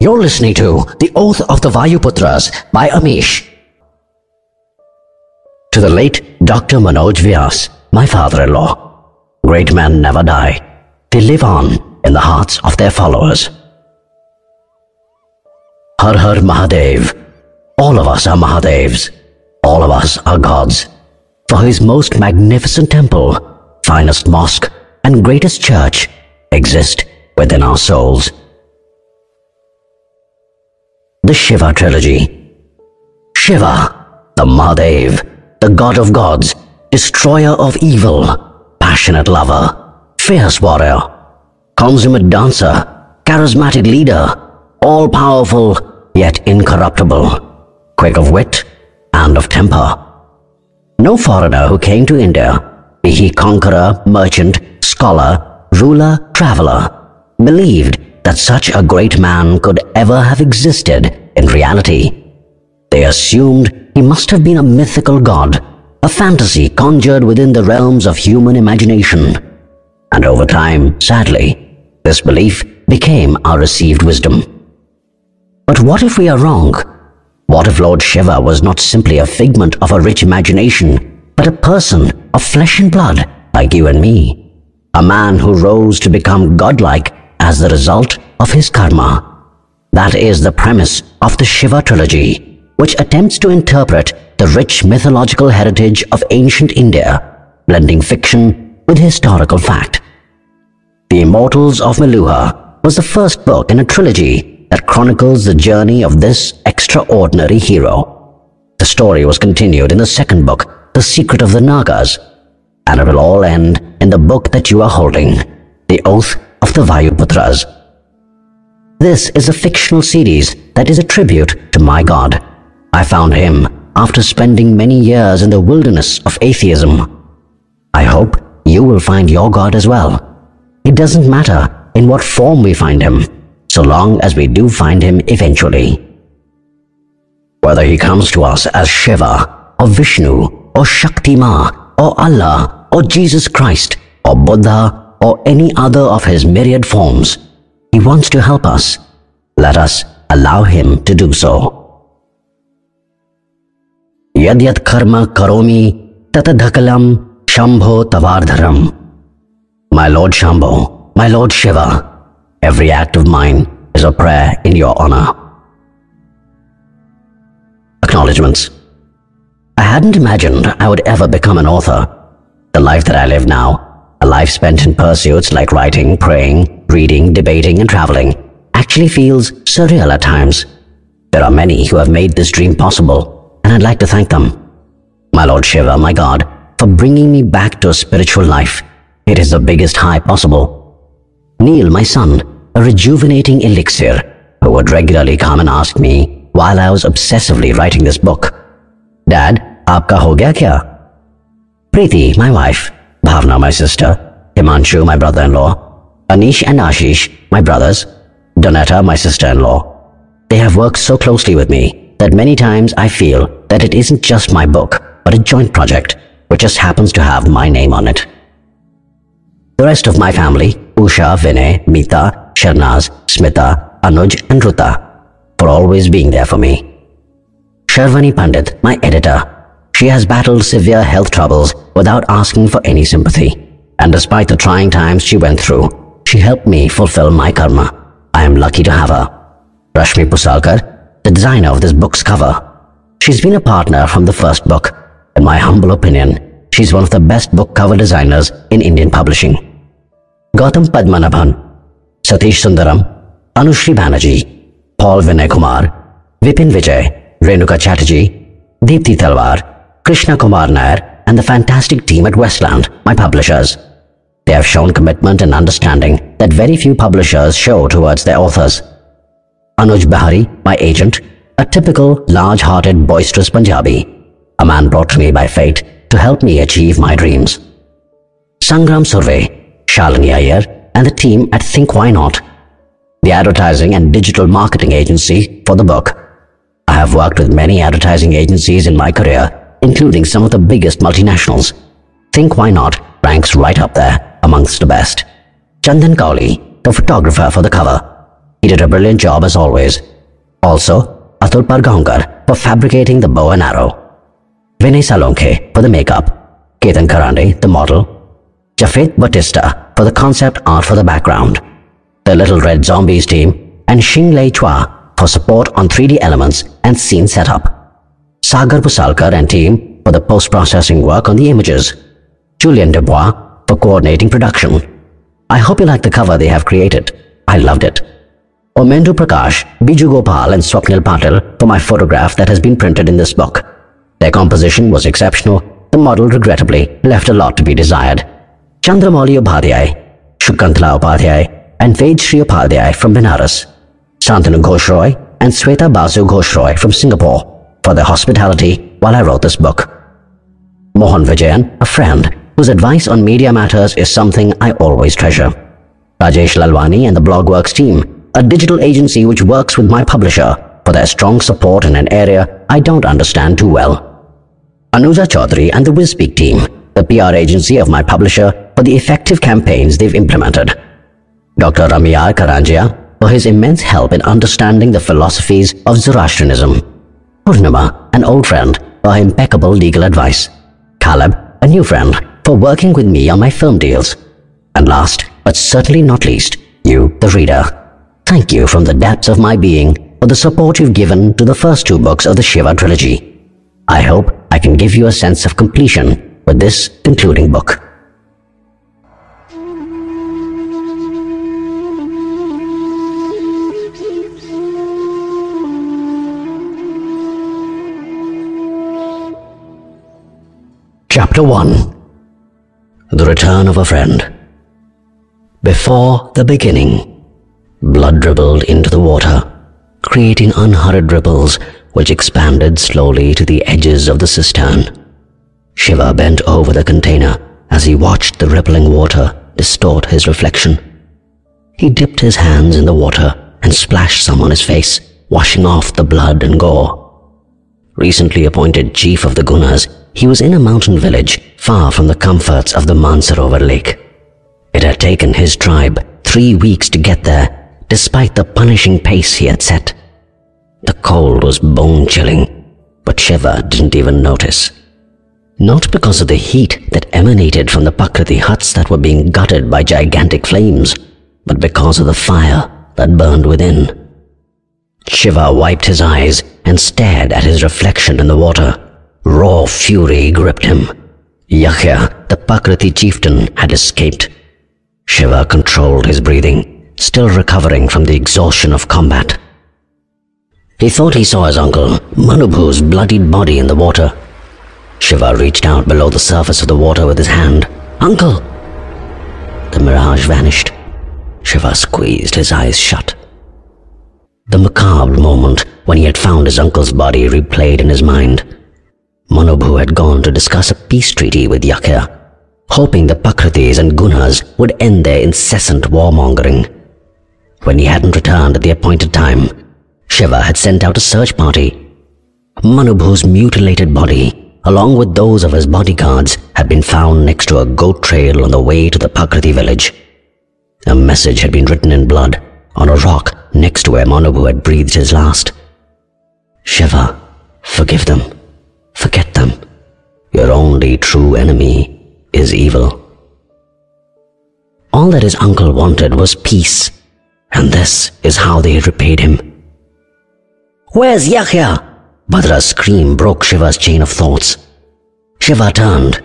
You're listening to The Oath of the Vayuputras by Amish. To the late Dr. Manoj Vyas, my father-in-law. Great men never die. They live on in the hearts of their followers. Har Har Mahadev. All of us are Mahadevs. All of us are gods. For his most magnificent temple, finest mosque, and greatest church exist within our souls. The Shiva Trilogy Shiva, the Mahadev, the god of gods, destroyer of evil, passionate lover, fierce warrior, consummate dancer, charismatic leader, all powerful yet incorruptible, quick of wit and of temper. No foreigner who came to India, be he conqueror, merchant, scholar, ruler, traveler, believed that such a great man could ever have existed in reality. They assumed he must have been a mythical god, a fantasy conjured within the realms of human imagination. And over time, sadly, this belief became our received wisdom. But what if we are wrong? What if Lord Shiva was not simply a figment of a rich imagination, but a person of flesh and blood like you and me? A man who rose to become godlike as the result of his karma. That is the premise of the Shiva trilogy, which attempts to interpret the rich mythological heritage of ancient India, blending fiction with historical fact. The Immortals of Meluha was the first book in a trilogy that chronicles the journey of this extraordinary hero. The story was continued in the second book, The Secret of the Nagas, and it will all end in the book that you are holding, The Oath of the Vayuputras. This is a fictional series that is a tribute to my God. I found him after spending many years in the wilderness of atheism. I hope you will find your God as well. It doesn't matter in what form we find him, so long as we do find him eventually. Whether he comes to us as Shiva, or Vishnu, or Shakti Ma, or Allah, or Jesus Christ, or Buddha, or any other of his myriad forms, he wants to help us. Let us allow him to do so. Yadyat karma karomi tatadhakalam shambho tavardharam. My Lord Shambho, my Lord Shiva, every act of mine is a prayer in your honor. Acknowledgements. I hadn't imagined I would ever become an author. The life that I live now, a life spent in pursuits like writing, praying, reading, debating, and traveling, actually feels surreal at times. There are many who have made this dream possible, and I'd like to thank them. My Lord Shiva, my God, for bringing me back to a spiritual life. It is the biggest high possible. Neil, my son, a rejuvenating elixir, who would regularly come and ask me while I was obsessively writing this book. Dad, aapka ho gaya kya? Preeti, my wife, Bhavna, my sister, Himanshu, my brother-in-law, Anish and Ashish, my brothers, Donetta, my sister-in-law. They have worked so closely with me that many times I feel that it isn't just my book, but a joint project, which just happens to have my name on it. The rest of my family, Usha, Vinay, Meeta, Sharnaz, Smita, Anuj and Ruta, for always being there for me. Sharvani Pandit, my editor, she has battled severe health troubles without asking for any sympathy. And despite the trying times she went through, she helped me fulfill my karma. I am lucky to have her. Rashmi Pusalkar, the designer of this book's cover. She's been a partner from the first book. In my humble opinion, she's one of the best book cover designers in Indian publishing. Gautam Padmanabhan, Satish Sundaram, Anushri Banerjee, Paul Vinay Kumar, Vipin Vijay, Renuka Chatterjee, Deepthi Talwar, Krishna Kumar Nair, and the fantastic team at Westland, my publishers. They have shown commitment and understanding that very few publishers show towards their authors. Anuj Bahri, my agent, a typical large-hearted, boisterous Punjabi, a man brought to me by fate to help me achieve my dreams. Sangram Surve, Shalini Iyer, and the team at Think Why Not, the advertising and digital marketing agency for the book. I have worked with many advertising agencies in my career, including some of the biggest multinationals. Think Why Not ranks right up there amongst the best. Chandan Kauli, the photographer for the cover. He did a brilliant job as always. Also, Atul Pargaonkar for fabricating the bow and arrow. Vinay Salonke for the makeup. Ketan Karande, the model. Jafet Batista for the concept art for the background. The Little Red Zombies team and Xing Lei Chua for support on 3D elements and scene setup. Sagar Pusalkar and team for the post-processing work on the images. Julian Dubois for coordinating production. I hope you like the cover they have created. I loved it. Omendu Prakash, Biju Gopal and Swapnil Patil for my photograph that has been printed in this book. Their composition was exceptional. The model, regrettably, left a lot to be desired. Chandramauli Upadhyay, Shakuntala Upadhyay, and Ved Sri Upadhyay from Benares. Santanu Ghoshroy and Sweta Basu Ghoshroy from Singapore for their hospitality while I wrote this book. Mohan Vijayan, a friend whose advice on media matters is something I always treasure. Rajesh Lalwani and the Blogworks team, a digital agency which works with my publisher for their strong support in an area I don't understand too well. Anuja Chaudhary and the WizSpeak team, the PR agency of my publisher for the effective campaigns they've implemented. Dr. Ramiyar Karanjia for his immense help in understanding the philosophies of Zoroastrianism. Purnima, an old friend, for her impeccable legal advice. Caleb, a new friend, for working with me on my film deals. And last, but certainly not least, you, the reader. Thank you from the depths of my being for the support you've given to the first two books of the Shiva trilogy. I hope I can give you a sense of completion with this concluding book. Chapter 1 The Return of a Friend Before the beginning, blood dribbled into the water, creating unhurried ripples which expanded slowly to the edges of the cistern. Shiva bent over the container as he watched the rippling water distort his reflection. He dipped his hands in the water and splashed some on his face, washing off the blood and gore. Recently appointed chief of the Gunas, he was in a mountain village far from the comforts of the Mansarovar lake. It had taken his tribe three weeks to get there, despite the punishing pace he had set. The cold was bone-chilling, but Shiva didn't even notice. Not because of the heat that emanated from the Pakriti huts that were being gutted by gigantic flames, but because of the fire that burned within. Shiva wiped his eyes and stared at his reflection in the water. Raw fury gripped him. Yakhya, the Pakriti chieftain, had escaped. Shiva controlled his breathing, still recovering from the exhaustion of combat. He thought he saw his uncle, Manobhu's bloodied body in the water. Shiva reached out below the surface of the water with his hand. Uncle! The mirage vanished. Shiva squeezed his eyes shut. The macabre moment when he had found his uncle's body replayed in his mind. Manobhu had gone to discuss a peace treaty with Yakhya, hoping the Pakritis and Gunas would end their incessant warmongering. When he hadn't returned at the appointed time, Shiva had sent out a search party. Manobhu's mutilated body, along with those of his bodyguards, had been found next to a goat trail on the way to the Pakriti village. A message had been written in blood on a rock next to where Manobhu had breathed his last. Shiva, forgive them. Forget them. Your only true enemy is evil. All that his uncle wanted was peace, and this is how they repaid him. Where's Yakhya? Bhadra's scream broke Shiva's chain of thoughts. Shiva turned.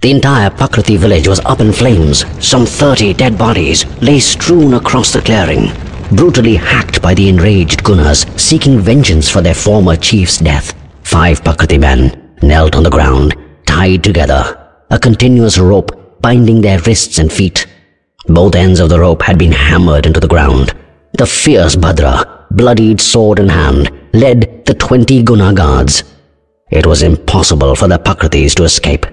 The entire Pakriti village was up in flames. Some thirty dead bodies lay strewn across the clearing, brutally hacked by the enraged Gunas seeking vengeance for their former chief's death. Five Pakriti men knelt on the ground, tied together, a continuous rope binding their wrists and feet. Both ends of the rope had been hammered into the ground. The fierce Bhadra, bloodied sword in hand, led the twenty Guna guards. It was impossible for the Pakritis to escape.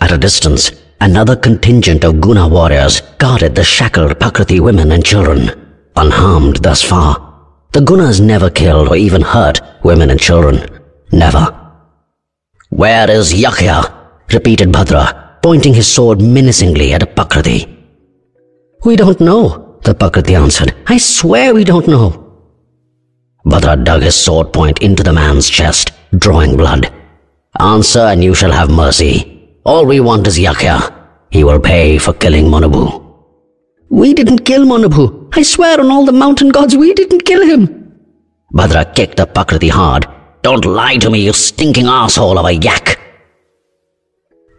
At a distance, another contingent of Guna warriors guarded the shackled Pakriti women and children, unharmed thus far. The Gunas never killed or even hurt women and children. Never. Where is Yakhya? repeated Bhadra, pointing his sword menacingly at a Pakriti. We don't know, the Pakriti answered. I swear we don't know. Bhadra dug his sword point into the man's chest, drawing blood. Answer and you shall have mercy. All we want is Yakhya. He will pay for killing Manobhu. We didn't kill Manobhu. I swear on all the mountain gods we didn't kill him. Bhadra kicked the Pakriti hard. Don't lie to me, you stinking asshole of a yak.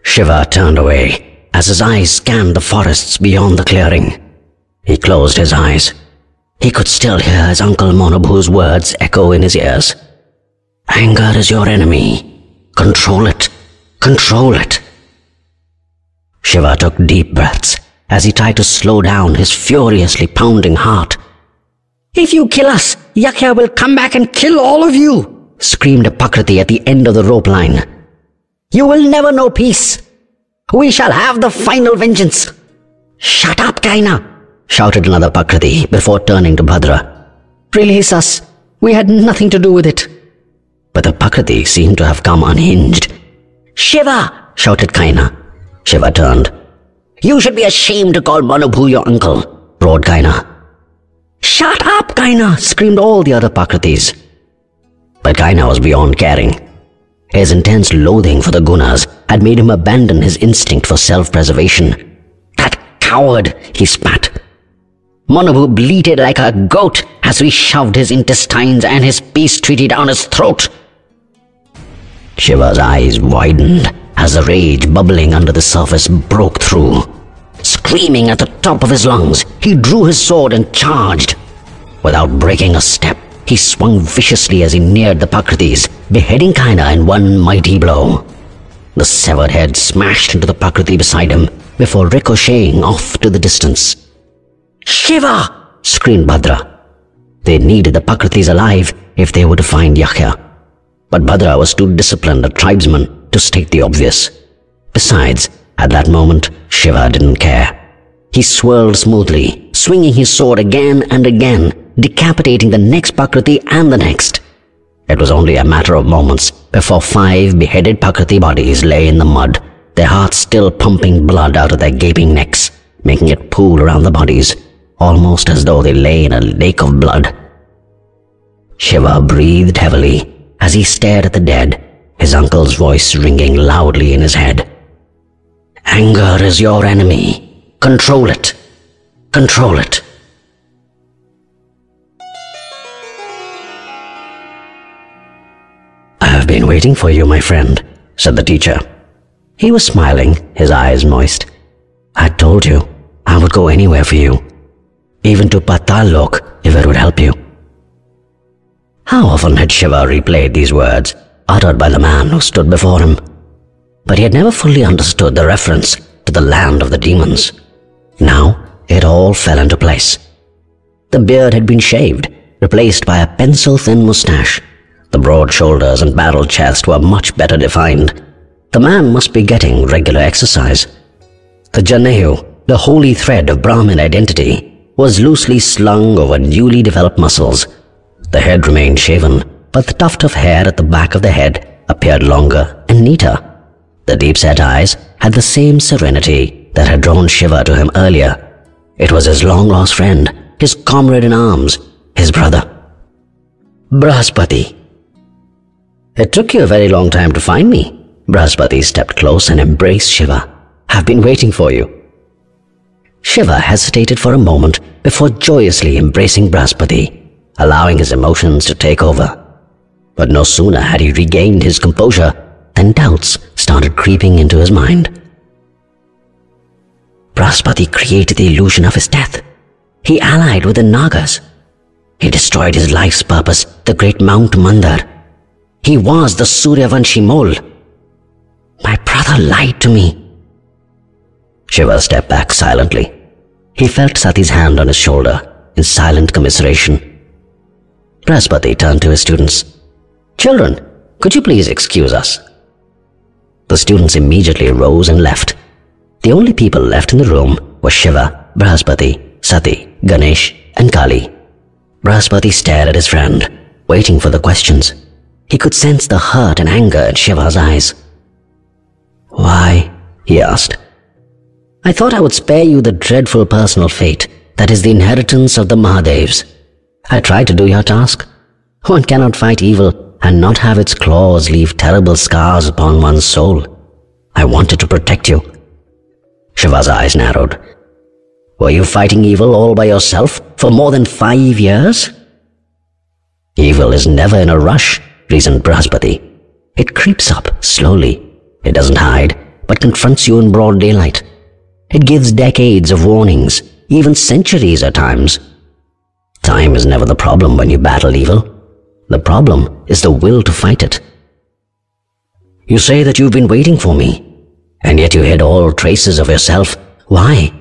Shiva turned away as his eyes scanned the forests beyond the clearing. He closed his eyes. He could still hear his uncle Manobhu's words echo in his ears. Anger is your enemy. Control it. Control it. Shiva took deep breaths as he tried to slow down his furiously pounding heart. If you kill us, Yakhya will come back and kill all of you, screamed Pakriti at the end of the rope line. You will never know peace. We shall have the final vengeance. Shut up, Kaina, shouted another Pakriti before turning to Bhadra. Release us. We had nothing to do with it. But the Pakriti seemed to have come unhinged. Shiva! shouted Kaina. Shiva turned. You should be ashamed to call Manobhu your uncle, roared Kaina. Shut up, Kaina, screamed all the other Pakritis. But Kaina was beyond caring. His intense loathing for the Gunas had made him abandon his instinct for self-preservation. That coward, he spat. Manobhu bleated like a goat as we shoved his intestines and his peace treaty down his throat. Shiva's eyes widened as the rage bubbling under the surface broke through. Screaming at the top of his lungs, he drew his sword and charged. Without breaking a step, he swung viciously as he neared the Pakritis, beheading Kaina in one mighty blow. The severed head smashed into the Pakriti beside him before ricocheting off to the distance. Shiva! screamed Bhadra. They needed the Pakritis alive if they were to find Yakhya. But Bhadra was too disciplined a tribesman to state the obvious. Besides, at that moment, Shiva didn't care. He swirled smoothly, swinging his sword again and again, decapitating the next Pakriti and the next. It was only a matter of moments before five beheaded Pakriti bodies lay in the mud, their hearts still pumping blood out of their gaping necks, making it pool around the bodies, almost as though they lay in a lake of blood. Shiva breathed heavily as he stared at the dead, his uncle's voice ringing loudly in his head. Anger is your enemy. Control it. Control it. I have been waiting for you, my friend, said the teacher. He was smiling, his eyes moist. I told you I would go anywhere for you, even to Patal Lok if it would help you. How often had Shiva replayed these words, uttered by the man who stood before him? But he had never fully understood the reference to the land of the demons. Now it all fell into place. The beard had been shaved, replaced by a pencil-thin mustache. The broad shoulders and barrel chest were much better defined. The man must be getting regular exercise. The Janeyu, the holy thread of Brahmin identity, was loosely slung over newly developed muscles. The head remained shaven, but the tuft of hair at the back of the head appeared longer and neater. The deep-set eyes had the same serenity that had drawn Shiva to him earlier. It was his long-lost friend, his comrade in arms, his brother. Brahaspati. It took you a very long time to find me. Brahaspati stepped close and embraced Shiva. I've been waiting for you. Shiva hesitated for a moment before joyously embracing Brahaspati, allowing his emotions to take over. But no sooner had he regained his composure than doubts started creeping into his mind. Brahaspati created the illusion of his death. He allied with the Nagas. He destroyed his life's purpose, the great Mount Mandar. He was the Suryavanshi mole. My brother lied to me. Shiva stepped back silently. He felt Sati's hand on his shoulder in silent commiseration. Brahaspati turned to his students. Children, could you please excuse us? The students immediately rose and left. The only people left in the room were Shiva, Brahaspati, Sati, Ganesh, and Kali. Brahaspati stared at his friend, waiting for the questions. He could sense the hurt and anger in Shiva's eyes. Why? he asked. I thought I would spare you the dreadful personal fate That is the inheritance of the Mahadevs. I tried to do your task. One cannot fight evil and not have its claws leave terrible scars upon one's soul. I wanted to protect you. Shiva's eyes narrowed. Were you fighting evil all by yourself for more than five years? Evil is never in a rush, reasoned Brahaspati. It creeps up slowly. It doesn't hide, but confronts you in broad daylight. It gives decades of warnings, even centuries at times. Time is never the problem when you battle evil. The problem is the will to fight it. You say that you've been waiting for me, and yet you hid all traces of yourself. Why?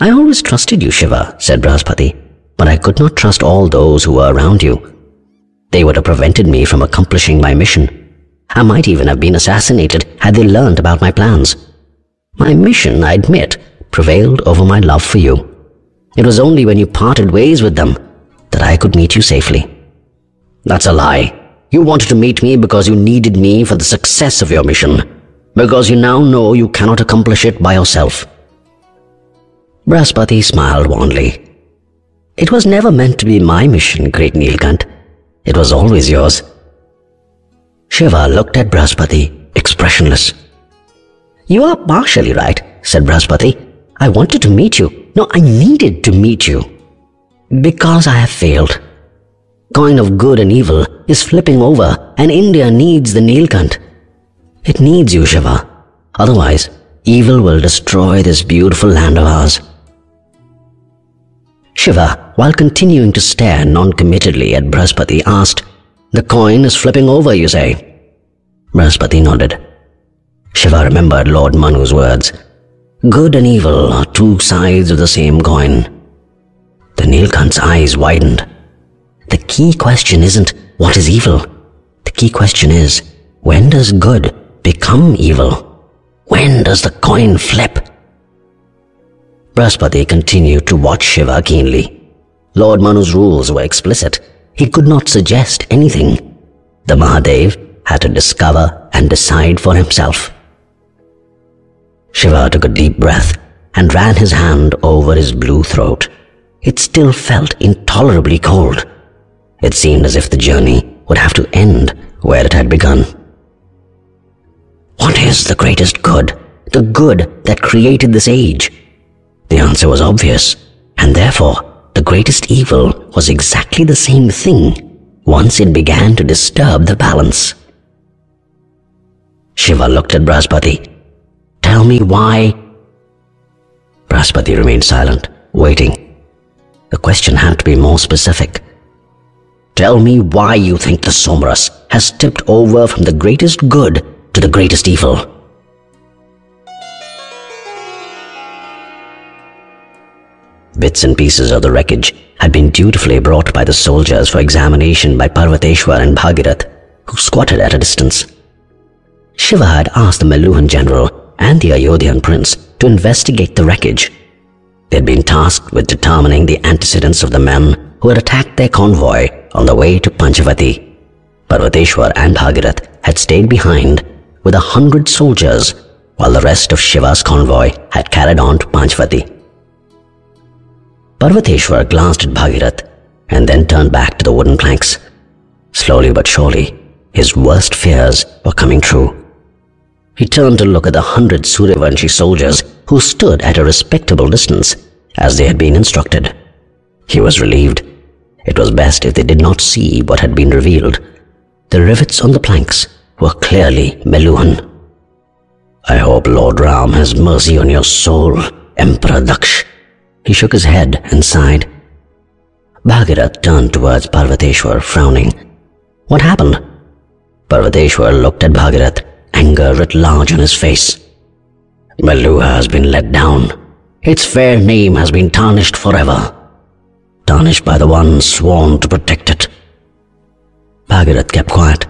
I always trusted you, Shiva, said Brahaspati, but I could not trust all those who were around you. They would have prevented me from accomplishing my mission. I might even have been assassinated had they learned about my plans. My mission, I admit, prevailed over my love for you. It was only when you parted ways with them that I could meet you safely. That's a lie. You wanted to meet me because you needed me for the success of your mission, because you now know you cannot accomplish it by yourself. Brahaspati smiled wanly. It was never meant to be my mission, great Nilkant. It was always yours. Shiva looked at Brahaspati, expressionless. You are partially right, said Brahaspati. I wanted to meet you. No, I needed to meet you. Because I have failed. Coin of good and evil is flipping over and India needs the Nilkant. It needs you, Shiva. Otherwise, evil will destroy this beautiful land of ours. Shiva, while continuing to stare non-committedly at Brahaspati, asked, The coin is flipping over, you say? Brahaspati nodded. Shiva remembered Lord Manu's words. Good and evil are two sides of the same coin. The Nilkant's eyes widened. The key question isn't what is evil. The key question is when does good become evil? When does the coin flip? Brahaspati continued to watch Shiva keenly. Lord Manu's rules were explicit. He could not suggest anything. The Mahadev had to discover and decide for himself. Shiva took a deep breath and ran his hand over his blue throat. It still felt intolerably cold. It seemed as if the journey would have to end where it had begun. What is the greatest good? The good that created this age? The answer was obvious, and therefore the greatest evil was exactly the same thing once it began to disturb the balance. Shiva looked at Brahaspati. Tell me why. Brahaspati remained silent, waiting. The question had to be more specific. Tell me why you think the Somras has tipped over from the greatest good to the greatest evil. Bits and pieces of the wreckage had been dutifully brought by the soldiers for examination by Parvateshwar and Bhagirath, who squatted at a distance. Shiva had asked the Meluhan general and the Ayodhyan prince to investigate the wreckage. They had been tasked with determining the antecedents of the men who had attacked their convoy on the way to Panchavati. Parvateshwar and Bhagirath had stayed behind with a hundred soldiers while the rest of Shiva's convoy had carried on to Panchavati. Parvateshwar glanced at Bhagirath and then turned back to the wooden planks. Slowly but surely, his worst fears were coming true. He turned to look at the hundred Suryavanshi soldiers who stood at a respectable distance as they had been instructed. He was relieved. It was best if they did not see what had been revealed. The rivets on the planks were clearly Meluhan. I hope Lord Ram has mercy on your soul, Emperor Daksh. He shook his head and sighed. Bhagirath turned towards Parvateshwar, frowning. What happened? Parvateshwar looked at Bhagirath, anger writ large on his face. Meluha has been let down. Its fair name has been tarnished forever. Tarnished by the one sworn to protect it. Bhagirath kept quiet.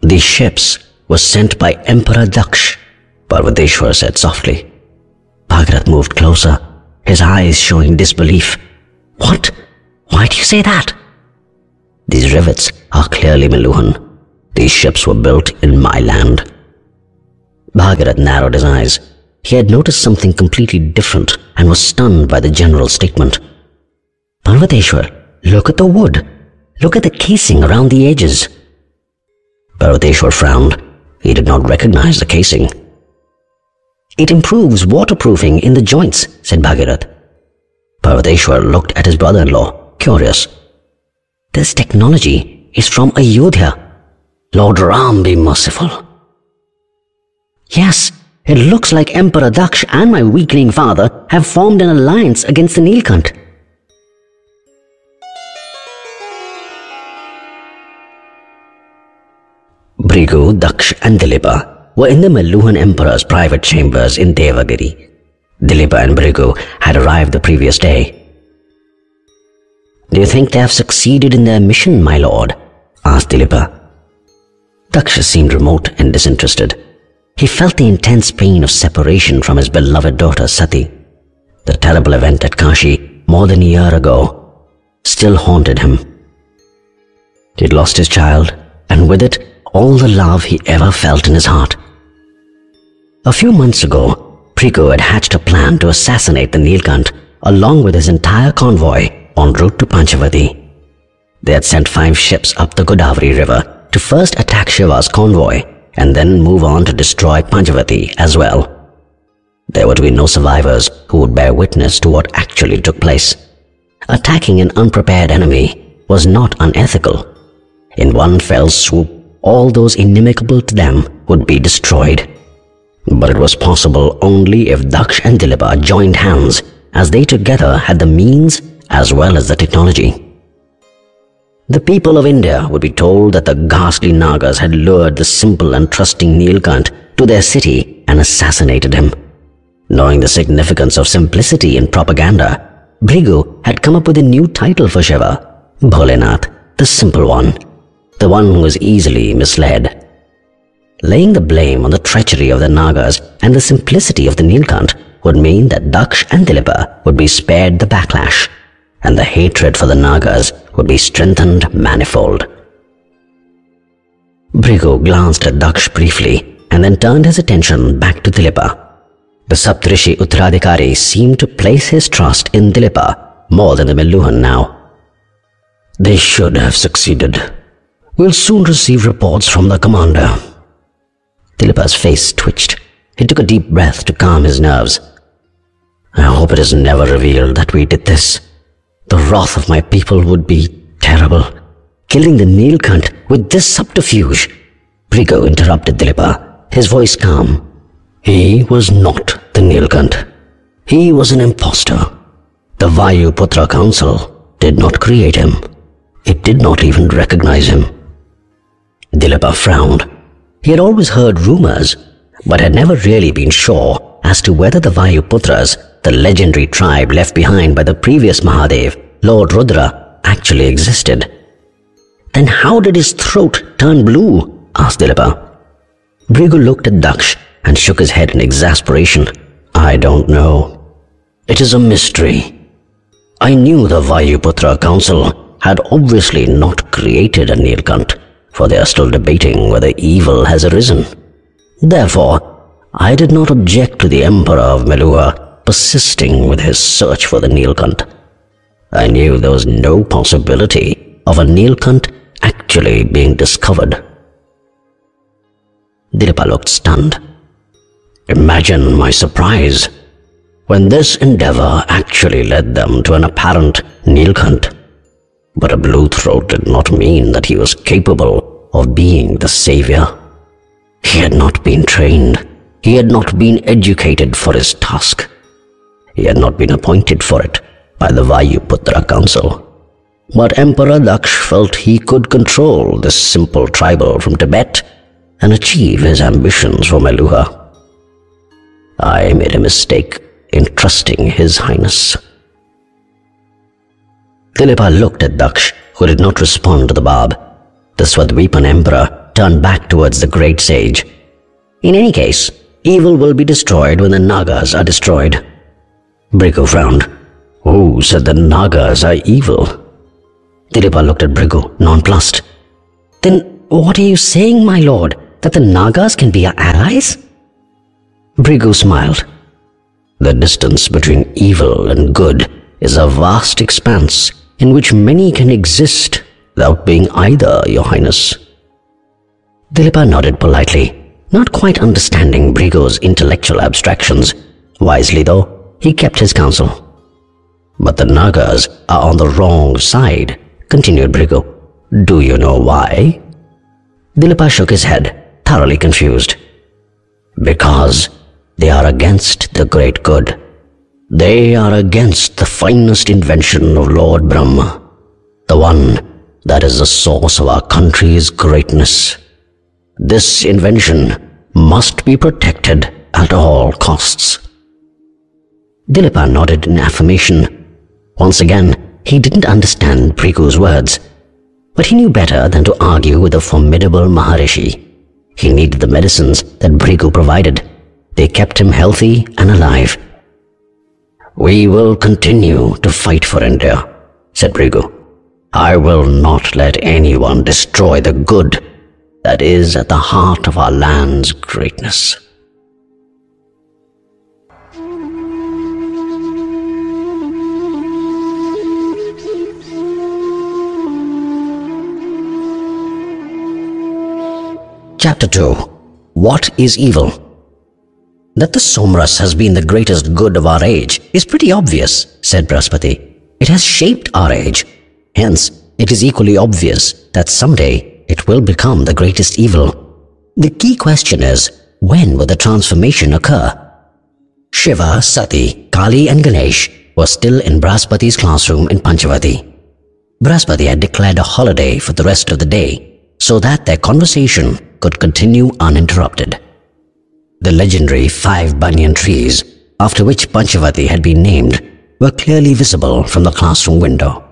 These ships were sent by Emperor Daksh, Parvateshwar said softly. Bhagirath moved closer, his eyes showing disbelief. What? Why do you say that? These rivets are clearly Meluhan. These ships were built in my land. Bhagirath narrowed his eyes. he had noticed something completely different and was stunned by the general statement. Parvateshwar, look at the wood. Look at the casing around the edges. Parvateshwar frowned. He did not recognize the casing. It improves waterproofing in the joints, said Bhagirath. Parvateshwar looked at his brother-in-law, curious. This technology is from Ayodhya. Lord Ram be merciful. Yes, it looks like Emperor Daksh and my weakling father have formed an alliance against the Nilkant. Bhrigu, Daksh and Dilipa were in the Meluhan Emperor's private chambers in Devagiri. Dilipa and Bhrigu had arrived the previous day. Do you think they have succeeded in their mission, my lord? asked Dilipa. Daksha seemed remote and disinterested. He felt the intense pain of separation from his beloved daughter Sati. The terrible event at Kashi more than a year ago still haunted him. He'd lost his child, and with it, all the love he ever felt in his heart. A few months ago, Bhrigu had hatched a plan to assassinate the Nilkant along with his entire convoy en route to Panchavati. They had sent five ships up the Godavari River to first attack Shiva's convoy and then move on to destroy Panchavati as well. There were to be no survivors who would bear witness to what actually took place. Attacking an unprepared enemy was not unethical. In one fell swoop, all those inimical to them would be destroyed. But it was possible only if Daksh and Dilipa joined hands as they together had the means as well as the technology. The people of India would be told that the ghastly Nagas had lured the simple and trusting Nilkant to their city and assassinated him. Knowing the significance of simplicity in propaganda, Bhrigu had come up with a new title for Shiva, Bholenath, the simple one, the one who is easily misled. Laying the blame on the treachery of the Nagas and the simplicity of the Nilkant would mean that Daksh and Dilipa would be spared the backlash and the hatred for the Nagas would be strengthened manifold. Bhrigu glanced at Daksh briefly and then turned his attention back to Dilipa. The Saptrishi Uttaradhikari seemed to place his trust in Dilipa more than the Meluhan now. They should have succeeded. We'll soon receive reports from the commander. Dilipa's face twitched. He took a deep breath to calm his nerves. I hope it is never revealed that we did this. The wrath of my people would be terrible. Killing the Nilkant with this subterfuge. Bhrigu interrupted Dilipa, his voice calm. He was not the Nilkant. He was an impostor. The Vayuputra Council did not create him. It did not even recognize him. Dilipa frowned. He had always heard rumors, but had never really been sure as to whether the Vayuputras the legendary tribe left behind by the previous Mahadev, Lord Rudra, actually existed. Then how did his throat turn blue? asked Dilipa. Bhrigu looked at Daksh and shook his head in exasperation. I don't know. It is a mystery. I knew the Vayuputra Council had obviously not created a Nilkant, for they are still debating whether evil has arisen. Therefore, I did not object to the Emperor of Meluha persisting with his search for the Nilkant. I knew there was no possibility of a Nilkant actually being discovered. Dilipa looked stunned. Imagine my surprise when this endeavor actually led them to an apparent Nilkant. But a blue throat did not mean that he was capable of being the savior. He had not been trained. He had not been educated for his task. He had not been appointed for it by the Vayuputra Council. But Emperor Daksh felt he could control this simple tribal from Tibet and achieve his ambitions for Meluha. I made a mistake in trusting His Highness. Dilipa looked at Daksh, who did not respond to the barb. The Swadvipan Emperor turned back towards the great sage. In any case, evil will be destroyed when the Nagas are destroyed. Bhrigu frowned. Who said the Nagas are evil? Dilipa looked at Bhrigu, nonplussed. Then what are you saying, my lord? That the Nagas can be our allies? Bhrigu smiled. The distance between evil and good is a vast expanse in which many can exist without being either, Your Highness. Dilipa nodded politely, not quite understanding Bhrigu's intellectual abstractions. Wisely, though, he kept his counsel. But the Nagas are on the wrong side, continued Bhrigu. Do you know why? Dilipa shook his head, thoroughly confused. Because they are against the great good. They are against the finest invention of Lord Brahma, the one that is the source of our country's greatness. This invention must be protected at all costs. Dilipa nodded in affirmation. Once again, he didn't understand Bhrigu's words, but he knew better than to argue with the formidable Maharishi. He needed the medicines that Bhrigu provided. They kept him healthy and alive. We will continue to fight for India, said Bhrigu. I will not let anyone destroy the good that is at the heart of our land's greatness. Chapter 2 What is Evil? That the Somras has been the greatest good of our age is pretty obvious, said Brahaspati. It has shaped our age. Hence, it is equally obvious that someday it will become the greatest evil. The key question is, when will the transformation occur? Shiva, Sati, Kali and Ganesh were still in Brahaspati's classroom in Panchavati. Brahaspati had declared a holiday for the rest of the day so that their conversation could continue uninterrupted. The legendary five banyan trees, after which Panchavati had been named, were clearly visible from the classroom window.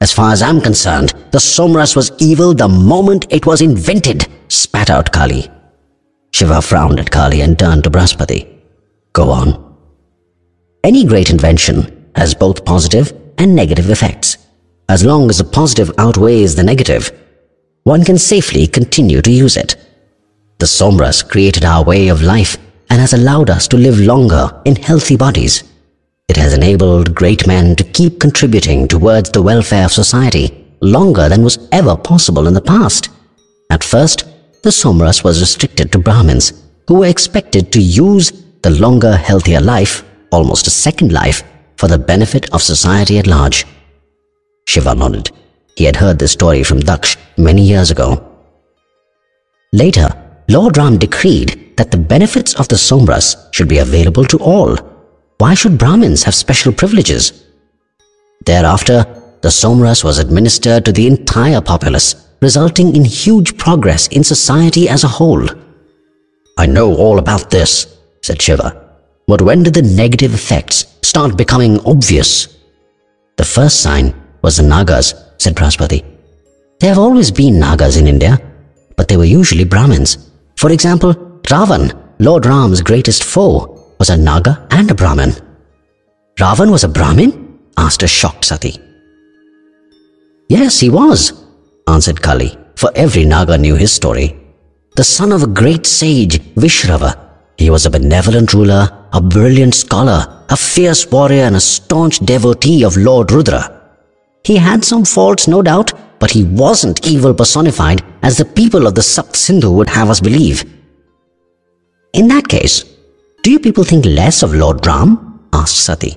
As far as I'm concerned, the Somras was evil the moment it was invented, spat out Kali. Shiva frowned at Kali and turned to Brahaspati. Go on. Any great invention has both positive and negative effects. As long as the positive outweighs the negative, one can safely continue to use it. The Somras created our way of life and has allowed us to live longer in healthy bodies. It has enabled great men to keep contributing towards the welfare of society longer than was ever possible in the past. At first, the Somras was restricted to Brahmins, who were expected to use the longer, healthier life, almost a second life, for the benefit of society at large. Shiva nodded. He had heard this story from Daksh many years ago. Later, Lord Ram decreed that the benefits of the Somras should be available to all. Why should Brahmins have special privileges? Thereafter, the Somras was administered to the entire populace, resulting in huge progress in society as a whole. I know all about this, said Shiva. But when did the negative effects start becoming obvious? The first sign was the Nagas, said Brahaspati. There have always been Nagas in India, but they were usually Brahmins. For example, Ravan, Lord Ram's greatest foe, was a Naga and a Brahmin. Ravan was a Brahmin? asked a shocked Sati. Yes, he was, answered Kali, for every Naga knew his story. The son of a great sage, Vishrava, he was a benevolent ruler, a brilliant scholar, a fierce warrior and a staunch devotee of Lord Rudra. He had some faults, no doubt, but he wasn't evil personified as the people of the Sapt Sindhu would have us believe. In that case, do you people think less of Lord Ram? asked Sati.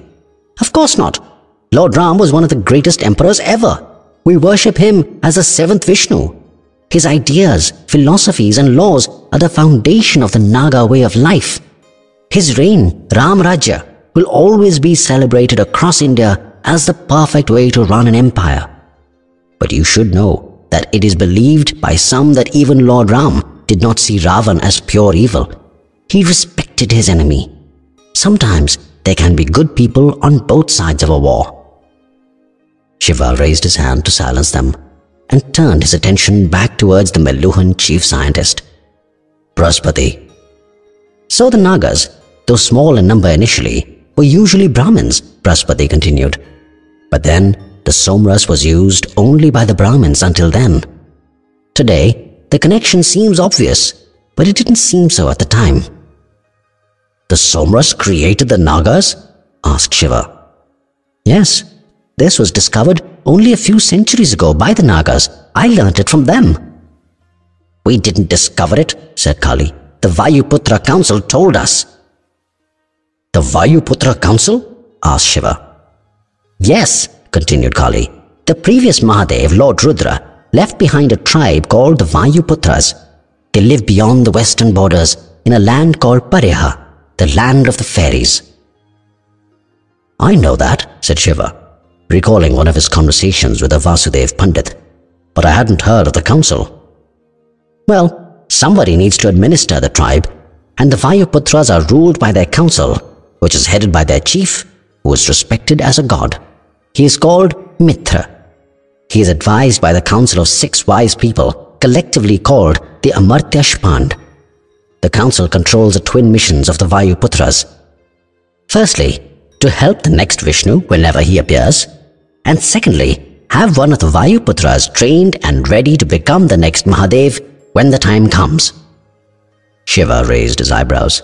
Of course not. Lord Ram was one of the greatest emperors ever. We worship him as the seventh Vishnu. His ideas, philosophies and laws are the foundation of the Naga way of life. His reign, Ram Rajya, will always be celebrated across India as the perfect way to run an empire. But you should know that it is believed by some that even Lord Ram did not see Ravan as pure evil. He respected his enemy. Sometimes there can be good people on both sides of a war. Shiva raised his hand to silence them and turned his attention back towards the Meluhan chief scientist. Brahaspati. So the Nagas, though small in number initially, were usually Brahmins, Brahaspati continued. But then the Somras was used only by the Brahmins until then. Today, the connection seems obvious, but it didn't seem so at the time. The Somras created the Nagas? asked Shiva. Yes, this was discovered only a few centuries ago by the Nagas. I learnt it from them. We didn't discover it, said Kali. The Vayuputra Council told us. The Vayuputra Council? asked Shiva. Yes, continued Kali. The previous Mahadev, Lord Rudra, left behind a tribe called the Vayuputras. They live beyond the western borders in a land called Pariha, the land of the fairies. I know that, said Shiva, recalling one of his conversations with the Vasudev Pandit, but I hadn't heard of the council. Well, somebody needs to administer the tribe, and the Vayuputras are ruled by their council, which is headed by their chief, who is respected as a god. He is called Mitra. He is advised by the council of six wise people, collectively called the Amartya Shpand. The council controls the twin missions of the Vayuputras. Firstly, to help the next Vishnu whenever he appears, and secondly, have one of the Vayuputras trained and ready to become the next Mahadev when the time comes. Shiva raised his eyebrows.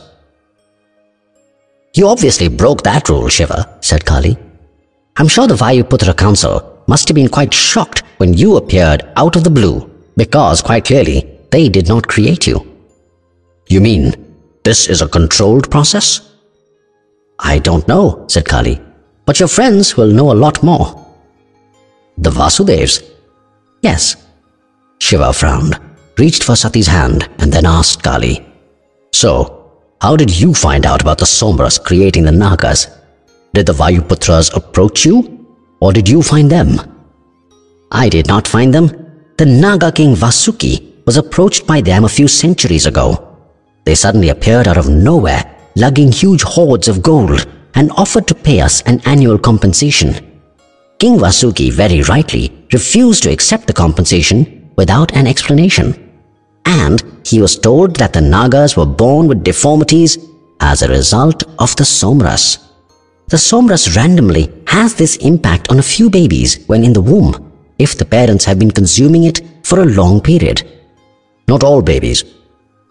You obviously broke that rule, Shiva, said Kali. I'm sure the Vayuputra Council must have been quite shocked when you appeared out of the blue, because quite clearly they did not create you. You mean this is a controlled process? I don't know, said Kali, but your friends will know a lot more. The Vasudevs? Yes. Shiva frowned, reached for Sati's hand, and then asked Kali, So, how did you find out about the Somras creating the Nagas? Did the Vayuputras approach you? Or did you find them? I did not find them. The Naga king Vasuki was approached by them a few centuries ago. They suddenly appeared out of nowhere, lugging huge hoards of gold, and offered to pay us an annual compensation. King Vasuki very rightly refused to accept the compensation without an explanation and he was told that the Nagas were born with deformities as a result of the Somras. The Somras randomly has this impact on a few babies when in the womb if the parents have been consuming it for a long period. Not all babies.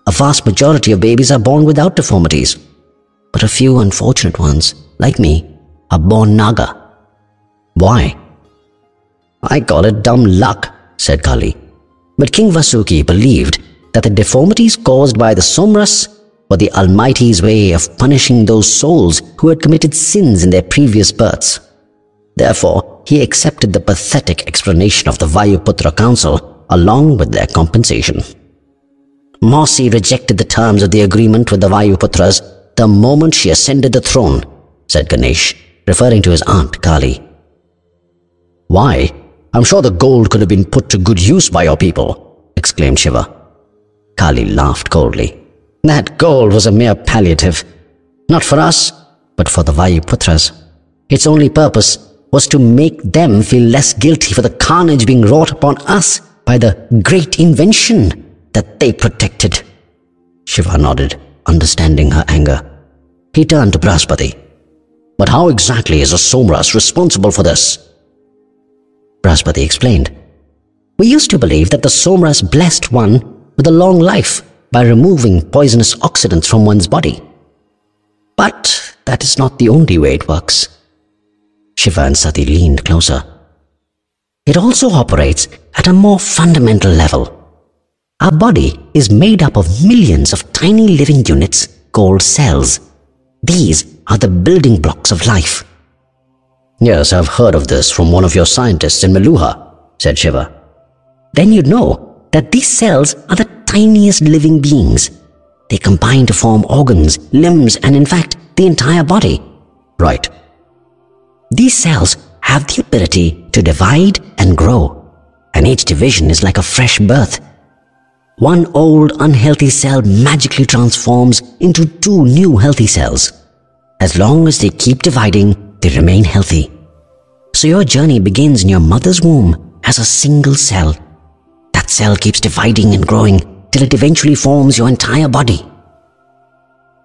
A vast majority of babies are born without deformities. But a few unfortunate ones, like me, are born Naga. Why? I call it dumb luck, said Kali. But King Vasuki believed that the deformities caused by the Somras were the Almighty's way of punishing those souls who had committed sins in their previous births. Therefore, he accepted the pathetic explanation of the Vayuputra Council along with their compensation. Mausi rejected the terms of the agreement with the Vayuputras the moment she ascended the throne, said Ganesh, referring to his aunt Kali. Why? I'm sure the gold could have been put to good use by your people, exclaimed Shiva. Kali laughed coldly. That gold was a mere palliative. Not for us, but for the Vayuputras. Its only purpose was to make them feel less guilty for the carnage being wrought upon us by the great invention that they protected. Shiva nodded, understanding her anger. He turned to Brahaspati. But how exactly is a Somras responsible for this? Brahaspati explained. We used to believe that the Somras blessed one with a long life by removing poisonous oxidants from one's body. But that is not the only way it works. Shiva and Sati leaned closer. It also operates at a more fundamental level. Our body is made up of millions of tiny living units called cells. These are the building blocks of life. Yes, I've heard of this from one of your scientists in Meluha, said Shiva. Then you'd know that these cells are the tiniest living beings. They combine to form organs, limbs, and in fact, the entire body. Right. These cells have the ability to divide and grow, and each division is like a fresh birth. One old unhealthy cell magically transforms into two new healthy cells. As long as they keep dividing, they remain healthy. So your journey begins in your mother's womb as a single cell. That cell keeps dividing and growing till it eventually forms your entire body.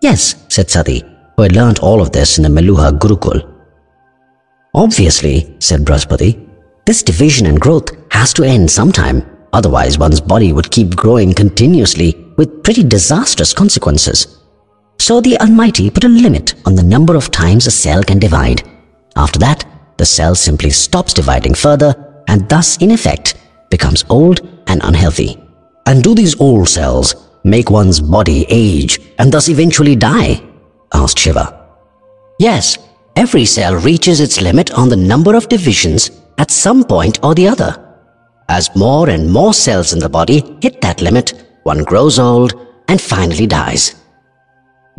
Yes, said Sati, who had learnt all of this in the Meluha Gurukul. Obviously, said Brahaspati, this division and growth has to end sometime, otherwise one's body would keep growing continuously with pretty disastrous consequences. So the Almighty put a limit on the number of times a cell can divide. After that, the cell simply stops dividing further and thus, in effect, becomes old and unhealthy. And do these old cells make one's body age and thus eventually die? asked Shiva. Yes, every cell reaches its limit on the number of divisions at some point or the other. As more and more cells in the body hit that limit, one grows old and finally dies.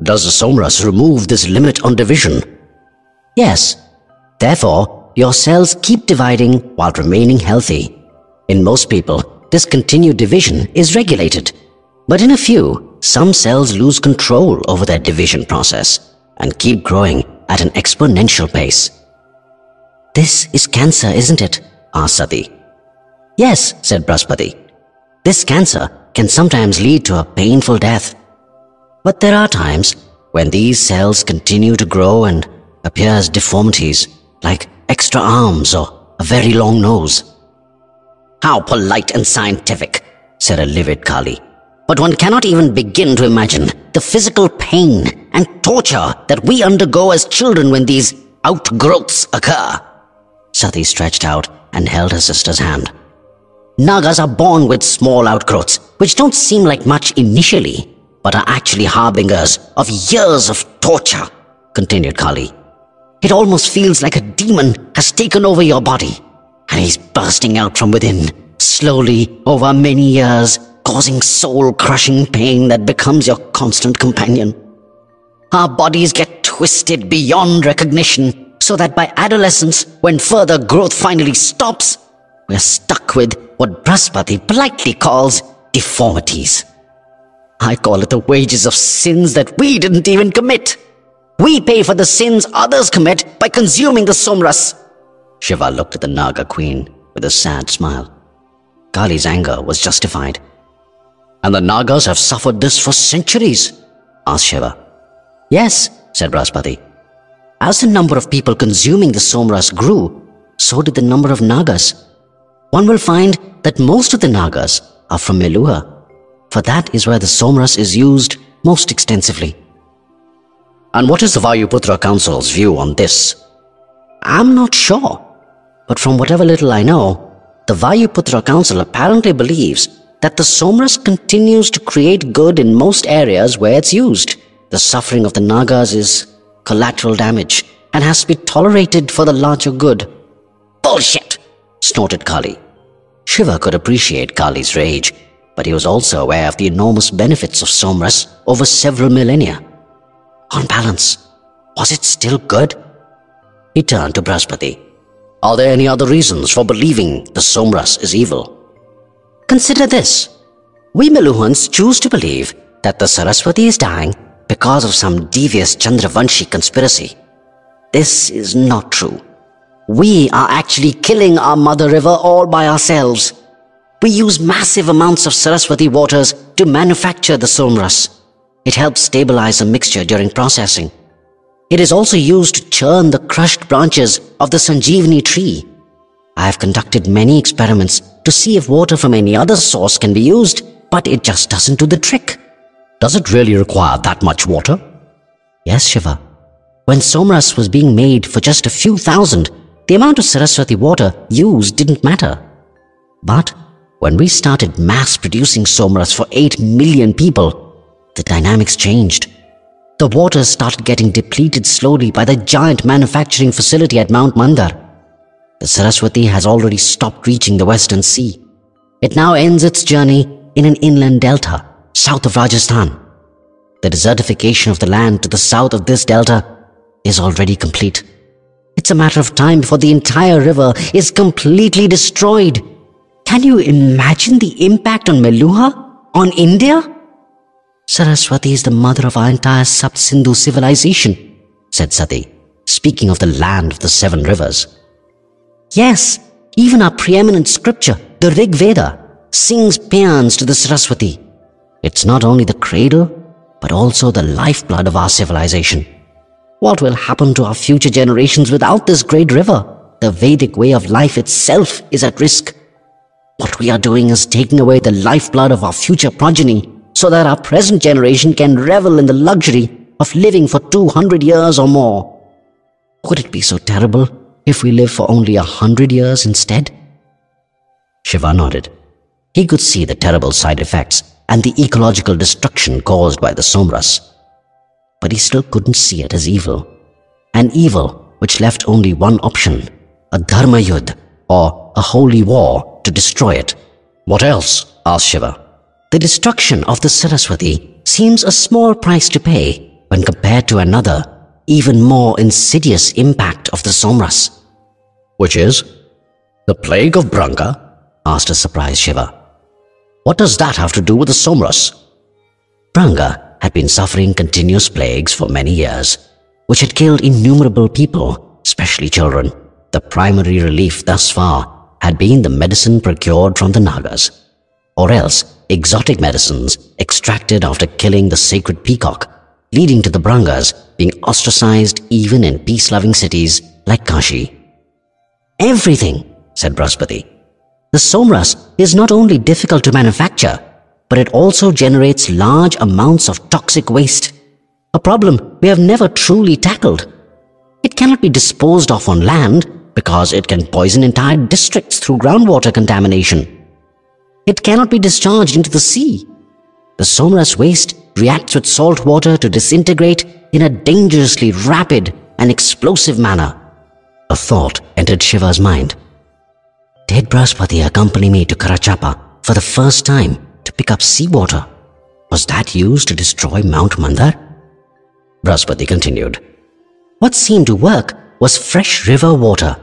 Does the Somras remove this limit on division? Yes. Therefore, your cells keep dividing while remaining healthy. In most people, this continued division is regulated. But in a few, some cells lose control over their division process and keep growing at an exponential pace. This is cancer, isn't it? asked Sati. Yes, said Brahaspati. This cancer can sometimes lead to a painful death. But there are times when these cells continue to grow and appear as deformities, like extra arms or a very long nose. How polite and scientific, said a livid Kali. But one cannot even begin to imagine the physical pain and torture that we undergo as children when these outgrowths occur. Sati stretched out and held her sister's hand. Nagas are born with small outgrowths, which don't seem like much initially, but are actually harbingers of years of torture, continued Kali. It almost feels like a demon has taken over your body and he's bursting out from within, slowly over many years, causing soul-crushing pain that becomes your constant companion. Our bodies get twisted beyond recognition, so that by adolescence, when further growth finally stops, we're stuck with what Brahaspati politely calls deformities. I call it the wages of sins that we didn't even commit. We pay for the sins others commit by consuming the somras. Shiva looked at the Naga queen with a sad smile. Kali's anger was justified. And the Nagas have suffered this for centuries? asked Shiva. Yes, said Brahaspati. As the number of people consuming the Somras grew, so did the number of Nagas. One will find that most of the Nagas are from Meluha, for that is where the Somras is used most extensively. And what is the Vayuputra Council's view on this? I'm not sure, but from whatever little I know, the Vayuputra Council apparently believes that the Somras continues to create good in most areas where it's used. The suffering of the Nagas is collateral damage and has to be tolerated for the larger good. Bullshit! snorted Kali. Shiva could appreciate Kali's rage, but he was also aware of the enormous benefits of Somras over several millennia. On balance, was it still good? He turned to Brahaspati. Are there any other reasons for believing the Somras is evil? Consider this. We Meluhans choose to believe that the Saraswati is dying because of some devious Chandravanshi conspiracy. This is not true. We are actually killing our mother river all by ourselves. We use massive amounts of Saraswati waters to manufacture the Somras. It helps stabilize the mixture during processing. It is also used to churn the crushed branches of the Sanjeevani tree. I have conducted many experiments to see if water from any other source can be used, but it just doesn't do the trick. Does it really require that much water? Yes, Shiva. When Somras was being made for just a few thousand, the amount of Saraswati water used didn't matter. But when we started mass producing Somras for 8 million people, the dynamics changed the water started getting depleted slowly by the giant manufacturing facility at Mount Mandar. The Saraswati has already stopped reaching the western sea. It now ends its journey in an inland delta, south of Rajasthan. The desertification of the land to the south of this delta is already complete. It's a matter of time before the entire river is completely destroyed. Can you imagine the impact on Meluha? On India? Saraswati is the mother of our entire Sapt Sindhu civilization, said Sati, speaking of the land of the seven rivers. Yes, even our preeminent scripture, the Rig Veda, sings paeans to the Saraswati. It's not only the cradle, but also the lifeblood of our civilization. What will happen to our future generations without this great river? The Vedic way of life itself is at risk. What we are doing is taking away the lifeblood of our future progeny so that our present generation can revel in the luxury of living for 200 years or more. Would it be so terrible if we live for only a hundred years instead? Shiva nodded. He could see the terrible side effects and the ecological destruction caused by the Somras. But he still couldn't see it as evil. An evil which left only one option, a Dharma Yudh, or a holy war to destroy it. What else? asked Shiva. The destruction of the Saraswati seems a small price to pay when compared to another, even more insidious impact of the Somras. Which is? The plague of Branga? asked a surprised Shiva. What does that have to do with the Somras? Branga had been suffering continuous plagues for many years, which had killed innumerable people, especially children. The primary relief thus far had been the medicine procured from the Nagas, or else exotic medicines extracted after killing the sacred peacock, leading to the Brangas being ostracized even in peace-loving cities like Kashi. Everything, said Brahaspati. The Somras is not only difficult to manufacture, but it also generates large amounts of toxic waste, a problem we have never truly tackled. It cannot be disposed of on land because it can poison entire districts through groundwater contamination. It cannot be discharged into the sea. The Somras waste reacts with salt water to disintegrate in a dangerously rapid and explosive manner. A thought entered Shiva's mind. Did Brahaspati accompany me to Karachapa for the first time to pick up seawater? Was that used to destroy Mount Mandar? Brahaspati continued. What seemed to work was fresh river water.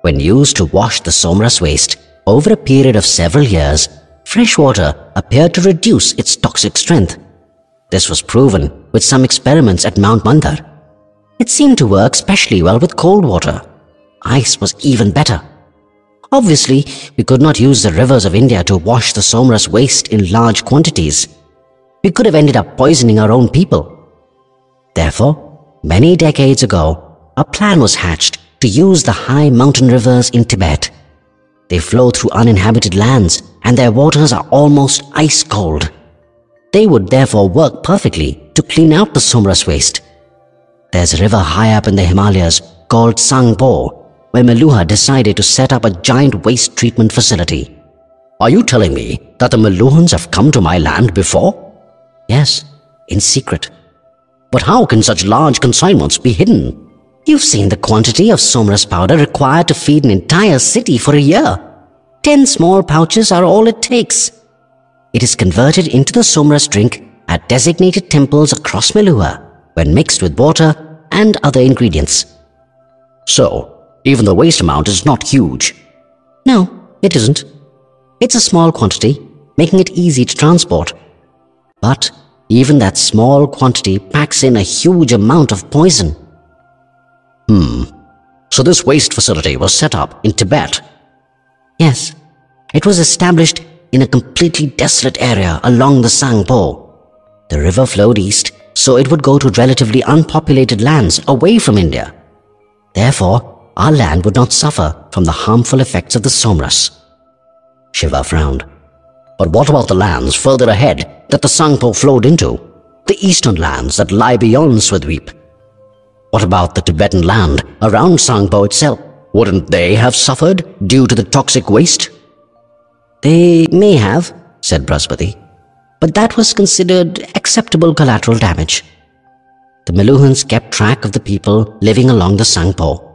When used to wash the Somras waste over a period of several years, fresh water appeared to reduce its toxic strength. This was proven with some experiments at Mount Mandar. It seemed to work specially well with cold water. Ice was even better. Obviously, we could not use the rivers of India to wash the Somras waste in large quantities. We could have ended up poisoning our own people. Therefore, many decades ago, a plan was hatched to use the high mountain rivers in Tibet. They flow through uninhabited lands and their waters are almost ice cold. They would therefore work perfectly to clean out the Somras waste. There's a river high up in the Himalayas called Tsangpo where Meluha decided to set up a giant waste treatment facility. Are you telling me that the Meluhans have come to my land before? Yes, in secret. But how can such large consignments be hidden? You've seen the quantity of Somras powder required to feed an entire city for a year. Ten small pouches are all it takes. It is converted into the Somras drink at designated temples across Meluha when mixed with water and other ingredients. So, even the waste amount is not huge. No, it isn't. It's a small quantity, making it easy to transport. But even that small quantity packs in a huge amount of poison. Hmm. So this waste facility was set up in Tibet? Yes. It was established in a completely desolate area along the Tsangpo. The river flowed east, so it would go to relatively unpopulated lands away from India. Therefore, our land would not suffer from the harmful effects of the Somras. Shiva frowned. But what about the lands further ahead that the Tsangpo flowed into? The eastern lands that lie beyond Swadweep? What about the Tibetan land around Tsangpo itself? Wouldn't they have suffered due to the toxic waste? They may have, said Brahaspati, but that was considered acceptable collateral damage. The Meluhans kept track of the people living along the Tsangpo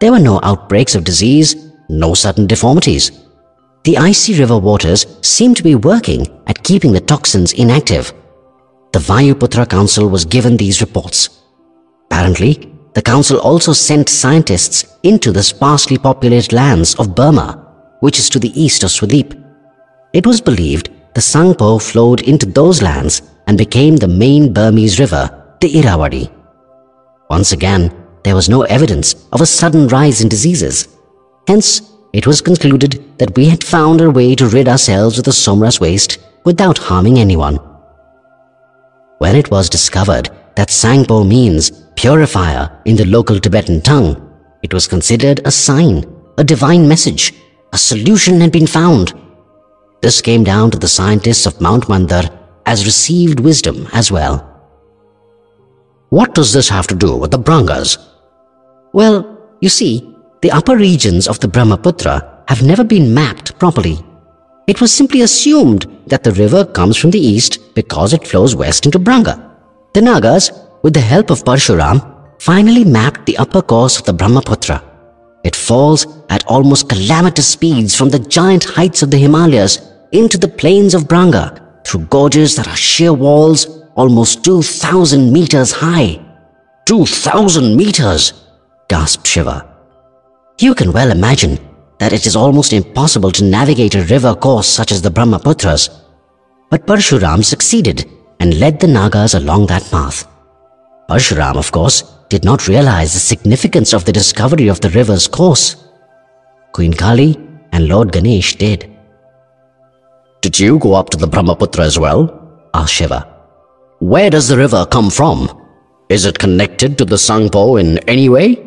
there were no outbreaks of disease, no sudden deformities. The icy river waters seemed to be working at keeping the toxins inactive. The Vayuputra Council was given these reports. Apparently, the council also sent scientists into the sparsely populated lands of Burma, which is to the east of Swadweep. It was believed the Tsangpo flowed into those lands and became the main Burmese river, the Irrawaddy. Once again, there was no evidence of a sudden rise in diseases. Hence, it was concluded that we had found a way to rid ourselves of the Somras waste without harming anyone. When it was discovered that Tsangpo means purifier in the local Tibetan tongue, it was considered a sign, a divine message. A solution had been found. This came down to the scientists of Mount Mandar as received wisdom as well. What does this have to do with the Brangas? Well, you see, the upper regions of the Brahmaputra have never been mapped properly. It was simply assumed that the river comes from the east because it flows west into Branga. The Nagas, with the help of Parshuram, finally mapped the upper course of the Brahmaputra. It falls at almost calamitous speeds from the giant heights of the Himalayas into the plains of Branga through gorges that are sheer walls almost 2,000 meters high. 2,000 meters! gasped Shiva. You can well imagine that it is almost impossible to navigate a river course such as the Brahmaputras. But Parshuram succeeded and led the Nagas along that path. Parshuram, of course, did not realize the significance of the discovery of the river's course. Queen Kali and Lord Ganesh did. Did you go up to the Brahmaputra as well? asked Shiva. Where does the river come from? Is it connected to the Tsangpo in any way?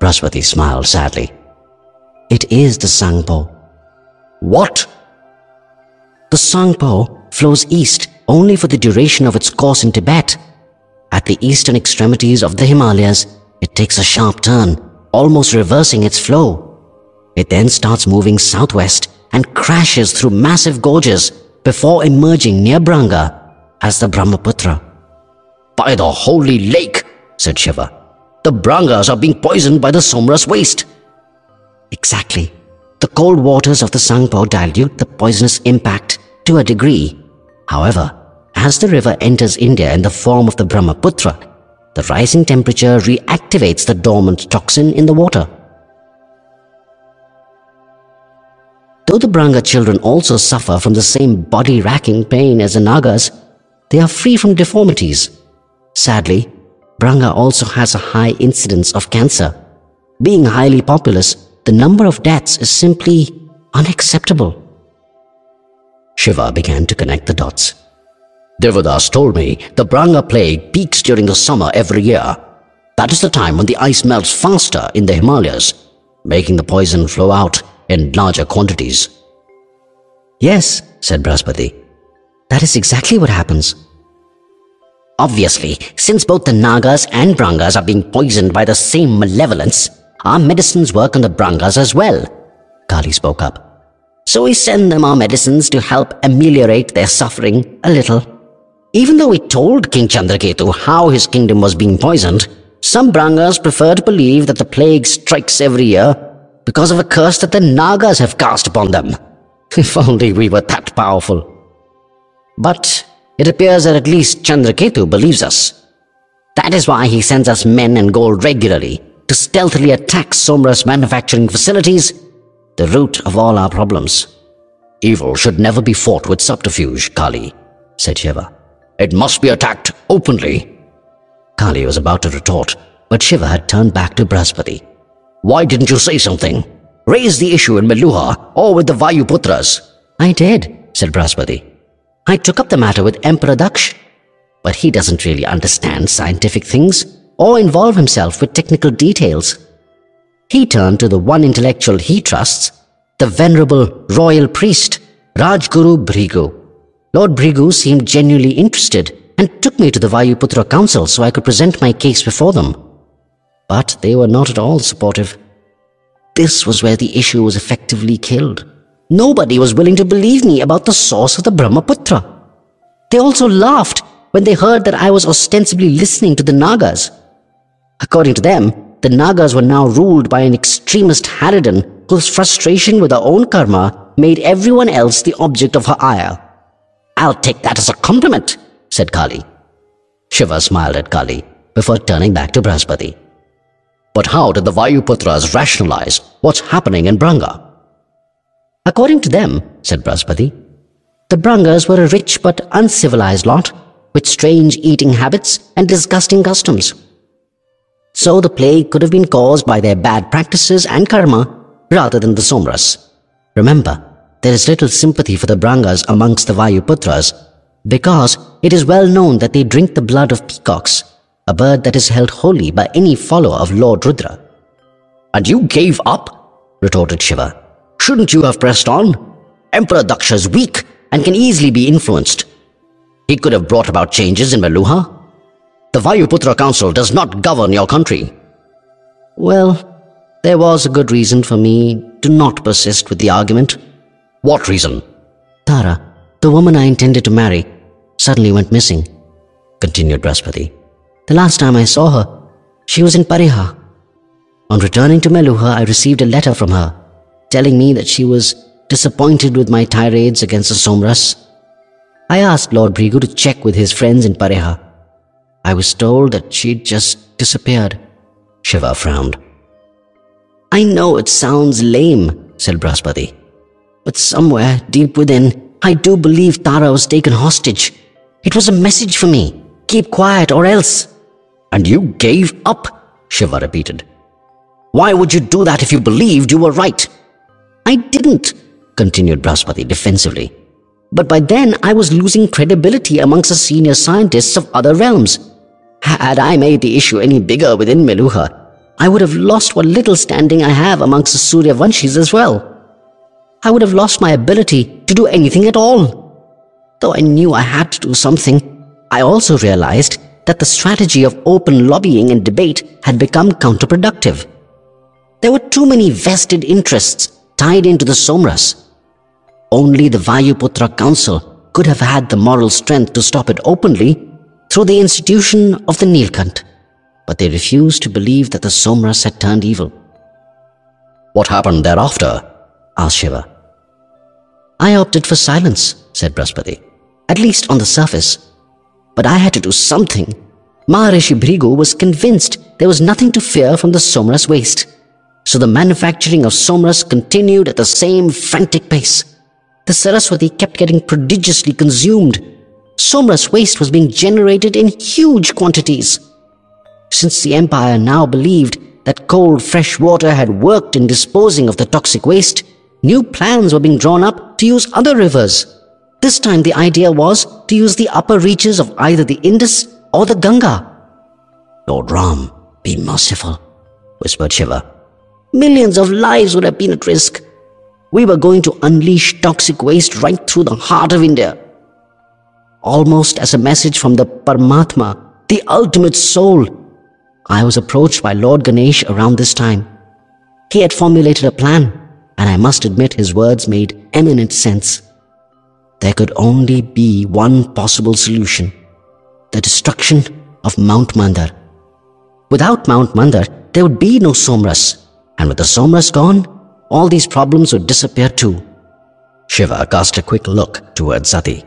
Brahaspati smiled sadly. It is the Tsangpo. What? The Tsangpo flows east only for the duration of its course in Tibet. At the eastern extremities of the Himalayas, it takes a sharp turn, almost reversing its flow. It then starts moving southwest and crashes through massive gorges before emerging near Branga as the Brahmaputra. By the holy lake, said Shiva, the Brangas are being poisoned by the Somras waste. Exactly. The cold waters of the Tsangpo dilute the poisonous impact to a degree. However, as the river enters India in the form of the Brahmaputra, the rising temperature reactivates the dormant toxin in the water. Though the Branga children also suffer from the same body-racking pain as the Nagas, they are free from deformities. Sadly, Branga also has a high incidence of cancer. Being highly populous, the number of deaths is simply unacceptable. Shiva began to connect the dots. Divodas told me the Branga plague peaks during the summer every year. That is the time when the ice melts faster in the Himalayas, making the poison flow out in larger quantities. Yes, said Brahaspati. That is exactly what happens. Obviously, since both the Nagas and Brangas are being poisoned by the same malevolence, our medicines work on the Brangas as well, Kali spoke up. So we send them our medicines to help ameliorate their suffering a little. Even though we told King Chandraketu how his kingdom was being poisoned, some Brangas prefer to believe that the plague strikes every year because of a curse that the Nagas have cast upon them. If only we were that powerful. But it appears that at least Chandraketu believes us. That is why he sends us men and gold regularly to stealthily attack Somras manufacturing facilities, the root of all our problems. Evil should never be fought with subterfuge, Kali, said Shiva. It must be attacked openly. Kali was about to retort, but Shiva had turned back to Brahaspati. Why didn't you say something? Raise the issue in Meluha or with the Vayuputras. I did, said Brahaspati. I took up the matter with Emperor Daksh, but he doesn't really understand scientific things or involve himself with technical details. He turned to the one intellectual he trusts, the venerable royal priest, Rajguru Bhrigu. Lord Bhrigu seemed genuinely interested and took me to the Vayuputra Council so I could present my case before them. But they were not at all supportive. This was where the issue was effectively killed. Nobody was willing to believe me about the source of the Brahmaputra. They also laughed when they heard that I was ostensibly listening to the Nagas. According to them, the Nagas were now ruled by an extremist Harridan whose frustration with her own karma made everyone else the object of her ire. I'll take that as a compliment, said Kali. Shiva smiled at Kali before turning back to Brahaspati. But how did the Vayuputras rationalize what's happening in Branga? According to them, said Brahaspati, the Brangas were a rich but uncivilized lot with strange eating habits and disgusting customs. So the plague could have been caused by their bad practices and karma rather than the Somras. Remember, there is little sympathy for the Brangas amongst the Vayuputras because it is well known that they drink the blood of peacocks, a bird that is held holy by any follower of Lord Rudra. And you gave up? retorted Shiva. Shouldn't you have pressed on? Emperor Daksha is weak and can easily be influenced. He could have brought about changes in Meluha. The Vayuputra Council does not govern your country. Well, there was a good reason for me to not persist with the argument. What reason? Tara, the woman I intended to marry, suddenly went missing, continued Brahaspati. The last time I saw her, she was in Pariha. On returning to Meluha, I received a letter from her, telling me that she was disappointed with my tirades against the Somras. I asked Lord Bhrigu to check with his friends in Pariha. I was told that she'd just disappeared. Shiva frowned. I know it sounds lame, said Brahaspati, but somewhere deep within, I do believe Tara was taken hostage. It was a message for me. Keep quiet or else. And you gave up, Shiva repeated. Why would you do that if you believed you were right? I didn't, continued Brahaspati defensively. But by then I was losing credibility amongst the senior scientists of other realms. Had I made the issue any bigger within Meluha, I would have lost what little standing I have amongst the Suryavanshis as well. I would have lost my ability to do anything at all. Though I knew I had to do something, I also realized that the strategy of open lobbying and debate had become counterproductive. There were too many vested interests tied into the Somras. Only the Vayuputra Council could have had the moral strength to stop it openly through the institution of the Nilkant, but they refused to believe that the Somras had turned evil. What happened thereafter? Asked Shiva. I opted for silence, said Brahaspati, at least on the surface. But I had to do something. Maharishi Bhrigu was convinced there was nothing to fear from the Somras waste. So the manufacturing of Somras continued at the same frantic pace. The Saraswati kept getting prodigiously consumed. Somras waste was being generated in huge quantities. Since the empire now believed that cold fresh water had worked in disposing of the toxic waste, new plans were being drawn up to use other rivers. This time the idea was to use the upper reaches of either the Indus or the Ganga. Lord Ram, be merciful, whispered Shiva. Millions of lives would have been at risk. We were going to unleash toxic waste right through the heart of India. Almost as a message from the Paramatma, the ultimate soul, I was approached by Lord Ganesh around this time. He had formulated a plan, and I must admit his words made eminent sense. There could only be one possible solution the destruction of Mount Mandar. Without Mount Mandar, there would be no Somras, and with the Somras gone, all these problems would disappear too. Shiva cast a quick look towards Sati.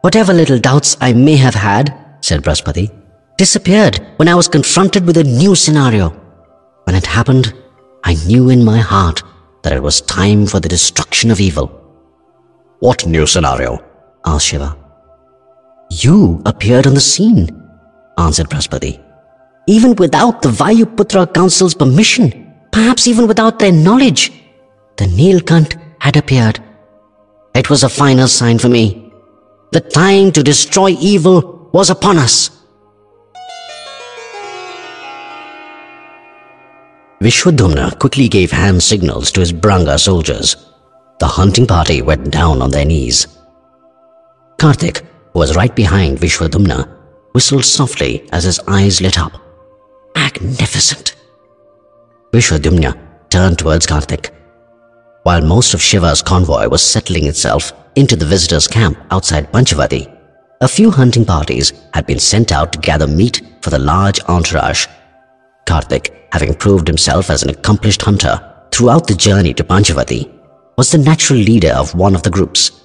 Whatever little doubts I may have had, said Brahaspati, disappeared when I was confronted with a new scenario. When it happened, I knew in my heart that it was time for the destruction of evil. What new scenario? asked Shiva. You appeared on the scene, answered Brahaspati. Even without the Vayuputra Council's permission, perhaps even without their knowledge, the Nilkant had appeared. It was a final sign for me. The time to destroy evil was upon us. Vishwadyumna quickly gave hand signals to his Branga soldiers. The hunting party went down on their knees. Karthik, who was right behind Vishwadyumna, whistled softly as his eyes lit up. Magnificent! Vishwadyumna turned towards Karthik. While most of Shiva's convoy was settling itself into the visitors' camp outside Panchavati, a few hunting parties had been sent out to gather meat for the large entourage. Karthik, having proved himself as an accomplished hunter throughout the journey to Panchavati, was the natural leader of one of the groups.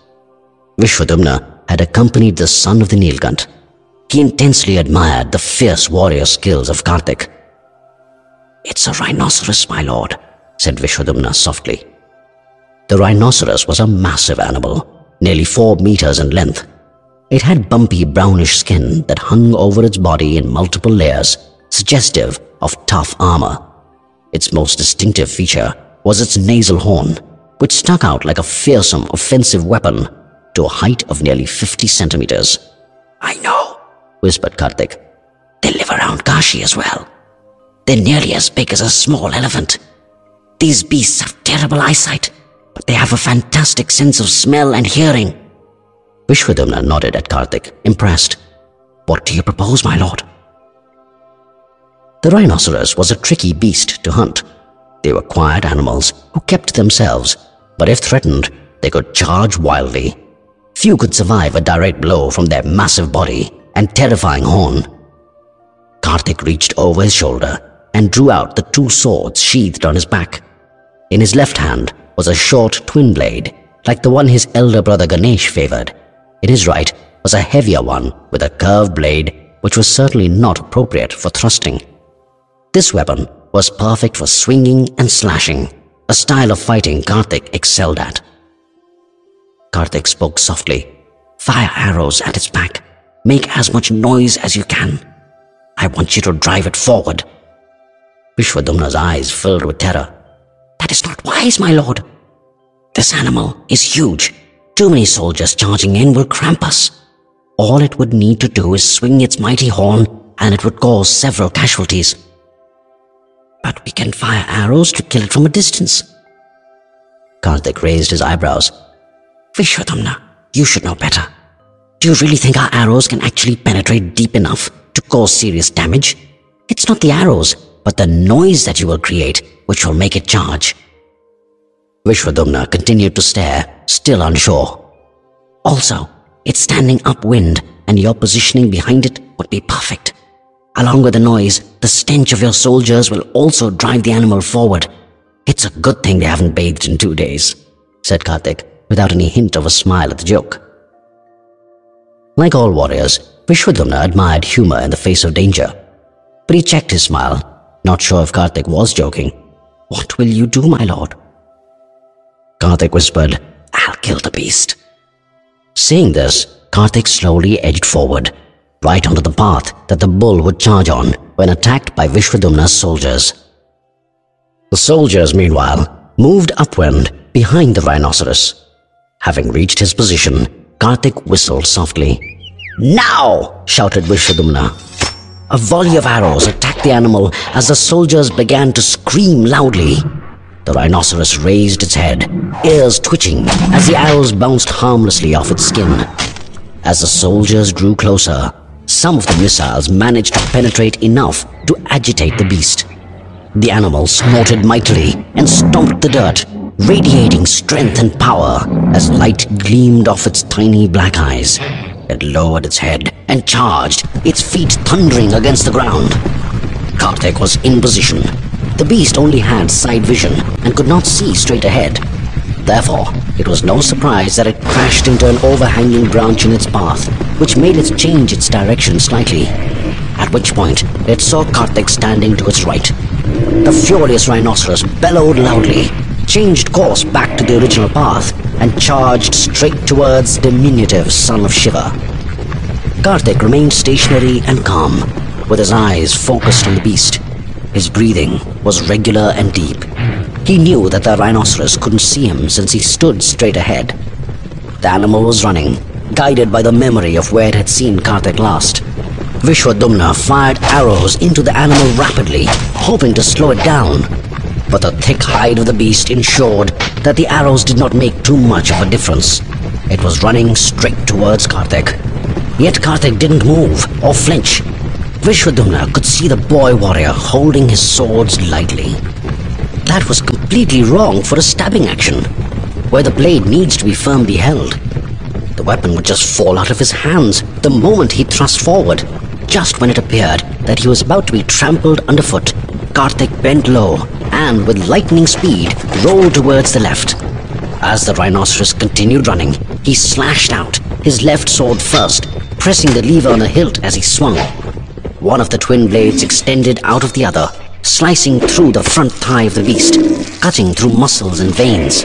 Vishwadyumna had accompanied the son of the Nilkant. He intensely admired the fierce warrior skills of Karthik. It's a rhinoceros, my lord, said Vishwadyumna softly. The rhinoceros was a massive animal, nearly four meters in length. It had bumpy brownish skin that hung over its body in multiple layers, suggestive of tough armor. Its most distinctive feature was its nasal horn, which stuck out like a fearsome offensive weapon to a height of nearly 50 centimeters. I know, whispered Karthik. They live around Kashi as well. They're nearly as big as a small elephant. These beasts have terrible eyesight, but they have a fantastic sense of smell and hearing. Vishwadyumna nodded at Karthik, impressed. What do you propose, my lord? The rhinoceros was a tricky beast to hunt. They were quiet animals who kept themselves, but if threatened, they could charge wildly. Few could survive a direct blow from their massive body and terrifying horn. Karthik reached over his shoulder and drew out the two swords sheathed on his back. In his left hand was a short twin blade, like the one his elder brother Ganesh favored. In his right was a heavier one with a curved blade, which was certainly not appropriate for thrusting. This weapon was perfect for swinging and slashing, a style of fighting Karthik excelled at. Karthik spoke softly. Fire arrows at its back. Make as much noise as you can. I want you to drive it forward. Vishwadyumna's eyes filled with terror. That is not wise, my lord. This animal is huge. Too many soldiers charging in will cramp us. All it would need to do is swing its mighty horn and it would cause several casualties. But we can fire arrows to kill it from a distance. Karthik raised his eyebrows. Vishwadyumna, you should know better. Do you really think our arrows can actually penetrate deep enough to cause serious damage? It's not the arrows, but the noise that you will create which will make it charge. Vishwadyumna continued to stare, still unsure. Also, it's standing upwind, and your positioning behind it would be perfect. Along with the noise, the stench of your soldiers will also drive the animal forward. It's a good thing they haven't bathed in two days, said Karthik, without any hint of a smile at the joke. Like all warriors, Vishwadyumna admired humor in the face of danger. But he checked his smile, not sure if Karthik was joking. What will you do, my lord? Karthik whispered, I'll kill the beast. Saying this, Karthik slowly edged forward, right onto the path that the bull would charge on when attacked by Vishwadyumna's soldiers. The soldiers, meanwhile, moved upwind behind the rhinoceros. Having reached his position, Karthik whistled softly. Now! shouted Vishwadyumna. A volley of arrows attacked the animal as the soldiers began to scream loudly. The rhinoceros raised its head, ears twitching as the arrows bounced harmlessly off its skin. As the soldiers drew closer, some of the missiles managed to penetrate enough to agitate the beast. The animal snorted mightily and stomped the dirt, radiating strength and power as light gleamed off its tiny black eyes. It lowered its head and charged, its feet thundering against the ground. Karthik was in position. The beast only had side vision and could not see straight ahead. Therefore, it was no surprise that it crashed into an overhanging branch in its path, which made it change its direction slightly. At which point, it saw Karthik standing to its right. The furious rhinoceros bellowed loudly, changed course back to the original path, and charged straight towards diminutive son of Shiva. Karthik remained stationary and calm, with his eyes focused on the beast. His breathing was regular and deep. He knew that the rhinoceros couldn't see him since he stood straight ahead. The animal was running, guided by the memory of where it had seen Karthik last. Vishwadyumna fired arrows into the animal rapidly, hoping to slow it down. But the thick hide of the beast ensured that the arrows did not make too much of a difference. It was running straight towards Karthik. Yet Karthik didn't move or flinch. Vishwadyumna could see the boy warrior holding his swords lightly. That was completely wrong for a stabbing action, where the blade needs to be firmly held. The weapon would just fall out of his hands the moment he thrust forward. Just when it appeared that he was about to be trampled underfoot, Karthik bent low and, with lightning speed, rolled towards the left. As the rhinoceros continued running, he slashed out, his left sword first, pressing the lever on the hilt as he swung. One of the twin blades extended out of the other, slicing through the front thigh of the beast, cutting through muscles and veins.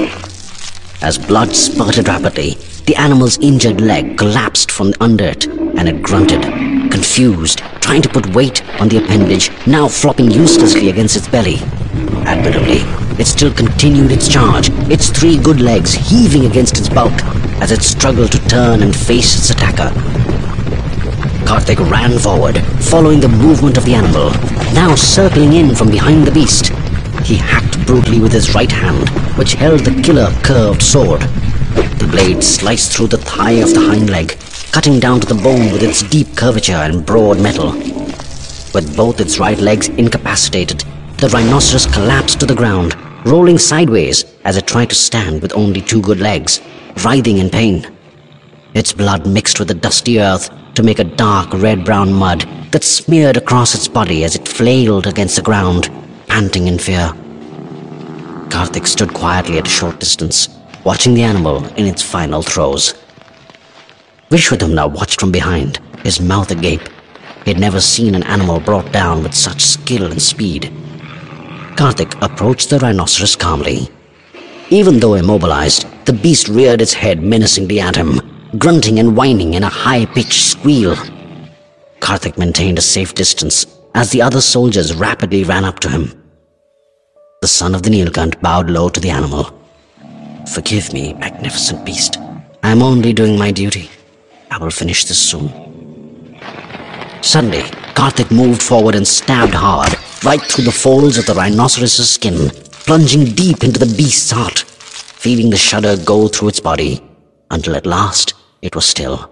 As blood spurted rapidly, the animal's injured leg collapsed from under it, and it grunted, confused, trying to put weight on the appendage, now flopping uselessly against its belly. Admirably, it still continued its charge, its three good legs heaving against its bulk as it struggled to turn and face its attacker. Karthik ran forward, following the movement of the animal, now circling in from behind the beast. He hacked brutally with his right hand, which held the killer curved sword. The blade sliced through the thigh of the hind leg, cutting down to the bone with its deep curvature and broad metal. With both its right legs incapacitated, the rhinoceros collapsed to the ground, rolling sideways as it tried to stand with only two good legs, writhing in pain. Its blood mixed with the dusty earth to make a dark red-brown mud that smeared across its body as it flailed against the ground, panting in fear. Karthik stood quietly at a short distance, watching the animal in its final throes. Vishwadyumna watched from behind, his mouth agape. He had never seen an animal brought down with such skill and speed. Karthik approached the rhinoceros calmly. Even though immobilized, the beast reared its head menacingly at him, grunting and whining in a high-pitched squeal. Karthik maintained a safe distance as the other soldiers rapidly ran up to him. The son of the Nilkant bowed low to the animal. Forgive me, magnificent beast. I am only doing my duty. I will finish this soon. Suddenly, Karthik moved forward and stabbed hard, right through the folds of the rhinoceros's skin, plunging deep into the beast's heart, feeling the shudder go through its body, until at last it was still.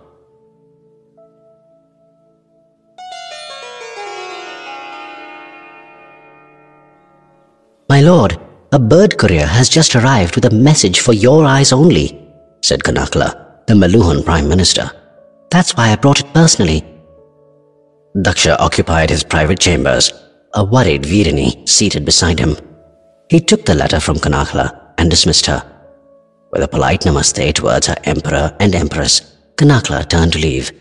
My lord, a bird courier has just arrived with a message for your eyes only, said Kanakhala, the Meluhan Prime Minister. That's why I brought it personally. Daksha occupied his private chambers, a worried Virini seated beside him. He took the letter from Kanakhala and dismissed her. With a polite namaste towards her emperor and empress, Kanakhala turned to leave.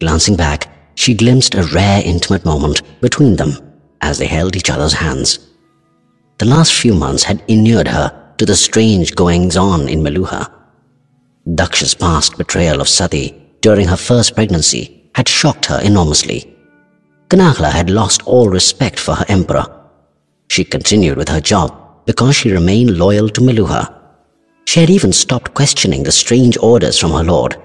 Glancing back, she glimpsed a rare intimate moment between them as they held each other's hands. The last few months had inured her to the strange goings-on in Meluha. Daksha's past betrayal of Sati during her first pregnancy had shocked her enormously. Kanakhala had lost all respect for her emperor. She continued with her job because she remained loyal to Meluha. She had even stopped questioning the strange orders from her lord,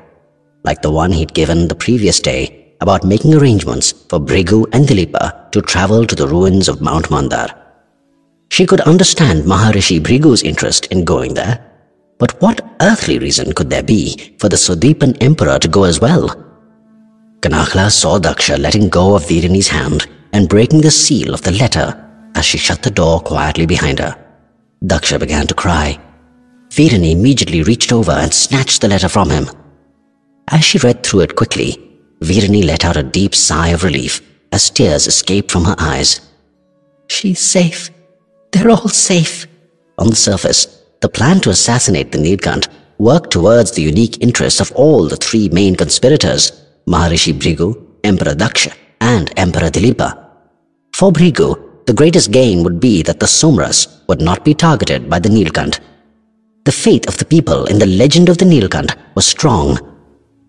like the one he'd given the previous day about making arrangements for Bhrigu and Dilipa to travel to the ruins of Mount Mandar. She could understand Maharishi Bhrigu's interest in going there, but what earthly reason could there be for the Swadweepan emperor to go as well? Kanakhala saw Daksha letting go of Virini's hand and breaking the seal of the letter as she shut the door quietly behind her. Daksha began to cry. Virini immediately reached over and snatched the letter from him. As she read through it quickly, Virini let out a deep sigh of relief as tears escaped from her eyes. She's safe. They're all safe. On the surface, the plan to assassinate the Nilkant worked towards the unique interests of all the three main conspirators, Maharishi Bhrigu, Emperor Daksha, and Emperor Dilipa. For Bhrigu, the greatest gain would be that the Somras would not be targeted by the Nilkant. The faith of the people in the legend of the Nilkant was strong.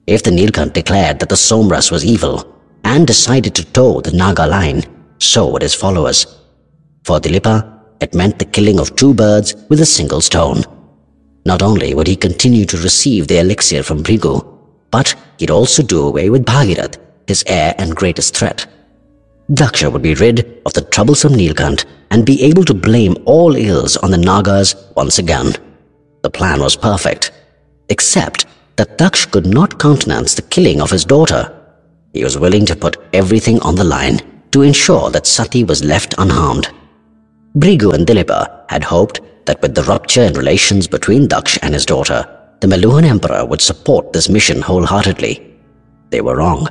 If the Nilkant declared that the Somras was evil and decided to toe the Naga line, so would his followers. For Dilipa, it meant the killing of two birds with a single stone. Not only would he continue to receive the elixir from Bhrigu, but he'd also do away with Bhagirath, his heir and greatest threat. Daksha would be rid of the troublesome Nilkant and be able to blame all ills on the Nagas once again. The plan was perfect, except that Daksh could not countenance the killing of his daughter. He was willing to put everything on the line to ensure that Sati was left unharmed. Bhrigu and Dilipa had hoped that with the rupture in relations between Daksh and his daughter, the Meluhan emperor would support this mission wholeheartedly. They were wrong.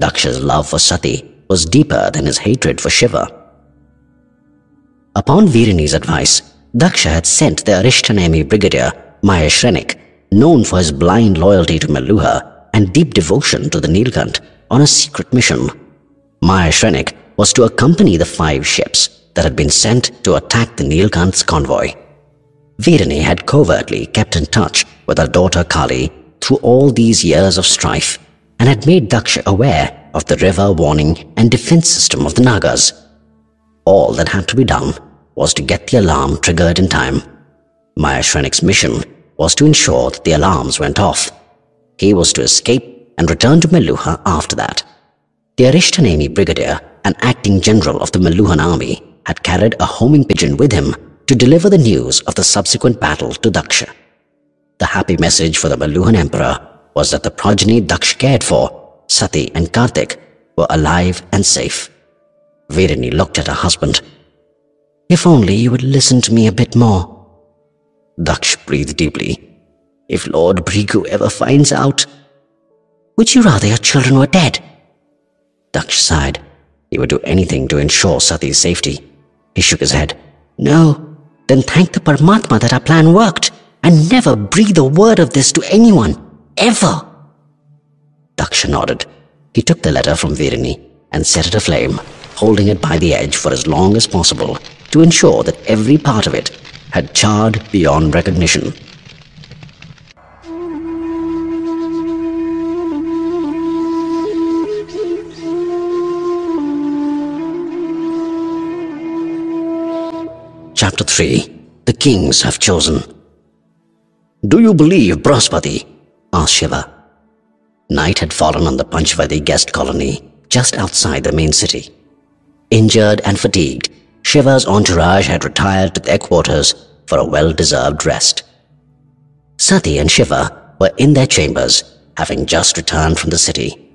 Daksha's love for Sati was deeper than his hatred for Shiva. Upon Virini's advice, Daksha had sent the Arishtanemi brigadier, Maheshrenik, known for his blind loyalty to Meluha and deep devotion to the Nilkant, on a secret mission. Maheshrenik was to accompany the five ships that had been sent to attack the Nilkant's convoy. Virini had covertly kept in touch with her daughter Kali through all these years of strife and had made Daksha aware of the river warning and defense system of the Nagas. All that had to be done was to get the alarm triggered in time. Maheshrenik's mission was to ensure that the alarms went off. He was to escape and return to Meluha after that. The Arishtanemi brigadier, an acting general of the Meluhan army, had carried a homing pigeon with him to deliver the news of the subsequent battle to Daksha. The happy message for the Meluhan emperor was that the progeny Daksh cared for, Sati and Kartik, were alive and safe. Virini looked at her husband. If only you would listen to me a bit more. Daksh breathed deeply. If Lord Bhrigu ever finds out, would you rather your children were dead? Daksh sighed. He would do anything to ensure Sati's safety. He shook his head. No, then thank the Paramatma that our plan worked and never breathe a word of this to anyone, ever. Daksha nodded. He took the letter from Virini and set it aflame, holding it by the edge for as long as possible to ensure that every part of it had charred beyond recognition. Chapter 3 The Kings Have Chosen Do you believe Brahaspati? asked Shiva. Night had fallen on the Panchavati guest colony just outside the main city. Injured and fatigued, Shiva's entourage had retired to their quarters for a well-deserved rest. Sati and Shiva were in their chambers, having just returned from the city.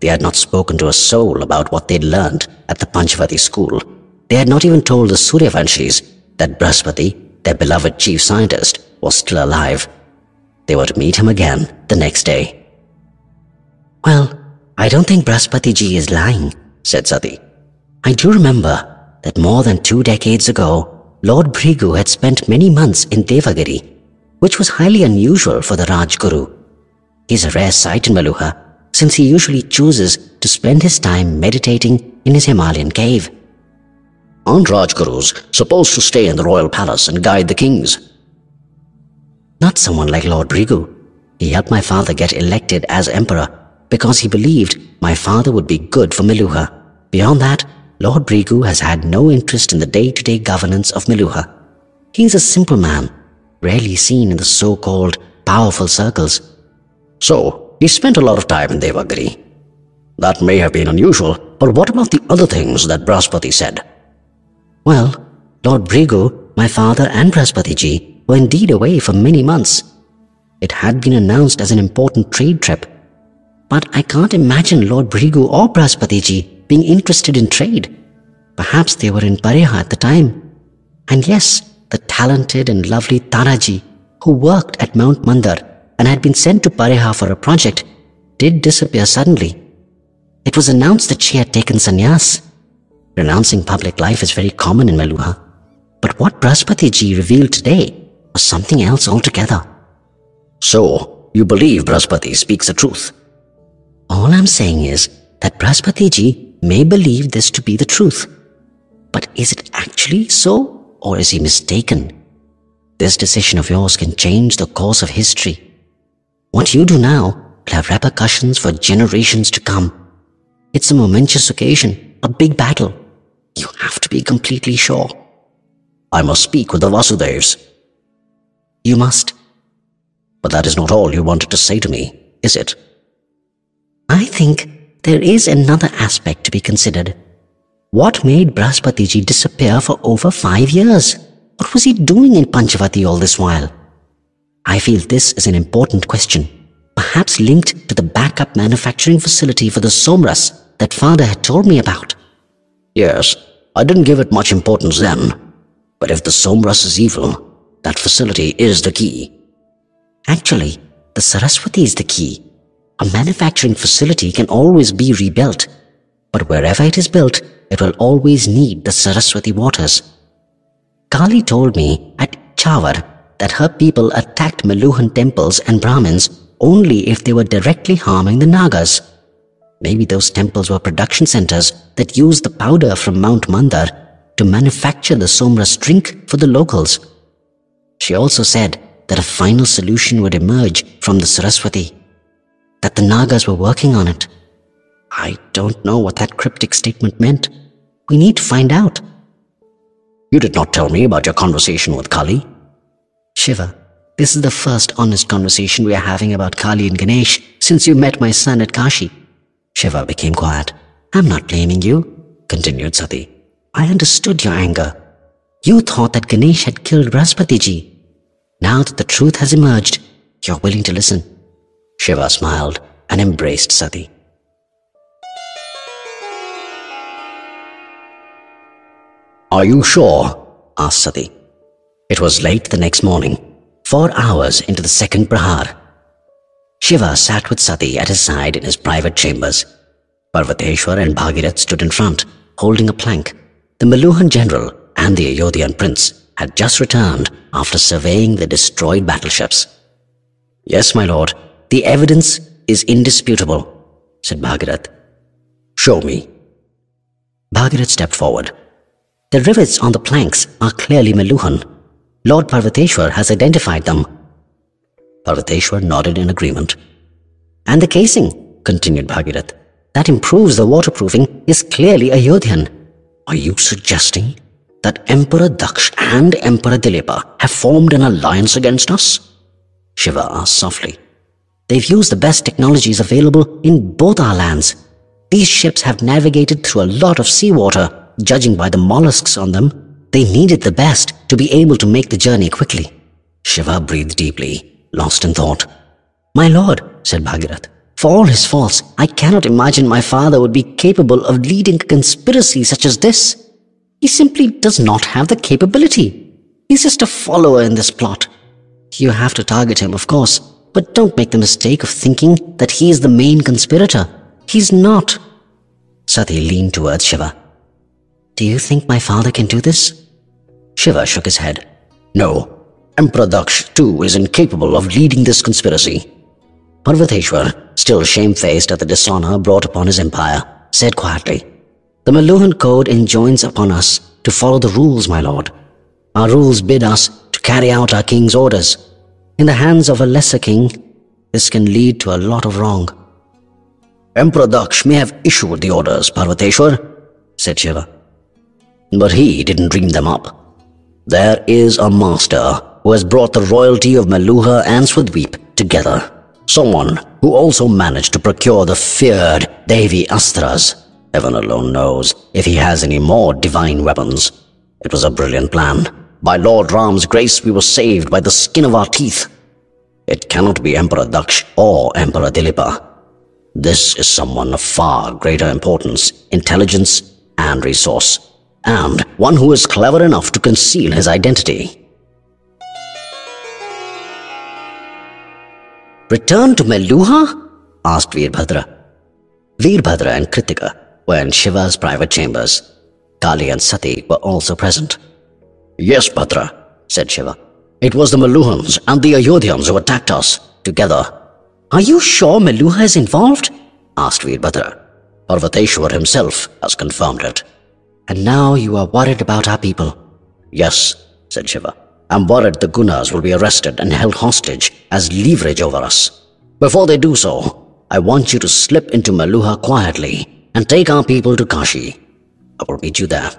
They had not spoken to a soul about what they'd learned at the Panchavati school. They had not even told the Suryavanshis that Brahaspati, their beloved chief scientist, was still alive. They were to meet him again the next day. Well, I don't think Brahaspati ji is lying, said Sati. I do remember that more than two decades ago, Lord Bhrigu had spent many months in Devagiri, which was highly unusual for the Rajguru. He's a rare sight in Meluha, since he usually chooses to spend his time meditating in his Himalayan cave. Aren't Rajgurus supposed to stay in the royal palace and guide the kings? Not someone like Lord Bhrigu. He helped my father get elected as emperor because he believed my father would be good for Meluha. Beyond that, Lord Bhrigu has had no interest in the day-to-day governance of Meluha. He is a simple man, rarely seen in the so-called powerful circles. So, he spent a lot of time in Devagiri. That may have been unusual, but what about the other things that Brahaspati said? Well, Lord Bhrigu, my father and Brahaspati ji were indeed away for many months. It had been announced as an important trade trip. But I can't imagine Lord Bhrigu or Brahaspati ji being interested in trade. Perhaps they were in Pariha at the time. And yes, the talented and lovely Taraji, who worked at Mount Mandar and had been sent to Pariha for a project, did disappear suddenly. It was announced that she had taken sannyas. Renouncing public life is very common in Meluha. But what Brahaspati ji revealed today was something else altogether. So, you believe Brahaspati speaks the truth? All I'm saying is that Brahaspati ji may believe this to be the truth. But is it actually so, or is he mistaken? This decision of yours can change the course of history. What you do now will have repercussions for generations to come. It's a momentous occasion, a big battle. You have to be completely sure. I must speak with the Vasudevs. You must. But that is not all you wanted to say to me, is it? I think there is another aspect to be considered. What made Brahaspatiji disappear for over five years? What was he doing in Panchavati all this while? I feel this is an important question, perhaps linked to the backup manufacturing facility for the Somras that father had told me about. Yes, I didn't give it much importance then. But if the Somras is evil, that facility is the key. Actually, the Saraswati is the key. A manufacturing facility can always be rebuilt, but wherever it is built, it will always need the Saraswati waters. Kali told me at Chawar that her people attacked Meluhan temples and Brahmins only if they were directly harming the Nagas. Maybe those temples were production centers that used the powder from Mount Mandar to manufacture the Somras drink for the locals. She also said that a final solution would emerge from the Saraswati that the Nagas were working on it. I don't know what that cryptic statement meant. We need to find out. You did not tell me about your conversation with Kali. Shiva, this is the first honest conversation we are having about Kali and Ganesh since you met my son at Kashi. Shiva became quiet. I'm not blaming you, continued Sati. I understood your anger. You thought that Ganesh had killed Brahaspatiji. Now that the truth has emerged, you're willing to listen. Shiva smiled and embraced Sati. Are you sure? asked Sati. It was late the next morning, four hours into the second prahar. Shiva sat with Sati at his side in his private chambers. Parvateshwar and Bhagirath stood in front, holding a plank. The Meluhan general and the Ayodhyan prince had just returned after surveying the destroyed battleships. Yes, my lord, the evidence is indisputable, said Bhagirath. Show me. Bhagirath stepped forward. The rivets on the planks are clearly Meluhan. Lord Parvateshwar has identified them. Parvateshwar nodded in agreement. And the casing, continued Bhagirath, that improves the waterproofing is clearly Ayodhyan. Are you suggesting that Emperor Daksh and Emperor Dilipa have formed an alliance against us? Shiva asked softly. They've used the best technologies available in both our lands. These ships have navigated through a lot of seawater. Judging by the mollusks on them, they needed the best to be able to make the journey quickly. Shiva breathed deeply, lost in thought. My lord, said Bhagirath, for all his faults, I cannot imagine my father would be capable of leading a conspiracy such as this. He simply does not have the capability. He's just a follower in this plot. You have to target him, of course, but don't make the mistake of thinking that he is the main conspirator. He's not. Sati leaned towards Shiva. Do you think my father can do this? Shiva shook his head. No. Emperor Daksh, too, is incapable of leading this conspiracy. Parvateshwar, still shamefaced at the dishonor brought upon his empire, said quietly, The Meluhan Code enjoins upon us to follow the rules, my lord. Our rules bid us to carry out our king's orders. In the hands of a lesser king, this can lead to a lot of wrong. Emperor Daksh may have issued the orders, Parvateshwar, said Shiva. But he didn't dream them up. There is a master who has brought the royalty of Meluha and Swadweep together. Someone who also managed to procure the feared Devi Astras. Heaven alone knows if he has any more divine weapons. It was a brilliant plan. By Lord Ram's grace, we were saved by the skin of our teeth. It cannot be Emperor Daksh or Emperor Dilipa. This is someone of far greater importance, intelligence, and resource, and one who is clever enough to conceal his identity. Return to Meluha? asked Veerbhadra. Veerbhadra and Kritika were in Shiva's private chambers. Kali and Sati were also present. Yes, Bhadra, said Shiva. It was the Meluhans and the Ayodhyans who attacked us, together. Are you sure Meluha is involved? asked Veerbhadra. Parvateshwar himself has confirmed it. And now you are worried about our people? Yes, said Shiva. I'm worried the Gunas will be arrested and held hostage as leverage over us. Before they do so, I want you to slip into Meluha quietly and take our people to Kashi. I will meet you there.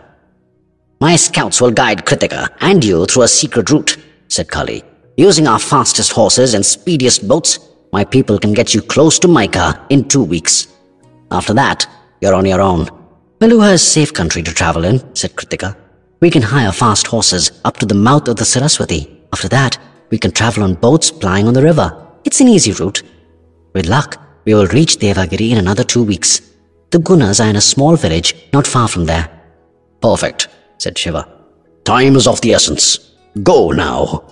My scouts will guide Kritika and you through a secret route, said Kali. Using our fastest horses and speediest boats, my people can get you close to Maika in two weeks. After that, you're on your own. Meluha is a safe country to travel in, said Kritika. We can hire fast horses up to the mouth of the Saraswati. After that, we can travel on boats plying on the river. It's an easy route. With luck, we will reach Devagiri in another two weeks. The Gunas are in a small village not far from there. Perfect, said Shiva. Time is of the essence. Go now.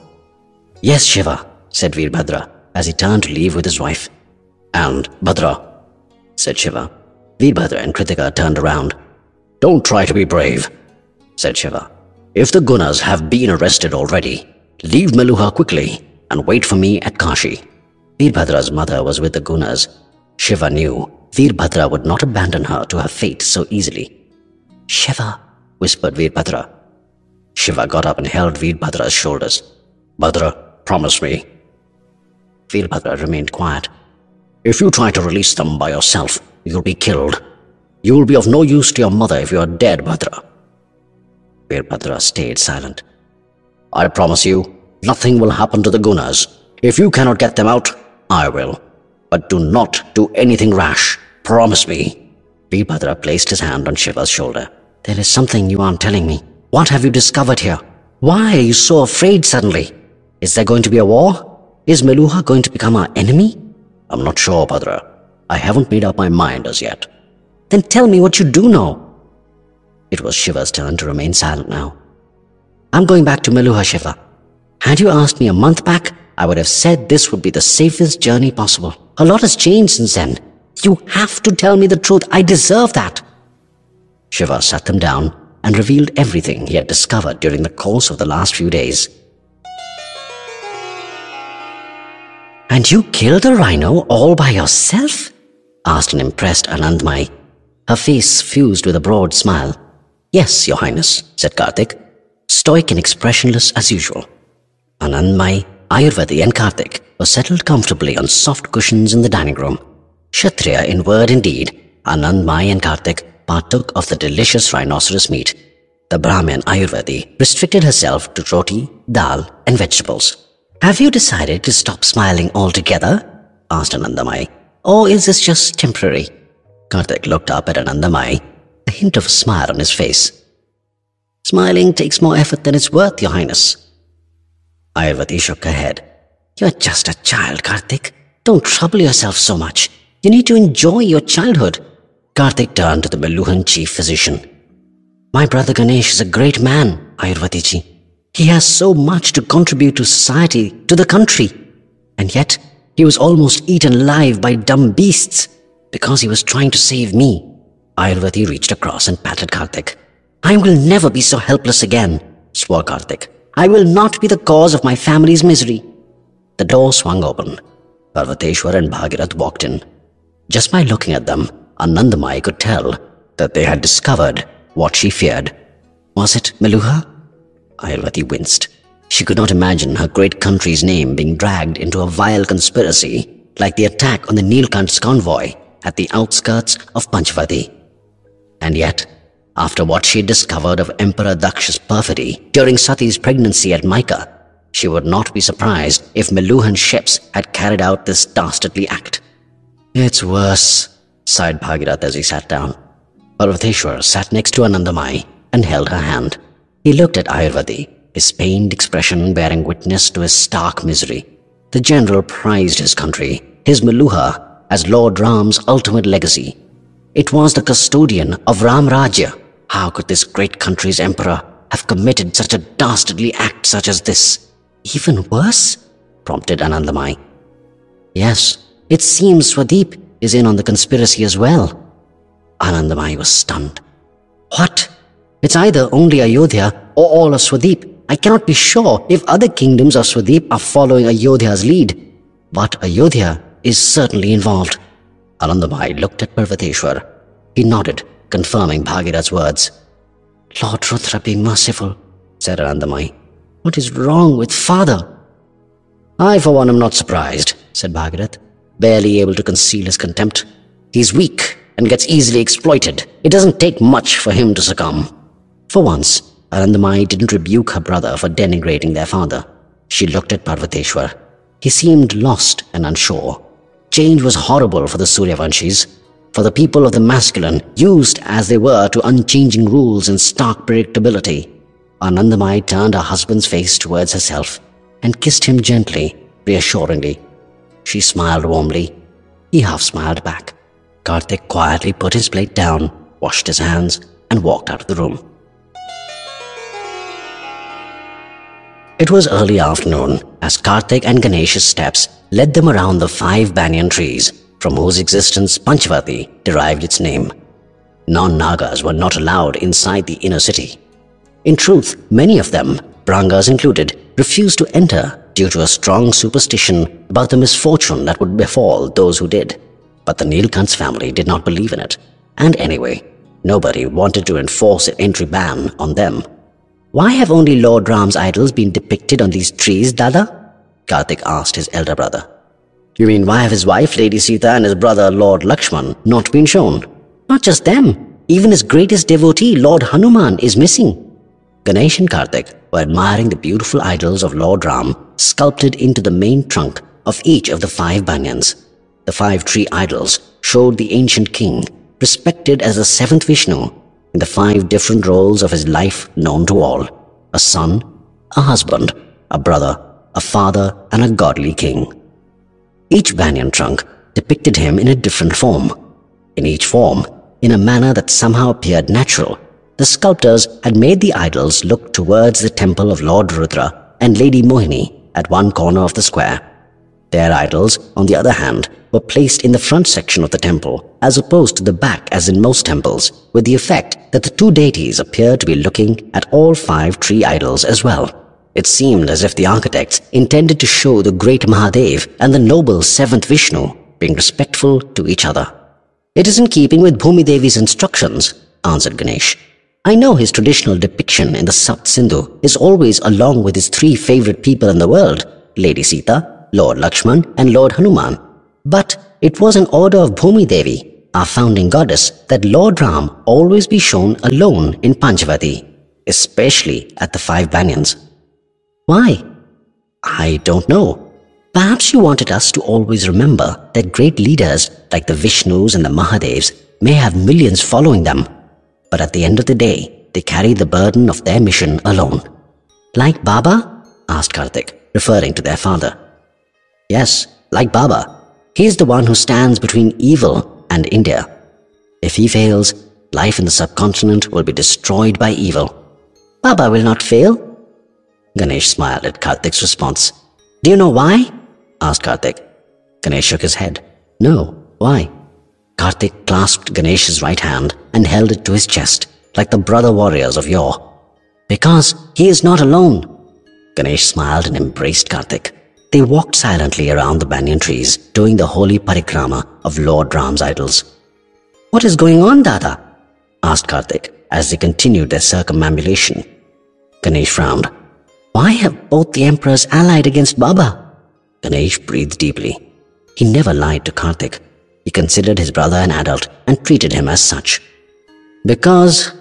Yes, Shiva, said Veerbhadra as he turned to leave with his wife. And Bhadra, said Shiva. Veerbhadra and Kritika turned around. Don't try to be brave, said Shiva. If the Gunas have been arrested already, leave Meluha quickly and wait for me at Kashi. Veerbhadra's mother was with the Gunas. Shiva knew Veerbhadra would not abandon her to her fate so easily. Shiva, whispered Veerbhadra. Shiva got up and held Veerbhadra's shoulders. Bhadra, promise me. Veerbhadra remained quiet. If you try to release them by yourself, you'll be killed. You will be of no use to your mother if you are dead, Bhadra. Veerbhadra stayed silent. I promise you, nothing will happen to the Gunas. If you cannot get them out, I will. But do not do anything rash. Promise me. Veerbhadra placed his hand on Shiva's shoulder. There is something you aren't telling me. What have you discovered here? Why are you so afraid suddenly? Is there going to be a war? Is Meluha going to become our enemy? I'm not sure, Bhadra. I haven't made up my mind as yet. Then tell me what you do know. It was Shiva's turn to remain silent now. I'm going back to Meluha, Shiva. Had you asked me a month back, I would have said this would be the safest journey possible. A lot has changed since then. You have to tell me the truth. I deserve that. Shiva sat them down and revealed everything he had discovered during the course of the last few days. And you killed a rhino all by yourself? asked an impressed Anandmai. Her face fused with a broad smile. Yes, Your Highness, said Karthik, stoic and expressionless as usual. Anandmai, Ayurvati and Karthik were settled comfortably on soft cushions in the dining room. Kshatriya in word and deed, Anandmai and Karthik partook of the delicious rhinoceros meat. The Brahmin Ayurvati restricted herself to roti, dal and vegetables. Have you decided to stop smiling altogether? asked Anandamai. Or is this just temporary? Karthik looked up at Anandamai, a hint of a smile on his face. Smiling takes more effort than it's worth, Your Highness. Ayurvati shook her head. You're just a child, Karthik. Don't trouble yourself so much. You need to enjoy your childhood. Karthik turned to the Meluhan chief physician. My brother Ganesh is a great man, Ayurvati ji. He has so much to contribute to society, to the country. And yet, he was almost eaten alive by dumb beasts because he was trying to save me. Ayurvati reached across and patted Karthik. I will never be so helpless again, swore Karthik. I will not be the cause of my family's misery. The door swung open. Parvateshwar and Bhagirath walked in. Just by looking at them, Anandamai could tell that they had discovered what she feared. Was it Meluha? Ayurvati winced. She could not imagine her great country's name being dragged into a vile conspiracy like the attack on the Nilkant's convoy at the outskirts of Panchavati. And yet, after what she had discovered of Emperor Daksha's perfidy during Sati's pregnancy at Maika, she would not be surprised if Meluhan ships had carried out this dastardly act. It's worse, sighed Bhagirath as he sat down. Parvateshwar sat next to Anandamai and held her hand. He looked at Ayurvati, his pained expression bearing witness to his stark misery. The general prized his country, his Meluha, as Lord Ram's ultimate legacy. It was the custodian of Ram Rajya. How could this great country's emperor have committed such a dastardly act such as this? Even worse? prompted Anandamai. Yes, it seems Swadweep is in on the conspiracy as well. Anandamai was stunned. What? It's either only Ayodhya or all of Swadweep. I cannot be sure if other kingdoms of Swadweep are following Ayodhya's lead. But Ayodhya is certainly involved. Anandamai looked at Parvateshwar. He nodded, confirming Bhagirath's words. Lord Rudra be merciful, said Anandamai. What is wrong with father? I, for one, am not surprised, said Bhagirath, barely able to conceal his contempt. He's weak and gets easily exploited. It doesn't take much for him to succumb. For once, Anandamai didn't rebuke her brother for denigrating their father. She looked at Parvateshwar. He seemed lost and unsure. Change was horrible for the Suryavanshis, for the people of the masculine, used as they were to unchanging rules and stark predictability. Anandamai turned her husband's face towards herself and kissed him gently, reassuringly. She smiled warmly. He half smiled back. Karthik quietly put his plate down, washed his hands, and walked out of the room. It was early afternoon as Karthik and Ganesh's steps led them around the five banyan trees from whose existence Panchavati derived its name. Non-Nagas were not allowed inside the inner city. In truth, many of them, Brangas included, refused to enter due to a strong superstition about the misfortune that would befall those who did. But the Nilkant's family did not believe in it. And anyway, nobody wanted to enforce an entry ban on them. Why have only Lord Ram's idols been depicted on these trees, Dada? Karthik asked his elder brother. You mean why have his wife, Lady Sita, and his brother, Lord Lakshman, not been shown? Not just them. Even his greatest devotee, Lord Hanuman, is missing. Ganesh and Karthik were admiring the beautiful idols of Lord Ram sculpted into the main trunk of each of the five banyans. The five tree idols showed the ancient king, respected as the seventh Vishnu, in the five different roles of his life known to all a son, a husband, a brother, a father, and a godly king. Each banyan trunk depicted him in a different form. In each form, in a manner that somehow appeared natural, the sculptors had made the idols look towards the temple of Lord Rudra and Lady Mohini at one corner of the square. Their idols, on the other hand, were placed in the front section of the temple, as opposed to the back as in most temples, with the effect that the two deities appeared to be looking at all five tree idols as well. It seemed as if the architects intended to show the great Mahadev and the noble seventh Vishnu being respectful to each other. It is in keeping with Bhumi Devi's instructions, answered Ganesh. I know his traditional depiction in the Sapt Sindhu is always along with his three favorite people in the world, Lady Sita, Lord Lakshman and Lord Hanuman. But it was an order of Bhumi Devi, our founding goddess, that Lord Ram always be shown alone in Panchavati, especially at the five banyans. Why? I don't know. Perhaps you wanted us to always remember that great leaders like the Vishnus and the Mahadevs may have millions following them, but at the end of the day, they carry the burden of their mission alone. Like Baba? asked Karthik, referring to their father. Yes, like Baba. He is the one who stands between evil and India. If he fails, life in the subcontinent will be destroyed by evil. Baba will not fail. Ganesh smiled at Karthik's response. Do you know why? asked Karthik. Ganesh shook his head. No, why? Karthik clasped Ganesh's right hand and held it to his chest, like the brother warriors of yore. Because he is not alone. Ganesh smiled and embraced Karthik. They walked silently around the banyan trees, doing the holy parikrama of Lord Ram's idols. What is going on, Dada? asked Karthik as they continued their circumambulation. Ganesh frowned. Why have both the emperors allied against Baba? Ganesh breathed deeply. He never lied to Karthik. He considered his brother an adult and treated him as such. Because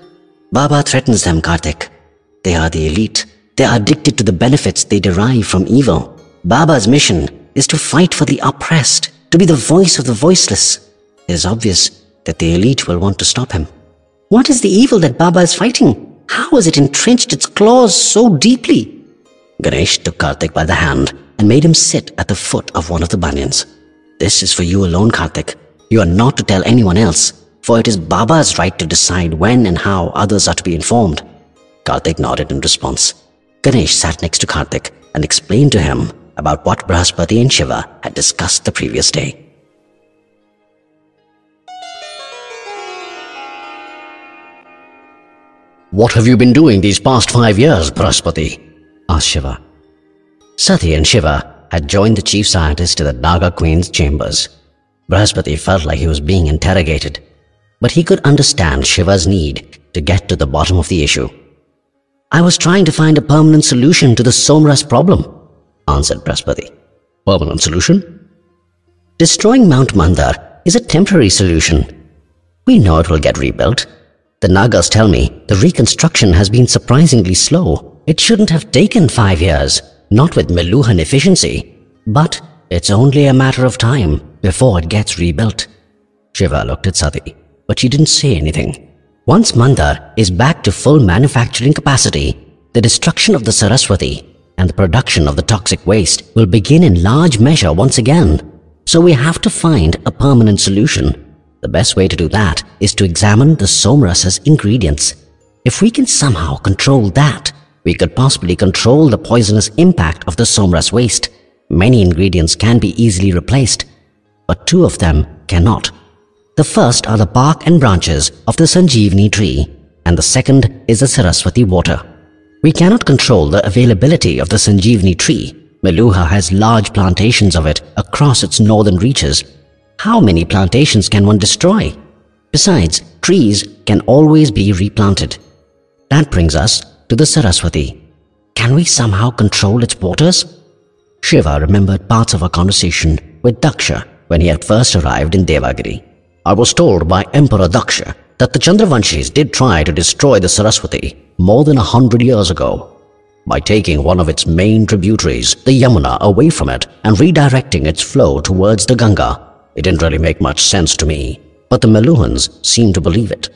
Baba threatens them, Karthik. They are the elite. They are addicted to the benefits they derive from evil. Baba's mission is to fight for the oppressed, to be the voice of the voiceless. It is obvious that the elite will want to stop him. What is the evil that Baba is fighting? How has it entrenched its claws so deeply? Ganesh took Karthik by the hand and made him sit at the foot of one of the banyans. This is for you alone, Karthik. You are not to tell anyone else, for it is Baba's right to decide when and how others are to be informed. Karthik nodded in response. Ganesh sat next to Karthik and explained to him about what Brahaspati and Shiva had discussed the previous day. What have you been doing these past five years, Brahaspati? asked Shiva. Sati and Shiva had joined the chief scientist to the Naga Queen's chambers. Brahaspati felt like he was being interrogated, but he could understand Shiva's need to get to the bottom of the issue. I was trying to find a permanent solution to the Somras problem, answered Brahaspati. Permanent solution? Destroying Mount Mandar is a temporary solution. We know it will get rebuilt. The Nagas tell me the reconstruction has been surprisingly slow. It shouldn't have taken five years, not with Meluhan efficiency. But it's only a matter of time before it gets rebuilt. Shiva looked at Sati, but she didn't say anything. Once Mandar is back to full manufacturing capacity, the destruction of the Saraswati and the production of the toxic waste will begin in large measure once again. So we have to find a permanent solution. The best way to do that is to examine the somras's ingredients. If we can somehow control that, we could possibly control the poisonous impact of the somras waste. Many ingredients can be easily replaced, but two of them cannot. The first are the bark and branches of the Sanjeevani tree, and the second is the Saraswati water. We cannot control the availability of the Sanjeevani tree. Meluha has large plantations of it across its northern reaches. How many plantations can one destroy? Besides, trees can always be replanted. That brings us to the Saraswati. Can we somehow control its waters? Shiva remembered parts of a conversation with Daksha when he had first arrived in Devagiri. I was told by Emperor Daksha that the Chandravanshis did try to destroy the Saraswati more than a hundred years ago by taking one of its main tributaries, the Yamuna, away from it and redirecting its flow towards the Ganga. It didn't really make much sense to me, but the Meluhans seemed to believe it.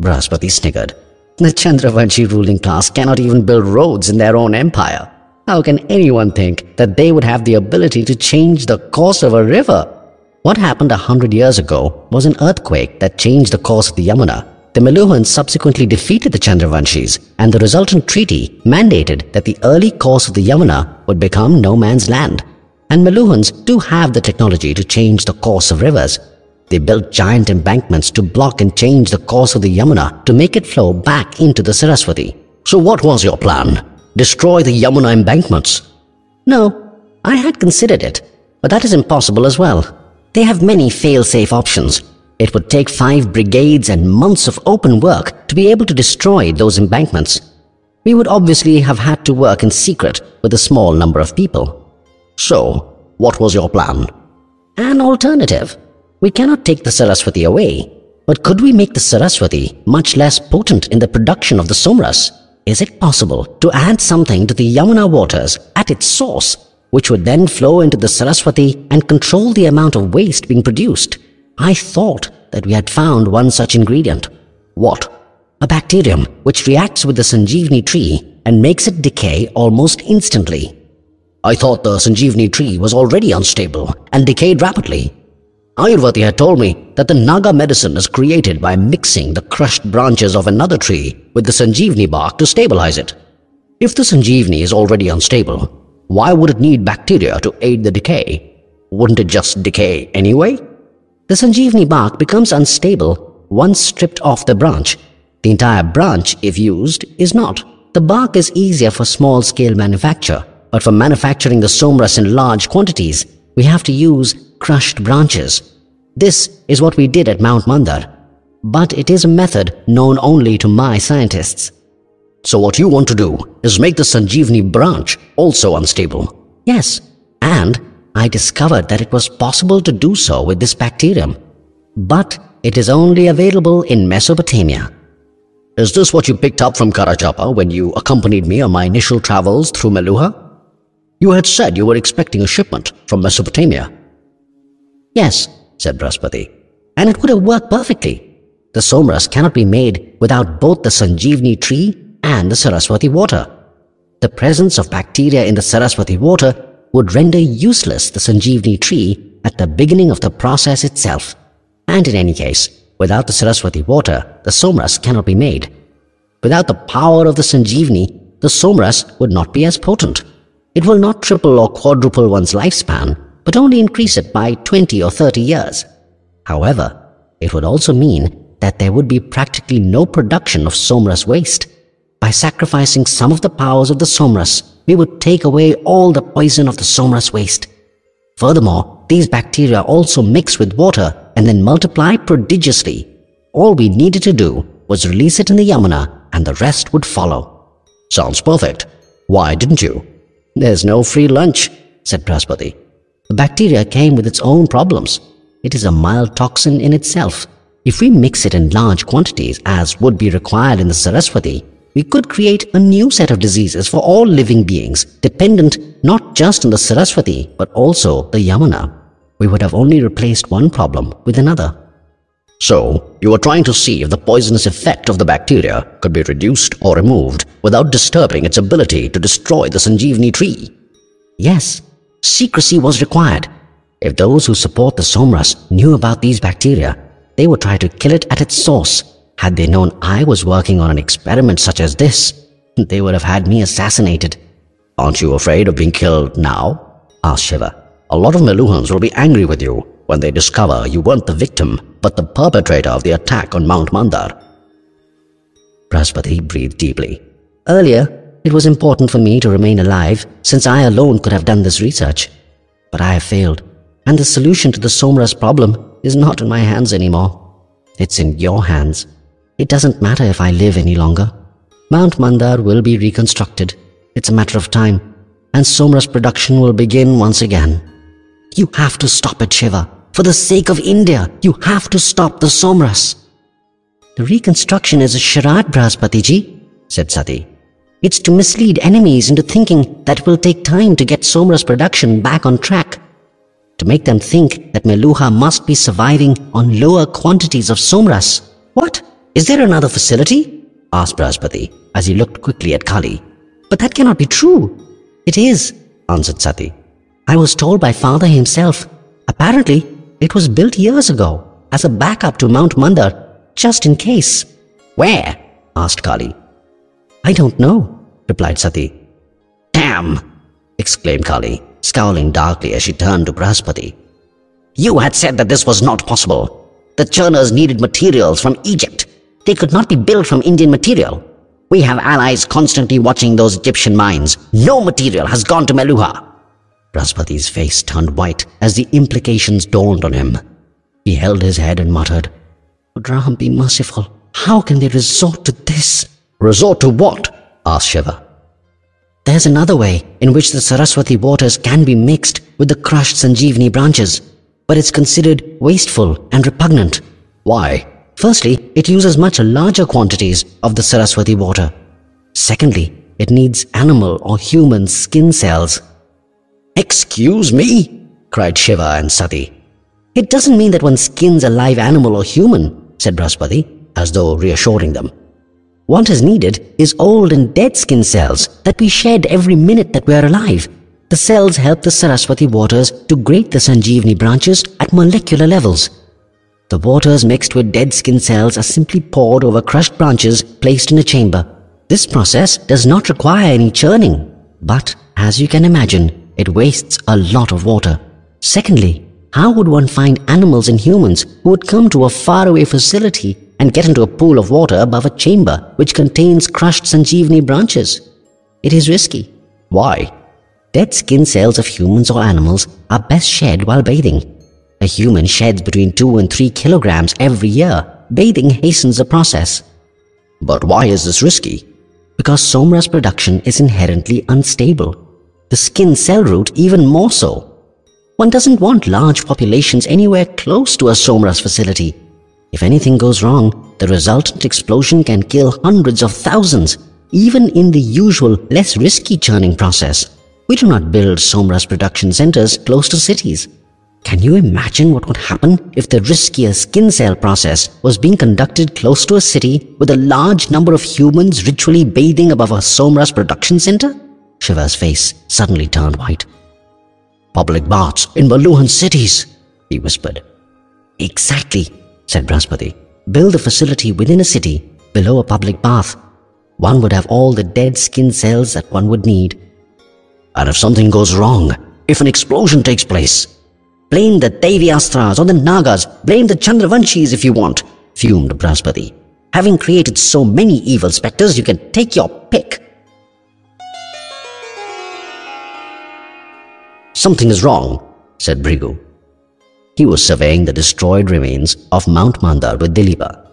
Brahaspati sniggered. The Chandravanshi ruling class cannot even build roads in their own empire. How can anyone think that they would have the ability to change the course of a river? What happened a hundred years ago was an earthquake that changed the course of the Yamuna. The Meluhans subsequently defeated the Chandravanshis, and the resultant treaty mandated that the early course of the Yamuna would become no man's land. And Meluhans do have the technology to change the course of rivers. They built giant embankments to block and change the course of the Yamuna to make it flow back into the Saraswati. So what was your plan? Destroy the Yamuna embankments? No, I had considered it, but that is impossible as well. They have many fail-safe options. It would take five brigades and months of open work to be able to destroy those embankments. We would obviously have had to work in secret with a small number of people. So, what was your plan? An alternative. We cannot take the Saraswati away, but could we make the Saraswati much less potent in the production of the Somras? Is it possible to add something to the Yamuna waters at its source which would then flow into the Saraswati and control the amount of waste being produced. I thought that we had found one such ingredient. What? A bacterium which reacts with the Sanjeevani tree and makes it decay almost instantly. I thought the Sanjeevani tree was already unstable and decayed rapidly. Ayurvati had told me that the Naga medicine is created by mixing the crushed branches of another tree with the Sanjeevani bark to stabilize it. If the Sanjeevani is already unstable, why would it need bacteria to aid the decay? Wouldn't it just decay anyway? The Sanjeevani bark becomes unstable once stripped off the branch. The entire branch, if used, is not. The bark is easier for small-scale manufacture, but for manufacturing the somras in large quantities, we have to use crushed branches. This is what we did at Mount Mandar, but it is a method known only to my scientists. So what you want to do is make the Sanjeevani branch also unstable. Yes, and I discovered that it was possible to do so with this bacterium. But it is only available in Mesopotamia. Is this what you picked up from Karachapa when you accompanied me on my initial travels through Meluha? You had said you were expecting a shipment from Mesopotamia. Yes, said Brahaspati, and it would have worked perfectly. The Somras cannot be made without both the Sanjeevani tree and the Saraswati water. The presence of bacteria in the Saraswati water would render useless the Sanjeevani tree at the beginning of the process itself. And in any case, without the Saraswati water, the Somras cannot be made. Without the power of the Sanjeevani, the Somras would not be as potent. It will not triple or quadruple one's lifespan, but only increase it by 20 or 30 years. However, it would also mean that there would be practically no production of Somras waste. By sacrificing some of the powers of the Somras, we would take away all the poison of the Somras waste. Furthermore, these bacteria also mix with water and then multiply prodigiously. All we needed to do was release it in the Yamuna and the rest would follow. Sounds perfect. Why didn't you? There's no free lunch, said Brahaspati. The bacteria came with its own problems. It is a mild toxin in itself. If we mix it in large quantities, as would be required in the Saraswati, we could create a new set of diseases for all living beings, dependent not just on the Saraswati, but also the Yamuna. We would have only replaced one problem with another. So, you were trying to see if the poisonous effect of the bacteria could be reduced or removed without disturbing its ability to destroy the Sanjeevani tree. Yes, secrecy was required. If those who support the Somras knew about these bacteria, they would try to kill it at its source had they known I was working on an experiment such as this, they would have had me assassinated. Aren't you afraid of being killed now? asked Shiva. A lot of Meluhans will be angry with you when they discover you weren't the victim, but the perpetrator of the attack on Mount Mandar. Brahaspati breathed deeply. Earlier, it was important for me to remain alive since I alone could have done this research. But I have failed, and the solution to the Somras problem is not in my hands anymore. It's in your hands. It doesn't matter if I live any longer. Mount Mandar will be reconstructed. It's a matter of time. And Somras production will begin once again. You have to stop it, Shiva. For the sake of India, you have to stop the Somras. The reconstruction is a charade, Brahaspatiji, said Sati. It's to mislead enemies into thinking that it will take time to get Somras production back on track. To make them think that Meluha must be surviving on lower quantities of Somras. What? Is there another facility? asked Brahaspati as he looked quickly at Kali. But that cannot be true. It is, answered Sati. I was told by father himself. Apparently, it was built years ago as a backup to Mount Mandar, just in case. Where? asked Kali. I don't know, replied Sati. Damn! exclaimed Kali, scowling darkly as she turned to Brahaspati. You had said that this was not possible. The churners needed materials from Egypt. They could not be built from Indian material. We have allies constantly watching those Egyptian mines. No material has gone to Meluha. Brahaspati's face turned white as the implications dawned on him. He held his head and muttered, Would Ram be merciful? How can they resort to this? Resort to what? asked Shiva. There's another way in which the Saraswati waters can be mixed with the crushed Sanjeevani branches, but it's considered wasteful and repugnant. Why? Firstly, it uses much larger quantities of the Saraswati water. Secondly, it needs animal or human skin cells. Excuse me? cried Shiva and Sati. It doesn't mean that one skins a live animal or human, said Brahaspati, as though reassuring them. What is needed is old and dead skin cells that we shed every minute that we are alive. The cells help the Saraswati waters to grate the Sanjeevani branches at molecular levels. The waters mixed with dead skin cells are simply poured over crushed branches placed in a chamber. This process does not require any churning, but as you can imagine, it wastes a lot of water. Secondly, how would one find animals and humans who would come to a faraway facility and get into a pool of water above a chamber which contains crushed Sanjeevani branches? It is risky. Why? Dead skin cells of humans or animals are best shed while bathing. A human sheds between 2 and 3 kilograms every year. Bathing hastens the process. But why is this risky? Because Somras production is inherently unstable. The skin cell route even more so. One doesn't want large populations anywhere close to a Somras facility. If anything goes wrong, the resultant explosion can kill hundreds of thousands, even in the usual less risky churning process. We do not build Somras production centers close to cities. Can you imagine what would happen if the riskier skin cell process was being conducted close to a city with a large number of humans ritually bathing above a Somras production center? Shiva's face suddenly turned white. Public baths in Meluhan cities, he whispered. Exactly, said Brahaspati. Build a facility within a city below a public bath. One would have all the dead skin cells that one would need. And if something goes wrong, if an explosion takes place, Blame the Devi Devyastras or the Nagas, blame the Chandravanshis if you want, fumed Brahaspati. Having created so many evil spectres, you can take your pick. Something is wrong, said Bhrigu. He was surveying the destroyed remains of Mount Mandar with Dilipa.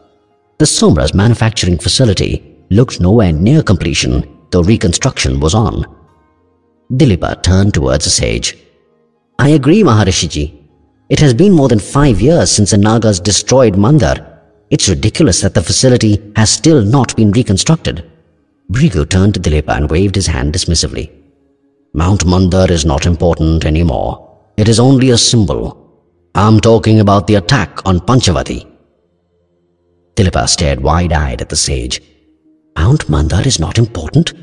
The Somras manufacturing facility looked nowhere near completion, though reconstruction was on. Dilipa turned towards the sage. I agree, Maharishiji. It has been more than five years since the Nagas destroyed Mandar. It's ridiculous that the facility has still not been reconstructed. Bhrigu turned to Dilipa and waved his hand dismissively. Mount Mandar is not important anymore. It is only a symbol. I'm talking about the attack on Panchavati. Dilipa stared wide-eyed at the sage. Mount Mandar is not important?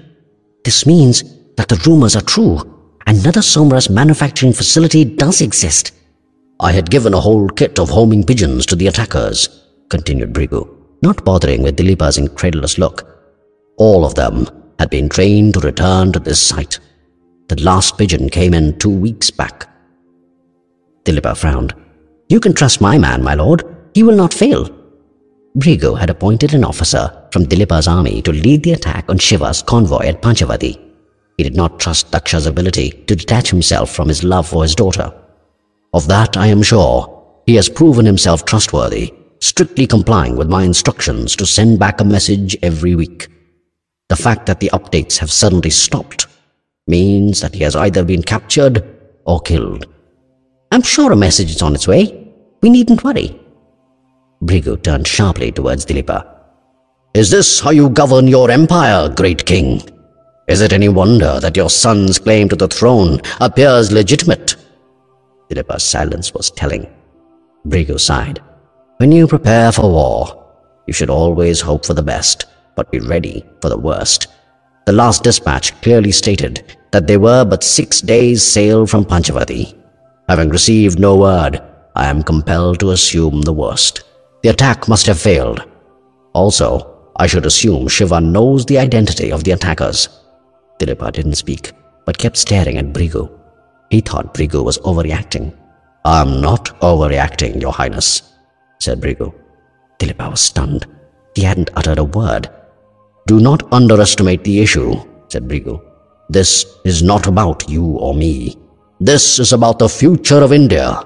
This means that the rumors are true another Somras manufacturing facility does exist. I had given a whole kit of homing pigeons to the attackers, continued Bhrigu, not bothering with Dilipa's incredulous look. All of them had been trained to return to this site. The last pigeon came in two weeks back. Dilipa frowned. You can trust my man, my lord. He will not fail. Bhrigu had appointed an officer from Dilipa's army to lead the attack on Shiva's convoy at Panchavati. He did not trust Daksha's ability to detach himself from his love for his daughter. Of that I am sure. He has proven himself trustworthy, strictly complying with my instructions to send back a message every week. The fact that the updates have suddenly stopped means that he has either been captured or killed. I'm sure a message is on its way. We needn't worry. Bhrigu turned sharply towards Dilipa. Is this how you govern your empire, great king? Is it any wonder that your son's claim to the throne appears legitimate? Dilipa's silence was telling. Bhrigu sighed. When you prepare for war, you should always hope for the best, but be ready for the worst. The last dispatch clearly stated that they were but six days' sail from Panchavati. Having received no word, I am compelled to assume the worst. The attack must have failed. Also, I should assume Shiva knows the identity of the attackers. Dilipa didn't speak, but kept staring at Bhrigu. He thought Bhrigu was overreacting. I'm not overreacting, Your Highness, said Bhrigu. Dilipa was stunned. He hadn't uttered a word. Do not underestimate the issue, said Bhrigu. This is not about you or me. This is about the future of India.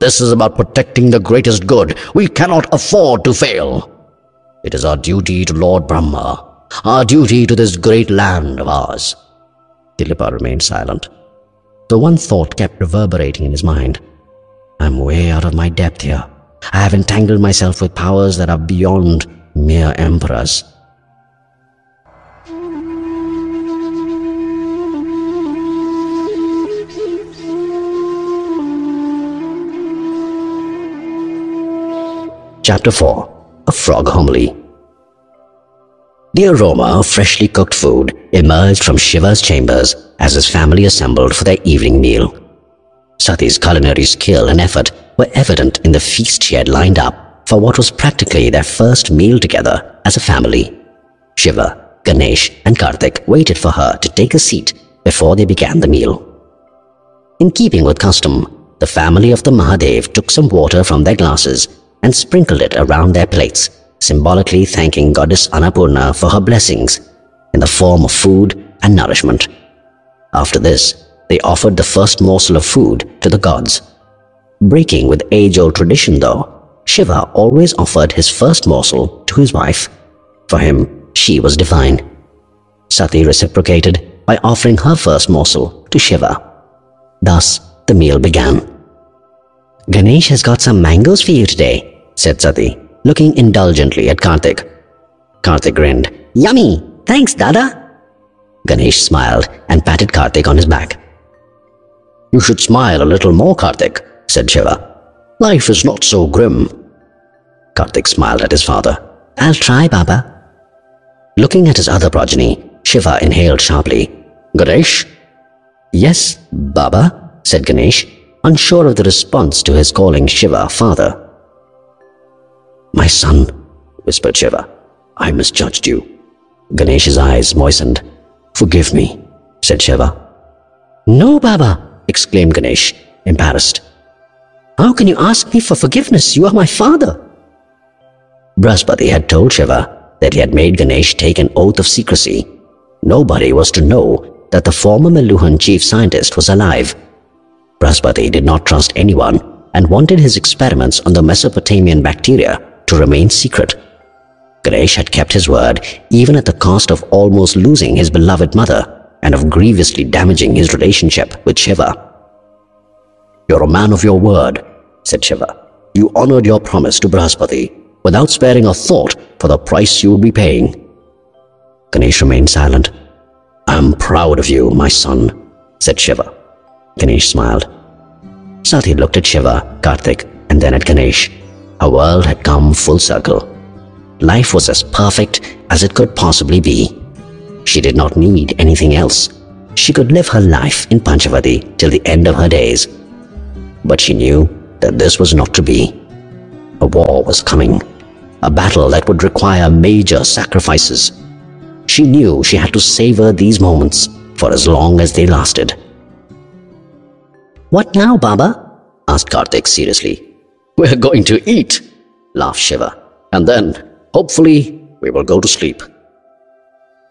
This is about protecting the greatest good. We cannot afford to fail. It is our duty to Lord Brahma, our duty to this great land of ours. Dilipa remained silent. The one thought kept reverberating in his mind. I'm way out of my depth here. I have entangled myself with powers that are beyond mere emperors. Chapter 4 A Frog Homily The aroma of freshly cooked food emerged from Shiva's chambers as his family assembled for their evening meal. Sati's culinary skill and effort were evident in the feast she had lined up for what was practically their first meal together as a family. Shiva, Ganesh, and Karthik waited for her to take a seat before they began the meal. In keeping with custom, the family of the Mahadev took some water from their glasses and sprinkled it around their plates, symbolically thanking Goddess Annapurna for her blessings in the form of food and nourishment. After this, they offered the first morsel of food to the gods. Breaking with age-old tradition though, Shiva always offered his first morsel to his wife. For him, she was divine. Sati reciprocated by offering her first morsel to Shiva. Thus, the meal began. Ganesh has got some mangoes for you today, said Sati, looking indulgently at Karthik. Karthik grinned. Yummy! Thanks, Dada! Ganesh smiled and patted Karthik on his back. You should smile a little more, Karthik, said Shiva. Life is not so grim. Karthik smiled at his father. I'll try, Baba. Looking at his other progeny, Shiva inhaled sharply. Ganesh? Yes, Baba, said Ganesh, unsure of the response to his calling Shiva father. My son, whispered Shiva, I misjudged you. Ganesh's eyes moistened. Forgive me, said Shiva. No, Baba, exclaimed Ganesh, embarrassed. How can you ask me for forgiveness? You are my father. Brahaspati had told Shiva that he had made Ganesh take an oath of secrecy. Nobody was to know that the former Meluhan chief scientist was alive. Brahaspati did not trust anyone and wanted his experiments on the Mesopotamian bacteria to remain secret. Ganesh had kept his word even at the cost of almost losing his beloved mother and of grievously damaging his relationship with Shiva. You're a man of your word, said Shiva. You honored your promise to Brahaspati without sparing a thought for the price you would be paying. Ganesh remained silent. I'm proud of you, my son, said Shiva. Ganesh smiled. Sati looked at Shiva, Karthik, and then at Ganesh. Her world had come full circle. Life was as perfect as it could possibly be. She did not need anything else. She could live her life in Panchavati till the end of her days. But she knew that this was not to be. A war was coming, a battle that would require major sacrifices. She knew she had to savor these moments for as long as they lasted. What now, Baba? asked Karthik seriously. We're going to eat, laughed Shiva. And then, hopefully, we will go to sleep.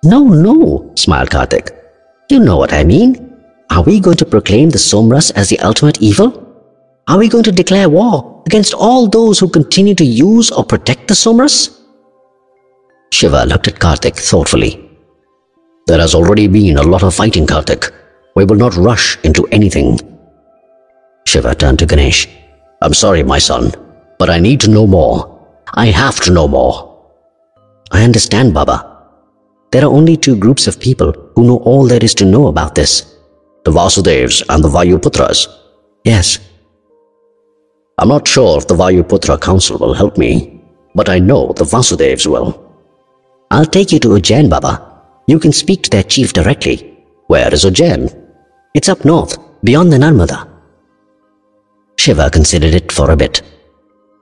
No, no, smiled Karthik. You know what I mean. Are we going to proclaim the Somras as the ultimate evil? Are we going to declare war against all those who continue to use or protect the Somras? Shiva looked at Karthik thoughtfully. There has already been a lot of fighting, Karthik. We will not rush into anything. Shiva turned to Ganesh. I'm sorry, my son, but I need to know more. I have to know more. I understand, Baba. There are only two groups of people who know all there is to know about this. The Vasudevs and the Vayuputras. Yes. I'm not sure if the Vayuputra Council will help me, but I know the Vasudevs will. I'll take you to Ujjain, Baba. You can speak to their chief directly. Where is Ujjain? It's up north, beyond the Narmada. Shiva considered it for a bit.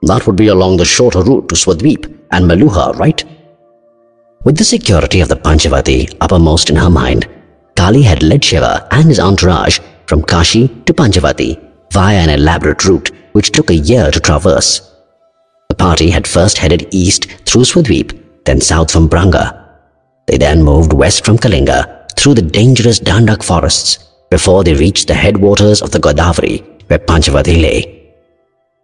That would be along the shorter route to Swadweep and Meluha, right? With the security of the Panchavati uppermost in her mind, Kali had led Shiva and his entourage from Kashi to Panchavati via an elaborate route which took a year to traverse. The party had first headed east through Swadweep, then south from Branga. They then moved west from Kalinga through the dangerous Dandak forests before they reached the headwaters of the Godavari where Panchavati lay.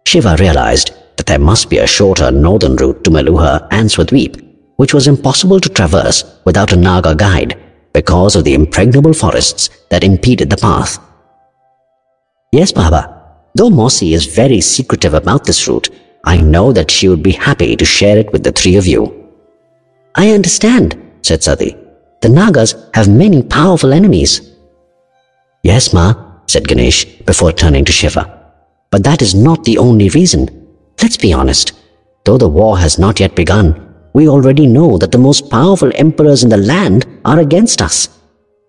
Shiva realized that there must be a shorter northern route to Meluha and Swadweep, which was impossible to traverse without a Naga guide because of the impregnable forests that impeded the path. Yes, Baba. Though Mausi is very secretive about this route, I know that she would be happy to share it with the three of you. I understand, said Sati. The Nagas have many powerful enemies. Yes, Ma, said Ganesh before turning to Shiva. But that is not the only reason. Let's be honest. Though the war has not yet begun, we already know that the most powerful emperors in the land are against us.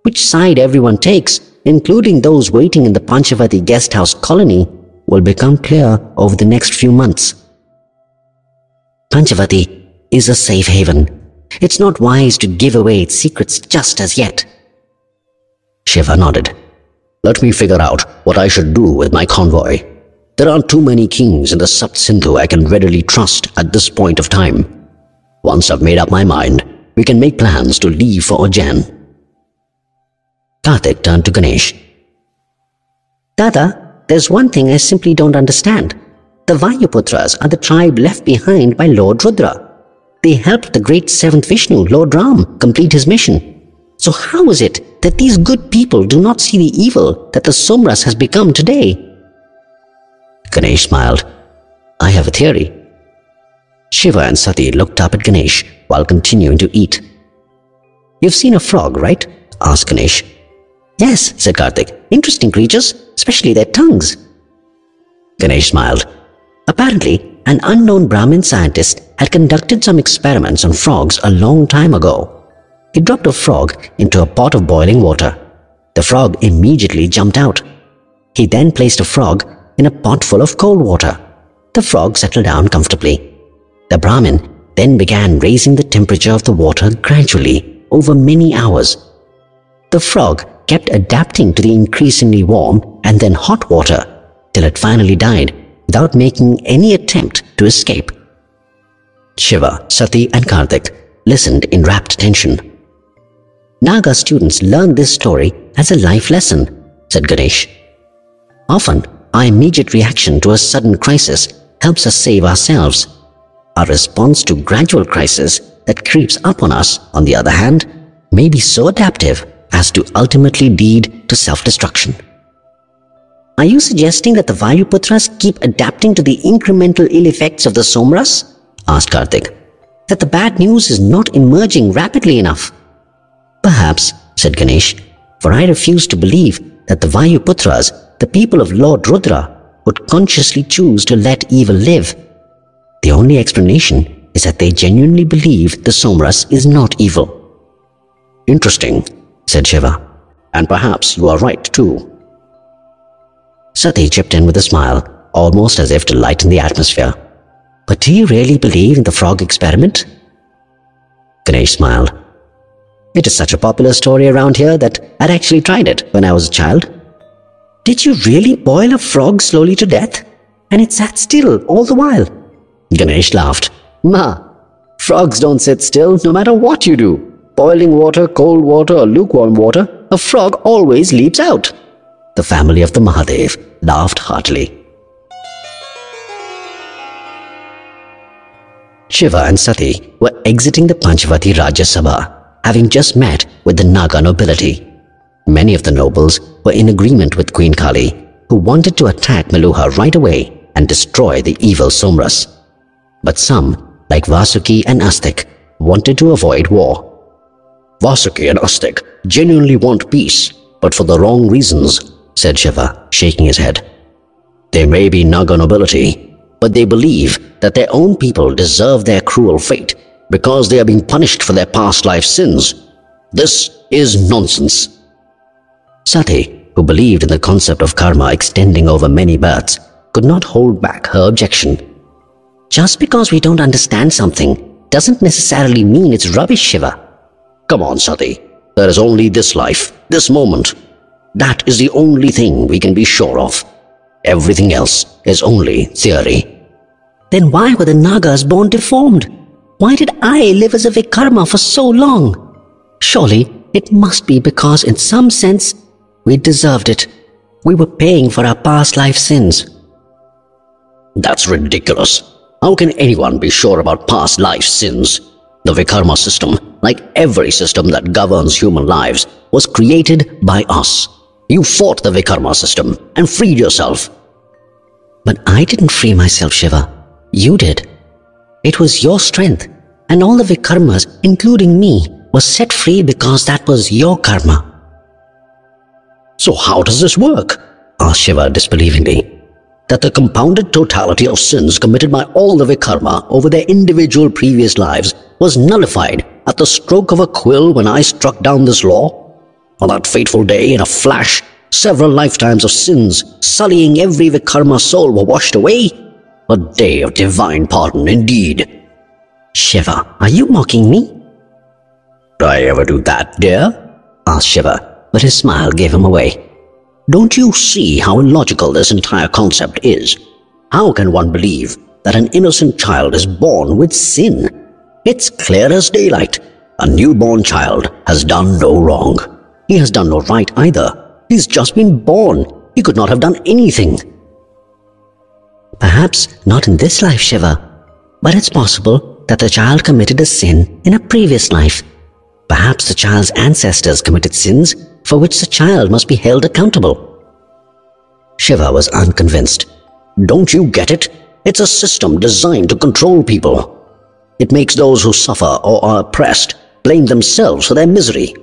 Which side everyone takes, including those waiting in the Panchavati guest house colony, will become clear over the next few months. Panchavati is a safe haven. It's not wise to give away its secrets just as yet. Shiva nodded. Let me figure out what I should do with my convoy. There aren't too many kings in the Sapt Sindhu I can readily trust at this point of time. Once I've made up my mind, we can make plans to leave for Ujjain. Karthik turned to Ganesh. Dada, there's one thing I simply don't understand. The Vayuputras are the tribe left behind by Lord Rudra. They helped the great seventh Vishnu, Lord Ram, complete his mission. So how is it that these good people do not see the evil that the Somras has become today? Ganesh smiled. I have a theory. Shiva and Sati looked up at Ganesh while continuing to eat. You've seen a frog, right? asked Ganesh. Yes, said Karthik. Interesting creatures, especially their tongues. Ganesh smiled. Apparently, an unknown Brahmin scientist had conducted some experiments on frogs a long time ago. He dropped a frog into a pot of boiling water. The frog immediately jumped out. He then placed a frog in a pot full of cold water. The frog settled down comfortably. The Brahmin then began raising the temperature of the water gradually over many hours. The frog kept adapting to the increasingly warm and then hot water till it finally died without making any attempt to escape. Shiva, Sati and Karthik listened in rapt attention. Naga students learn this story as a life lesson, said Ganesh. Often, our immediate reaction to a sudden crisis helps us save ourselves. Our response to gradual crisis that creeps up on us, on the other hand, may be so adaptive as to ultimately lead to self-destruction. Are you suggesting that the Vayuputras keep adapting to the incremental ill effects of the Somras? asked Karthik. That the bad news is not emerging rapidly enough? Perhaps, said Ganesh, for I refuse to believe that the Vayuputras, the people of Lord Rudra, would consciously choose to let evil live. The only explanation is that they genuinely believe the Somras is not evil. Interesting, said Shiva. And perhaps you are right too. Sati chipped in with a smile, almost as if to lighten the atmosphere. But do you really believe in the frog experiment? Ganesh smiled. It is such a popular story around here that I'd actually tried it when I was a child. Did you really boil a frog slowly to death? And it sat still all the while? Ganesh laughed. Ma, frogs don't sit still no matter what you do. Boiling water, cold water, or lukewarm water, a frog always leaps out. The family of the Mahadev laughed heartily. Shiva and Sati were exiting the Panchavati Rajya Sabha, having just met with the Naga nobility. Many of the nobles were in agreement with Queen Kali, who wanted to attack Meluha right away and destroy the evil Somras. But some, like Vasuki and Astik, wanted to avoid war. Vasuki and Astik genuinely want peace, but for the wrong reasons, said Shiva, shaking his head. They may be Naga nobility, but they believe that their own people deserve their cruel fate because they are being punished for their past life sins. This is nonsense. Sati, who believed in the concept of karma extending over many births, could not hold back her objection. Just because we don't understand something doesn't necessarily mean it's rubbish, Shiva. Come on, Sati. There is only this life, this moment. That is the only thing we can be sure of. Everything else is only theory. Then why were the Nagas born deformed? Why did I live as a Vikarma for so long? Surely it must be because in some sense we deserved it. We were paying for our past life sins. That's ridiculous. How can anyone be sure about past life sins? The Vikarma system, like every system that governs human lives, was created by us. You fought the Vikarma system and freed yourself. But I didn't free myself, Shiva. You did. It was your strength, and all the Vikarmas, including me, was set free because that was your karma. So how does this work? asked Shiva disbelievingly. That the compounded totality of sins committed by all the Vikarma over their individual previous lives was nullified at the stroke of a quill when I struck down this law? On that fateful day, in a flash, several lifetimes of sins, sullying every Vikarma soul, were washed away? A day of divine pardon indeed. Shiva, are you mocking me? Do I ever do that, dear? asked Shiva, but his smile gave him away. Don't you see how illogical this entire concept is? How can one believe that an innocent child is born with sin? It's clear as daylight. A newborn child has done no wrong. He has done no right either. He's just been born. He could not have done anything. Perhaps not in this life, Shiva, but it's possible that the child committed a sin in a previous life. Perhaps the child's ancestors committed sins for which the child must be held accountable. Shiva was unconvinced. Don't you get it? It's a system designed to control people. It makes those who suffer or are oppressed blame themselves for their misery.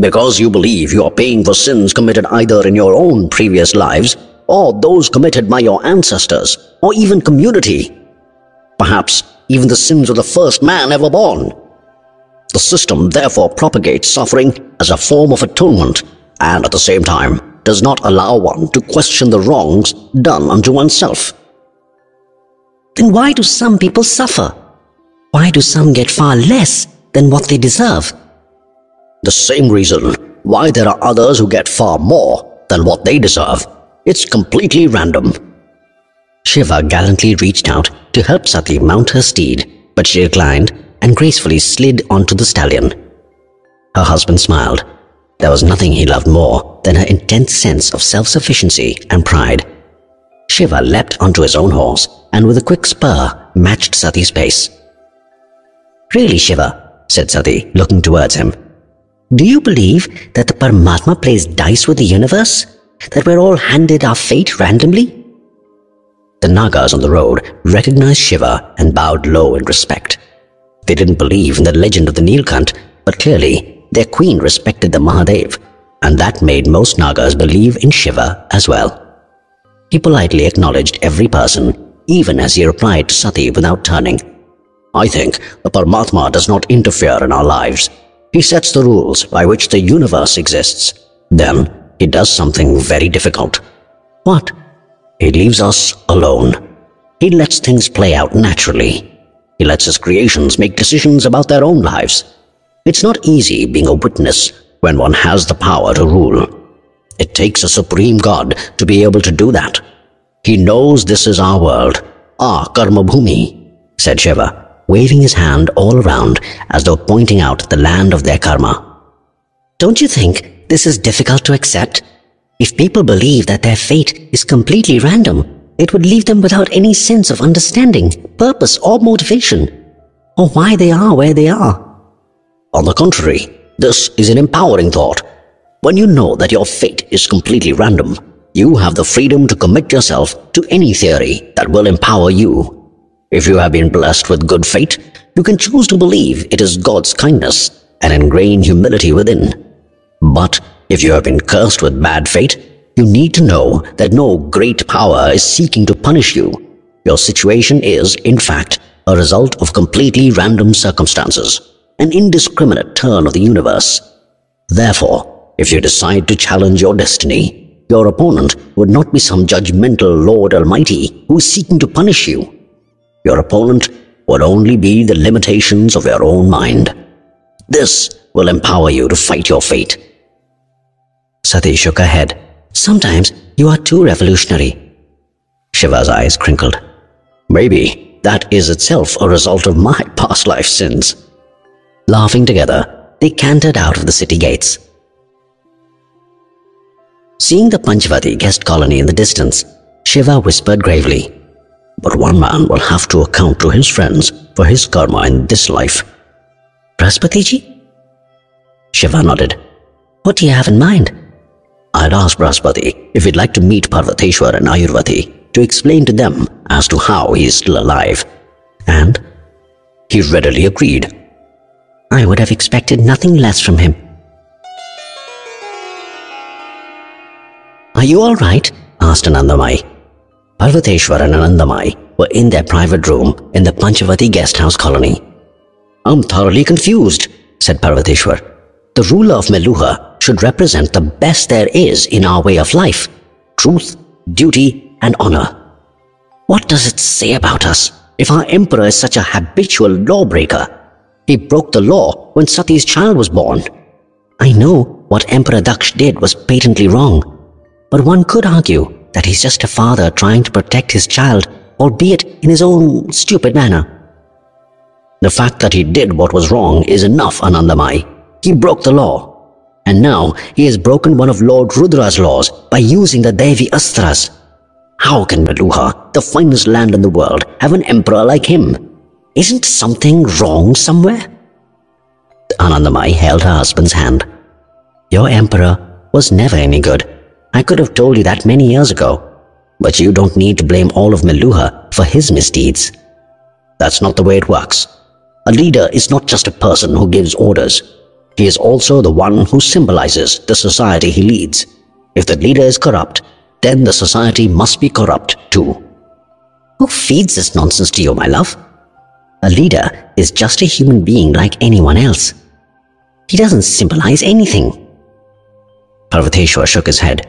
Because you believe you are paying for sins committed either in your own previous lives or those committed by your ancestors or even community. Perhaps even the sins of the first man ever born. The system therefore propagates suffering as a form of atonement and at the same time does not allow one to question the wrongs done unto oneself. Then why do some people suffer? Why do some get far less than what they deserve? The same reason why there are others who get far more than what they deserve. It's completely random. Shiva gallantly reached out to help Sati mount her steed, but she declined and gracefully slid onto the stallion. Her husband smiled. There was nothing he loved more than her intense sense of self-sufficiency and pride. Shiva leapt onto his own horse and with a quick spur matched Sati's pace. Really, Shiva, said Sati, looking towards him. Do you believe that the Paramatma plays dice with the universe? That we're all handed our fate randomly? The Nagas on the road recognized Shiva and bowed low in respect. They didn't believe in the legend of the Nilkant, but clearly their queen respected the Mahadev, and that made most Nagas believe in Shiva as well. He politely acknowledged every person, even as he replied to Sati without turning. I think the Paramatma does not interfere in our lives. He sets the rules by which the universe exists. Then he does something very difficult. What? He leaves us alone. He lets things play out naturally. He lets his creations make decisions about their own lives. It's not easy being a witness when one has the power to rule. It takes a supreme God to be able to do that. He knows this is our world, our Karma Bhumi, said Shiva, waving his hand all around as though pointing out the land of their karma. Don't you think this is difficult to accept? If people believe that their fate is completely random, it would leave them without any sense of understanding, purpose, or motivation, or why they are where they are. On the contrary, this is an empowering thought. When you know that your fate is completely random, you have the freedom to commit yourself to any theory that will empower you. If you have been blessed with good fate, you can choose to believe it is God's kindness and ingrain humility within. But if you have been cursed with bad fate, you need to know that no great power is seeking to punish you. Your situation is, in fact, a result of completely random circumstances, an indiscriminate turn of the universe. Therefore, if you decide to challenge your destiny, your opponent would not be some judgmental Lord Almighty who is seeking to punish you. Your opponent would only be the limitations of your own mind. This will empower you to fight your fate. Sati shook her head. Sometimes you are too revolutionary. Shiva's eyes crinkled. Maybe that is itself a result of my past life sins. Laughing together, they cantered out of the city gates. Seeing the Panchvati guest colony in the distance, Shiva whispered gravely, But one man will have to account to his friends for his karma in this life. Brahaspatiji? Shiva nodded. What do you have in mind? I'd asked Brahaspati if he'd like to meet Parvateshwar and Ayurvati to explain to them as to how he is still alive. And he readily agreed. I would have expected nothing less from him. Are you all right? asked Anandamai. Parvateshwar and Anandamai were in their private room in the Panchavati guest house colony. I'm thoroughly confused, said Parvateshwar. The ruler of Meluha should represent the best there is in our way of life truth, duty, and honor. What does it say about us if our emperor is such a habitual lawbreaker? He broke the law when Sati's child was born. I know what Emperor Daksh did was patently wrong, but one could argue that he's just a father trying to protect his child, albeit in his own stupid manner. The fact that he did what was wrong is enough, Anandamai. He broke the law. And now he has broken one of Lord Rudra's laws by using the Devi Astras. How can Meluha, the finest land in the world, have an emperor like him? Isn't something wrong somewhere? Anandamai held her husband's hand. Your emperor was never any good. I could have told you that many years ago, but you don't need to blame all of Meluha for his misdeeds. That's not the way it works. A leader is not just a person who gives orders. He is also the one who symbolizes the society he leads. If the leader is corrupt, then the society must be corrupt too. Who feeds this nonsense to you, my love? A leader is just a human being like anyone else. He doesn't symbolize anything. Parvateshwar shook his head.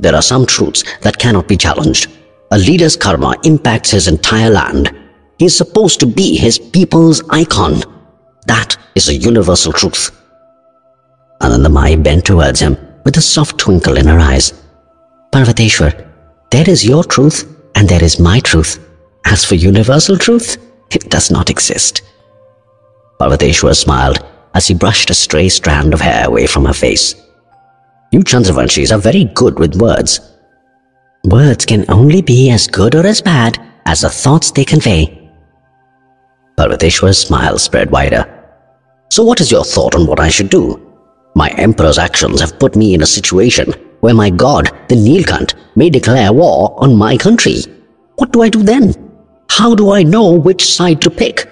There are some truths that cannot be challenged. A leader's karma impacts his entire land. He is supposed to be his people's icon. That is a universal truth. Anandamai bent towards him with a soft twinkle in her eyes. Parvateshwar, there is your truth and there is my truth. As for universal truth, it does not exist. Parvateshwar smiled as he brushed a stray strand of hair away from her face. You Chandravanshis are very good with words. Words can only be as good or as bad as the thoughts they convey. Parvateshwar's smile spread wider. So what is your thought on what I should do? My emperor's actions have put me in a situation where my god, the Nilkant, may declare war on my country. What do I do then? How do I know which side to pick?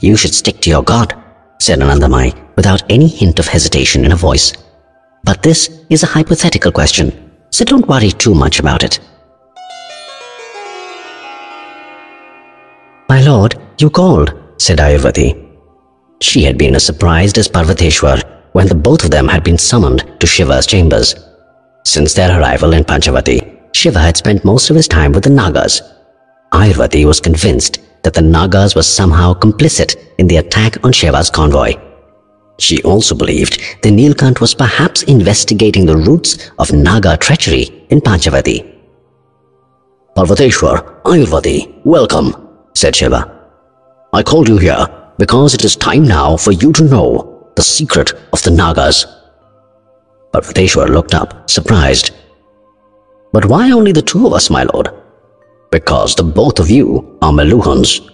You should stick to your god, said Anandamai without any hint of hesitation in her voice. But this is a hypothetical question, so don't worry too much about it. My lord, you called, said Ayurvati. She had been as surprised as Parvateshwar when the both of them had been summoned to Shiva's chambers. Since their arrival in Panchavati, Shiva had spent most of his time with the Nagas. Ayurvati was convinced that the Nagas were somehow complicit in the attack on Shiva's convoy. She also believed that Nilkant was perhaps investigating the roots of Naga treachery in Panchavati. Parvateshwar, Ayurvati, welcome, said Shiva. I called you here because it is time now for you to know the secret of the Nagas. But Parvateshwar looked up, surprised. But why only the two of us, my lord? Because the both of you are Meluhans.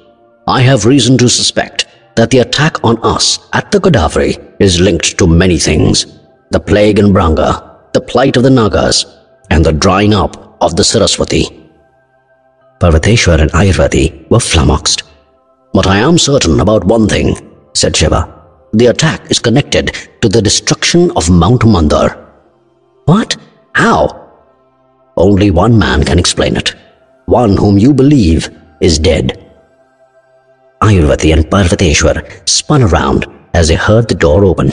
I have reason to suspect that the attack on us at the Godavari is linked to many things. The plague in Branga, the plight of the Nagas, and the drying up of the Saraswati. Parvateshwar and Ayurvati were flummoxed. But I am certain about one thing, said Shiva. The attack is connected to the destruction of Mount Mandar. What? How? Only one man can explain it. One whom you believe is dead. Ayurvati and Parvateshwar spun around as they heard the door open.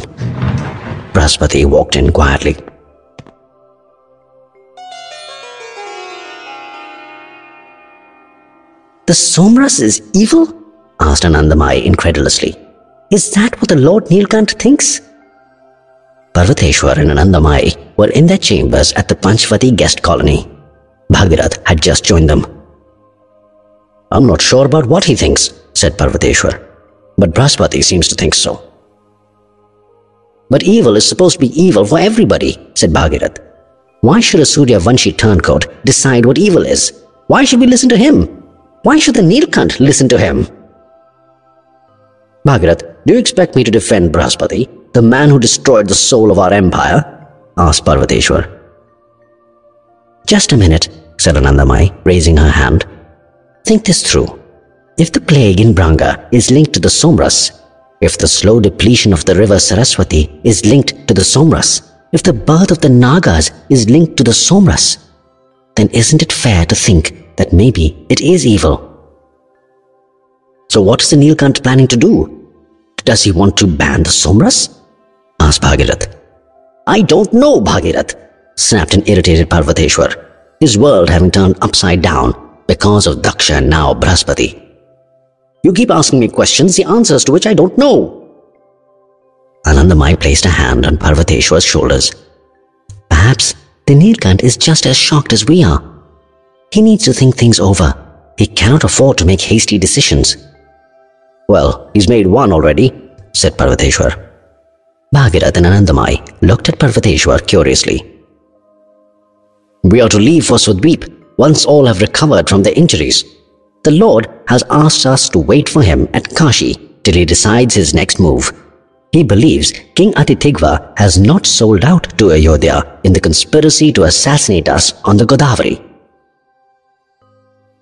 Brahaspati walked in quietly. The Somras is evil? asked Anandamai incredulously. Is that what the Lord Nilkant thinks? Parvateshwar and Anandamai were in their chambers at the Panchvati guest colony. Bhagirath had just joined them. I'm not sure about what he thinks, said Parvateshwar, but Brahaspati seems to think so. But evil is supposed to be evil for everybody, said Bhagirath. Why should a Surya Vanshi turncoat decide what evil is? Why should we listen to him? Why should the Nilkant listen to him? Bhagirath, do you expect me to defend Brahaspati, the man who destroyed the soul of our empire? asked Parvateshwar. Just a minute, said Anandamai, raising her hand. Think this through. If the plague in Branga is linked to the Somras, if the slow depletion of the river Saraswati is linked to the Somras, if the birth of the Nagas is linked to the Somras, then isn't it fair to think that maybe it is evil? So what is the Nilkant planning to do? Does he want to ban the Somras? asked Bhagirath. I don't know, Bhagirath, snapped an irritated Parvateshwar, his world having turned upside down because of Daksha and now Brahaspati. You keep asking me questions, the answers to which I don't know. Anandamai placed a hand on Parvateshwar's shoulders. Perhaps the Nilkant is just as shocked as we are. He needs to think things over. He cannot afford to make hasty decisions. Well, he's made one already, said Parvateshwar. Bhagirath and Anandamai looked at Parvateshwar curiously. We are to leave for Swadweep once all have recovered from their injuries. The Lord has asked us to wait for him at Kashi till he decides his next move. He believes King Athithigva has not sold out to Ayodhya in the conspiracy to assassinate us on the Godavari.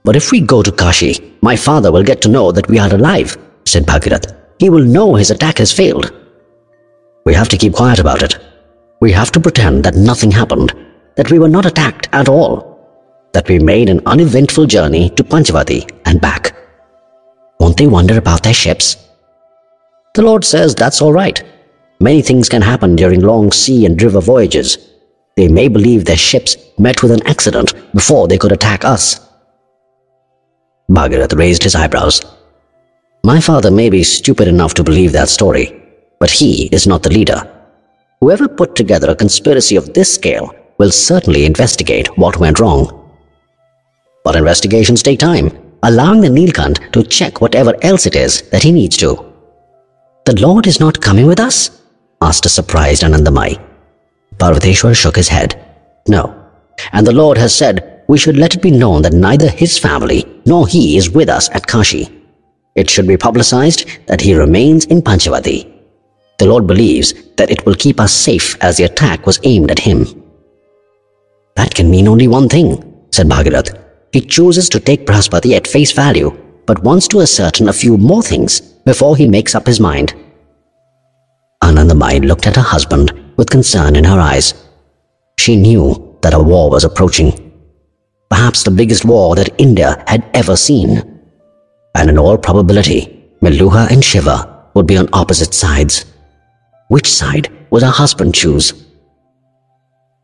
But if we go to Kashi, my father will get to know that we are alive, said Bhagirath. He will know his attack has failed. We have to keep quiet about it. We have to pretend that nothing happened, that we were not attacked at all, that we made an uneventful journey to Panchavati and back. Won't they wonder about their ships? The Lord says that's all right. Many things can happen during long sea and river voyages. They may believe their ships met with an accident before they could attack us. Bhagirath raised his eyebrows. My father may be stupid enough to believe that story, but he is not the leader. Whoever put together a conspiracy of this scale will certainly investigate what went wrong. But investigations take time, allowing the Nilkant to check whatever else it is that he needs to. The Lord is not coming with us? asked a surprised Anandamai. Parvateshwar shook his head. No. And the Lord has said we should let it be known that neither his family nor he is with us at Kashi. It should be publicized that he remains in Panchavati. The Lord believes that it will keep us safe as the attack was aimed at him. That can mean only one thing, said Bhagirath. He chooses to take Brahaspati at face value, but wants to ascertain a few more things before he makes up his mind. Anandamai looked at her husband with concern in her eyes. She knew that a war was approaching. Perhaps the biggest war that India had ever seen. And in all probability, Meluha and Shiva would be on opposite sides. Which side would her husband choose?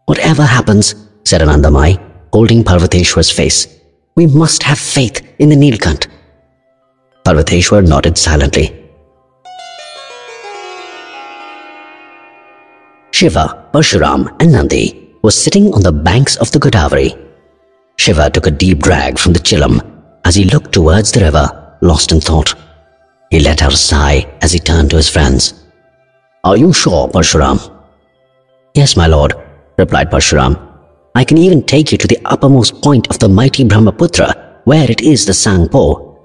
Whatever happens, said Anandamai, holding Parvateshwar's face, we must have faith in the Nilkant. Parvateshwar nodded silently. Shiva, Parshuram, and Nandi were sitting on the banks of the Godavari. Shiva took a deep drag from the chillum as he looked towards the river, lost in thought. He let out a sigh as he turned to his friends. Are you sure, Parshuram? Yes, my lord, replied Parshuram. I can even take you to the uppermost point of the mighty Brahmaputra, where it is the Tsangpo.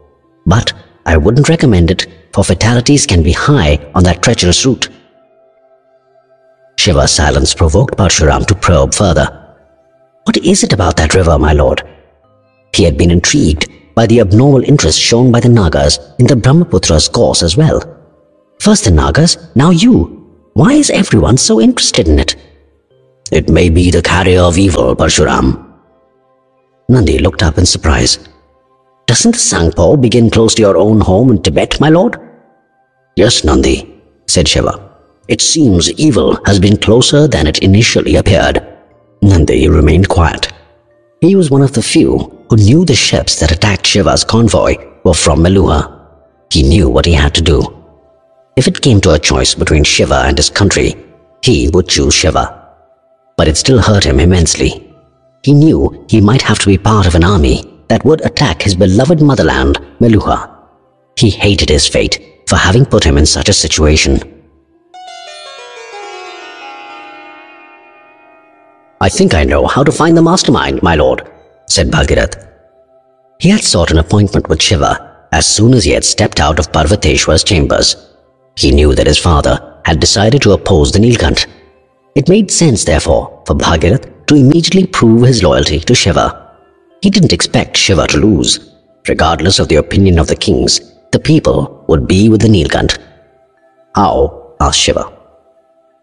But I wouldn't recommend it, for fatalities can be high on that treacherous route. Shiva's silence provoked Parshuram to probe further. What is it about that river, my lord? He had been intrigued by the abnormal interest shown by the Nagas in the Brahmaputra's course as well. First the Nagas, now you. Why is everyone so interested in it? It may be the carrier of evil, Parshuram. Nandi looked up in surprise. Doesn't the Tsangpo begin close to your own home in Tibet, my lord? Yes, Nandi, said Shiva. It seems evil has been closer than it initially appeared. Nandi remained quiet. He was one of the few who knew the ships that attacked Shiva's convoy were from Meluha. He knew what he had to do. If it came to a choice between Shiva and his country, he would choose Shiva. But it still hurt him immensely. He knew he might have to be part of an army that would attack his beloved motherland, Meluha. He hated his fate for having put him in such a situation. I think I know how to find the mastermind, my lord, said Bhagirath. He had sought an appointment with Shiva as soon as he had stepped out of Parvateshwar's chambers. He knew that his father had decided to oppose the Nilkant. It made sense, therefore, for Bhagirath to immediately prove his loyalty to Shiva. He didn't expect Shiva to lose. Regardless of the opinion of the kings, the people would be with the Nilkant. How? asked Shiva.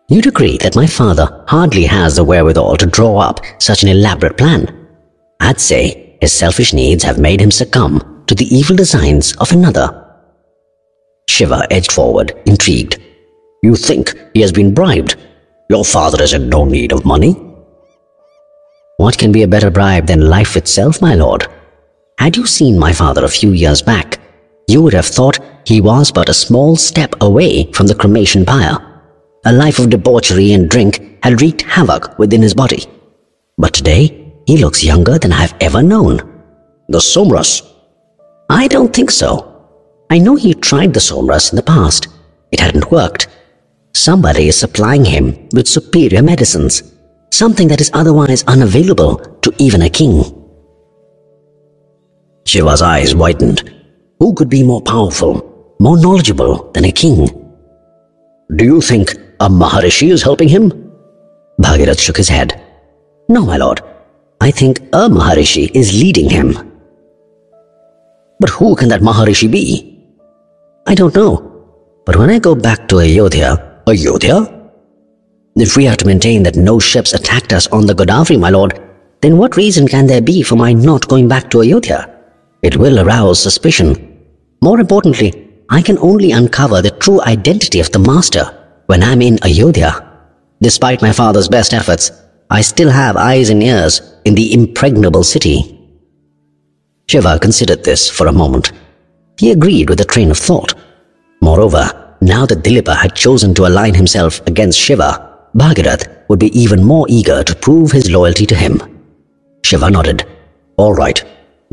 You'd agree that my father hardly has the wherewithal to draw up such an elaborate plan. I'd say his selfish needs have made him succumb to the evil designs of another. Shiva edged forward, intrigued. You think he has been bribed? Your father is in no need of money. What can be a better bribe than life itself, my lord? Had you seen my father a few years back, you would have thought he was but a small step away from the cremation pyre. A life of debauchery and drink had wreaked havoc within his body. But today, he looks younger than I've ever known. The Somras? I don't think so. I know he tried the Somras in the past. It hadn't worked. Somebody is supplying him with superior medicines, something that is otherwise unavailable to even a king. Shiva's eyes widened. Who could be more powerful, more knowledgeable than a king? Do you think a Maharishi is helping him? Bhagirath shook his head. No, my lord. I think a Maharishi is leading him. But who can that Maharishi be? I don't know. But when I go back to Ayodhya, Ayodhya? If we are to maintain that no ships attacked us on the Godavari, my lord, then what reason can there be for my not going back to Ayodhya? It will arouse suspicion. More importantly, I can only uncover the true identity of the master when I'm in Ayodhya. Despite my father's best efforts, I still have eyes and ears in the impregnable city. Shiva considered this for a moment. He agreed with the train of thought. Moreover, now that Dilipa had chosen to align himself against Shiva, Bhagirath would be even more eager to prove his loyalty to him. Shiva nodded. All right,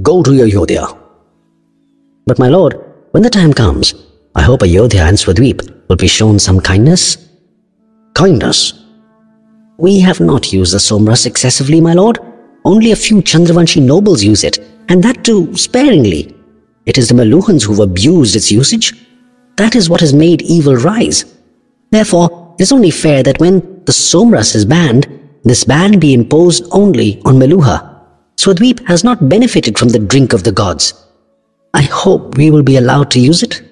go to Ayodhya. But my lord, when the time comes, I hope Ayodhya and Swadweep will be shown some kindness. Kindness? We have not used the Somras excessively, my lord. Only a few Chandravanshi nobles use it, and that too sparingly. It is the Meluhans who've abused its usage. That is what has made evil rise. Therefore, it is only fair that when the Somras is banned, this ban be imposed only on Meluha. Swadweep has not benefited from the drink of the gods. I hope we will be allowed to use it.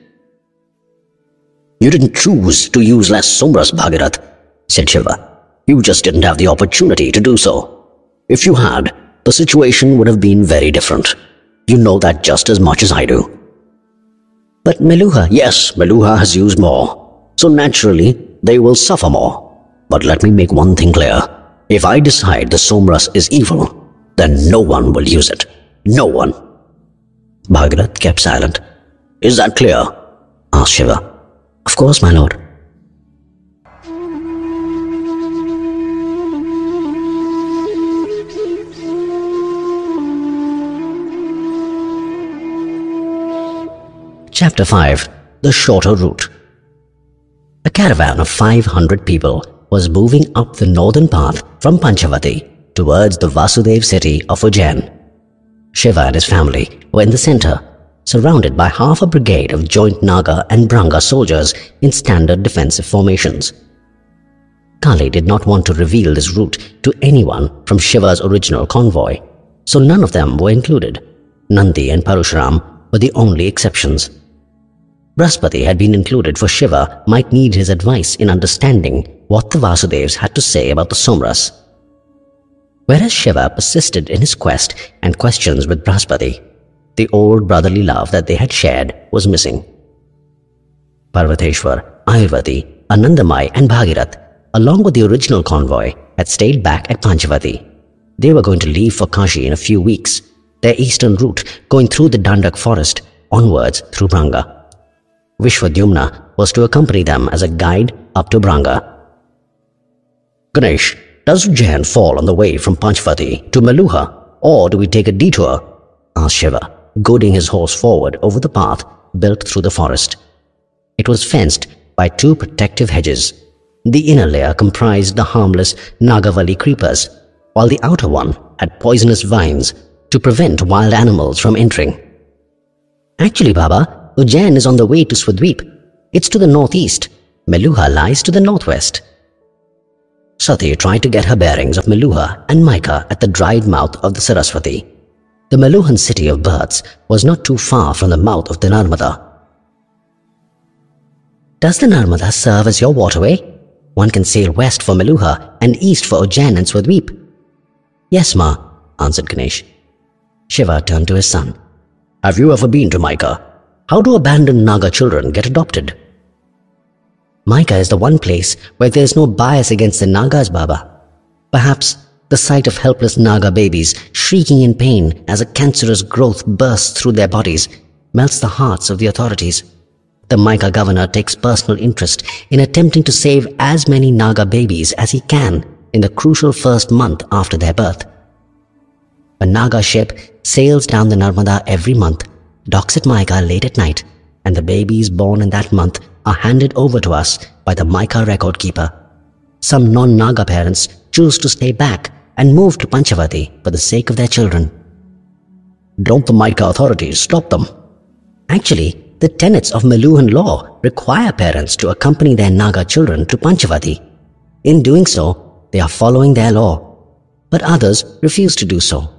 You didn't choose to use less Somras, Bhagirath, said Shiva. You just didn't have the opportunity to do so. If you had, the situation would have been very different. You know that just as much as I do. But Meluha, yes, Meluha has used more. So naturally, they will suffer more. But let me make one thing clear. If I decide the Somras is evil, then no one will use it. No one. Bhagirath kept silent. Is that clear? asked Shiva. Of course, my lord. Chapter 5 The Shorter Route A caravan of 500 people was moving up the northern path from Panchavati towards the Vasudev city of Ujjain. Shiva and his family were in the center, surrounded by half a brigade of joint Naga and Branga soldiers in standard defensive formations. Kali did not want to reveal this route to anyone from Shiva's original convoy, so none of them were included. Nandi and Parashuram were the only exceptions. Brahaspati had been included for Shiva might need his advice in understanding what the Vasudevs had to say about the Somras. Whereas Shiva persisted in his quest and questions with Brahaspati, the old brotherly love that they had shared was missing. Parvateshwar, Ayurvati, Anandamai and Bhagirath, along with the original convoy, had stayed back at Panchavati. They were going to leave for Kashi in a few weeks. their eastern route going through the Dandak forest onwards through Branga. Vishwadyumna was to accompany them as a guide up to Branga. Ganesh, does Ujjain fall on the way from Panchavati to Meluha, or do we take a detour? asked Shiva, goading his horse forward over the path built through the forest. It was fenced by two protective hedges. The inner layer comprised the harmless Nagavali creepers, while the outer one had poisonous vines to prevent wild animals from entering. Actually, Baba, Ujjain is on the way to Swadweep. It's to the northeast. Meluha lies to the northwest. Sati tried to get her bearings of Meluha and Maika at the dried mouth of the Saraswati. The Meluhan city of birds was not too far from the mouth of the Narmada. Does the Narmada serve as your waterway? One can sail west for Meluha and east for Ujjain and Swadweep. Yes, Ma, answered Ganesh. Shiva turned to his son. Have you ever been to Maika? How do abandoned Naga children get adopted? Maika is the one place where there is no bias against the Nagas, Baba. Perhaps the sight of helpless Naga babies shrieking in pain as a cancerous growth bursts through their bodies melts the hearts of the authorities. The Maika governor takes personal interest in attempting to save as many Naga babies as he can in the crucial first month after their birth. A Naga ship sails down the Narmada every month, docks at Maika late at night, and the babies born in that month are handed over to us by the Maika record keeper. Some non-Naga parents choose to stay back and move to Panchavati for the sake of their children. Don't the Maika authorities stop them? Actually, the tenets of Meluhan law require parents to accompany their Naga children to Panchavati. In doing so, they are following their law. But others refuse to do so.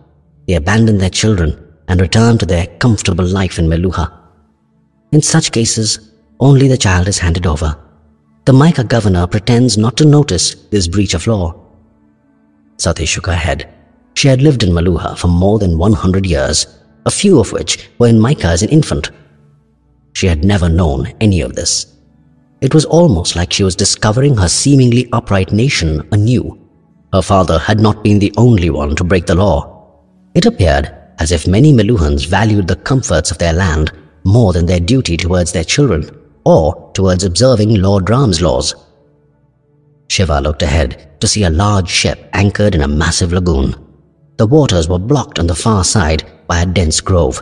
They abandon their children and return to their comfortable life in Meluha. In such cases, only the child is handed over. The Maika governor pretends not to notice this breach of law. Sati shook her head. She had lived in Meluha for more than 100 years, a few of which were in Maika as an infant. She had never known any of this. It was almost like she was discovering her seemingly upright nation anew. Her father had not been the only one to break the law. It appeared as if many Meluhans valued the comforts of their land more than their duty towards their children or towards observing Lord Ram's laws. Shiva looked ahead to see a large ship anchored in a massive lagoon. The waters were blocked on the far side by a dense grove.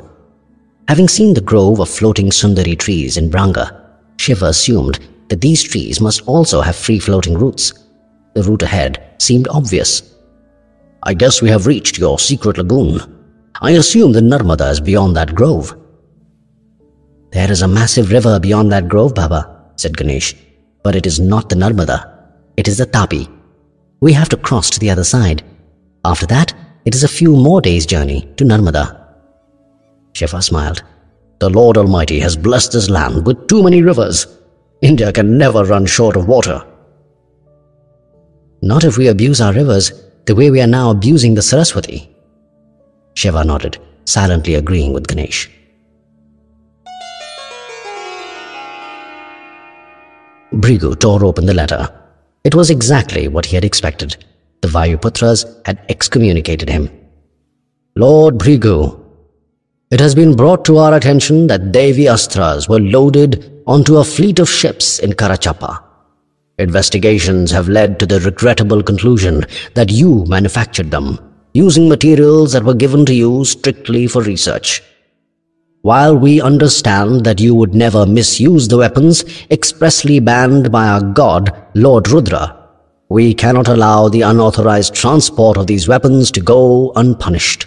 Having seen the grove of floating Sundari trees in Branga, Shiva assumed that these trees must also have free-floating roots. The route ahead seemed obvious. I guess we have reached your secret lagoon. I assume the Narmada is beyond that grove. There is a massive river beyond that grove, Baba, said Ganesh. But it is not the Narmada. It is the Tapi. We have to cross to the other side. After that, it is a few more days' journey to Narmada. Shiva smiled. The Lord Almighty has blessed this land with too many rivers. India can never run short of water. Not if we abuse our rivers the way we are now abusing the Saraswati. Shiva nodded, silently agreeing with Ganesh. Bhrigu tore open the letter. It was exactly what he had expected. The Vayuputras had excommunicated him. Lord Bhrigu, it has been brought to our attention that Devi Astras were loaded onto a fleet of ships in Karachapa. Investigations have led to the regrettable conclusion that you manufactured them, using materials that were given to you strictly for research. While we understand that you would never misuse the weapons expressly banned by our god, Lord Rudra, we cannot allow the unauthorized transport of these weapons to go unpunished.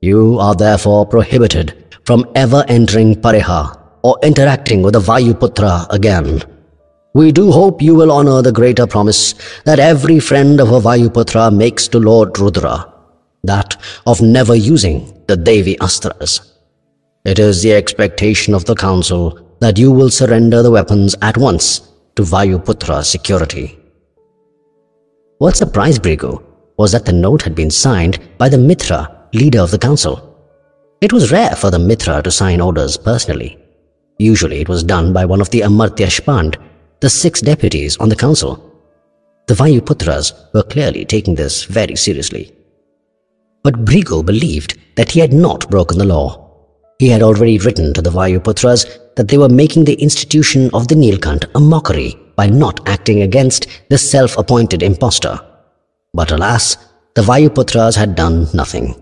You are therefore prohibited from ever entering Pariha or interacting with the Vayuputra again. We do hope you will honor the greater promise that every friend of a Vayuputra makes to Lord Rudra, that of never using the Devi Astras. It is the expectation of the council that you will surrender the weapons at once to Vayuputra security. What surprised Bhrigu was that the note had been signed by the Mitra, leader of the council. It was rare for the Mitra to sign orders personally. Usually it was done by one of the Amartya Shpand, the six deputies on the council. The Vayuputras were clearly taking this very seriously. But Bhrigu believed that he had not broken the law. He had already written to the Vayuputras that they were making the institution of the Nilkant a mockery by not acting against the self-appointed impostor. But alas, the Vayuputras had done nothing.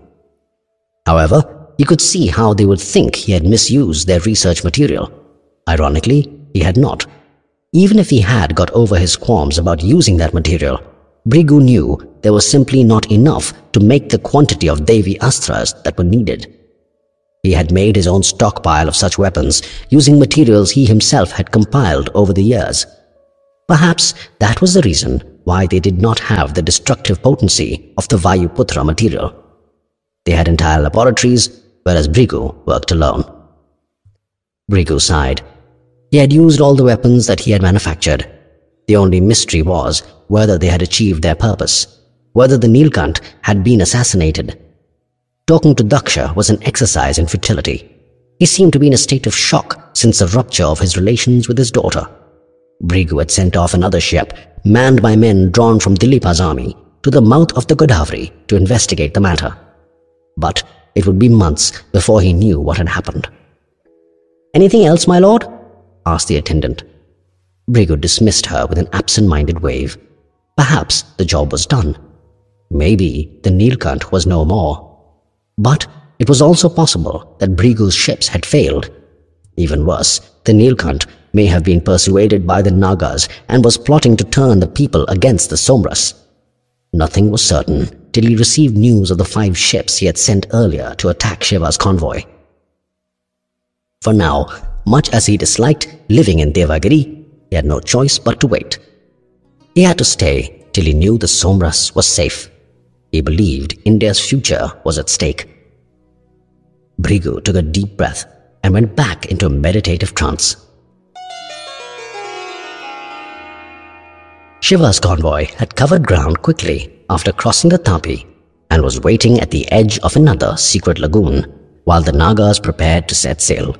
However, he could see how they would think he had misused their research material. Ironically, he had not. Even if he had got over his qualms about using that material, Bhrigu knew there was simply not enough to make the quantity of Devi Astras that were needed. He had made his own stockpile of such weapons using materials he himself had compiled over the years. Perhaps that was the reason why they did not have the destructive potency of the Vayuputra material. They had entire laboratories, whereas Bhrigu worked alone. Bhrigu sighed. He had used all the weapons that he had manufactured. The only mystery was whether they had achieved their purpose, whether the Nilkant had been assassinated. Talking to Daksha was an exercise in futility. He seemed to be in a state of shock since the rupture of his relations with his daughter. Bhrigu had sent off another ship, manned by men drawn from Dilipa's army, to the mouth of the Godavari to investigate the matter. But it would be months before he knew what had happened. Anything else, my lord? asked the attendant. Bhrigu dismissed her with an absent-minded wave. Perhaps the job was done. Maybe the Nilkant was no more. But it was also possible that Bhrigu's ships had failed. Even worse, the Nilkant may have been persuaded by the Nagas and was plotting to turn the people against the Somras. Nothing was certain till he received news of the five ships he had sent earlier to attack Shiva's convoy. For now, much as he disliked living in Devagiri, he had no choice but to wait. He had to stay till he knew the Somras was safe. He believed India's future was at stake. Bhrigu took a deep breath and went back into a meditative trance. Shiva's convoy had covered ground quickly after crossing the Tapi and was waiting at the edge of another secret lagoon while the Nagas prepared to set sail.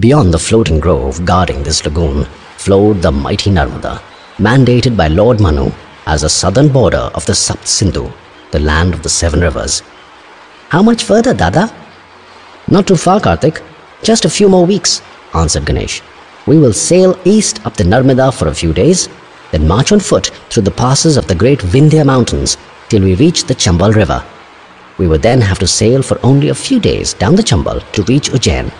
Beyond the floating grove guarding this lagoon flowed the mighty Narmada, mandated by Lord Manu as the southern border of the Sapt Sindhu, the land of the seven rivers. How much further, Dada? Not too far, Karthik. Just a few more weeks, answered Ganesh. We will sail east up the Narmada for a few days, then march on foot through the passes of the great Vindhya mountains till we reach the Chambal river. We would then have to sail for only a few days down the Chambal to reach Ujjain.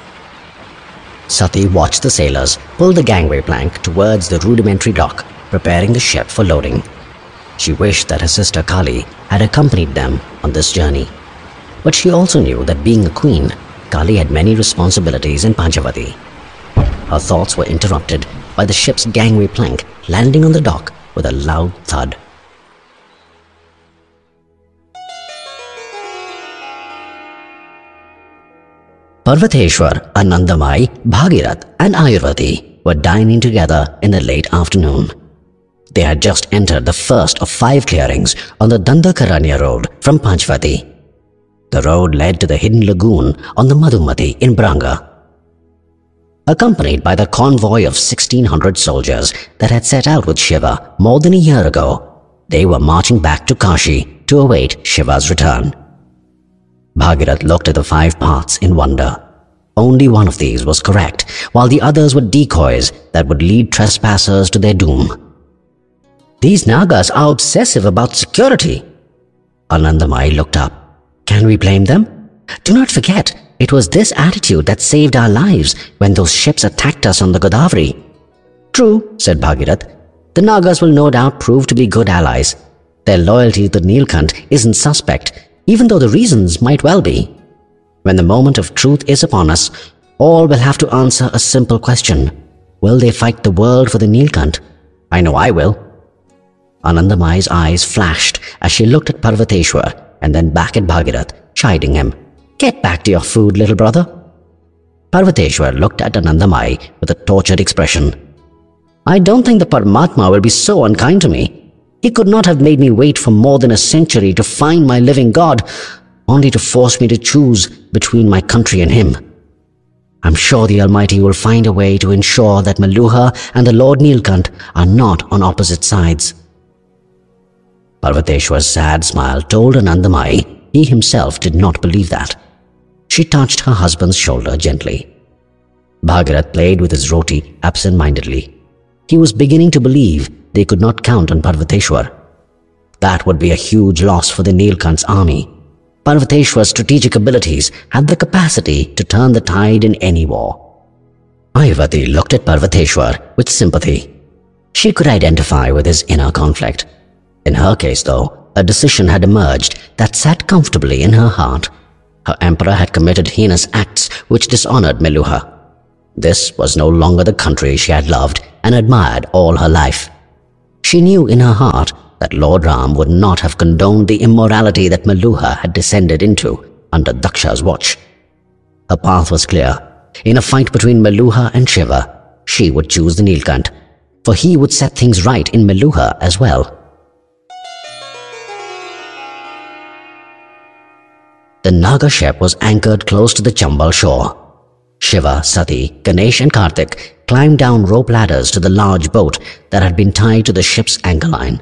Sati watched the sailors pull the gangway plank towards the rudimentary dock, preparing the ship for loading. She wished that her sister Kali had accompanied them on this journey. But she also knew that being a queen, Kali had many responsibilities in Panchavati. Her thoughts were interrupted by the ship's gangway plank landing on the dock with a loud thud. Parvateshwar, Anandamai, Bhagirath and Ayurvati were dining together in the late afternoon. They had just entered the first of five clearings on the Dandakaranya road from Panchavati. The road led to the hidden lagoon on the Madhumati in Branga. Accompanied by the convoy of 1600 soldiers that had set out with Shiva more than a year ago, they were marching back to Kashi to await Shiva's return. Bhagirath looked at the five paths in wonder. Only one of these was correct, while the others were decoys that would lead trespassers to their doom. These Nagas are obsessive about security. Anandamai looked up. Can we blame them? Do not forget, it was this attitude that saved our lives when those ships attacked us on the Godavari. True, said Bhagirath. The Nagas will no doubt prove to be good allies. Their loyalty to the Nilkant isn't suspect, even though the reasons might well be. When the moment of truth is upon us, all will have to answer a simple question. Will they fight the world for the Nilkant? I know I will. Anandamai's eyes flashed as she looked at Parvateshwar and then back at Bhagirath, chiding him. Get back to your food, little brother. Parvateshwar looked at Anandamai with a tortured expression. I don't think the Paramatma will be so unkind to me. He could not have made me wait for more than a century to find my living God, only to force me to choose between my country and him. I'm sure the Almighty will find a way to ensure that Meluha and the Lord Nilkant are not on opposite sides. Parvateshwar's sad smile told Anandamai he himself did not believe that. She touched her husband's shoulder gently. Bhagirath played with his roti absent-mindedly. He was beginning to believe they could not count on Parvateshwar. That would be a huge loss for the Nilkant's army. Parvateshwar's strategic abilities had the capacity to turn the tide in any war. Ayurvati looked at Parvateshwar with sympathy. She could identify with his inner conflict. In her case, though, a decision had emerged that sat comfortably in her heart. Her emperor had committed heinous acts which dishonored Meluha. This was no longer the country she had loved and admired all her life. She knew in her heart that Lord Ram would not have condoned the immorality that Meluha had descended into under Daksha's watch. Her path was clear. In a fight between Meluha and Shiva, she would choose the Nilkant, for he would set things right in Meluha as well. The Naga ship was anchored close to the Chambal shore. Shiva, Sati, Ganesh and Karthik climbed down rope ladders to the large boat that had been tied to the ship's anchor line.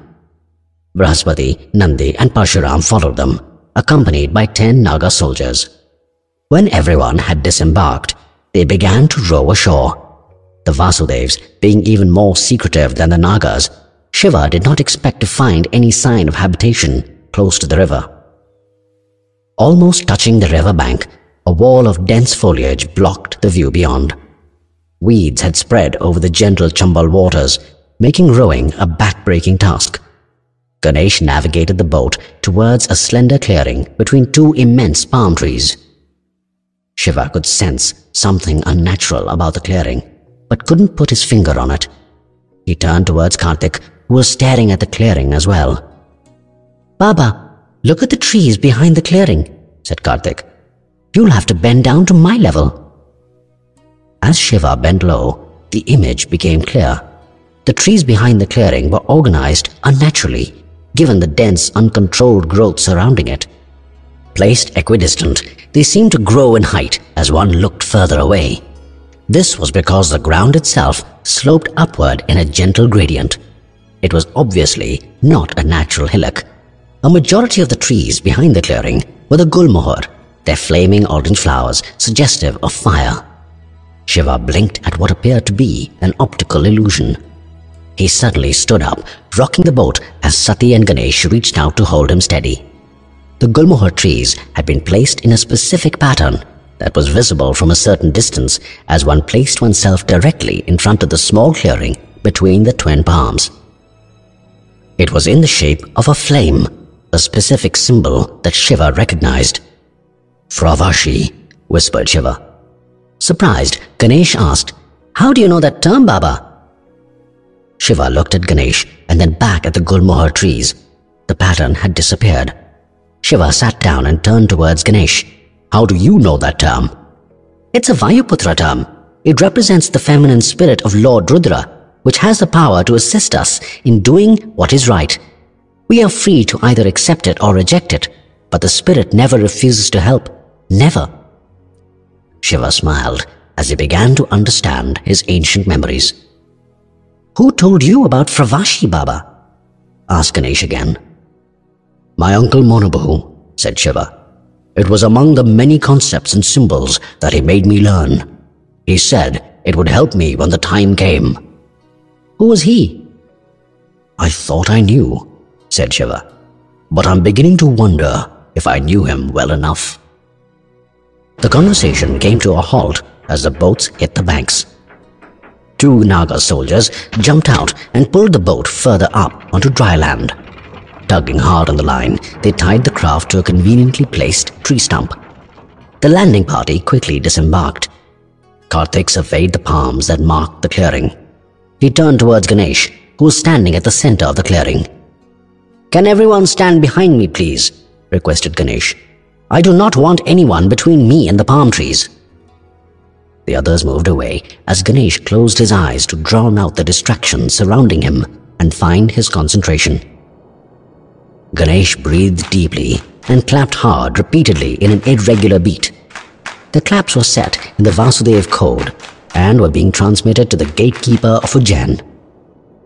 Brahaspati, Nandi and Parashuram followed them, accompanied by ten Naga soldiers. When everyone had disembarked, they began to row ashore. The Vasudevs, being even more secretive than the Nagas, Shiva did not expect to find any sign of habitation close to the river. Almost touching the river bank, a wall of dense foliage blocked the view beyond. Weeds had spread over the gentle Chambal waters, making rowing a back-breaking task. Ganesh navigated the boat towards a slender clearing between two immense palm trees. Shiva could sense something unnatural about the clearing, but couldn't put his finger on it. He turned towards Karthik, who was staring at the clearing as well. Baba, look at the trees behind the clearing, said Karthik. You'll have to bend down to my level. As Shiva bent low, the image became clear. The trees behind the clearing were organized unnaturally given the dense, uncontrolled growth surrounding it. Placed equidistant, they seemed to grow in height as one looked further away. This was because the ground itself sloped upward in a gentle gradient. It was obviously not a natural hillock. A majority of the trees behind the clearing were the gulmohar, their flaming orange flowers suggestive of fire. Shiva blinked at what appeared to be an optical illusion. He suddenly stood up, rocking the boat as Sati and Ganesh reached out to hold him steady. The Gulmohar trees had been placed in a specific pattern that was visible from a certain distance as one placed oneself directly in front of the small clearing between the twin palms. It was in the shape of a flame, a specific symbol that Shiva recognized. Fravashi, whispered Shiva. Surprised, Ganesh asked, How do you know that term, Baba? Shiva looked at Ganesh and then back at the Gulmohar trees. The pattern had disappeared. Shiva sat down and turned towards Ganesh. How do you know that term? It's a Vayuputra term. It represents the feminine spirit of Lord Rudra, which has the power to assist us in doing what is right. We are free to either accept it or reject it, but the spirit never refuses to help. Never. Shiva smiled as he began to understand his ancient memories. Who told you about Fravashi Baba? asked Ganesh again. My uncle Manobhu, said Shiva. It was among the many concepts and symbols that he made me learn. He said it would help me when the time came. Who was he? I thought I knew, said Shiva, but I'm beginning to wonder if I knew him well enough. The conversation came to a halt as the boats hit the banks. Two Naga soldiers jumped out and pulled the boat further up onto dry land. Tugging hard on the line, they tied the craft to a conveniently placed tree stump. The landing party quickly disembarked. Karthik surveyed the palms that marked the clearing. He turned towards Ganesh, who was standing at the center of the clearing. Can everyone stand behind me, please? requested Ganesh. I do not want anyone between me and the palm trees. The others moved away as Ganesh closed his eyes to drown out the distractions surrounding him and find his concentration. Ganesh breathed deeply and clapped hard repeatedly in an irregular beat. The claps were set in the Vasudev code and were being transmitted to the gatekeeper of Ujjain.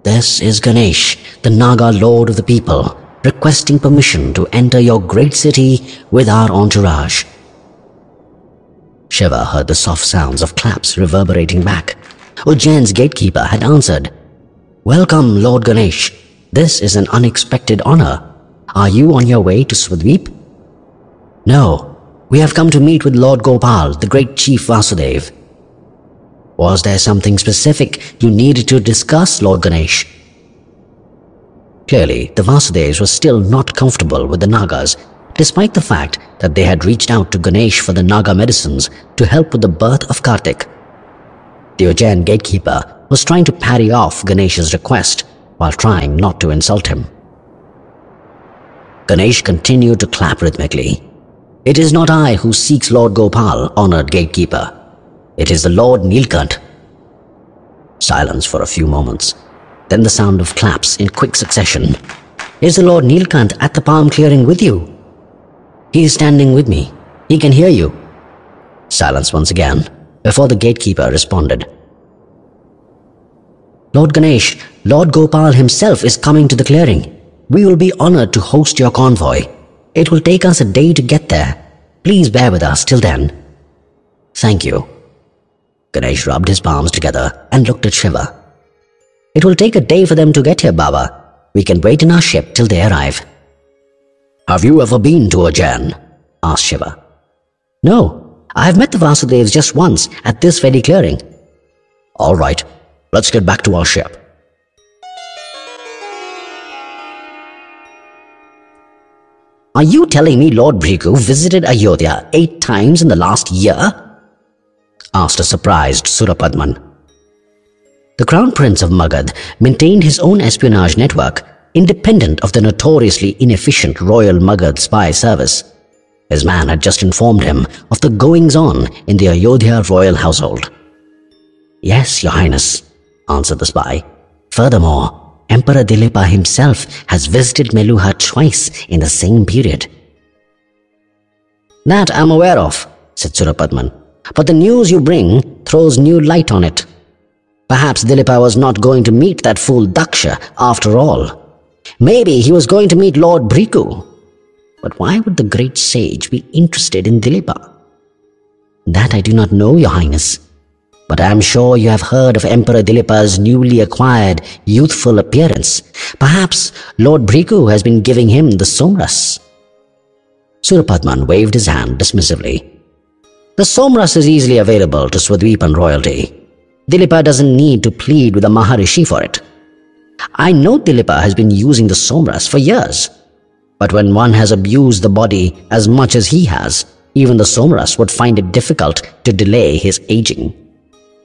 This is Ganesh, the Naga lord of the people. requesting permission to enter your great city with our entourage. Shiva heard the soft sounds of claps reverberating back. Ujjain's gatekeeper had answered, Welcome, Lord Ganesh. This is an unexpected honor. Are you on your way to Swadweep? No, we have come to meet with Lord Gopal, the great chief Vasudev. Was there something specific you needed to discuss, Lord Ganesh? Clearly, the Vasudevs were still not comfortable with the Nagas, despite the fact that they had reached out to Ganesh for the Naga medicines to help with the birth of Kartik. The Ujjain gatekeeper was trying to parry off Ganesh's request while trying not to insult him. Ganesh continued to clap rhythmically. It is not I who seeks Lord Gopal, honored gatekeeper. It is the Lord Nilkant. Silence for a few moments, then the sound of claps in quick succession. Is the Lord Nilkant at the palm clearing with you? He is standing with me. He can hear you. Silence once again, before the gatekeeper responded. Lord Ganesh, Lord Gopal himself is coming to the clearing. We will be honored to host your convoy. It will take us a day to get there. Please bear with us till then. Thank you. Ganesh rubbed his palms together and looked at Shiva. It will take a day for them to get here, Baba. We can wait in our ship till they arrive. Have you ever been to Ujjain? asked Shiva. No, I have met the Vasudevs just once at this very clearing. All right, Let's get back to our ship. Are you telling me Lord Bhrigu visited Ayodhya eight times in the last year? Asked a surprised Surapadman. The Crown Prince of Magad maintained his own espionage network independent of the notoriously inefficient Royal Magad spy service. His man had just informed him of the goings-on in the Ayodhya royal household. Yes, Your Highness, answered the spy. Furthermore, Emperor Dilipa himself has visited Meluha twice in the same period. That I'm aware of, said Surapadman. But the news you bring throws new light on it. Perhaps Dilipa was not going to meet that fool Daksha after all. Maybe he was going to meet Lord Bhrigu. But why would the great sage be interested in Dilipa? That I do not know, Your Highness but I am sure you have heard of Emperor Dilipa's newly acquired youthful appearance. Perhaps Lord Bhrigu has been giving him the somras. Surapadman waved his hand dismissively. The somras is easily available to Swadweepan royalty. Dilipa doesn't need to plead with the Maharishi for it. I know Dilipa has been using the somras for years. But when one has abused the body as much as he has, even the somras would find it difficult to delay his aging.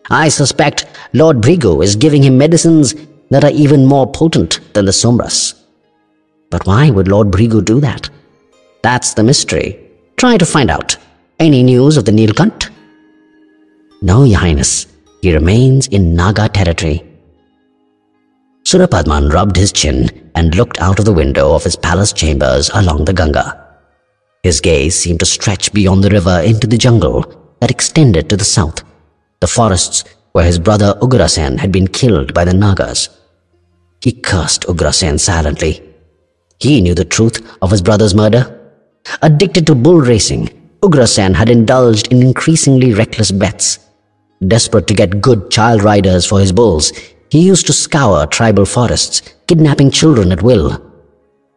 I suspect Lord Bhrigu is giving him medicines that are even more potent than the Somras. But why would Lord Bhrigu do that? That's the mystery. Try to find out. Any news of the Nilkant? No, Your Highness. He remains in Naga territory. Surapadman rubbed his chin and looked out of the window of his palace chambers along the Ganga. His gaze seemed to stretch beyond the river into the jungle that extended to the south the forests where his brother Ugrasen had been killed by the Nagas. He cursed Ugrasen silently. He knew the truth of his brother's murder. Addicted to bull racing, Ugrasen had indulged in increasingly reckless bets. Desperate to get good child riders for his bulls, he used to scour tribal forests, kidnapping children at will.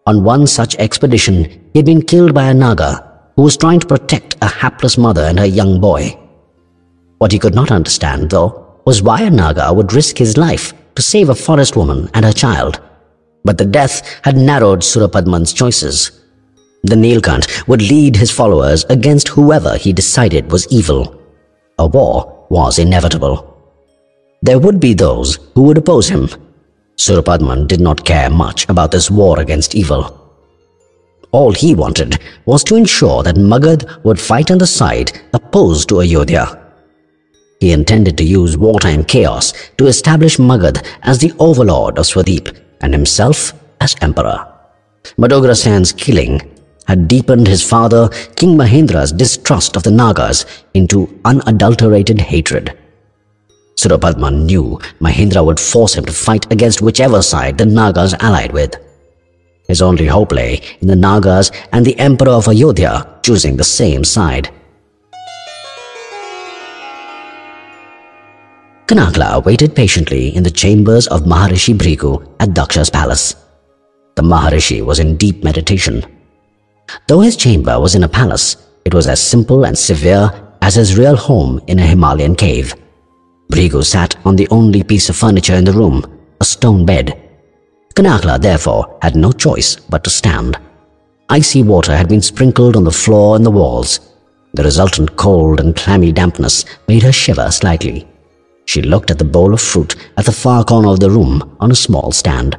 On one such expedition, he had been killed by a Naga who was trying to protect a hapless mother and her young boy. What he could not understand, though, was why a Naga would risk his life to save a forest woman and her child. But the death had narrowed Surapadman's choices. The Nilkant would lead his followers against whoever he decided was evil. A war was inevitable. There would be those who would oppose him. Surapadman did not care much about this war against evil. All he wanted was to ensure that Magad would fight on the side opposed to Ayodhya. He intended to use wartime chaos to establish Magad as the overlord of Swadweep and himself as emperor. Ugrasen's killing had deepened his father, King Mahendra's distrust of the Nagas into unadulterated hatred. Surapadman knew Mahendra would force him to fight against whichever side the Nagas allied with. His only hope lay in the Nagas and the Emperor of Ayodhya choosing the same side. Kanakhala waited patiently in the chambers of Maharishi Bhrigu at Daksha's palace. The Maharishi was in deep meditation. Though his chamber was in a palace, it was as simple and severe as his real home in a Himalayan cave. Bhrigu sat on the only piece of furniture in the room, a stone bed. Kanakhala, therefore, had no choice but to stand. Icy water had been sprinkled on the floor and the walls. The resultant cold and clammy dampness made her shiver slightly. She looked at the bowl of fruit at the far corner of the room on a small stand.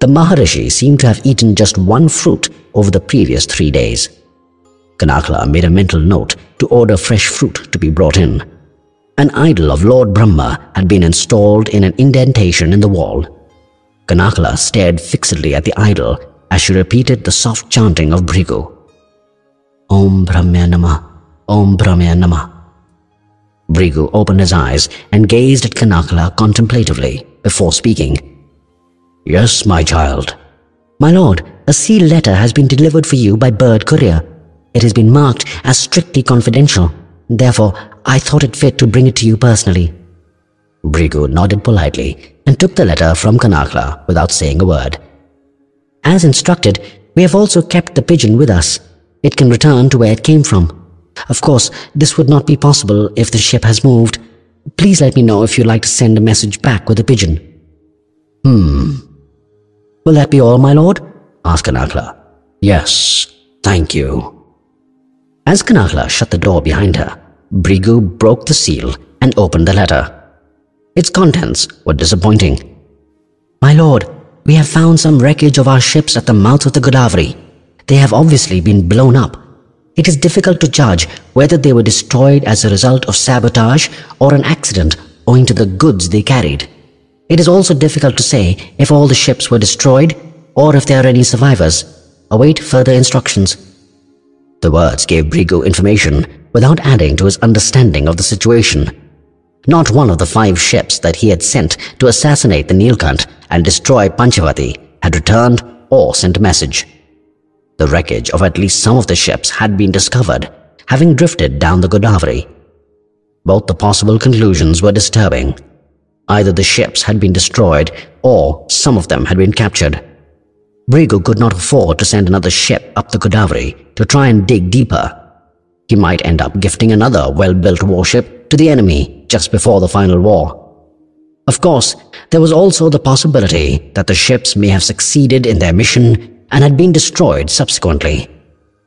The Maharishi seemed to have eaten just one fruit over the previous three days. Kanakhala made a mental note to order fresh fruit to be brought in. An idol of Lord Brahma had been installed in an indentation in the wall. Kanakhala stared fixedly at the idol as she repeated the soft chanting of Bhrigu. Om Brahmya Nama, Om Brahmya Nama. Bhrigu opened his eyes and gazed at Kanakla contemplatively before speaking. Yes, my child. My lord, a sealed letter has been delivered for you by bird courier. It has been marked as strictly confidential. Therefore, I thought it fit to bring it to you personally. Bhrigu nodded politely and took the letter from Kanakhala without saying a word. As instructed, we have also kept the pigeon with us. It can return to where it came from. Of course, this would not be possible if the ship has moved. Please let me know if you'd like to send a message back with the pigeon. Hmm. Will that be all, my lord? asked Kanakhala. Yes, thank you. As Kanakhala shut the door behind her, Bhrigu broke the seal and opened the letter. Its contents were disappointing. My lord, we have found some wreckage of our ships at the mouth of the Godavari. They have obviously been blown up. It is difficult to judge whether they were destroyed as a result of sabotage or an accident owing to the goods they carried. It is also difficult to say if all the ships were destroyed or if there are any survivors. Await further instructions. The words gave Bhrigu information without adding to his understanding of the situation. Not one of the five ships that he had sent to assassinate the Nilkant and destroy Panchavati had returned or sent a message. The wreckage of at least some of the ships had been discovered, having drifted down the Godavari. Both the possible conclusions were disturbing. Either the ships had been destroyed or some of them had been captured. Bhrigu could not afford to send another ship up the Godavari to try and dig deeper. He might end up gifting another well-built warship to the enemy just before the final war. Of course, there was also the possibility that the ships may have succeeded in their mission and had been destroyed subsequently,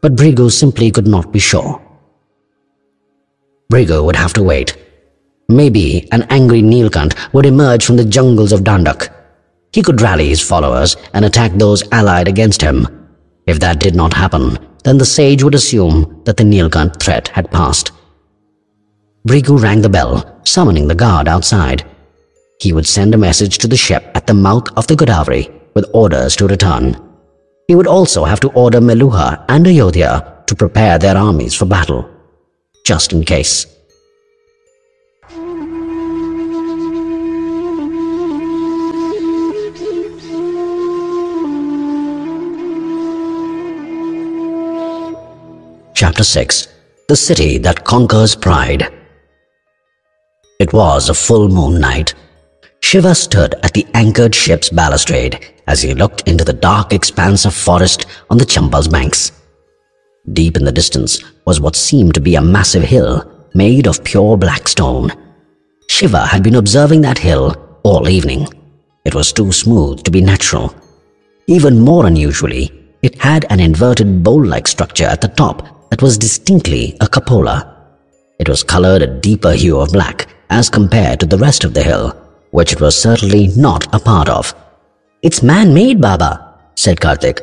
but Bhrigu simply could not be sure. Bhrigu would have to wait. Maybe an angry Nilkant would emerge from the jungles of Dandak. He could rally his followers and attack those allied against him. If that did not happen, then the sage would assume that the Nilkant threat had passed. Bhrigu rang the bell, summoning the guard outside. He would send a message to the ship at the mouth of the Godavari with orders to return. He would also have to order Meluha and Ayodhya to prepare their armies for battle, just in case. Chapter 6 The City That Conquers Pride It was a full moon night. Shiva stood at the anchored ship's balustrade as he looked into the dark expanse of forest on the Chambal's banks. Deep in the distance was what seemed to be a massive hill made of pure black stone. Shiva had been observing that hill all evening. It was too smooth to be natural. Even more unusually, it had an inverted bowl-like structure at the top that was distinctly a cupola. It was colored a deeper hue of black as compared to the rest of the hill, which it was certainly not a part of. It's man-made, Baba, said Karthik.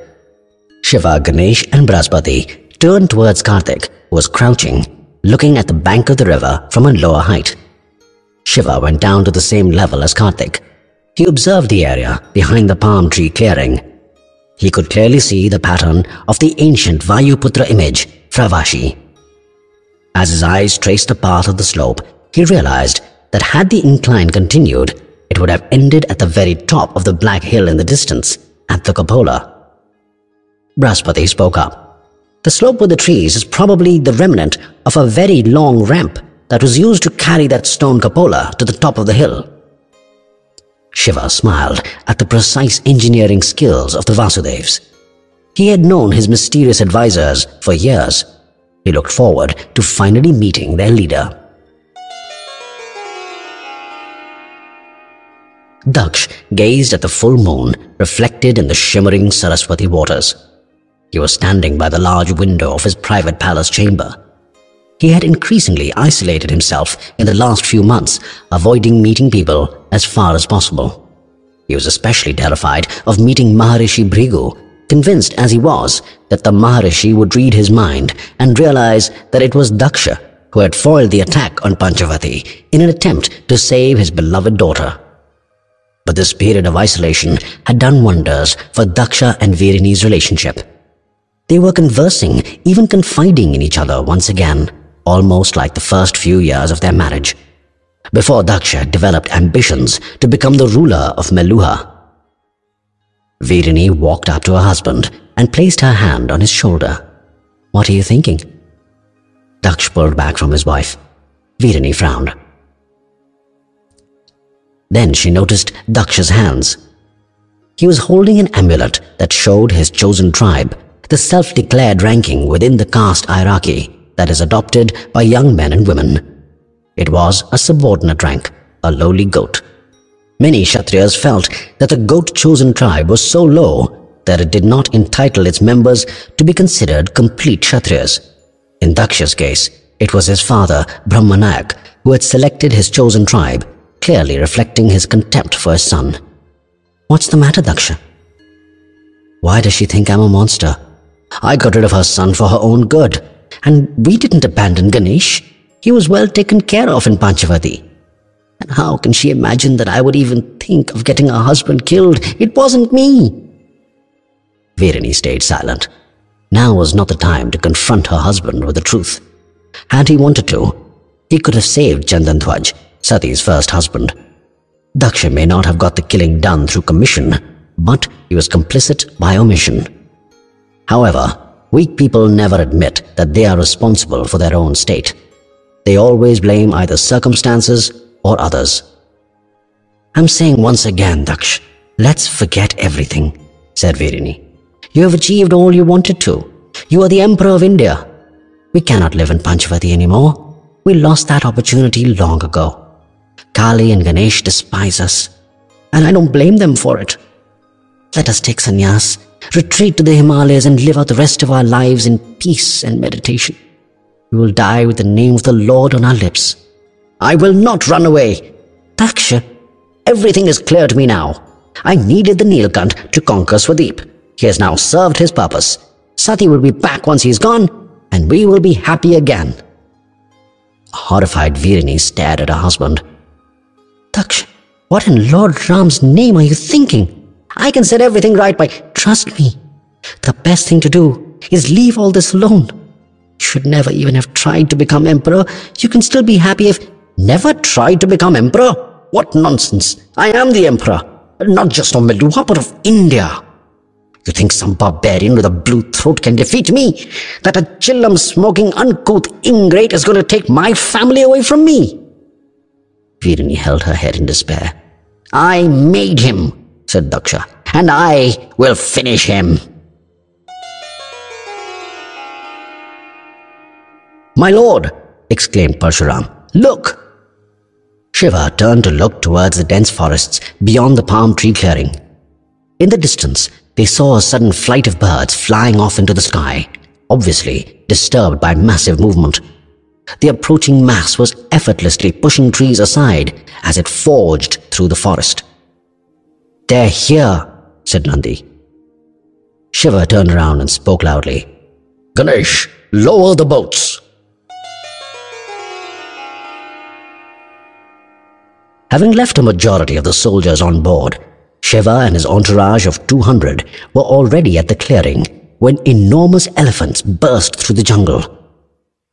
Shiva, Ganesh and Brahaspati turned towards Karthik, who was crouching, looking at the bank of the river from a lower height. Shiva went down to the same level as Karthik. He observed the area behind the palm tree clearing. He could clearly see the pattern of the ancient Vayuputra image Fravashi. As his eyes traced the path of the slope, he realized that had the incline continued, it would have ended at the very top of the black hill in the distance, at the cupola. Brahaspati spoke up. The slope with the trees is probably the remnant of a very long ramp that was used to carry that stone cupola to the top of the hill. Shiva smiled at the precise engineering skills of the Vasudevs. He had known his mysterious advisors for years. He looked forward to finally meeting their leader. Daksh gazed at the full moon reflected in the shimmering Saraswati waters. He was standing by the large window of his private palace chamber. He had increasingly isolated himself in the last few months, avoiding meeting people as far as possible. He was especially terrified of meeting Maharishi Bhrigu, convinced as he was that the Maharishi would read his mind and realize that it was Daksha who had foiled the attack on Panchavati in an attempt to save his beloved daughter. But this period of isolation had done wonders for Daksha and Virini's relationship. They were conversing, even confiding in each other once again, almost like the first few years of their marriage. Before Daksha developed ambitions to become the ruler of Meluha. Virini walked up to her husband and placed her hand on his shoulder. What are you thinking? Daksh pulled back from his wife. Virini frowned. Then she noticed Daksha's hands. He was holding an amulet that showed his chosen tribe, the self-declared ranking within the caste hierarchy that is adopted by young men and women. It was a subordinate rank, a lowly goat. Many Kshatriyas felt that the goat-chosen tribe was so low that it did not entitle its members to be considered complete Kshatriyas. In Daksha's case, it was his father, Brahmanayak, who had selected his chosen tribe clearly reflecting his contempt for his son. What's the matter, Daksha? Why does she think I'm a monster? I got rid of her son for her own good, and we didn't abandon Ganesh. He was well taken care of in Panchavati. How can she imagine that I would even think of getting her husband killed? It wasn't me. Virini stayed silent. Now was not the time to confront her husband with the truth. Had he wanted to, he could have saved Chandan Dhwaj Sati's first husband. Daksha may not have got the killing done through commission, but he was complicit by omission. However, weak people never admit that they are responsible for their own state. They always blame either circumstances or others. I'm saying once again, Daksh, let's forget everything, said Virini. You have achieved all you wanted to. You are the Emperor of India. We cannot live in Panchavati anymore. We lost that opportunity long ago. Kali and Ganesh despise us, and I don't blame them for it. Let us take sannyas, retreat to the Himalayas, and live out the rest of our lives in peace and meditation. We will die with the name of the Lord on our lips. I will not run away. Daksha, everything is clear to me now. I needed the Nilkant to conquer Swadweep. He has now served his purpose. Sati will be back once he's gone, and we will be happy again. A horrified Virini stared at her husband. Daksh, what in Lord Ram's name are you thinking? I can set everything right by trust me. The best thing to do is leave all this alone. You should never even have tried to become emperor. You can still be happy if never try to become emperor. What nonsense. I am the emperor. Not just of Meluha, but of India. You think some barbarian with a blue throat can defeat me? That a chillum smoking uncouth ingrate is going to take my family away from me? Virini held her head in despair. I made him, said Daksha, and I will finish him. My lord, exclaimed Parashuram, look! Shiva turned to look towards the dense forests beyond the palm tree clearing. In the distance, they saw a sudden flight of birds flying off into the sky, obviously disturbed by massive movement. The approaching mass was effortlessly pushing trees aside as it forged through the forest. They're here, said Nandi. Shiva turned around and spoke loudly. Ganesh, lower the boats. Having left a majority of the soldiers on board, Shiva and his entourage of 200 were already at the clearing when enormous elephants burst through the jungle.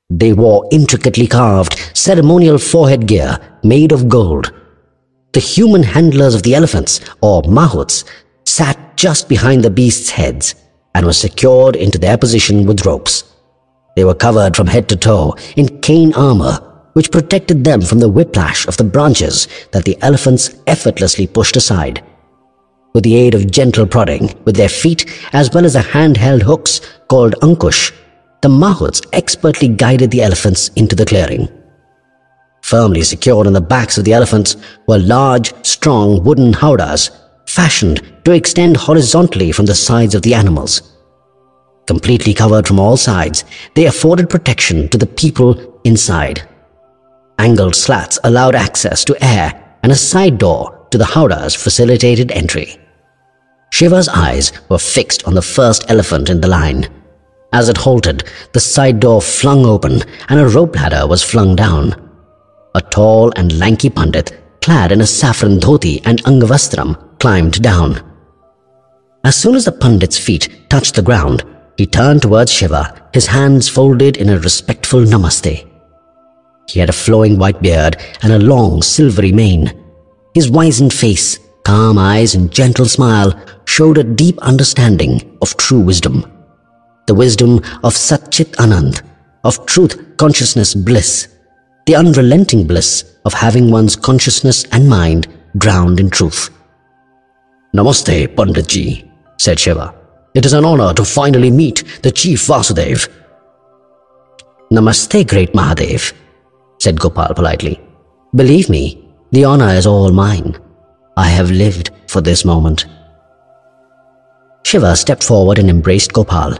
They wore intricately carved ceremonial forehead gear made of gold. The human handlers of the elephants, or mahouts, sat just behind the beasts' heads, and were secured into their position with ropes. They were covered from head to toe in cane armor, which protected them from the whiplash of the branches that the elephants effortlessly pushed aside. With the aid of gentle prodding with their feet as well as the handheld hooks called ankush, the mahouts expertly guided the elephants into the clearing. Firmly secured on the backs of the elephants were large, strong wooden howdahs, fashioned to extend horizontally from the sides of the animals. Completely covered from all sides, they afforded protection to the people inside. Angled slats allowed access to air, and a side door to the howdahs facilitated entry. Shiva's eyes were fixed on the first elephant in the line. As it halted, the side door flung open and a rope ladder was flung down. A tall and lanky pandit, clad in a saffron dhoti and angavastram, climbed down. As soon as the pandit's feet touched the ground, he turned towards Shiva, his hands folded in a respectful namaste. He had a flowing white beard and a long silvery mane. His wizened face, calm eyes, and gentle smile showed a deep understanding of true wisdom. The wisdom of Satchit Anand, of truth, consciousness, bliss, the unrelenting bliss of having one's consciousness and mind drowned in truth. Namaste, Panditji, said Shiva. It is an honor to finally meet the Chief Vasudev. Namaste, great Mahadev, said Gopal politely. Believe me, the honor is all mine. I have lived for this moment. Shiva stepped forward and embraced Gopal.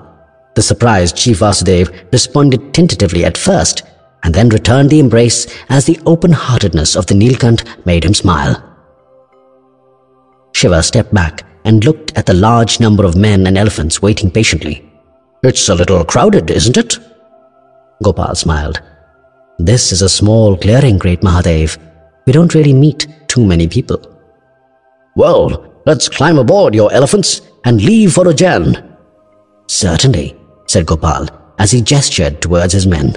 The surprised Chief Vasudev responded tentatively at first and then returned the embrace as the open-heartedness of the Nilkant made him smile. Shiva stepped back and looked at the large number of men and elephants waiting patiently. It's a little crowded, isn't it? Gopal smiled. This is a small clearing, great Mahadev. We don't really meet too many people. Well, let's climb aboard your elephants and leave for Ujjain. Certainly, said Gopal as he gestured towards his men.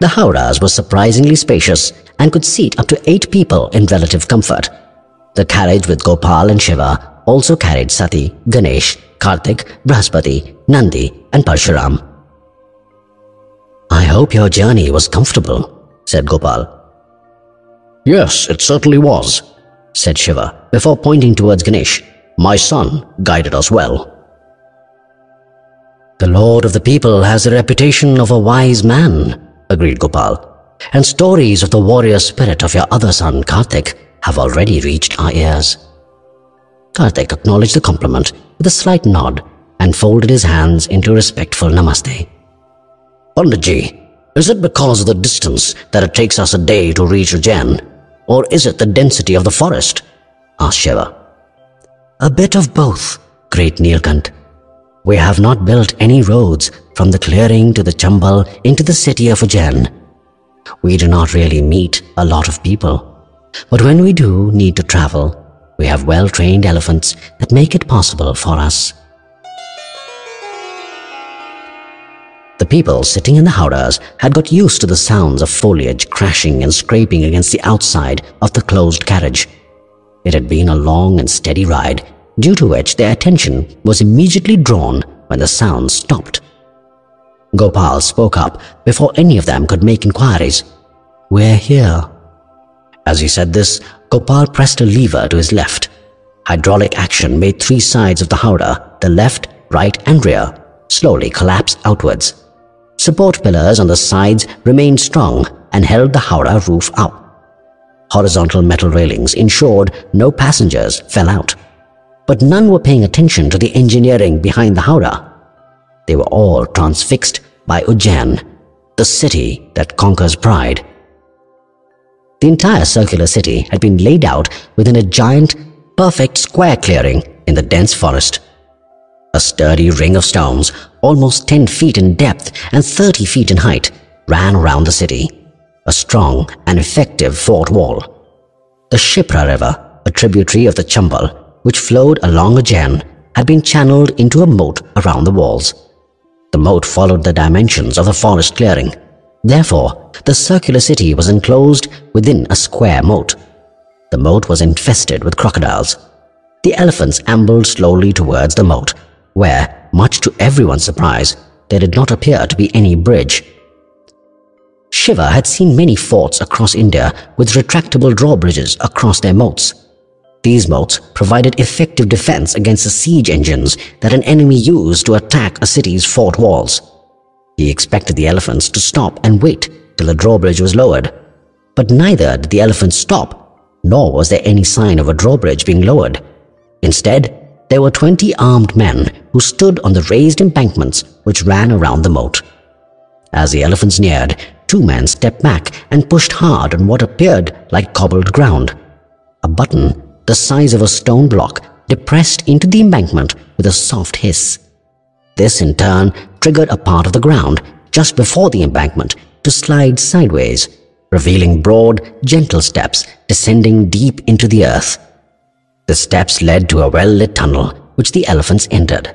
The howdahs were surprisingly spacious and could seat up to eight people in relative comfort. The carriage with Gopal and Shiva also carried Sati, Ganesh, Kartik, Brahaspati, Nandi, and Parashuram. I hope your journey was comfortable, said Gopal. Yes, it certainly was, said Shiva before pointing towards Ganesh. My son guided us well. The Lord of the People has a reputation of a wise man, agreed Gopal. And stories of the warrior spirit of your other son, Kartik, have already reached our ears. Kartik acknowledged the compliment with a slight nod and folded his hands into respectful namaste. Panditji, is it because of the distance that it takes us a day to reach Ujjain? Or is it the density of the forest? asked Shiva. A bit of both, great Nilkant. We have not built any roads from the clearing to the Chambal into the city of Ujjain. We do not really meet a lot of people. But when we do need to travel, we have well-trained elephants that make it possible for us. The people sitting in the howdahs had got used to the sounds of foliage crashing and scraping against the outside of the closed carriage. It had been a long and steady ride, due to which their attention was immediately drawn when the sounds stopped. Gopal spoke up before any of them could make inquiries. We're here. As he said this, Gopal pressed a lever to his left. Hydraulic action made three sides of the howdah, the left, right and rear, slowly collapse outwards. Support pillars on the sides remained strong and held the howdah roof up. Horizontal metal railings ensured no passengers fell out. But none were paying attention to the engineering behind the howdah. They were all transfixed by Ujjain, the city that conquers pride. The entire circular city had been laid out within a giant, perfect square clearing in the dense forest. A sturdy ring of stones, almost 10 feet in depth and 30 feet in height, ran around the city, a strong and effective fort wall. The Shipra River, a tributary of the Chambal, which flowed along Ujjain, had been channeled into a moat around the walls. The moat followed the dimensions of the forest clearing. Therefore, the circular city was enclosed within a square moat. The moat was infested with crocodiles. the elephants ambled slowly towards the moat, where, much to everyone's surprise, there did not appear to be any bridge. Shiva had seen many forts across India with retractable drawbridges across their moats. These moats provided effective defense against the siege engines that an enemy used to attack a city's fort walls. He expected the elephants to stop and wait till the drawbridge was lowered. But neither did the elephants stop, nor was there any sign of a drawbridge being lowered. Instead, there were twenty armed men who stood on the raised embankments which ran around the moat. As the elephants neared, two men stepped back and pushed hard on what appeared like cobbled ground. A button, the size of a stone block, depressed into the embankment with a soft hiss. This in turn triggered a part of the ground just before the embankment to slide sideways, revealing broad, gentle steps descending deep into the earth. The steps led to a well-lit tunnel which the elephants entered.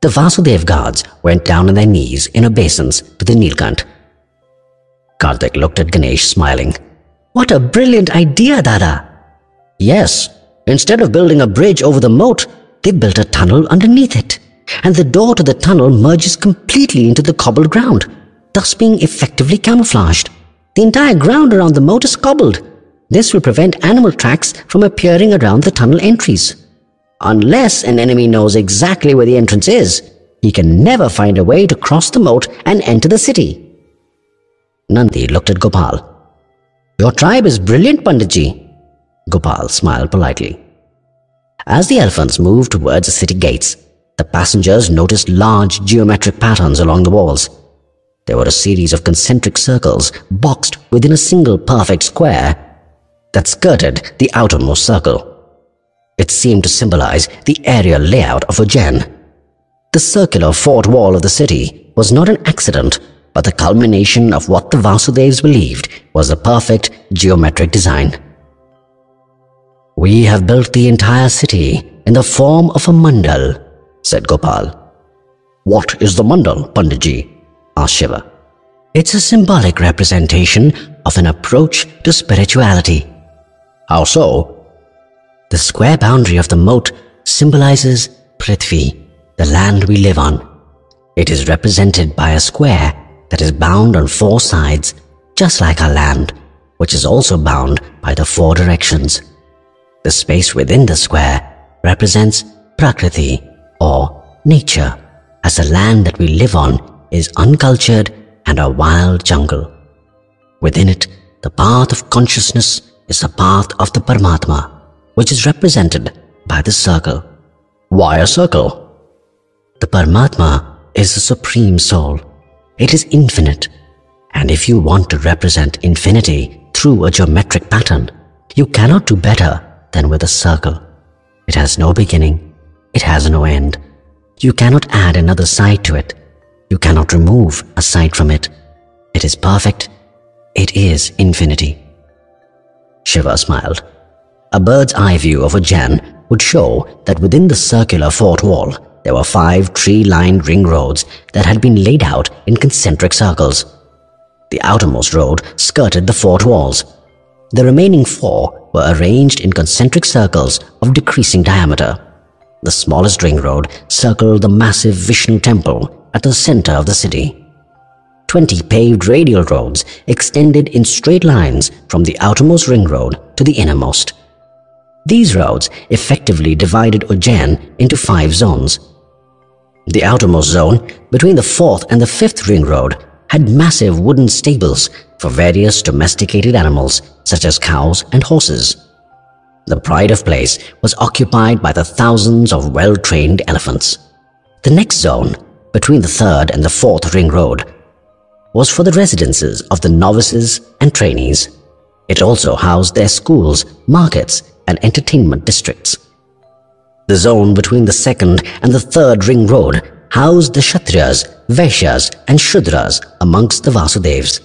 The Vasudev guards went down on their knees in obeisance to the Nilkant. Kartik looked at Ganesh smiling. What a brilliant idea, Dada! Yes, instead of building a bridge over the moat, they built a tunnel underneath it and the door to the tunnel merges completely into the cobbled ground, thus being effectively camouflaged. The entire ground around the moat is cobbled. This will prevent animal tracks from appearing around the tunnel entries. Unless an enemy knows exactly where the entrance is, he can never find a way to cross the moat and enter the city. Nandi looked at Gopal. Your tribe is brilliant, Panditji. Gopal smiled politely. As the elephants moved towards the city gates, the passengers noticed large geometric patterns along the walls. There were a series of concentric circles boxed within a single perfect square that skirted the outermost circle. It seemed to symbolize the aerial layout of Ujjain. The circular fort wall of the city was not an accident, but the culmination of what the Vasudevs believed was a perfect geometric design. We have built the entire city in the form of a mandal, said Gopal. What is the mandal, Panditji? asked Shiva. It's a symbolic representation of an approach to spirituality. How so? The square boundary of the moat symbolizes Prithvi, the land we live on. It is represented by a square that is bound on four sides, just like our land, which is also bound by the four directions. The space within the square represents Prakriti, or nature, as the land that we live on is uncultured and a wild jungle. Within it, the path of consciousness is the path of the Paramatma, which is represented by the circle. Why a circle? The Paramatma is the Supreme Soul. It is infinite. And if you want to represent infinity through a geometric pattern, you cannot do better than with a circle. It has no beginning it has no end. You cannot add another side to it. You cannot remove a side from it. It is perfect. It is infinity. Shiva smiled. A bird's eye view of Ujjain would show that within the circular fort wall, there were five tree-lined ring roads that had been laid out in concentric circles. The outermost road skirted the fort walls. The remaining four were arranged in concentric circles of decreasing diameter. The smallest ring road circled the massive Vishnu temple at the center of the city. Twenty paved radial roads extended in straight lines from the outermost ring road to the innermost. These roads effectively divided Ujjain into five zones. The outermost zone, between the fourth and the fifth ring road, had massive wooden stables for various domesticated animals such as cows and horses. The pride of place was occupied by the thousands of well-trained elephants. The next zone, between the third and the fourth ring road, was for the residences of the novices and trainees. It also housed their schools, markets, and entertainment districts. The zone between the second and the third ring road housed the Kshatriyas, Vaishyas, and Shudras amongst the Vasudevs.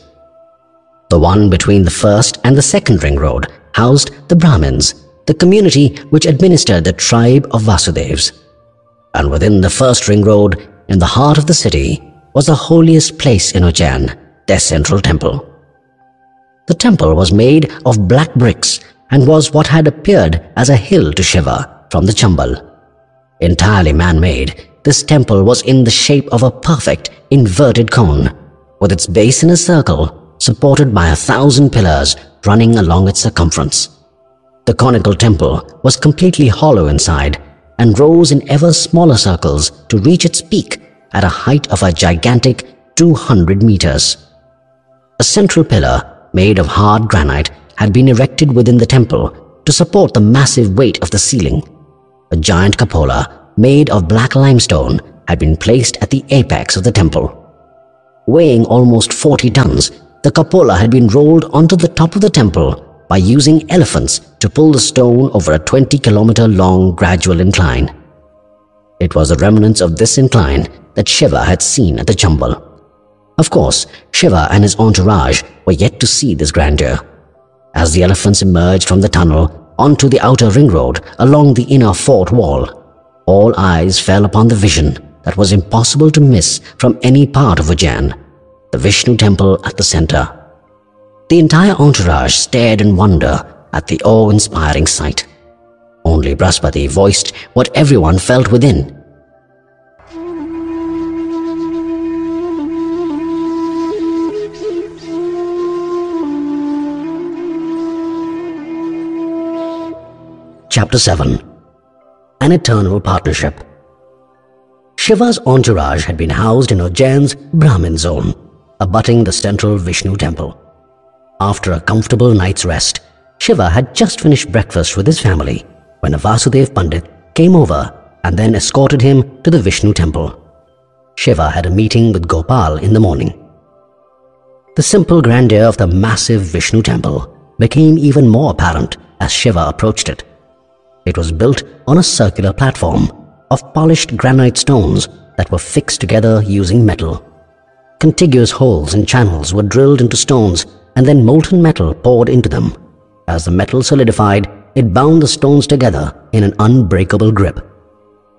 The one between the first and the second ring road housed the Brahmins, the community which administered the tribe of Vasudevs. And within the first ring road, in the heart of the city, was the holiest place in Ujjain, their central temple. The temple was made of black bricks and was what had appeared as a hill to Shiva from the Chambal. Entirely man-made, this temple was in the shape of a perfect inverted cone, with its base in a circle supported by a thousand pillars running along its circumference. The conical temple was completely hollow inside and rose in ever smaller circles to reach its peak at a height of a gigantic 200 meters. A central pillar made of hard granite had been erected within the temple to support the massive weight of the ceiling. A giant cupola made of black limestone had been placed at the apex of the temple. Weighing almost 40 tons, the cupola had been rolled onto the top of the temple by using elephants to pull the stone over a 20 kilometer long gradual incline. It was the remnants of this incline that Shiva had seen at the Chambal. Of course, Shiva and his entourage were yet to see this grandeur. As the elephants emerged from the tunnel onto the outer ring road along the inner fort wall, all eyes fell upon the vision that was impossible to miss from any part of Ujjain, the Vishnu temple at the center. The entire entourage stared in wonder at the awe-inspiring sight. Only Brahaspati voiced what everyone felt within. Chapter 7 An Eternal Partnership Shiva's entourage had been housed in Ujjain's Brahmin zone, abutting the central Vishnu temple. After a comfortable night's rest, Shiva had just finished breakfast with his family when a Vasudev Pandit came over and then escorted him to the Vishnu temple. Shiva had a meeting with Gopal in the morning. The simple grandeur of the massive Vishnu temple became even more apparent as Shiva approached it. It was built on a circular platform of polished granite stones that were fixed together using metal. Contiguous holes and channels were drilled into stones and then molten metal poured into them. As the metal solidified, it bound the stones together in an unbreakable grip.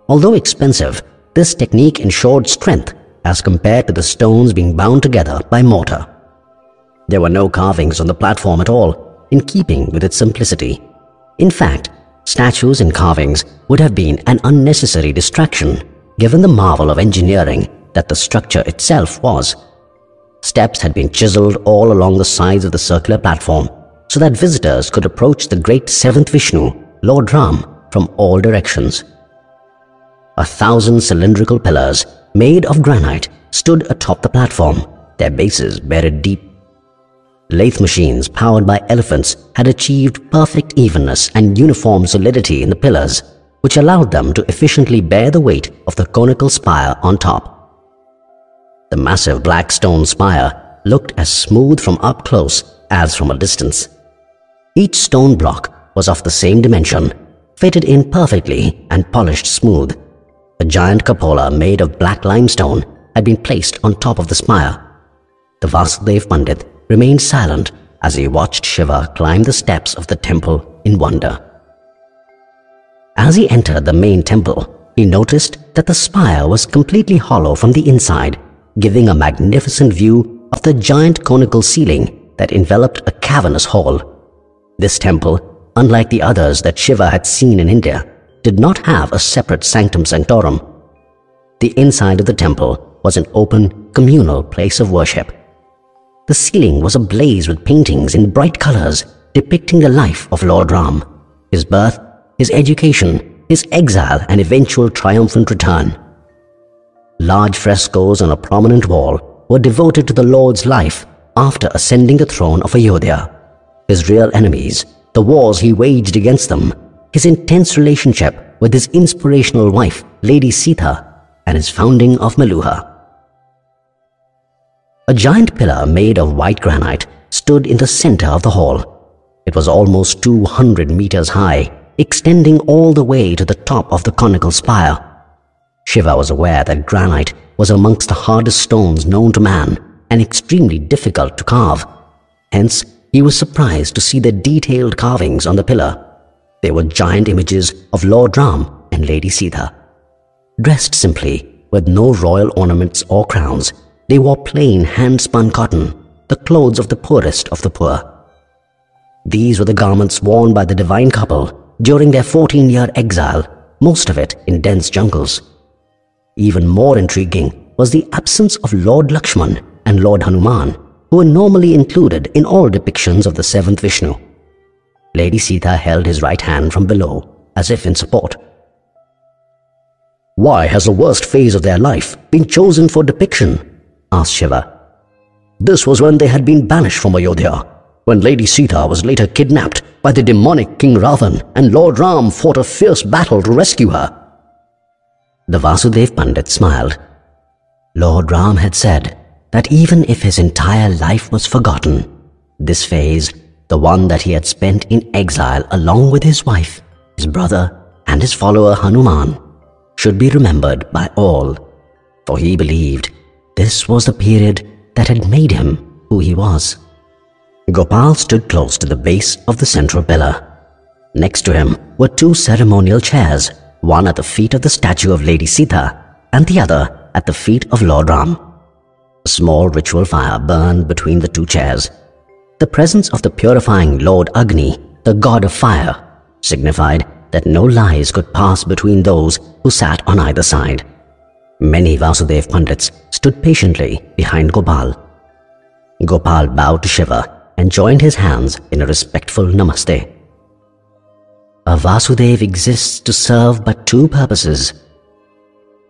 Although expensive, this technique ensured strength as compared to the stones being bound together by mortar. There were no carvings on the platform at all, in keeping with its simplicity. In fact, Statues and carvings would have been an unnecessary distraction given the marvel of engineering that the structure itself was. Steps had been chiseled all along the sides of the circular platform so that visitors could approach the great seventh Vishnu, Lord Ram, from all directions. A thousand cylindrical pillars made of granite stood atop the platform, their bases buried deep Lathe machines powered by elephants had achieved perfect evenness and uniform solidity in the pillars, which allowed them to efficiently bear the weight of the conical spire on top. The massive black stone spire looked as smooth from up close as from a distance. Each stone block was of the same dimension, fitted in perfectly and polished smooth. A giant cupola made of black limestone had been placed on top of the spire. The Vasudev Pandit remained silent as he watched Shiva climb the steps of the temple in wonder. As he entered the main temple, he noticed that the spire was completely hollow from the inside, giving a magnificent view of the giant conical ceiling that enveloped a cavernous hall. This temple, unlike the others that Shiva had seen in India, did not have a separate sanctum sanctorum. The inside of the temple was an open, communal place of worship the ceiling was ablaze with paintings in bright colors depicting the life of Lord Ram, his birth, his education, his exile and eventual triumphant return. Large frescoes on a prominent wall were devoted to the Lord's life after ascending the throne of Ayodhya, his real enemies, the wars he waged against them, his intense relationship with his inspirational wife, Lady Sita, and his founding of Meluha. A giant pillar made of white granite stood in the center of the hall. It was almost 200 meters high, extending all the way to the top of the conical spire. Shiva was aware that granite was amongst the hardest stones known to man and extremely difficult to carve. Hence, he was surprised to see the detailed carvings on the pillar. They were giant images of Lord Ram and Lady Sita. Dressed simply, with no royal ornaments or crowns, they wore plain hand-spun cotton, the clothes of the poorest of the poor. These were the garments worn by the divine couple during their 14 year exile, most of it in dense jungles. Even more intriguing was the absence of Lord Lakshman and Lord Hanuman, who were normally included in all depictions of the seventh Vishnu. Lady Sita held his right hand from below, as if in support. Why has the worst phase of their life been chosen for depiction? asked Shiva. This was when they had been banished from Ayodhya, when Lady Sita was later kidnapped by the demonic King Ravan and Lord Ram fought a fierce battle to rescue her. The Vasudev Pandit smiled. Lord Ram had said that even if his entire life was forgotten, this phase, the one that he had spent in exile along with his wife, his brother, and his follower Hanuman, should be remembered by all, for he believed this was the period that had made him who he was. Gopal stood close to the base of the central pillar. Next to him were two ceremonial chairs, one at the feet of the statue of Lady Sita and the other at the feet of Lord Ram. A small ritual fire burned between the two chairs. The presence of the purifying Lord Agni, the god of fire, signified that no lies could pass between those who sat on either side. Many Vasudev Pandits stood patiently behind Gopal. Gopal bowed to Shiva and joined his hands in a respectful namaste. A Vasudev exists to serve but two purposes.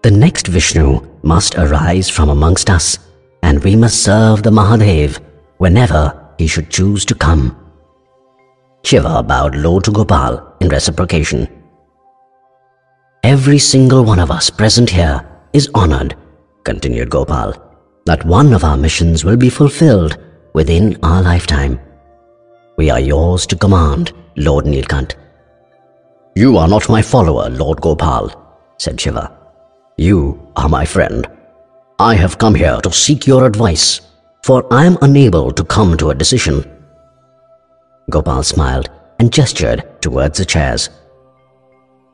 The next Vishnu must arise from amongst us, and we must serve the Mahadev whenever he should choose to come. Shiva bowed low to Gopal in reciprocation. Every single one of us present here is honored, continued Gopal, that one of our missions will be fulfilled within our lifetime. We are yours to command, Lord Nilkant. You are not my follower, Lord Gopal, said Shiva. You are my friend. I have come here to seek your advice, for I am unable to come to a decision. Gopal smiled and gestured towards the chairs.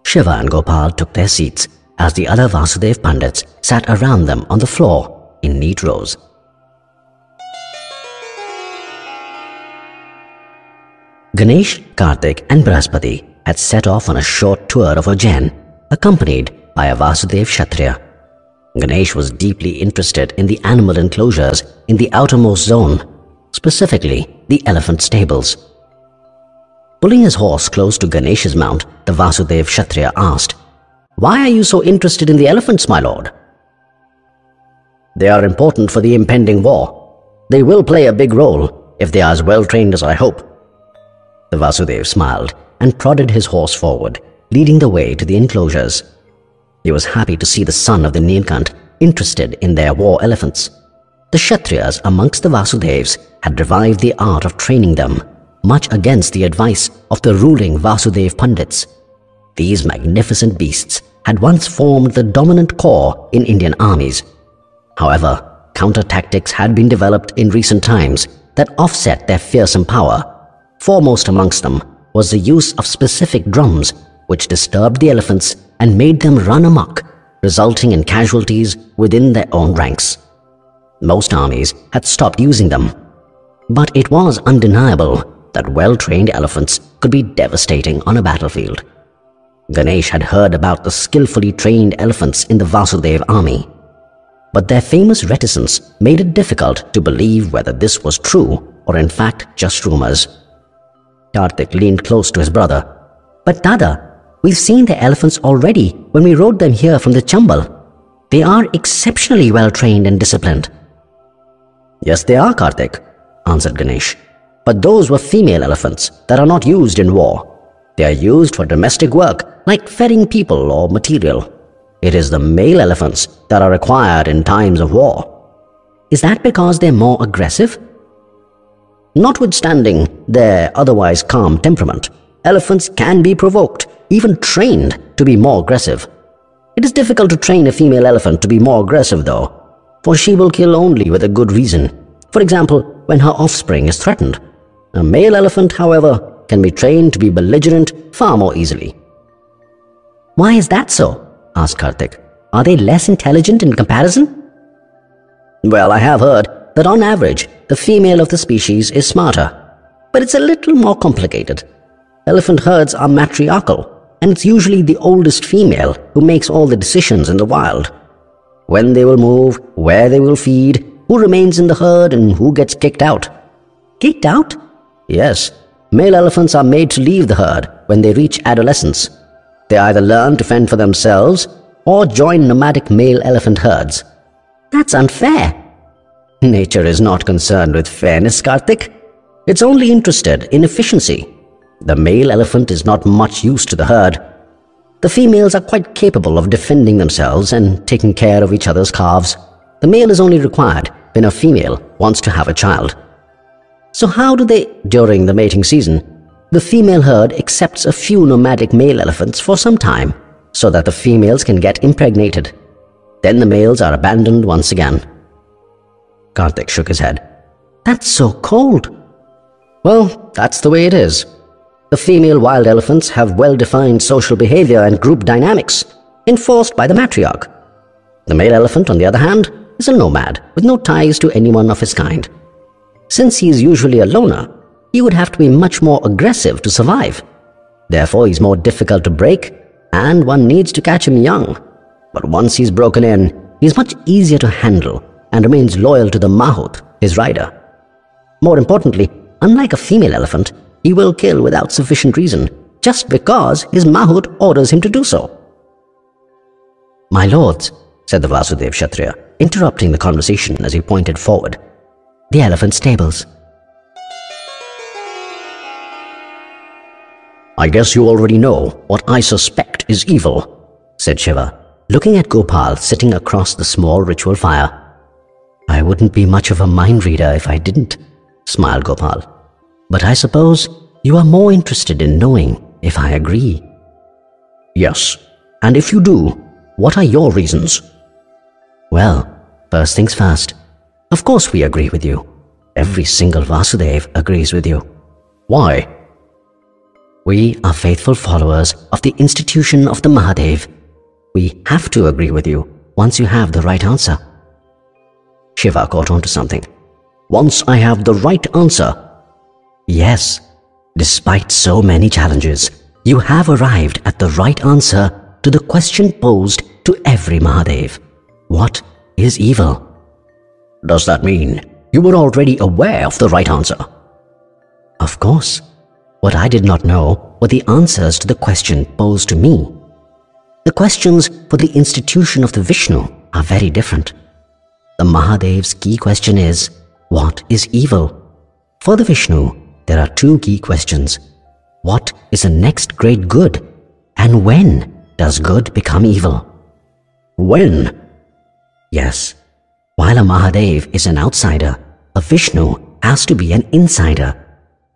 Shiva and Gopal took their seats as the other Vasudev Pandits sat around them on the floor in neat rows. Ganesh, Kartik and Brahaspati had set off on a short tour of Ujjain, accompanied by a Vasudev Kshatriya. Ganesh was deeply interested in the animal enclosures in the outermost zone, specifically the elephant stables. Pulling his horse close to Ganesh's mount, the Vasudev Kshatriya asked, Why are you so interested in the elephants, my lord? They are important for the impending war. They will play a big role if they are as well trained as I hope. The Vasudev smiled and prodded his horse forward, leading the way to the enclosures. He was happy to see the son of the Nilkant interested in their war elephants. The Kshatriyas amongst the Vasudevs had revived the art of training them, much against the advice of the ruling Vasudev Pandits. These magnificent beasts had once formed the dominant core in Indian armies. However, counter tactics had been developed in recent times that offset their fearsome power. Foremost amongst them was the use of specific drums which disturbed the elephants and made them run amok, resulting in casualties within their own ranks. Most armies had stopped using them, but it was undeniable that well-trained elephants could be devastating on a battlefield. Ganesh had heard about the skillfully trained elephants in the Vasudev army, but their famous reticence made it difficult to believe whether this was true or in fact just rumors. Kartik leaned close to his brother. But Dada, we've seen the elephants already when we rode them here from the Chambal. They are exceptionally well trained and disciplined. Yes, they are, Kartik, answered Ganesh. But those were female elephants that are not used in war. They are used for domestic work, like ferrying people or material. It is the male elephants that are required in times of war. Is that because they're more aggressive? Notwithstanding their otherwise calm temperament, elephants can be provoked, even trained, to be more aggressive. It is difficult to train a female elephant to be more aggressive though, for she will kill only with a good reason. For example, when her offspring is threatened. A male elephant, however, can be trained to be belligerent far more easily. Why is that so? asked Kartik. Are they less intelligent in comparison? Well, I have heard that on average, the female of the species is smarter, but it's a little more complicated. elephant herds are matriarchal, and it's usually the oldest female who makes all the decisions in the wild. When they will move, where they will feed, who remains in the herd, and who gets kicked out. Kicked out? Yes, male elephants are made to leave the herd when they reach adolescence. They either learn to fend for themselves or join nomadic male elephant herds. That's unfair. Nature is not concerned with fairness, Kartik. It's only interested in efficiency. The male elephant is not much use to the herd. The females are quite capable of defending themselves and taking care of each other's calves. The male is only required when a female wants to have a child. So how do they, during the mating season, the female herd accepts a few nomadic male elephants for some time so that the females can get impregnated. Then the males are abandoned once again. Kartik shook his head. That's so cold. Well, that's the way it is. The female wild elephants have well-defined social behavior and group dynamics, enforced by the matriarch. The male elephant, on the other hand, is a nomad with no ties to anyone of his kind. Since he is usually a loner, he would have to be much more aggressive to survive. Therefore, he's more difficult to break, and one needs to catch him young. But once he's broken in, he's much easier to handle and remains loyal to the mahout, his rider. More importantly, unlike a female elephant, he will kill without sufficient reason, just because his mahout orders him to do so. My lords, said the Vasudev Kshatriya, interrupting the conversation as he pointed forward. The elephant stables. I guess you already know what I suspect is evil, said Shiva, looking at Gopal sitting across the small ritual fire. I wouldn't be much of a mind reader if I didn't, smiled Gopal. But I suppose you are more interested in knowing if I agree. Yes, and if you do, what are your reasons? Well, first things first. Of course we agree with you. Every single Vasudev agrees with you. Why? We are faithful followers of the institution of the Mahadev. We have to agree with you once you have the right answer. Shiva caught on to something. Once I have the right answer. Yes, despite so many challenges, you have arrived at the right answer to the question posed to every Mahadev. What is evil? Does that mean you were already aware of the right answer? Of course. What I did not know were the answers to the question posed to me. The questions for the institution of the Vishnu are very different. The Mahadev's key question is, what is evil? For the Vishnu, there are two key questions. What is the next great good? And when does good become evil? When? Yes. While a Mahadev is an outsider, a Vishnu has to be an insider.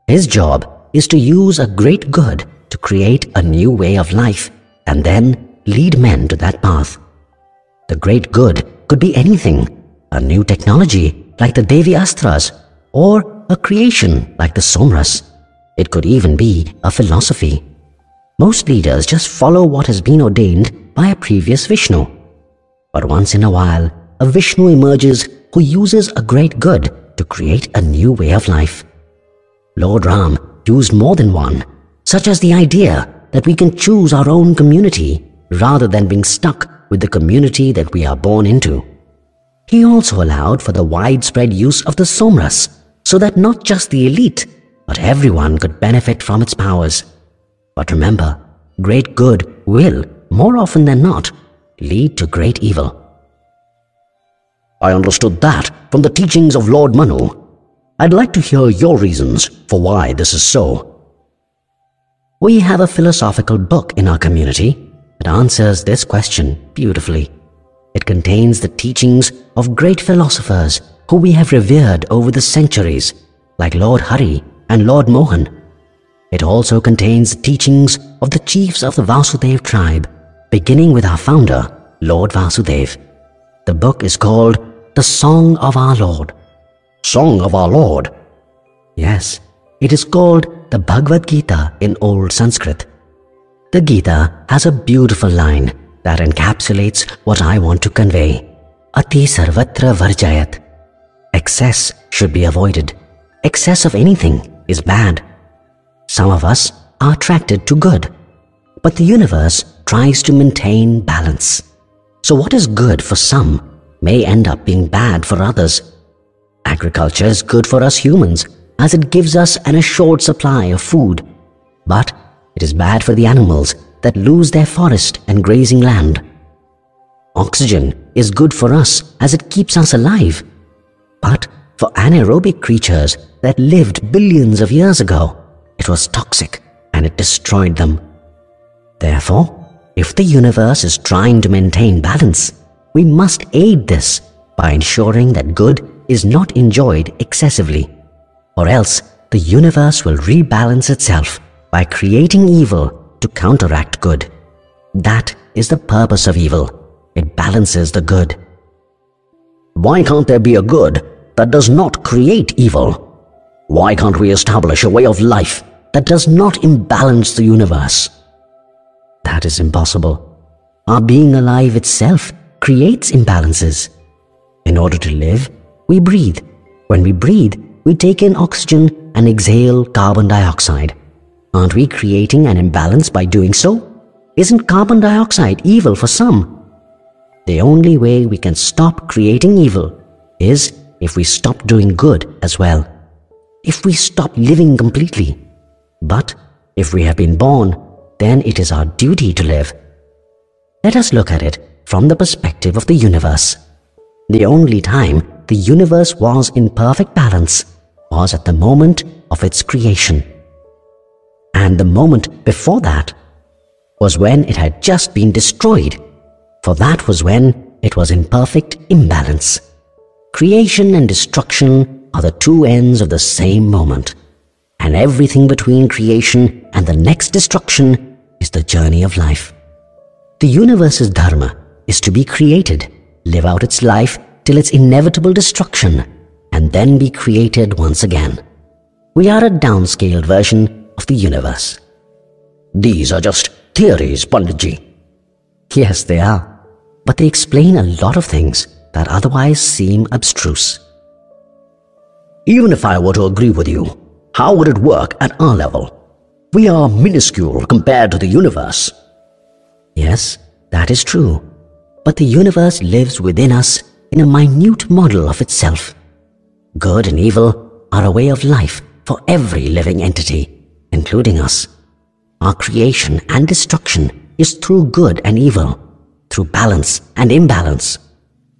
His job is to use a great good to create a new way of life and then lead men to that path. The great good could be anything a new technology like the Daivi Astras, or a creation like the Somras. It could even be a philosophy. Most leaders just follow what has been ordained by a previous Vishnu. But once in a while, a Vishnu emerges who uses a great good to create a new way of life. Lord Ram used more than one, such as the idea that we can choose our own community rather than being stuck with the community that we are born into. He also allowed for the widespread use of the Somras so that not just the elite, but everyone could benefit from its powers. But remember, great good will, more often than not, lead to great evil. I understood that from the teachings of Lord Manu. I'd like to hear your reasons for why this is so. We have a philosophical book in our community that answers this question beautifully. It contains the teachings of great philosophers who we have revered over the centuries, like Lord Hari and Lord Mohan. It also contains the teachings of the chiefs of the Vasudev tribe, beginning with our founder, Lord Vasudev. The book is called The Song of Our Lord. Song of Our Lord? Yes, it is called the Bhagavad Gita in Old Sanskrit. The Gita has a beautiful line that encapsulates what I want to convey. Ati sarvatra varjayat. Excess should be avoided. Excess of anything is bad. Some of us are attracted to good. But the universe tries to maintain balance. So what is good for some may end up being bad for others. Agriculture is good for us humans as it gives us an assured supply of food. But it is bad for the animals that lose their forest and grazing land. Oxygen is good for us as it keeps us alive. But for anaerobic creatures that lived billions of years ago, it was toxic and it destroyed them. Therefore, if the universe is trying to maintain balance, we must aid this by ensuring that good is not enjoyed excessively, or else the universe will rebalance itself by creating evil to counteract good. That is the purpose of evil. It balances the good. Why can't there be a good that does not create evil? Why can't we establish a way of life that does not imbalance the universe? That is impossible. Our being alive itself creates imbalances. In order to live, we breathe. When we breathe, we take in oxygen and exhale carbon dioxide. Aren't we creating an imbalance by doing so? Isn't carbon dioxide evil for some? The only way we can stop creating evil is if we stop doing good as well. If we stop living completely. But if we have been born, then it is our duty to live. Let us look at it from the perspective of the universe. The only time the universe was in perfect balance was at the moment of its creation. And the moment before that was when it had just been destroyed, for that was when it was in perfect imbalance. Creation and destruction are the two ends of the same moment, and everything between creation and the next destruction is the journey of life. The universe's dharma is to be created, live out its life till its inevitable destruction, and then be created once again. We are a downscaled version of the universe. These are just theories, Panditji. Yes, they are, but they explain a lot of things that otherwise seem abstruse. Even if I were to agree with you, how would it work at our level? We are minuscule compared to the universe. Yes, that is true. But the universe lives within us in a minute model of itself. Good and evil are a way of life for every living entity, including us. Our creation and destruction is through good and evil, through balance and imbalance.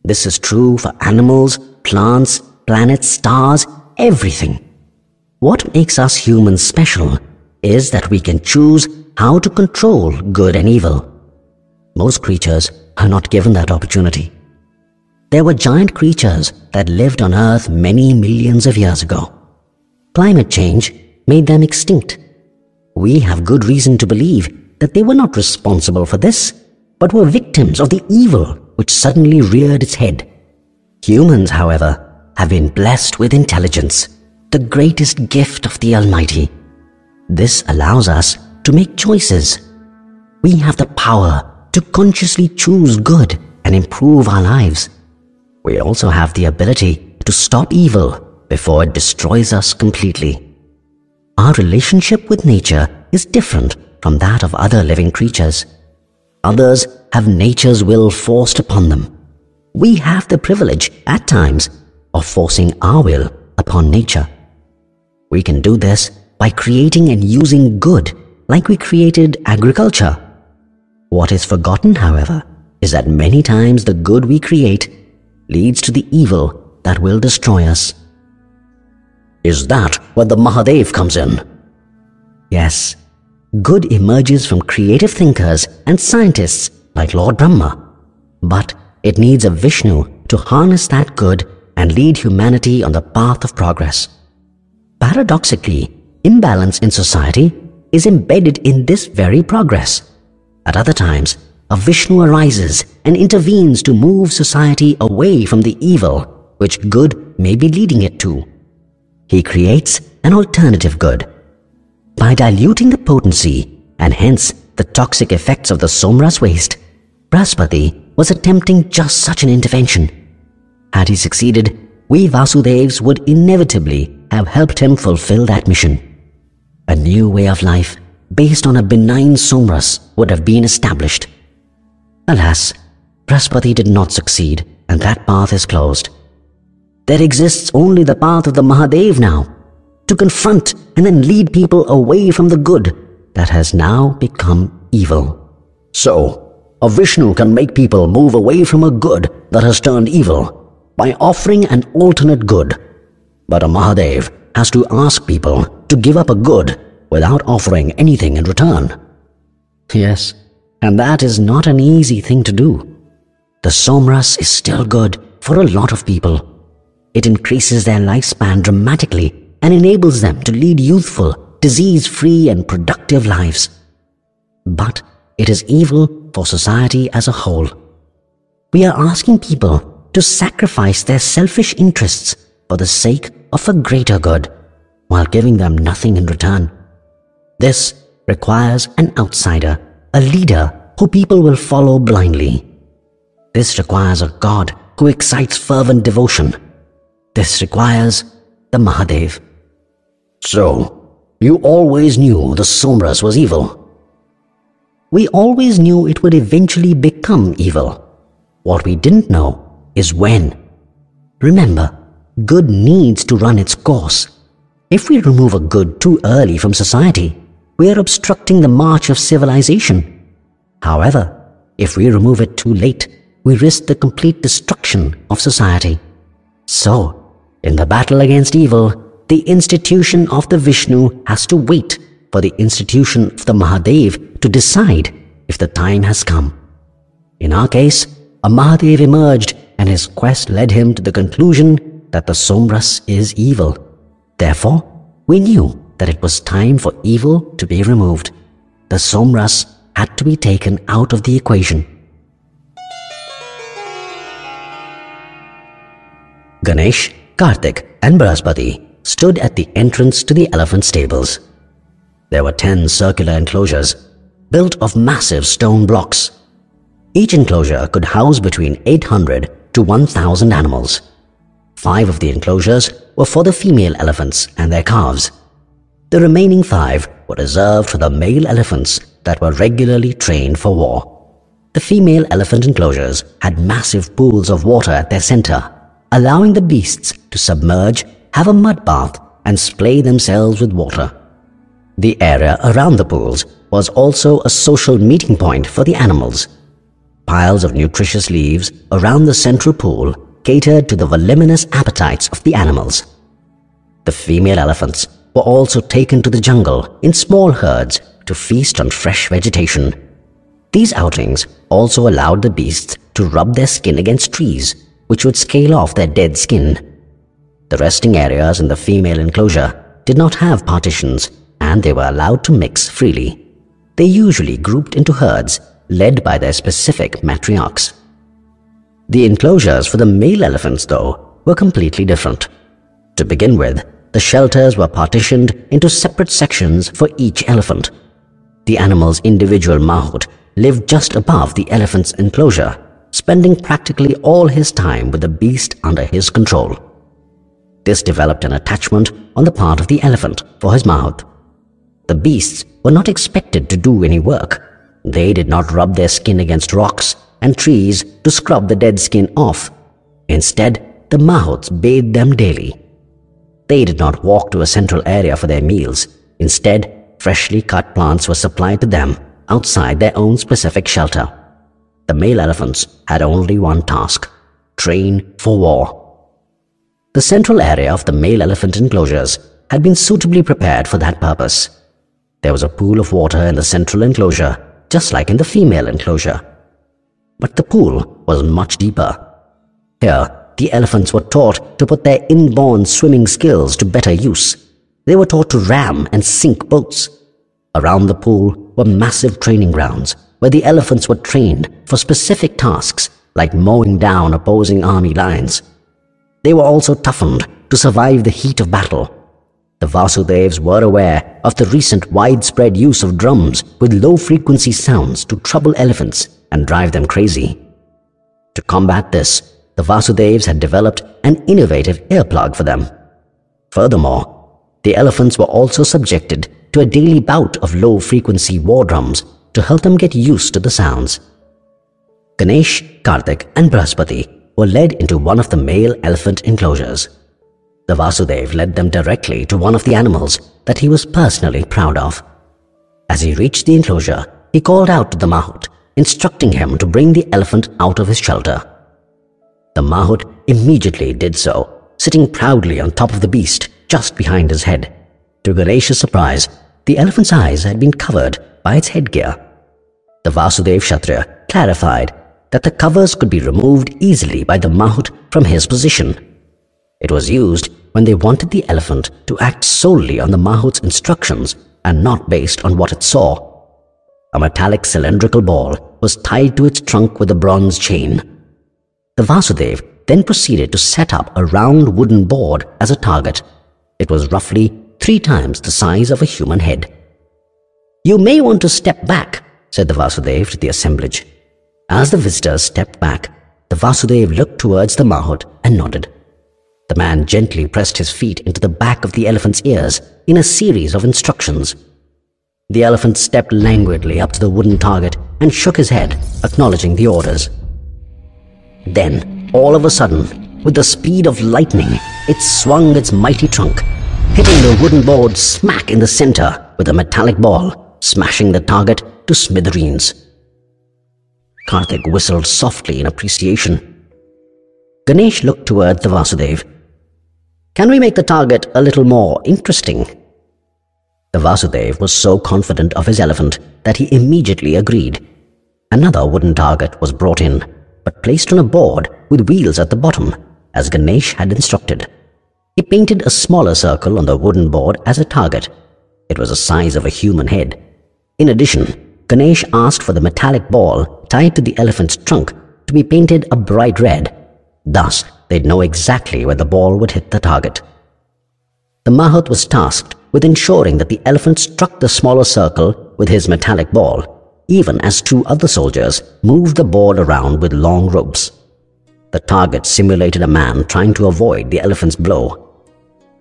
This is true for animals, plants, planets, stars, everything. What makes us humans special is that we can choose how to control good and evil. Most creatures are not given that opportunity. There were giant creatures that lived on Earth many millions of years ago. Climate change made them extinct. We have good reason to believe that they were not responsible for this, but were victims of the evil which suddenly reared its head. Humans, however, have been blessed with intelligence, the greatest gift of the Almighty. This allows us to make choices. We have the power to consciously choose good and improve our lives. We also have the ability to stop evil before it destroys us completely. Our relationship with nature is different from that of other living creatures. Others have nature's will forced upon them. We have the privilege, at times, of forcing our will upon nature. We can do this by creating and using good like we created agriculture. What is forgotten, however, is that many times the good we create leads to the evil that will destroy us. Is that where the Mahadev comes in? Yes, good emerges from creative thinkers and scientists like Lord Brahma. But it needs a Vishnu to harness that good and lead humanity on the path of progress. Paradoxically, imbalance in society is embedded in this very progress. At other times, a Vishnu arises and intervenes to move society away from the evil which good may be leading it to. He creates an alternative good. By diluting the potency and hence the toxic effects of the Somras waste, Brahaspati was attempting just such an intervention. Had he succeeded, we Vasudevs would inevitably have helped him fulfill that mission. A new way of life based on a benign Somras would have been established. Alas, Brahaspati did not succeed, and that path is closed. There exists only the path of the Mahadev now, to confront and then lead people away from the good that has now become evil. So, a Vishnu can make people move away from a good that has turned evil by offering an alternate good. But a Mahadev has to ask people to give up a good without offering anything in return. Yes, and that is not an easy thing to do. The Somras is still good for a lot of people. It increases their lifespan dramatically and enables them to lead youthful, disease-free and productive lives. But it is evil for society as a whole. We are asking people to sacrifice their selfish interests for the sake of a greater good, while giving them nothing in return. This requires an outsider, a leader who people will follow blindly. This requires a God who excites fervent devotion. This requires the Mahadev. So, you always knew the Somras was evil? We always knew it would eventually become evil. What we didn't know is when. Remember, good needs to run its course. If we remove a good too early from society, we are obstructing the march of civilization. However, if we remove it too late, we risk the complete destruction of society. So, in the battle against evil, the institution of the Vishnu has to wait for the institution of the Mahadev to decide if the time has come. In our case, a Mahadev emerged and his quest led him to the conclusion that the Somras is evil. Therefore, we knew that it was time for evil to be removed. The Somras had to be taken out of the equation. Ganesh, Kartik and Brahaspati stood at the entrance to the elephant stables. There were ten circular enclosures, built of massive stone blocks. Each enclosure could house between 800 to 1,000 animals. Five of the enclosures were for the female elephants and their calves. The remaining five were reserved for the male elephants that were regularly trained for war. The female elephant enclosures had massive pools of water at their center, allowing the beasts to submerge, have a mud bath, and splay themselves with water. The area around the pools was also a social meeting point for the animals. Piles of nutritious leaves around the central pool catered to the voluminous appetites of the animals. The female elephants were also taken to the jungle in small herds to feast on fresh vegetation. These outings also allowed the beasts to rub their skin against trees, which would scale off their dead skin. The resting areas in the female enclosure did not have partitions and they were allowed to mix freely. They usually grouped into herds led by their specific matriarchs. The enclosures for the male elephants, though, were completely different. To begin with, the shelters were partitioned into separate sections for each elephant. The animal's individual mahout lived just above the elephant's enclosure, spending practically all his time with the beast under his control. This developed an attachment on the part of the elephant for his mahout. The beasts were not expected to do any work. They did not rub their skin against rocks and trees to scrub the dead skin off. Instead, the mahouts bathed them daily. They did not walk to a central area for their meals. Instead, freshly cut plants were supplied to them outside their own specific shelter. The male elephants had only one task train for war. The central area of the male elephant enclosures had been suitably prepared for that purpose. There was a pool of water in the central enclosure, just like in the female enclosure. But the pool was much deeper. Here, the elephants were taught to put their inborn swimming skills to better use. They were taught to ram and sink boats. Around the pool were massive training grounds where the elephants were trained for specific tasks like mowing down opposing army lines. They were also toughened to survive the heat of battle the Vasudevs were aware of the recent widespread use of drums with low-frequency sounds to trouble elephants and drive them crazy. To combat this, the Vasudevs had developed an innovative earplug for them. Furthermore, the elephants were also subjected to a daily bout of low-frequency war drums to help them get used to the sounds. Ganesh, Kartik and Brahaspati were led into one of the male elephant enclosures. The Vasudev led them directly to one of the animals that he was personally proud of. As he reached the enclosure, he called out to the Mahout, instructing him to bring the elephant out of his shelter. The Mahout immediately did so, sitting proudly on top of the beast just behind his head. To Ganesh's surprise, the elephant's eyes had been covered by its headgear. The Vasudev Kshatriya clarified that the covers could be removed easily by the Mahout from his position. It was used when they wanted the elephant to act solely on the Mahout's instructions and not based on what it saw. A metallic cylindrical ball was tied to its trunk with a bronze chain. The Vasudev then proceeded to set up a round wooden board as a target. It was roughly three times the size of a human head. You may want to step back, said the Vasudev to the assemblage. As the visitors stepped back, the Vasudev looked towards the Mahout and nodded. The man gently pressed his feet into the back of the elephant's ears in a series of instructions. The elephant stepped languidly up to the wooden target and shook his head, acknowledging the orders. Then, all of a sudden, with the speed of lightning, it swung its mighty trunk, hitting the wooden board smack in the center with a metallic ball, smashing the target to smithereens. Kartik whistled softly in appreciation. Ganesh looked toward the Vasudev. Can we make the target a little more interesting? The Vasudev was so confident of his elephant that he immediately agreed. Another wooden target was brought in, but placed on a board with wheels at the bottom, as Ganesh had instructed. He painted a smaller circle on the wooden board as a target. It was the size of a human head. In addition, Ganesh asked for the metallic ball tied to the elephant's trunk to be painted a bright red. Thus, they'd know exactly where the ball would hit the target. The Mahout was tasked with ensuring that the elephant struck the smaller circle with his metallic ball, even as two other soldiers moved the board around with long ropes. The target simulated a man trying to avoid the elephant's blow.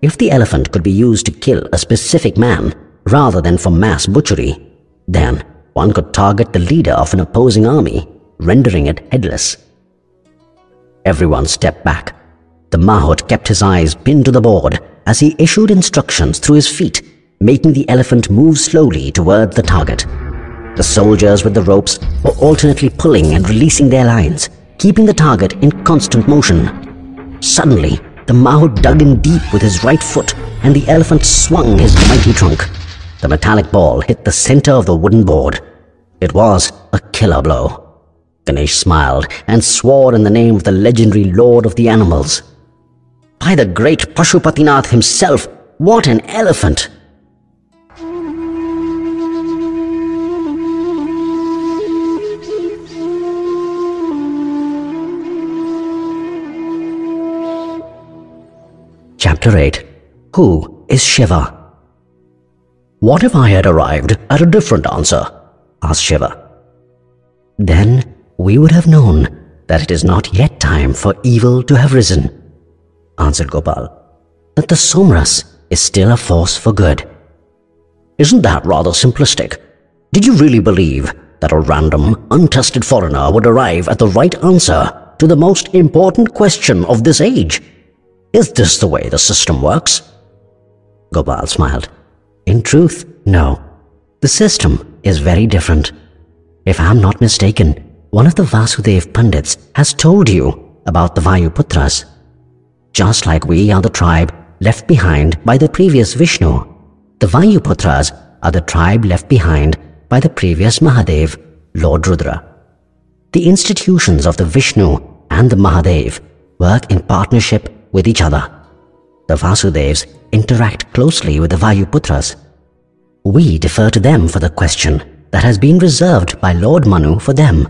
If the elephant could be used to kill a specific man rather than for mass butchery, then one could target the leader of an opposing army, rendering it headless. Everyone stepped back. The Mahout kept his eyes pinned to the board as he issued instructions through his feet, making the elephant move slowly toward the target. The soldiers with the ropes were alternately pulling and releasing their lines, keeping the target in constant motion. Suddenly, the Mahout dug in deep with his right foot and the elephant swung his mighty trunk. The metallic ball hit the center of the wooden board. It was a killer blow. Ganesh smiled and swore in the name of the legendary Lord of the Animals. By the great Pashupatinath himself, what an elephant! Chapter 8 Who is Shiva? What if I had arrived at a different answer? asked Shiva. Then we would have known that it is not yet time for evil to have risen, answered Gopal. That the Somras is still a force for good. Isn't that rather simplistic? Did you really believe that a random, untested foreigner would arrive at the right answer to the most important question of this age? Is this the way the system works? Gopal smiled. In truth, no. The system is very different. If I'm not mistaken, one of the Vasudev Pandits has told you about the Vayuputras. Just like we are the tribe left behind by the previous Vishnu, the Vayuputras are the tribe left behind by the previous Mahadev, Lord Rudra. The institutions of the Vishnu and the Mahadev work in partnership with each other. The Vasudevs interact closely with the Vayuputras. We defer to them for the question that has been reserved by Lord Manu for them.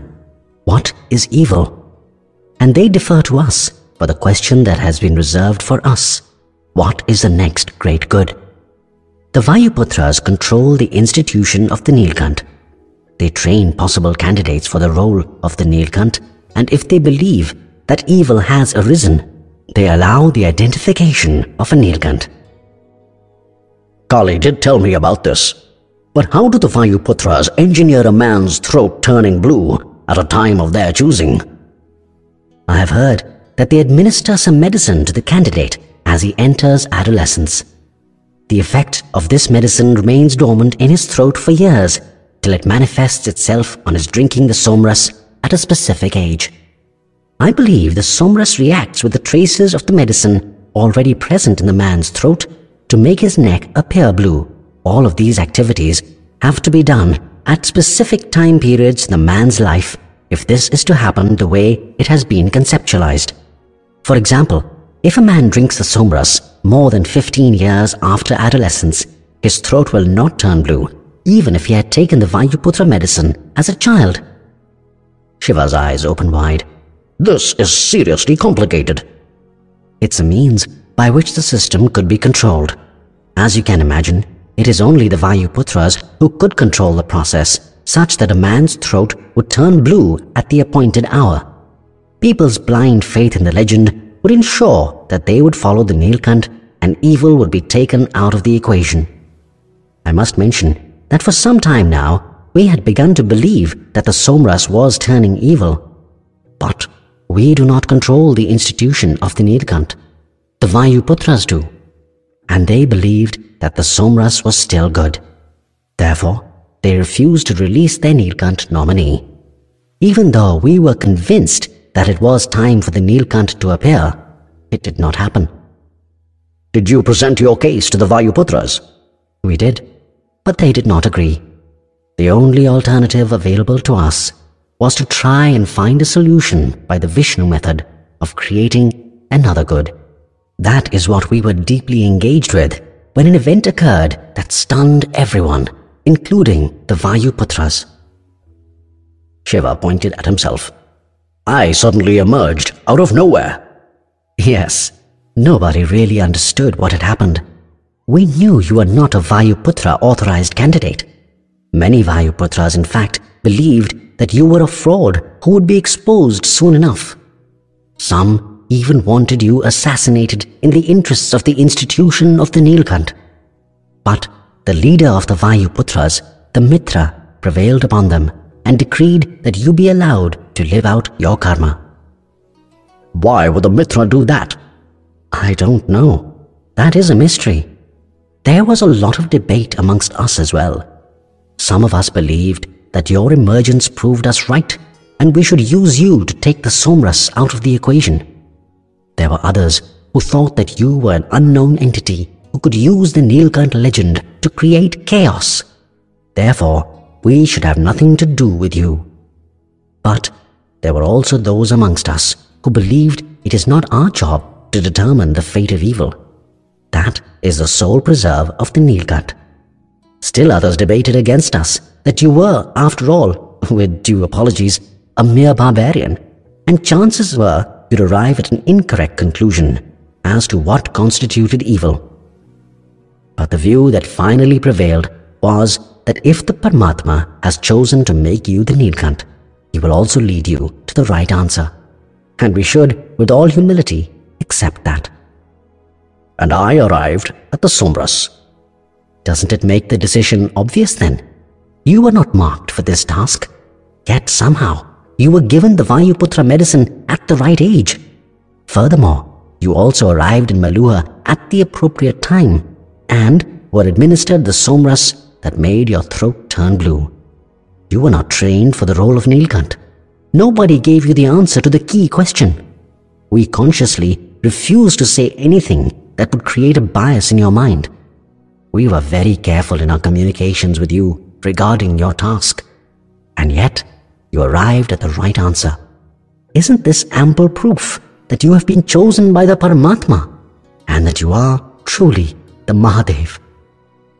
What is evil? And they defer to us for the question that has been reserved for us. What is the next great good? The Vayuputras control the institution of the Nilkant. They train possible candidates for the role of the Nilkant, and if they believe that evil has arisen, they allow the identification of a Nilkant. Kali did tell me about this. But how do the Vayuputras engineer a man's throat turning blue at a time of their choosing? I have heard that they administer some medicine to the candidate as he enters adolescence. The effect of this medicine remains dormant in his throat for years till it manifests itself on his drinking the somras at a specific age. I believe the somras reacts with the traces of the medicine already present in the man's throat to make his neck appear blue. All of these activities have to be done at specific time periods in the man's life if this is to happen the way it has been conceptualized. For example, if a man drinks the somras more than 15 years after adolescence, his throat will not turn blue, even if he had taken the Vayuputra medicine as a child. Shiva's eyes opened wide. This is seriously complicated. It's a means by which the system could be controlled. As you can imagine, it is only the Vayuputras who could control the process such that a man's throat would turn blue at the appointed hour. People's blind faith in the legend would ensure that they would follow the Nilkant and evil would be taken out of the equation. I must mention that for some time now, we had begun to believe that the Somras was turning evil. But we do not control the institution of the Nilkant. The Vayuputras do. And they believed that the Somras was still good. Therefore, they refused to release their Nilkant nominee. Even though we were convinced that it was time for the Nilkant to appear, it did not happen. Did you present your case to the Vayuputras? We did, but they did not agree. The only alternative available to us was to try and find a solution by the Vishnu method of creating another good. That is what we were deeply engaged with when an event occurred that stunned everyone, including the Vayuputras. Shiva pointed at himself. I suddenly emerged out of nowhere. Yes, nobody really understood what had happened. We knew you were not a Vayuputra authorized candidate. Many Vayuputras, in fact, believed that you were a fraud who would be exposed soon enough. Some even wanted you assassinated in the interests of the institution of the Nilkant. But the leader of the Vayuputras, the Mitra, prevailed upon them and decreed that you be allowed to live out your karma. Why would the Mitra do that? I don't know. That is a mystery. There was a lot of debate amongst us as well. Some of us believed that your emergence proved us right and we should use you to take the Somras out of the equation. There were others who thought that you were an unknown entity who could use the Nilkant legend to create chaos. Therefore, we should have nothing to do with you. But there were also those amongst us who believed it is not our job to determine the fate of evil. That is the sole preserve of the Nilkant. Still others debated against us that you were, after all, with due apologies, a mere barbarian, and chances were you'd arrive at an incorrect conclusion as to what constituted evil. But the view that finally prevailed was that if the Paramatma has chosen to make you the Nilkant, he will also lead you to the right answer. And we should, with all humility, accept that. And I arrived at the Somras. Doesn't it make the decision obvious then? You were not marked for this task. Yet somehow, you were given the Vayuputra medicine at the right age. Furthermore, you also arrived in Meluha at the appropriate time and were administered the Somras that made your throat turn blue. You were not trained for the role of Nilkant. Nobody gave you the answer to the key question. We consciously refused to say anything that would create a bias in your mind. We were very careful in our communications with you regarding your task. And yet, you arrived at the right answer. Isn't this ample proof that you have been chosen by the Paramatma and that you are truly the Mahadev?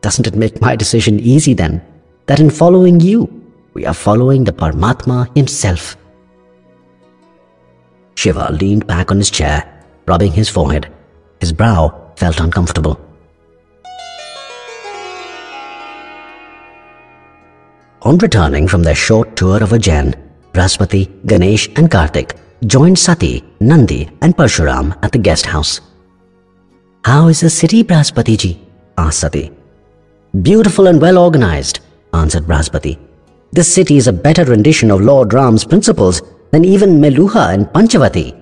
Doesn't it make my decision easy then, that in following you, we are following the Paramatma himself? Shiva leaned back on his chair, rubbing his forehead. His brow felt uncomfortable. On returning from their short tour of Ujjain, Brahaspati, Ganesh and Kartik joined Sati, Nandi and Parashuram at the guest house. How is the city, Brahaspati ji? asked Sati. Beautiful and well organized, answered Brahaspati. This city is a better rendition of Lord Ram's principles than even Meluha and Panchavati.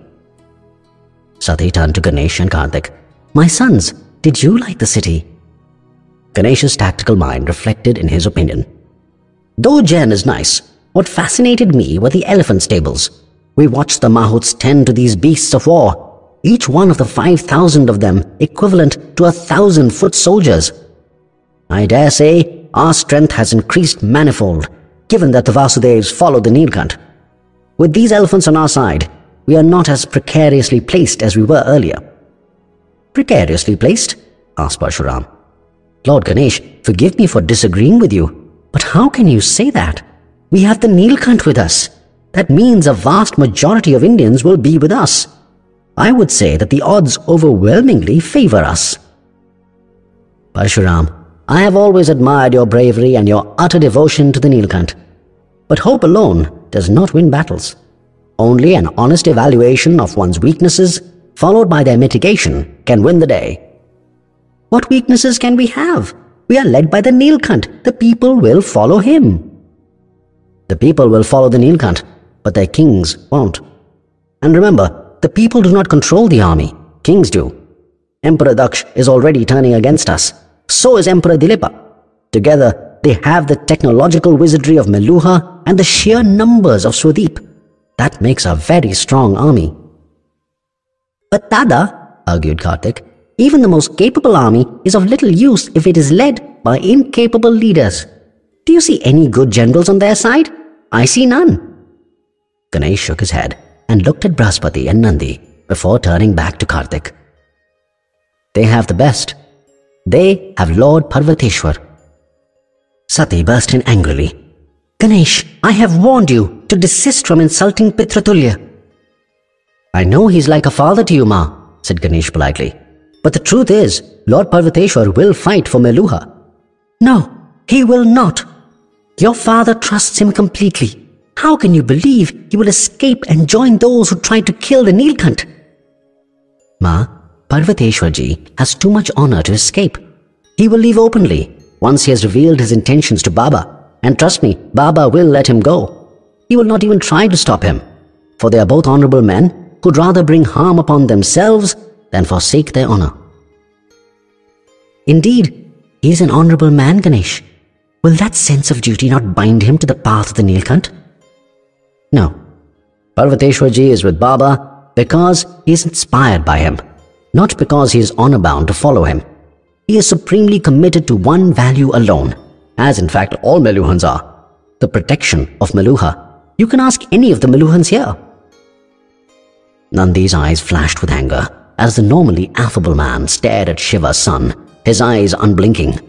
Sati turned to Ganesh and Kartik. My sons, did you like the city? Ganesh's tactical mind reflected in his opinion. Ujjain is nice, what fascinated me were the elephant stables. We watched the mahouts tend to these beasts of war, each one of the 5,000 of them equivalent to a thousand foot soldiers. I dare say our strength has increased manifold, given that the Vasudevs follow the Nilkant. With these elephants on our side, we are not as precariously placed as we were earlier. Precariously placed? asked Parashuram. Lord Ganesh, forgive me for disagreeing with you, but how can you say that? We have the Nilkant with us. That means a vast majority of Indians will be with us. I would say that the odds overwhelmingly favor us. Parashuram, I have always admired your bravery and your utter devotion to the Nilkant. But hope alone does not win battles. Only an honest evaluation of one's weaknesses, followed by their mitigation, can win the day. What weaknesses can we have? We are led by the Nilkant. The people will follow him. The people will follow the Nilkant, but their kings won't. And remember, the people do not control the army. Kings do. Emperor Daksh is already turning against us. So is Emperor Dilipa. Together, they have the technological wizardry of Meluha and the sheer numbers of Swadweep. That makes a very strong army. But Tada, argued Kartik, even the most capable army is of little use if it is led by incapable leaders. Do you see any good generals on their side? I see none. Ganesh shook his head and looked at Brahaspati and Nandi before turning back to Kartik. They have the best. They have Lord Parvateshwar. Sati burst in angrily. Ganesh, I have warned you to desist from insulting Pitratulya. I know he's like a father to you, Ma, said Ganesh politely. But the truth is, Lord Parvateshwar will fight for Meluha. No, he will not. Your father trusts him completely. How can you believe he will escape and join those who tried to kill the Nilkant? Ma, Parvateshwarji has too much honor to escape. He will leave openly once he has revealed his intentions to Baba. And trust me, Baba will let him go. He will not even try to stop him, for they are both honorable men who'd rather bring harm upon themselves than forsake their honor. Indeed, he is an honorable man, Ganesh. Will that sense of duty not bind him to the path of the Nilkant? No. Parvateshwarji is with Baba because he is inspired by him not because he is honor bound to follow him. He is supremely committed to one value alone, as in fact all Meluhans are the protection of Meluha. You can ask any of the Meluhans here. Nandi's eyes flashed with anger as the normally affable man stared at Shiva's son, his eyes unblinking.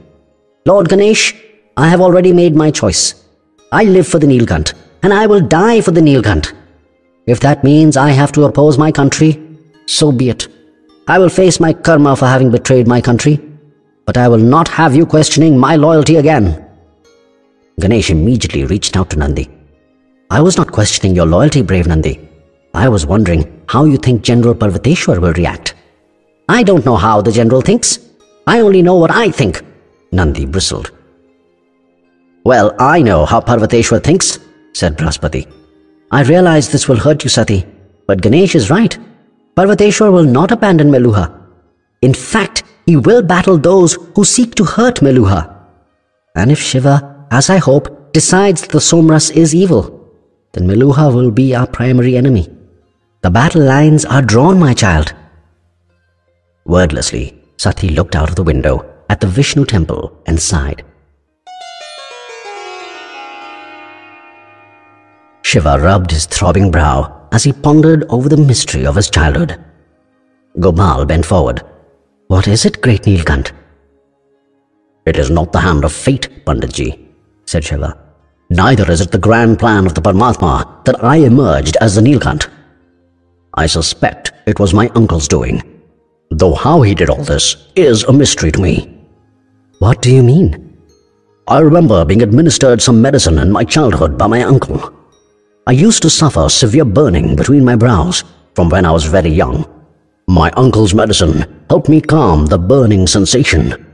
Lord Ganesh, I have already made my choice. I live for the Nilkant, and I will die for the Nilkant. If that means I have to oppose my country, so be it. I will face my karma for having betrayed my country, but I will not have you questioning my loyalty again. Ganesh immediately reached out to Nandi. I was not questioning your loyalty, brave Nandi. I was wondering how you think General Parvateshwar will react. I don't know how the general thinks. I only know what I think, Nandi bristled. Well, I know how Parvateshwar thinks, said Brahaspati. I realize this will hurt you, Sati, but Ganesh is right. Parvateshwar will not abandon Meluha. In fact, he will battle those who seek to hurt Meluha. And if Shiva, as I hope, decides the Somras is evil, then Meluha will be our primary enemy. The battle lines are drawn, my child. Wordlessly, Sati looked out of the window at the Vishnu temple and sighed. Shiva rubbed his throbbing brow as he pondered over the mystery of his childhood. Gopal bent forward. What is it, great Nilkant? It is not the hand of fate, Panditji, said Shiva. Neither is it the grand plan of the Paramatma that I emerged as the Nilkant. I suspect it was my uncle's doing, though how he did all this is a mystery to me. What do you mean? I remember being administered some medicine in my childhood by my uncle. I used to suffer severe burning between my brows from when I was very young. My uncle's medicine helped me calm the burning sensation.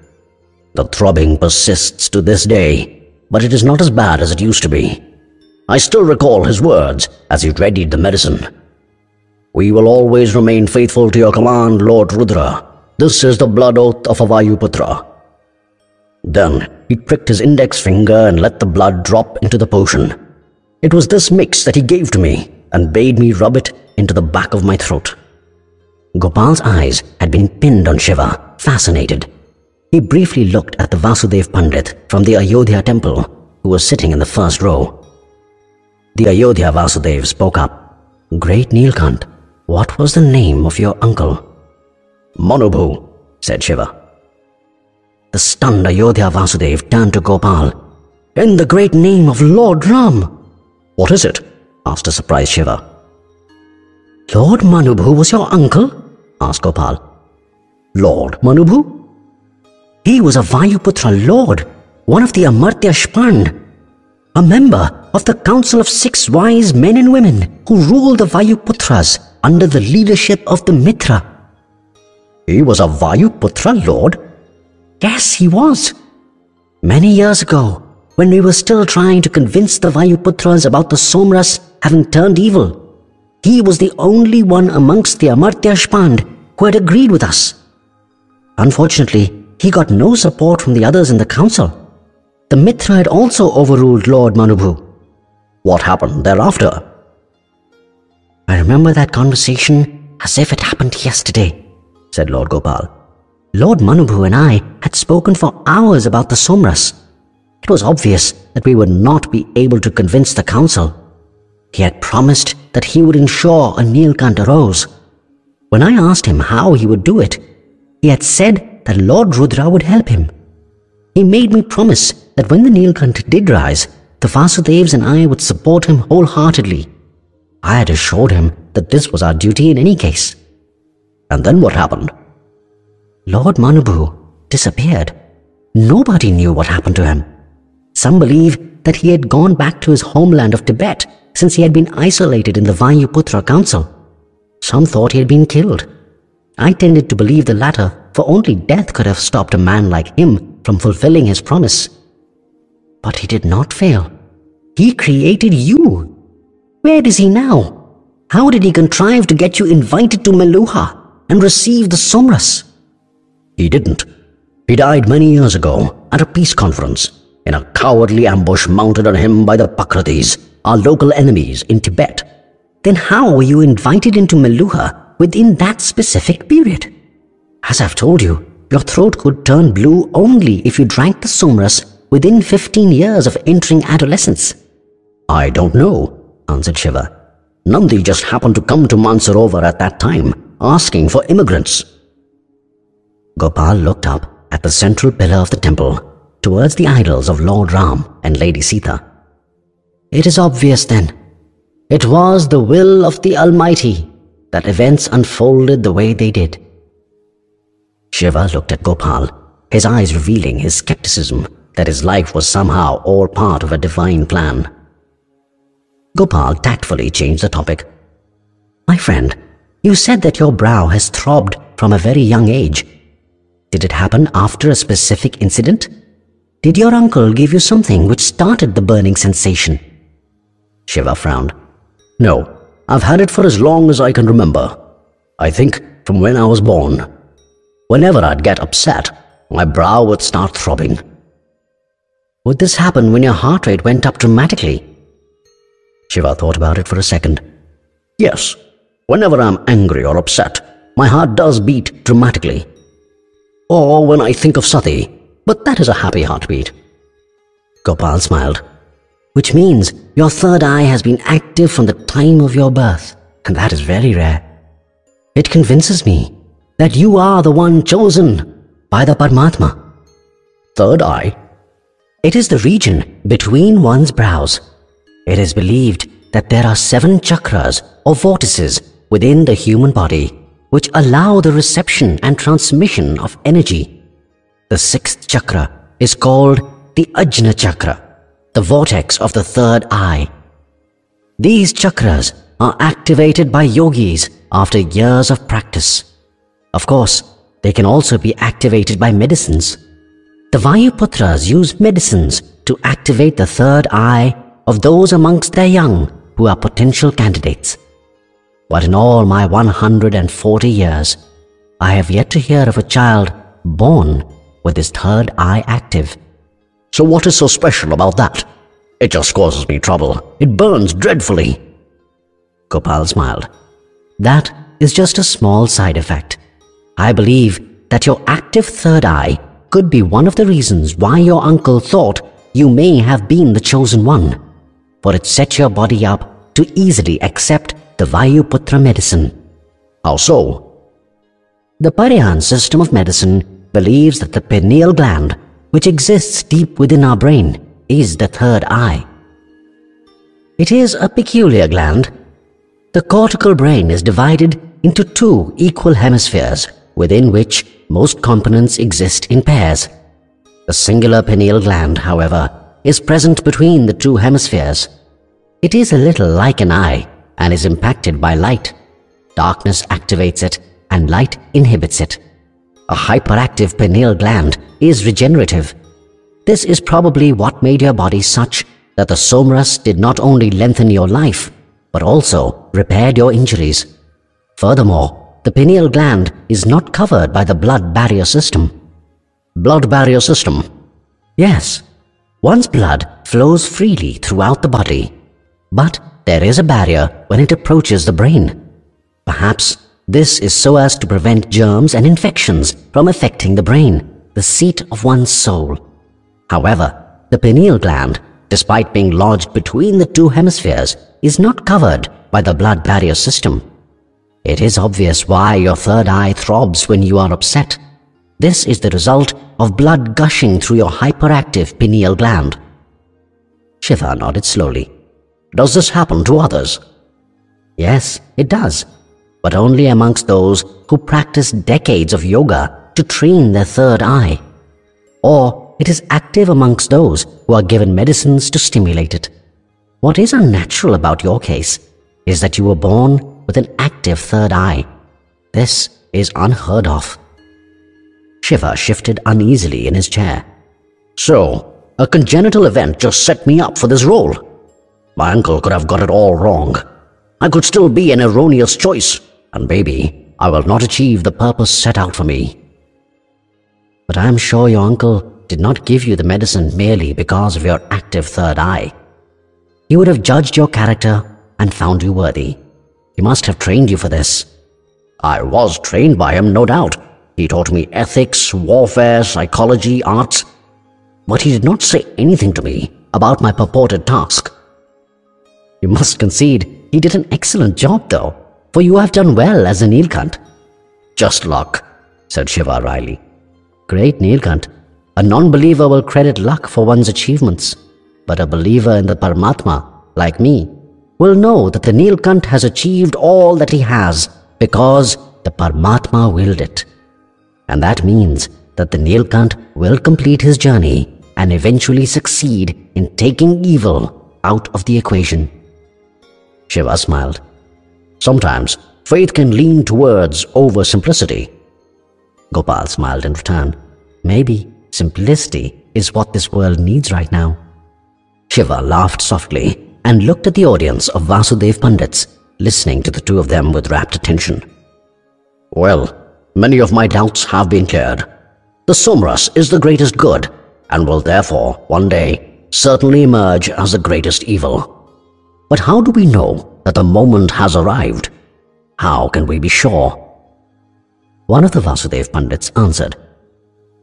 The throbbing persists to this day, but it is not as bad as it used to be. I still recall his words as he readied the medicine. We will always remain faithful to your command, Lord Rudra. This is the blood oath of a. Then he pricked his index finger and let the blood drop into the potion. It was this mix that he gave to me and bade me rub it into the back of my throat. Gopal's eyes had been pinned on Shiva, fascinated. He briefly looked at the Vasudev Pandit from the Ayodhya temple, who was sitting in the first row. The Ayodhya Vasudev spoke up. Great Nilkant, what was the name of your uncle? Manobhu, said Shiva. The stunned Ayodhya Vasudev turned to Gopal. In the great name of Lord Ram! What is it? asked a surprised Shiva. Lord Manobhu was your uncle? asked Gopal. Lord Manobhu? He was a Vayuputra lord, one of the Amartya Shpand, a member of the council of six wise men and women who ruled the Vayuputras under the leadership of the Mitra. He was a Vayuputra lord? Yes, he was. Many years ago, when we were still trying to convince the Vayuputras about the Somras having turned evil, he was the only one amongst the Amartya Shpand who had agreed with us. Unfortunately, he got no support from the others in the council. The Mitra had also overruled Lord Manobhu. What happened thereafter? I remember that conversation as if it happened yesterday, said Lord Gopal. Lord Manobhu and I had spoken for hours about the Somras. It was obvious that we would not be able to convince the council. He had promised that he would ensure a Nilkant arose. When I asked him how he would do it, he had said that Lord Rudra would help him. He made me promise that when the Nilkant did rise, the Vasudevs and I would support him wholeheartedly. I had assured him that this was our duty in any case. And then what happened? Lord Manobhu disappeared. Nobody knew what happened to him. Some believe that he had gone back to his homeland of Tibet since he had been isolated in the Vayuputra Council. Some thought he had been killed. I tended to believe the latter, for only death could have stopped a man like him from fulfilling his promise. But he did not fail. He created you. Where is he now? How did he contrive to get you invited to Meluha and receive the Somras? He didn't. He died many years ago at a peace conference in a cowardly ambush mounted on him by the Pakratis, our local enemies in Tibet. Then how were you invited into Meluha within that specific period? As I've told you, your throat could turn blue only if you drank the Somras within 15 years of entering adolescence. I don't know, answered Shiva. Nandi just happened to come to Mansarovar at that time, asking for immigrants. Gopal looked up at the central pillar of the temple, towards the idols of Lord Ram and Lady Sita. It is obvious then. It was the will of the Almighty that events unfolded the way they did. Shiva looked at Gopal, his eyes revealing his skepticism that his life was somehow all part of a divine plan. Gopal tactfully changed the topic. My friend, you said that your brow has throbbed from a very young age. Did it happen after a specific incident? Did your uncle give you something which started the burning sensation? Shiva frowned. No, I've had it for as long as I can remember. I think from when I was born. Whenever I'd get upset, my brow would start throbbing. Would this happen when your heart rate went up dramatically? Shiva thought about it for a second. Yes, whenever I'm angry or upset, my heart does beat dramatically. Or when I think of Sati, but that is a happy heartbeat. Gopal smiled. Which means your third eye has been active from the time of your birth, and that is very rare. It convinces me that you are the one chosen by the Paramatma. Third eye? It is the region between one's brows. It is believed that there are seven chakras or vortices within the human body which allow the reception and transmission of energy. The sixth chakra is called the Ajna chakra, the vortex of the third eye. These chakras are activated by yogis after years of practice. Of course, they can also be activated by medicines. The Vayuputras use medicines to activate the third eye of those amongst their young who are potential candidates. But in all my 140 years, I have yet to hear of a child born with his third eye active. So what is so special about that? It just causes me trouble. It burns dreadfully. Gopal smiled. That is just a small side effect. I believe that your active third eye could be one of the reasons why your uncle thought you may have been the chosen one, for it sets your body up to easily accept the Vayuputra medicine. How so? The Parihan system of medicine believes that the pineal gland, which exists deep within our brain, is the third eye. It is a peculiar gland. The cortical brain is divided into two equal hemispheres within which most components exist in pairs. The singular pineal gland, however, is present between the two hemispheres. It is a little like an eye and is impacted by light. Darkness activates it and light inhibits it. A hyperactive pineal gland is regenerative. This is probably what made your body such that the somras did not only lengthen your life, but also repaired your injuries. Furthermore, the pineal gland is not covered by the blood barrier system. Blood barrier system? Yes. One's blood flows freely throughout the body, but there is a barrier when it approaches the brain. Perhaps this is so as to prevent germs and infections from affecting the brain, the seat of one's soul. However, the pineal gland, despite being lodged between the two hemispheres, is not covered by the blood barrier system. It is obvious why your third eye throbs when you are upset. This is the result of blood gushing through your hyperactive pineal gland. Shiva nodded slowly. Does this happen to others? Yes, it does, but only amongst those who practice decades of yoga to train their third eye. Or it is active amongst those who are given medicines to stimulate it. What is unnatural about your case is that you were born with an active third eye. This is unheard of. Shiva shifted uneasily in his chair. So, a congenital event just set me up for this role. My uncle could have got it all wrong. I could still be an erroneous choice, and maybe I will not achieve the purpose set out for me. But I am sure your uncle did not give you the medicine merely because of your active third eye. He would have judged your character and found you worthy. He must have trained you for this. I was trained by him, no doubt. He taught me ethics, warfare, psychology, arts. But he did not say anything to me about my purported task. You must concede he did an excellent job, though, for you have done well as a Nilkant. Just luck, said Shiva wryly. Great Nilkant. A non-believer will credit luck for one's achievements, but a believer in the Paramatma, like me, will know that the Nilkant has achieved all that he has because the Paramatma willed it. And that means that the Nilkant will complete his journey and eventually succeed in taking evil out of the equation. Shiva smiled. Sometimes faith can lean towards oversimplicity. Gopal smiled in return. Maybe simplicity is what this world needs right now. Shiva laughed softly and looked at the audience of Vasudev Pandits, listening to the two of them with rapt attention. Well, many of my doubts have been cleared. The Somras is the greatest good, and will therefore, one day, certainly emerge as the greatest evil. But how do we know that the moment has arrived? How can we be sure? One of the Vasudev Pandits answered,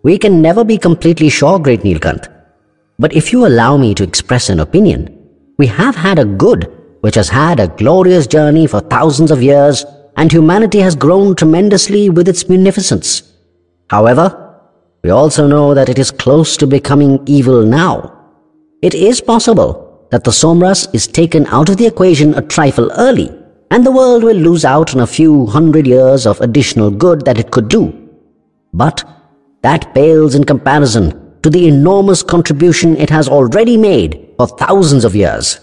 We can never be completely sure, great Nilkant. But if you allow me to express an opinion, we have had a good which has had a glorious journey for thousands of years and humanity has grown tremendously with its munificence. However, we also know that it is close to becoming evil now. It is possible that the Somras is taken out of the equation a trifle early, and the world will lose out on a few hundred years of additional good that it could do. But that pales in comparison to the enormous contribution it has already made for thousands of years.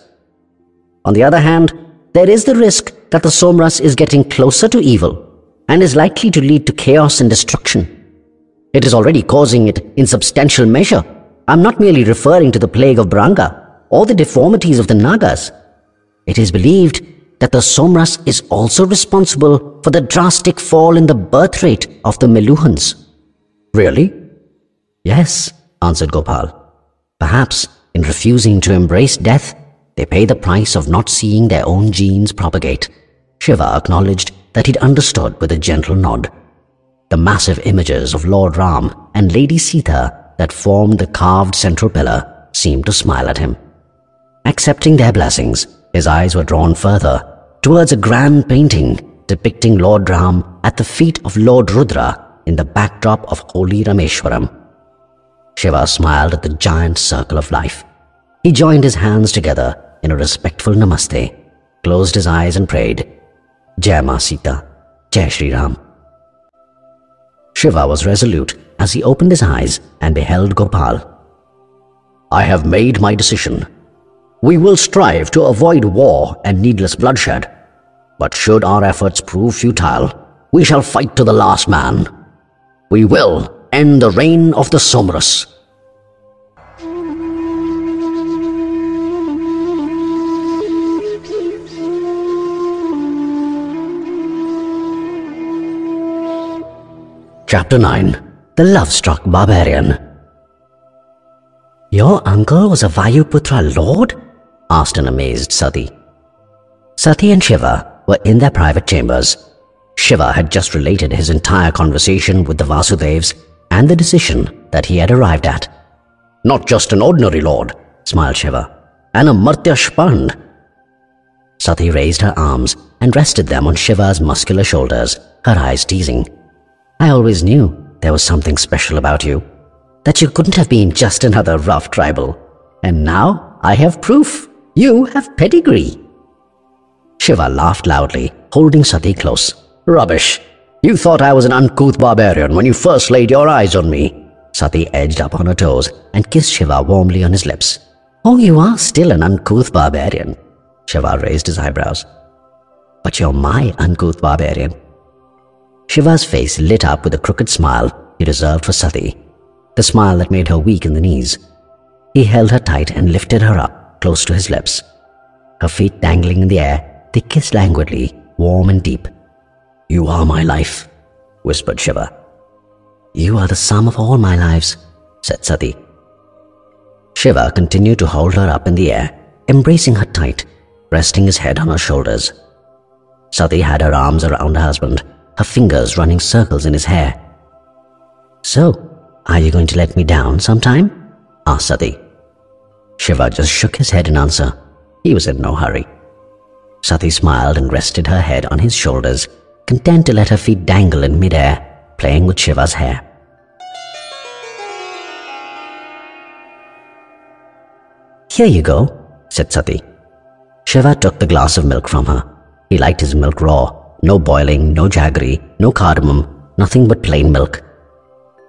On the other hand, there is the risk that the Somras is getting closer to evil and is likely to lead to chaos and destruction. It is already causing it in substantial measure. I'm not merely referring to the plague of Branga or the deformities of the Nagas. It is believed that the Somras is also responsible for the drastic fall in the birth rate of the Meluhans. Really? Yes, answered Gopal. Perhaps in refusing to embrace death, they pay the price of not seeing their own genes propagate. Shiva acknowledged that he'd understood with a gentle nod. The massive images of Lord Ram and Lady Sita that formed the carved central pillar seemed to smile at him. Accepting their blessings, his eyes were drawn further towards a grand painting depicting Lord Ram at the feet of Lord Rudra in the backdrop of holy Rameshwaram. Shiva smiled at the giant circle of life. He joined his hands together in a respectful namaste, closed his eyes and prayed, Jai Ma Sita, Jai Shri Ram. Shiva was resolute as he opened his eyes and beheld Gopal. I have made my decision. We will strive to avoid war and needless bloodshed. But should our efforts prove futile, we shall fight to the last man. We will end the reign of the Somras. Chapter 9 The Love-Struck Barbarian Your uncle was a Vayuputra lord? Asked an amazed Sati. Sati and Shiva were in their private chambers. Shiva had just related his entire conversation with the Vasudevs and the decision that he had arrived at. Not just an ordinary lord, smiled Shiva, and a Martya Shpand. Sati raised her arms and rested them on Shiva's muscular shoulders, her eyes teasing. I always knew there was something special about you, that you couldn't have been just another rough tribal. And now I have proof. You have pedigree. Shiva laughed loudly, holding Sati close. Rubbish. You thought I was an uncouth barbarian when you first laid your eyes on me. Sati edged up on her toes and kissed Shiva warmly on his lips. Oh, you are still an uncouth barbarian. Shiva raised his eyebrows. But you're my uncouth barbarian. Shiva's face lit up with a crooked smile he reserved for Sati, the smile that made her weak in the knees. He held her tight and lifted her up close to his lips. Her feet dangling in the air, they kissed languidly, warm and deep. You are my life, whispered Shiva. You are the sum of all my lives, said Sati. Shiva continued to hold her up in the air, embracing her tight, resting his head on her shoulders. Sati had her arms around her husband, her fingers running circles in his hair. So, are you going to let me down sometime? asked Sati. Shiva just shook his head in answer. He was in no hurry. Sati smiled and rested her head on his shoulders, content to let her feet dangle in midair, playing with Shiva's hair. Here you go, said Sati. Shiva took the glass of milk from her. He liked his milk raw, no boiling, no jaggery, no cardamom, nothing but plain milk.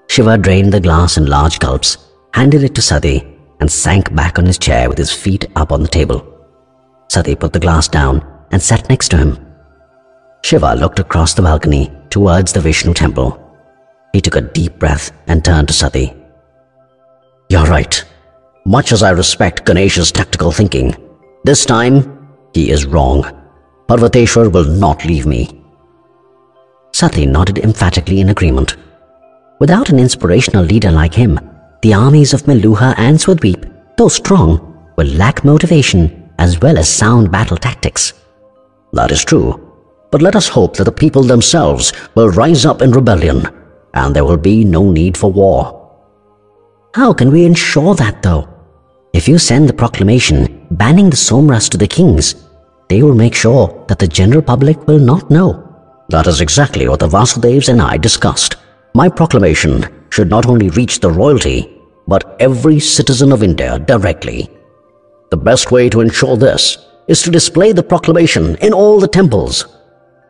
Shiva drained the glass in large gulps, handed it to Sati, and sank back on his chair with his feet up on the table. Sati put the glass down and sat next to him. Shiva looked across the balcony towards the Vishnu temple. He took a deep breath and turned to Sati. You're right. Much as I respect Ganesha's tactical thinking, this time he is wrong. Parvateshwar will not leave me. Sati nodded emphatically in agreement. Without an inspirational leader like him, the armies of Meluha and Swadweep, though strong, will lack motivation as well as sound battle tactics. That is true, but let us hope that the people themselves will rise up in rebellion, and there will be no need for war. How can we ensure that, though? If you send the proclamation banning the Somras to the kings, they will make sure that the general public will not know. That is exactly what the Vasudevs and I discussed. My proclamation should not only reach the royalty, but every citizen of India directly. The best way to ensure this is to display the proclamation in all the temples.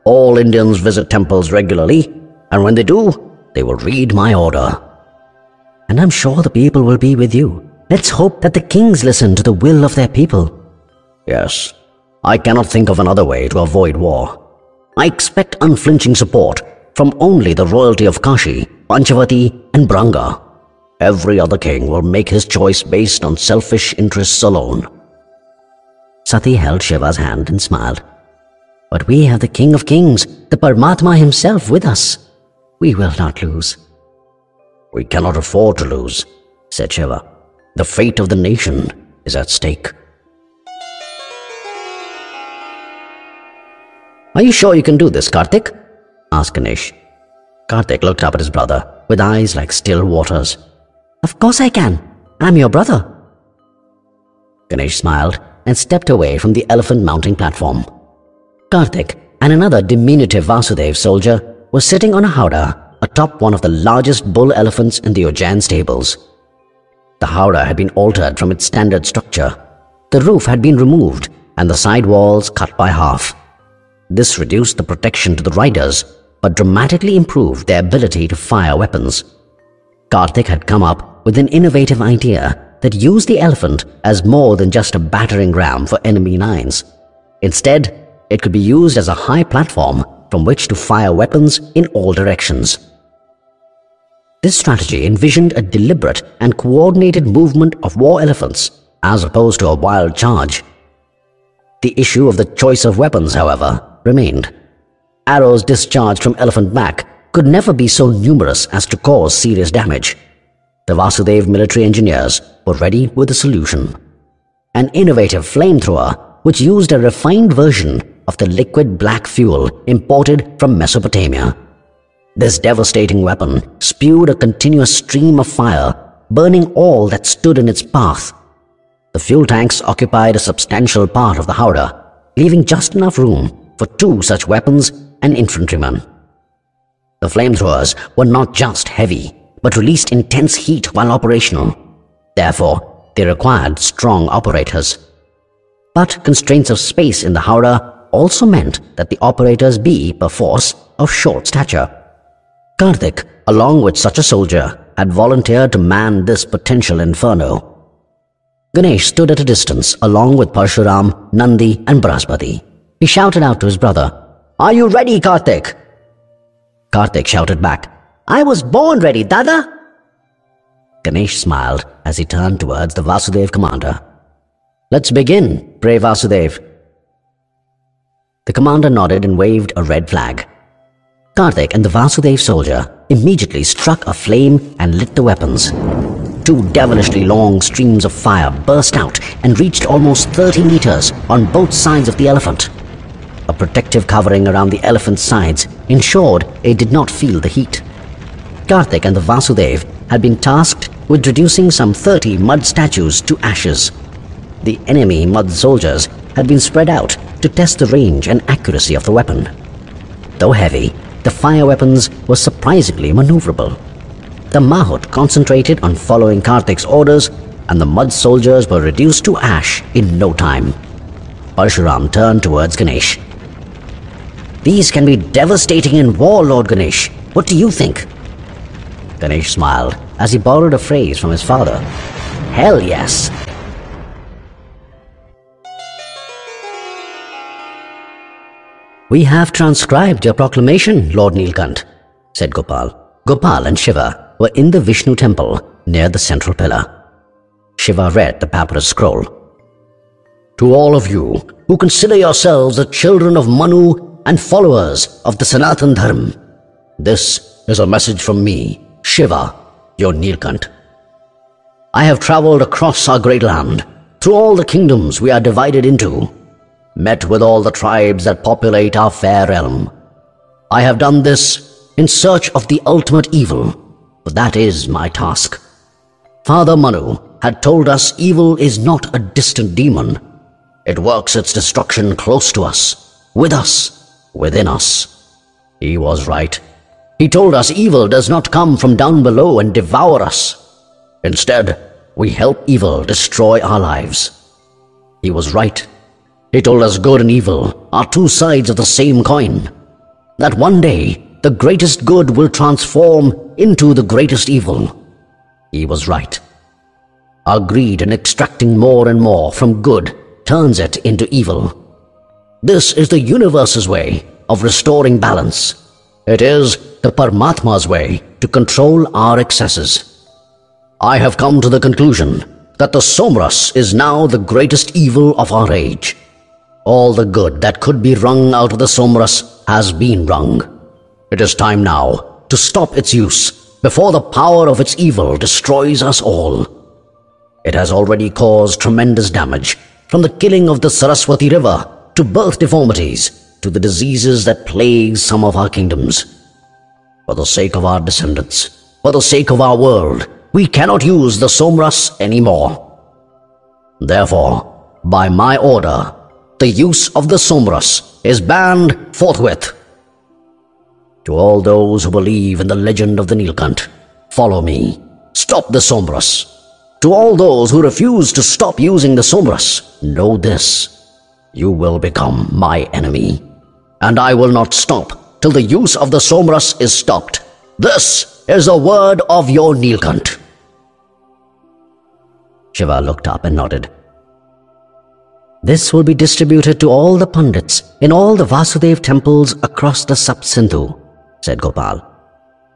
All Indians visit temples regularly, and when they do, they will read my order. And I'm sure the people will be with you. Let's hope that the kings listen to the will of their people. Yes, I cannot think of another way to avoid war. I expect unflinching support from only the royalty of Kashi Panchavati, and Branga. Every other king will make his choice based on selfish interests alone. Sati held Shiva's hand and smiled. But we have the King of Kings, the Paramatma himself with us. We will not lose. We cannot afford to lose, said Shiva. The fate of the nation is at stake. Are you sure you can do this, Kartik? Asked Ganesh. Kartik looked up at his brother with eyes like still waters. Of course I can. I'm your brother. Ganesh smiled and stepped away from the elephant mounting platform. Kartik and another diminutive Vasudev soldier were sitting on a howdah atop one of the largest bull elephants in the Ujjain stables. The howdah had been altered from its standard structure. The roof had been removed and the side walls cut by half. This reduced the protection to the riders, but dramatically improved their ability to fire weapons. Kartik had come up with an innovative idea that used the elephant as more than just a battering ram for enemy lines. Instead, it could be used as a high platform from which to fire weapons in all directions. This strategy envisioned a deliberate and coordinated movement of war elephants as opposed to a wild charge. The issue of the choice of weapons, however, remained. Arrows discharged from elephant back could never be so numerous as to cause serious damage. The Vasudev military engineers were ready with a solution. An innovative flamethrower which used a refined version of the liquid black fuel imported from Mesopotamia. This devastating weapon spewed a continuous stream of fire, burning all that stood in its path. The fuel tanks occupied a substantial part of the howdah, leaving just enough room for two such weapons and infantrymen. The flamethrowers were not just heavy, but released intense heat while operational. Therefore, they required strong operators. But constraints of space in the howdah also meant that the operators be, perforce, of short stature. Kartik, along with such a soldier, had volunteered to man this potential inferno. Ganesh stood at a distance along with Parshuram, Nandi and Brahaspati. He shouted out to his brother, Are you ready, Kartik? Kartik shouted back, I was born ready, Dada. Ganesh smiled as he turned towards the Vasudev commander. Let's begin, brave Vasudev. The commander nodded and waved a red flag. Kartik and the Vasudev soldier immediately struck a flame and lit the weapons. Two devilishly long streams of fire burst out and reached almost 30 meters on both sides of the elephant. A protective covering around the elephant's sides ensured it did not feel the heat. Kartik and the Vasudev had been tasked with reducing some 30 mud statues to ashes. The enemy mud soldiers had been spread out to test the range and accuracy of the weapon. Though heavy, the fire weapons were surprisingly maneuverable. The Mahout concentrated on following Kartik's orders and the mud soldiers were reduced to ash in no time. Parshuram turned towards Ganesh. These can be devastating in war, Lord Ganesh. What do you think? Ganesh smiled as he borrowed a phrase from his father. Hell yes. We have transcribed your proclamation, Lord Nilkant, said Gopal. Gopal and Shiva were in the Vishnu temple near the central pillar. Shiva read the papyrus scroll. To all of you who consider yourselves the children of Manu and followers of the Sanatan Dharma. This is a message from me, Shiva, your Nilkant. I have traveled across our great land, through all the kingdoms we are divided into, met with all the tribes that populate our fair realm. I have done this in search of the ultimate evil, but that is my task. Father Manu had told us evil is not a distant demon. It works its destruction close to us, with us, within us. He was right. He told us evil does not come from down below and devour us. Instead, we help evil destroy our lives. He was right. He told us good and evil are two sides of the same coin. That one day, the greatest good will transform into the greatest evil. He was right. Our greed in extracting more and more from good turns it into evil. This is the universe's way of restoring balance. It is the Paramatma's way to control our excesses. I have come to the conclusion that the Somras is now the greatest evil of our age. All the good that could be wrung out of the Somras has been wrung. It is time now to stop its use before the power of its evil destroys us all. It has already caused tremendous damage, from the killing of the Saraswati River to birth deformities to the diseases that plague some of our kingdoms. For the sake of our descendants, for the sake of our world, we cannot use the Somras anymore. Therefore, by my order, the use of the Somras is banned forthwith. To all those who believe in the legend of the Nilkant, follow me. Stop the Somras. To all those who refuse to stop using the Somras, know this. You will become my enemy. And I will not stop till the use of the Somras is stopped. This is the word of your Nilkant. Shiva looked up and nodded. This will be distributed to all the pundits in all the Vasudev temples across the Sapt Sindhu, said Gopal.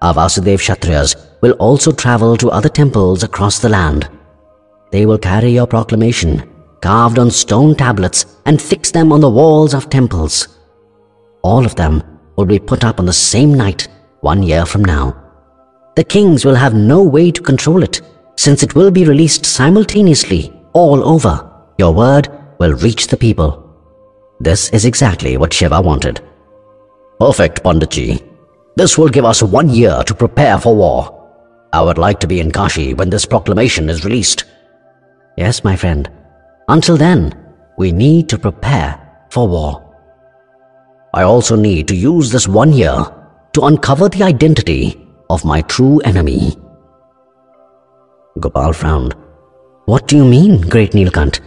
Our Vasudev Kshatriyas will also travel to other temples across the land. They will carry your proclamation, carved on stone tablets, and fix them on the walls of temples. All of them will be put up on the same night, one year from now. The kings will have no way to control it, since it will be released simultaneously all over. Your word will reach the people. This is exactly what Shiva wanted. Perfect, Panditji. This will give us one year to prepare for war. I would like to be in Kashi when this proclamation is released. Yes, my friend. Until then, we need to prepare for war. I also need to use this one year to uncover the identity of my true enemy. Gopal frowned. What do you mean, great Nilkant?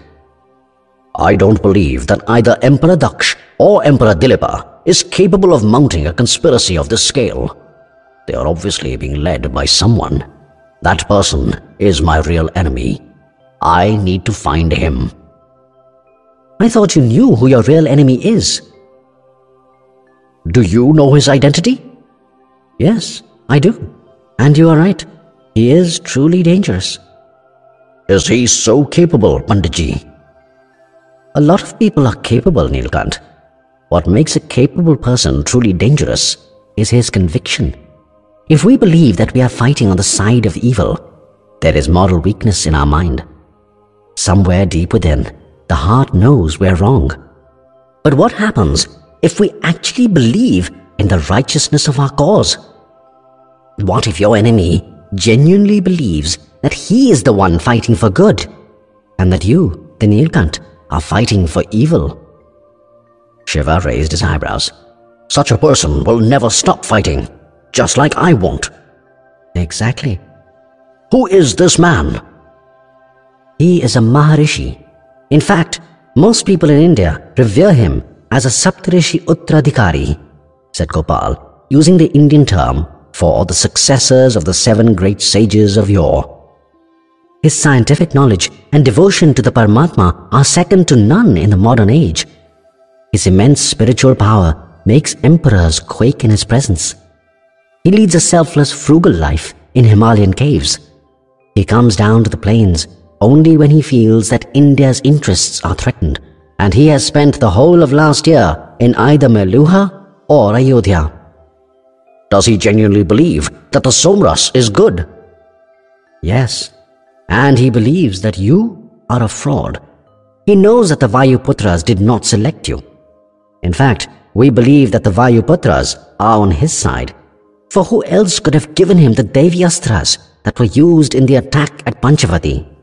I don't believe that either Emperor Daksh or Emperor Dilipa is capable of mounting a conspiracy of this scale. They are obviously being led by someone. That person is my real enemy. I need to find him. I thought you knew who your real enemy is. Do you know his identity? Yes, I do. And you are right. He is truly dangerous. Is he so capable, Panditji? A lot of people are capable, Nilkant. What makes a capable person truly dangerous is his conviction. If we believe that we are fighting on the side of evil, there is moral weakness in our mind. Somewhere deep within, the heart knows we're wrong. But what happens if we actually believe in the righteousness of our cause? What if your enemy genuinely believes that he is the one fighting for good, and that you, the Nilkant, are fighting for evil? Shiva raised his eyebrows. Such a person will never stop fighting, just like I won't. Exactly. Who is this man? He is a Maharishi. In fact, most people in India revere him as a Saptarishi Uttradhikari, said Gopal, using the Indian term for the successors of the seven great sages of yore. His scientific knowledge and devotion to the Paramatma are second to none in the modern age. His immense spiritual power makes emperors quake in his presence. He leads a selfless, frugal life in Himalayan caves. He comes down to the plains only when he feels that India's interests are threatened, and he has spent the whole of last year in either Meluha or Ayodhya. Does he genuinely believe that the Somras is good? Yes, and he believes that you are a fraud. He knows that the Vayuputras did not select you. In fact, we believe that the Vayuputras are on his side. For who else could have given him the Daivi Astras that were used in the attack at Panchavati?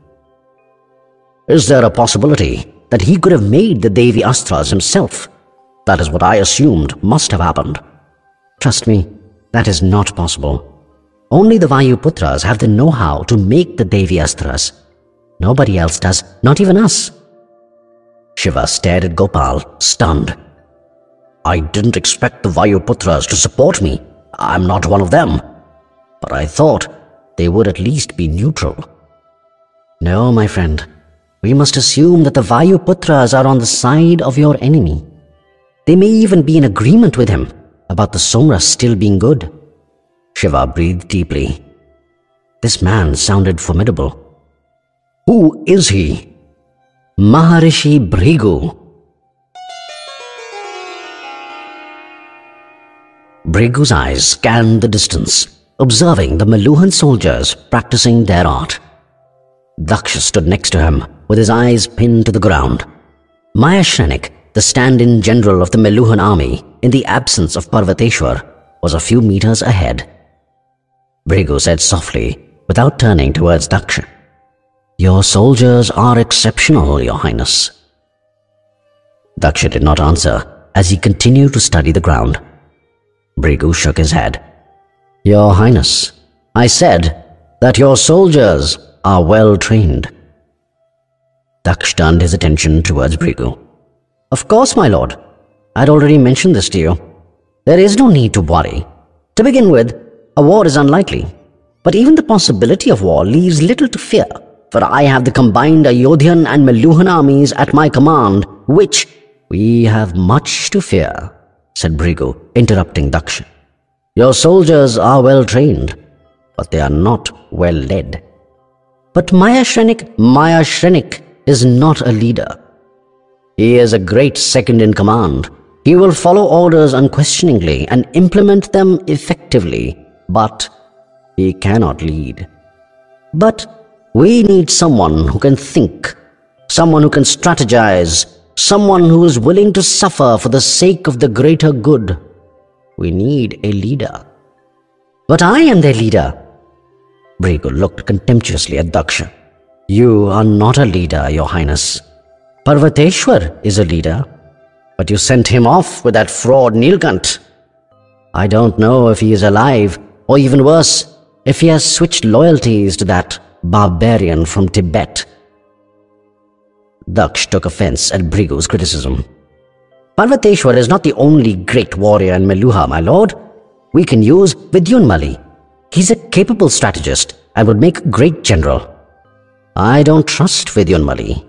Is there a possibility that he could have made the Daivi Astras himself? That is what I assumed must have happened. Trust me, that is not possible. Only the Vayuputras have the know-how to make the Daivi Astras. Nobody else does, not even us. Shiva stared at Gopal, stunned. I didn't expect the Vayuputras to support me. I'm not one of them. But I thought they would at least be neutral. No, my friend. We must assume that the Vayuputras are on the side of your enemy. They may even be in agreement with him about the Somras still being good. Shiva breathed deeply. This man sounded formidable. Who is he? Maharishi Bhrigu. Bhrigu's eyes scanned the distance, observing the Meluhan soldiers practicing their art. Daksha stood next to him, with his eyes pinned to the ground. Mayashrenik, the stand-in general of the Meluhan army, in the absence of Parvateshwar, was a few meters ahead. Bhrigu said softly, without turning towards Daksha. Your soldiers are exceptional, Your Highness. Daksha did not answer as he continued to study the ground. Bhrigu shook his head. Your Highness, I said that your soldiers are well trained. Daksh turned his attention towards Bhrigu. Of course, my lord. I'd already mentioned this to you. There is no need to worry. To begin with, a war is unlikely. But even the possibility of war leaves little to fear, for I have the combined Ayodhyan and Meluhan armies at my command, which we have much to fear, said Bhrigu, interrupting Daksha. Your soldiers are well trained, but they are not well led. But Mayashrenik, Maya Shrenik is not a leader. He is a great second in command. He will follow orders unquestioningly and implement them effectively, but he cannot lead. But we need someone who can think, someone who can strategize, someone who is willing to suffer for the sake of the greater good. We need a leader. But I am their leader. Bhrigu looked contemptuously at Daksha. You are not a leader, your highness. Parvateshwar is a leader, but you sent him off with that fraud Nilkant. I don't know if he is alive, or even worse, if he has switched loyalties to that barbarian from Tibet. Daksh took offense at Bhrigu's criticism. Parvateshwar is not the only great warrior in Meluha, my lord. We can use Vidyunmali. He's a capable strategist and would make a great general. I don't trust Vidyunmali,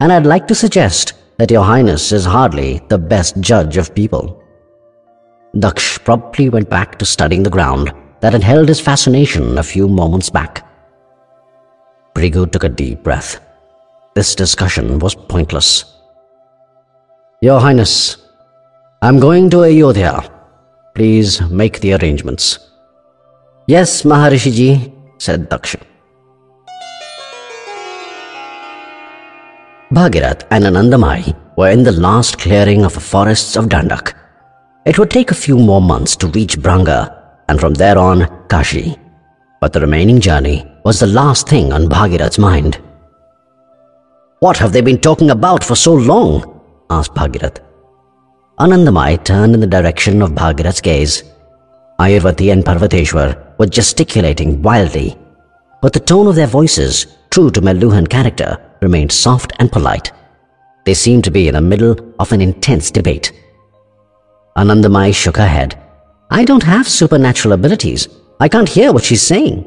and I'd like to suggest that your highness is hardly the best judge of people. Daksh promptly went back to studying the ground that had held his fascination a few moments back. Bhrigu took a deep breath. This discussion was pointless. Your Highness, I'm going to Ayodhya. Please make the arrangements. Yes, Maharishiji, said Daksha. Bhagirath and Anandamai were in the last clearing of the forests of Dandak. It would take a few more months to reach Branga and from there on Kashi. But the remaining journey was the last thing on Bhagirath's mind. What have they been talking about for so long? asked Bhagirath. Anandamai turned in the direction of Bhagirath's gaze. Ayurvati and Parvateshwar were gesticulating wildly, but the tone of their voices, true to Meluhan character, remained soft and polite. They seemed to be in the middle of an intense debate. Anandamai shook her head. I don't have supernatural abilities. I can't hear what she's saying.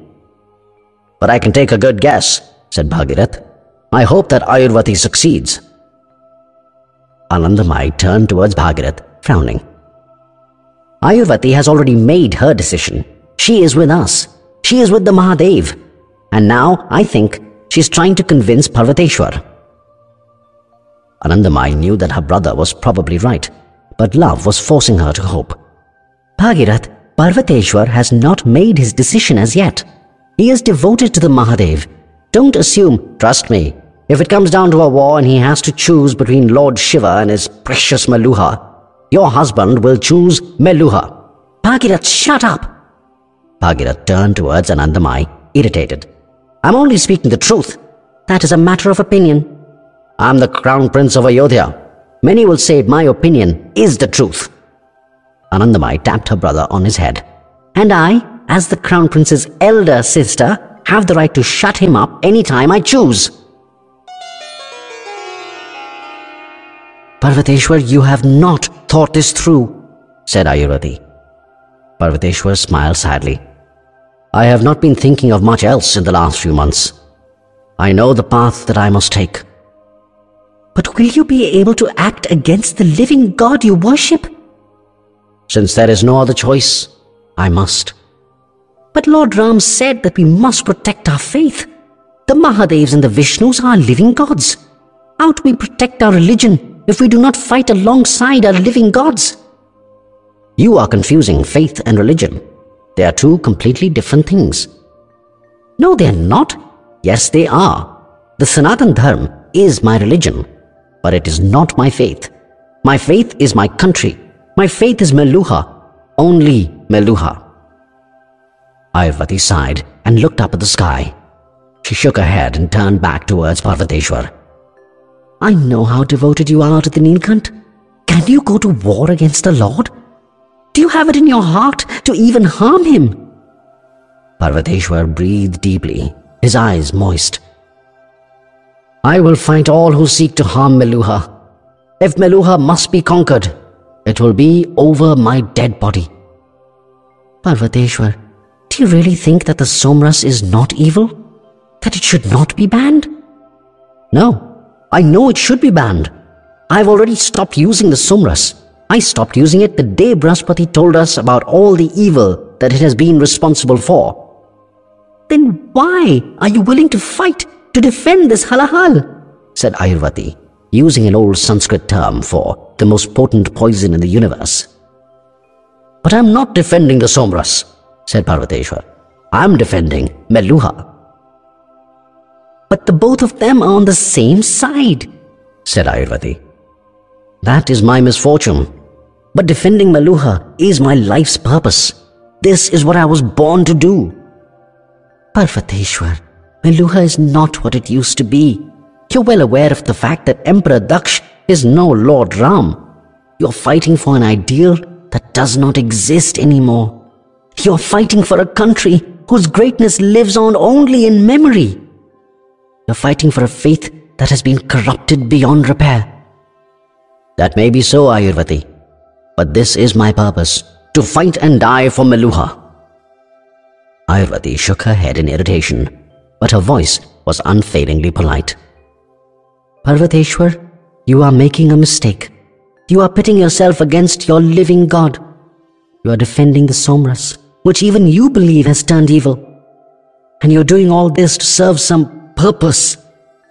But I can take a good guess, said Bhagirath. I hope that Ayurvati succeeds. Anandamai turned towards Bhagirath, frowning. Ayurvati has already made her decision. She is with us. She is with the Mahadev. And now, I think, she's trying to convince Parvateshwar. Anandamai knew that her brother was probably right, but love was forcing her to hope. Bhagirath, Parvateshwar has not made his decision as yet. He is devoted to the Mahadev. Don't assume, trust me, if it comes down to a war and he has to choose between Lord Shiva and his precious Meluha, your husband will choose Meluha. Bhagirath, shut up! Bhagirath turned towards Anandamai, irritated. I'm only speaking the truth. That is a matter of opinion. I'm the crown prince of Ayodhya. Many will say my opinion is the truth. Anandamai tapped her brother on his head. And I, as the crown prince's elder sister, have the right to shut him up any time I choose. Parvateshwar, you have not thought this through, said Ayurvati. Parvateshwar smiled sadly. I have not been thinking of much else in the last few months. I know the path that I must take. But will you be able to act against the living God you worship? Since there is no other choice, I must. But Lord Ram said that we must protect our faith. The Mahadevs and the Vishnus are living gods. How do we protect our religion if we do not fight alongside our living gods? You are confusing faith and religion. They are two completely different things. No, they are not. Yes, they are. The Sanatan Dharma is my religion, but it is not my faith. My faith is my country. My faith is Meluha, only Meluha. Ayurvati sighed and looked up at the sky. She shook her head and turned back towards Parvateshwar. I know how devoted you are to the Nilkant. Can you go to war against the Lord? Do you have it in your heart to even harm him? Parvateshwar breathed deeply, his eyes moist. I will fight all who seek to harm Meluha. If Meluha must be conquered, it will be over my dead body. Parvateshwar, do you really think that the Somras is not evil? That it should not be banned? No, I know it should be banned. I've already stopped using the Somras. I stopped using it the day Brahaspati told us about all the evil that it has been responsible for. Then why are you willing to fight to defend this halahal? said Ayurvati, using an old Sanskrit term for the most potent poison in the universe. But I'm not defending the Somras, said Parvateshwar. I'm defending Meluha. But the both of them are on the same side, said Ayurvati. That is my misfortune. But defending Meluha is my life's purpose. This is what I was born to do. Parvateshwar, Meluha is not what it used to be. You're well aware of the fact that Emperor Daksh is no Lord Ram. You're fighting for an ideal that does not exist anymore. You're fighting for a country whose greatness lives on only in memory. You're fighting for a faith that has been corrupted beyond repair. That may be so, Ayurvati, but this is my purpose to fight and die for Meluha. Ayurvati shook her head in irritation, but her voice was unfailingly polite. Parvateshwar, you are making a mistake. You are pitting yourself against your living God. You are defending the Somras, which even you believe has turned evil. And you're doing all this to serve some purpose.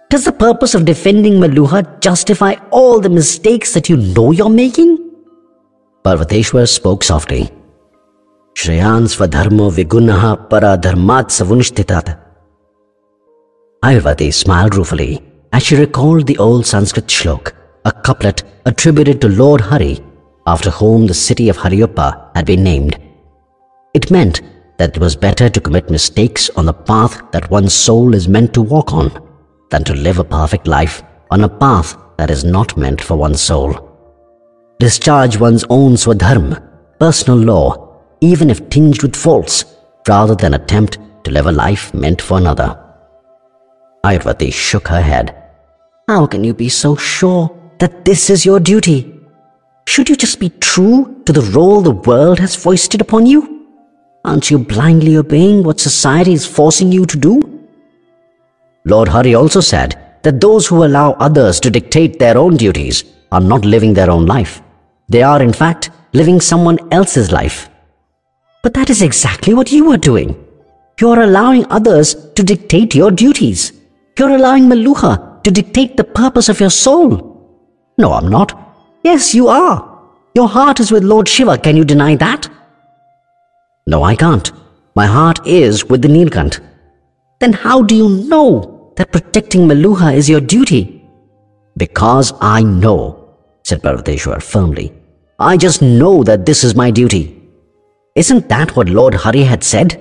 Does the purpose of defending Meluha justify all the mistakes that you know you're making? Parvateshwar spoke softly. Shreyan svadharmo vigunaha para dharmat savunishtitat. Ayurvati smiled ruefully as she recalled the old Sanskrit shlok, a couplet attributed to Lord Hari, after whom the city of Hariyappa had been named. It meant that it was better to commit mistakes on the path that one's soul is meant to walk on than to live a perfect life on a path that is not meant for one's soul. Discharge one's own swadharma, personal law, even if tinged with faults, rather than attempt to live a life meant for another. Ayurvati shook her head. How can you be so sure that this is your duty? Should you just be true to the role the world has foisted upon you? Aren't you blindly obeying what society is forcing you to do? Lord Hari also said that those who allow others to dictate their own duties are not living their own life. They are, in fact, living someone else's life. But that is exactly what you are doing. You are allowing others to dictate your duties. You're allowing Meluha to dictate the purpose of your soul. No, I'm not. Yes, you are. Your heart is with Lord Shiva. Can you deny that? No, I can't. My heart is with the Nilkant. Then how do you know that protecting Meluha is your duty? Because I know, said Parvateshwar firmly. I just know that this is my duty. Isn't that what Lord Hari had said?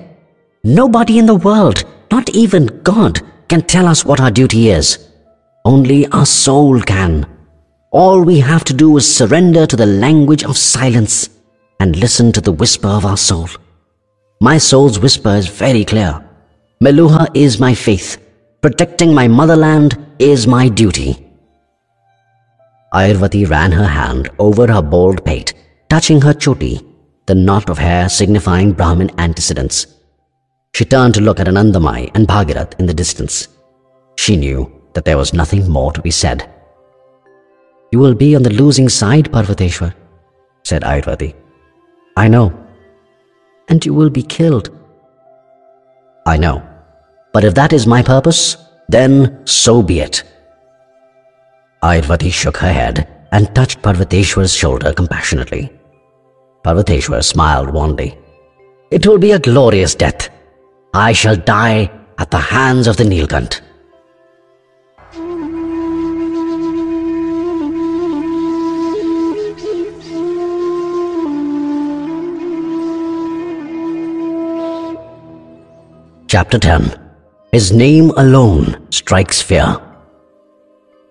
Nobody in the world, not even God, can tell us what our duty is. Only our soul can. All we have to do is surrender to the language of silence and listen to the whisper of our soul. My soul's whisper is very clear. Meluha is my faith. Protecting my motherland is my duty. Ayurvati ran her hand over her bald pate, touching her choti, the knot of hair signifying Brahmin antecedents. She turned to look at Anandamai and Bhagirath in the distance. She knew that there was nothing more to be said. You will be on the losing side, Parvateshwar, said Ayurvati. I know. And you will be killed. I know. But if that is my purpose, then so be it. Ayurvati shook her head and touched Parvateshwar's shoulder compassionately. Parvateshwar smiled wanly. It will be a glorious death. I shall die at the hands of the Nilkant. Chapter 10 His name alone strikes fear.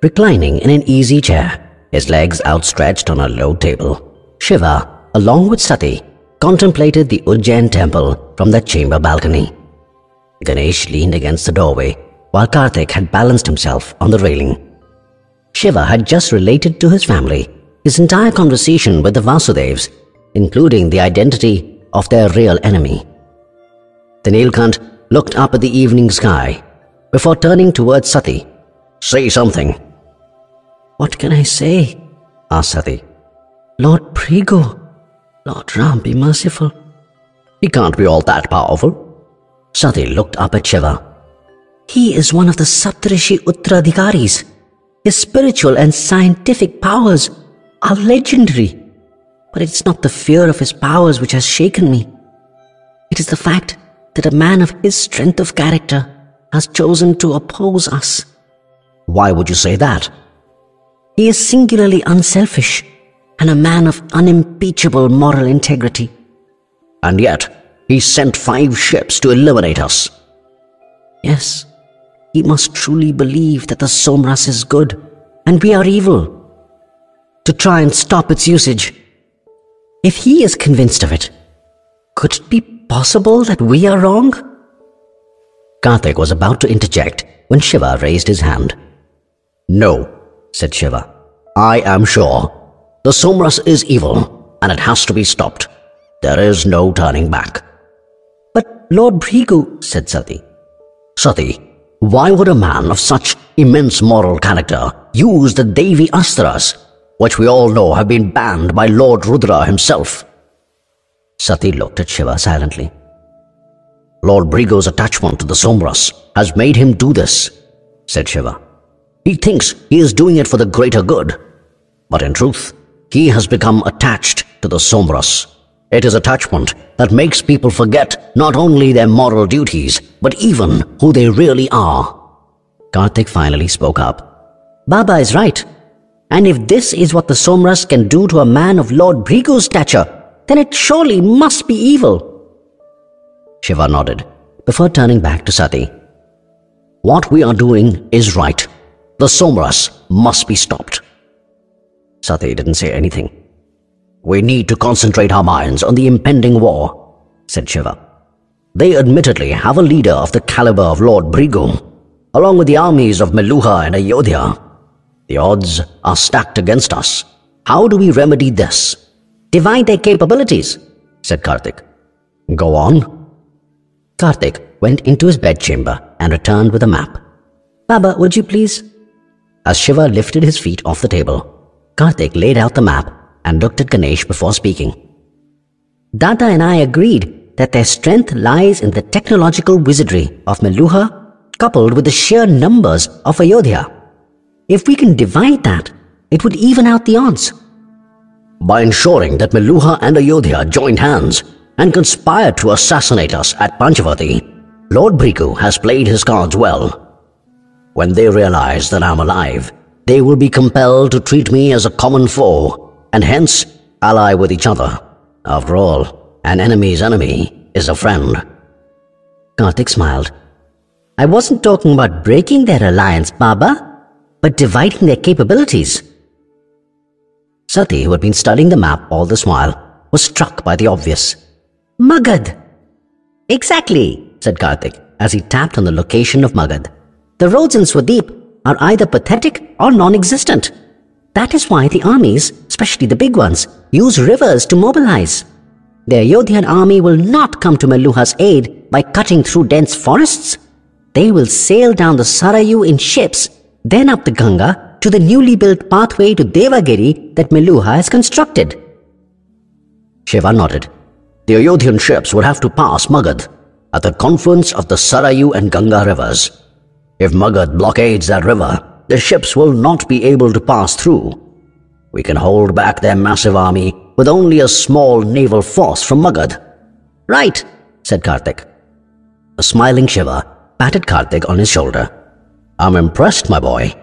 Reclining in an easy chair, his legs outstretched on a low table, Shiva, along with Sati, contemplated the Ujjain temple from the chamber balcony. Ganesh leaned against the doorway while Kartik had balanced himself on the railing. Shiva had just related to his family his entire conversation with the Vasudevs, including the identity of their real enemy. The Nilkant looked up at the evening sky before turning towards Sati. Say something. What can I say? asked Sati. Lord Bhrigu, Lord Ram, be merciful. He can't be all that powerful. Sati looked up at Shiva. He is one of the Saptarishi Uttradhikaris. His spiritual and scientific powers are legendary. But it's not the fear of his powers which has shaken me. It is the fact that a man of his strength of character has chosen to oppose us. Why would you say that? He is singularly unselfish and a man of unimpeachable moral integrity. And yet, he sent five ships to eliminate us. Yes, he must truly believe that the Somras is good and we are evil. To try and stop its usage. If he is convinced of it, could it be possible that we are wrong? Kartik was about to interject when Shiva raised his hand. No, said Shiva. I am sure. The Somras is evil, and it has to be stopped. There is no turning back. But Lord Bhrigu, said Sati. Sati, why would a man of such immense moral character use the Daivi Astras, which we all know have been banned by Lord Rudra himself? Sati looked at Shiva silently. Lord Bhrigu's attachment to the Somras has made him do this, said Shiva. He thinks he is doing it for the greater good. But in truth, he has become attached to the Somras. It is attachment that makes people forget not only their moral duties, but even who they really are. Kartik finally spoke up. Baba is right. And if this is what the Somras can do to a man of Lord Bhrigu's stature, then it surely must be evil. Shiva nodded before turning back to Sati. What we are doing is right. The Somras must be stopped. Sati didn't say anything. We need to concentrate our minds on the impending war, said Shiva. They admittedly have a leader of the caliber of Lord Bhrigu, along with the armies of Meluha and Ayodhya. The odds are stacked against us. How do we remedy this? Divide their capabilities, said Kartik. Go on. Kartik went into his bedchamber and returned with a map. Baba, would you please? As Shiva lifted his feet off the table, Kartik laid out the map and looked at Ganesh before speaking. Dada and I agreed that their strength lies in the technological wizardry of Meluha coupled with the sheer numbers of Ayodhya. If we can divide that, it would even out the odds. By ensuring that Meluha and Ayodhya joined hands and conspired to assassinate us at Panchavati, Lord Bhrigu has played his cards well. When they realize that I'm alive, they will be compelled to treat me as a common foe, and hence ally with each other. After all, an enemy's enemy is a friend. Kartik smiled. I wasn't talking about breaking their alliance, Baba, but dividing their capabilities. Sati, who had been studying the map all this while, was struck by the obvious. Magad! Exactly, said Kartik as he tapped on the location of Magad. The roads in Swadweep are either pathetic or non-existent. That is why the armies, especially the big ones, use rivers to mobilize. The Ayodhyan army will not come to Meluha's aid by cutting through dense forests. They will sail down the Sarayu in ships, then up the Ganga to the newly built pathway to Devagiri that Meluha has constructed. Shiva nodded. The Ayodhyan ships would have to pass Magad. at the confluence of the Sarayu and Ganga rivers. If Magad blockades that river, the ships will not be able to pass through. We can hold back their massive army with only a small naval force from Magad. Right, said Kartik. A smiling Shiva patted Kartik on his shoulder. I'm impressed, my boy.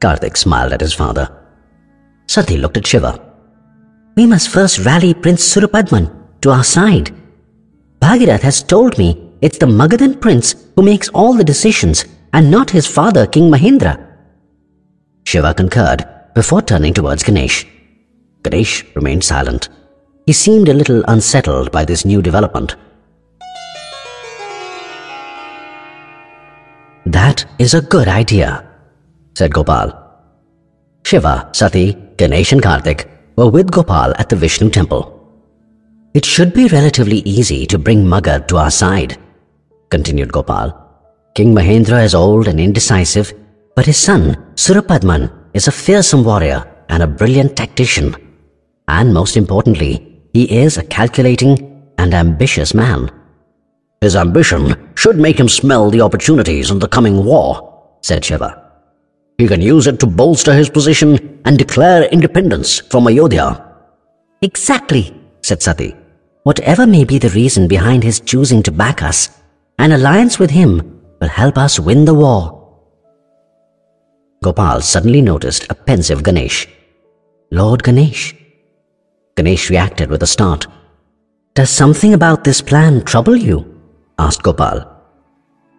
Kartik smiled at his father. Sati looked at Shiva. We must first rally Prince Surapadman to our side. Bhagirath has told me it's the Magadhan prince who makes all the decisions and not his father, King Mahendra. Shiva concurred before turning towards Ganesh. Ganesh remained silent. He seemed a little unsettled by this new development. That is a good idea, said Gopal. Shiva, Sati, Ganesh and Kartik were with Gopal at the Vishnu temple. It should be relatively easy to bring Magad to our side, continued Gopal. King Mahendra is old and indecisive, but his son, Surapadman, is a fearsome warrior and a brilliant tactician. And most importantly, he is a calculating and ambitious man. His ambition should make him smell the opportunities in the coming war, said Shiva. He can use it to bolster his position and declare independence from Ayodhya. Exactly, said Sati. Whatever may be the reason behind his choosing to back us, an alliance with him will help us win the war. Gopal suddenly noticed a pensive Ganesh. Lord Ganesh. Ganesh reacted with a start. Does something about this plan trouble you? asked Gopal.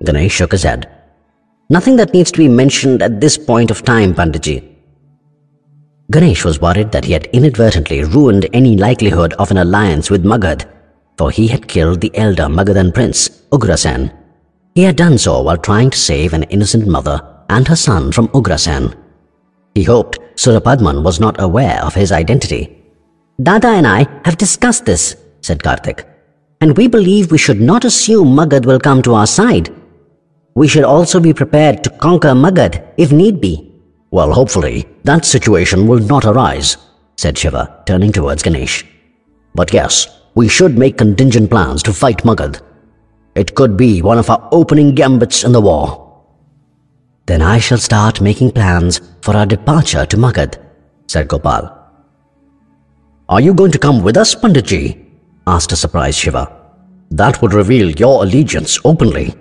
Ganesh shook his head. Nothing that needs to be mentioned at this point of time, Panditji. Ganesh was worried that he had inadvertently ruined any likelihood of an alliance with Magad, for he had killed the elder Magadhan prince, Ugrasen. He had done so while trying to save an innocent mother and her son from Ugrasen. He hoped Surapadman was not aware of his identity. Dada and I have discussed this, said Kartik, and we believe we should not assume Magad will come to our side. We should also be prepared to conquer Magad if need be. Well, hopefully, that situation will not arise, said Shiva, turning towards Ganesh. But yes, we should make contingent plans to fight Magad. It could be one of our opening gambits in the war. Then I shall start making plans for our departure to Magad, said Gopal. Are you going to come with us, Panditji? asked a surprised Shiva. That would reveal your allegiance openly.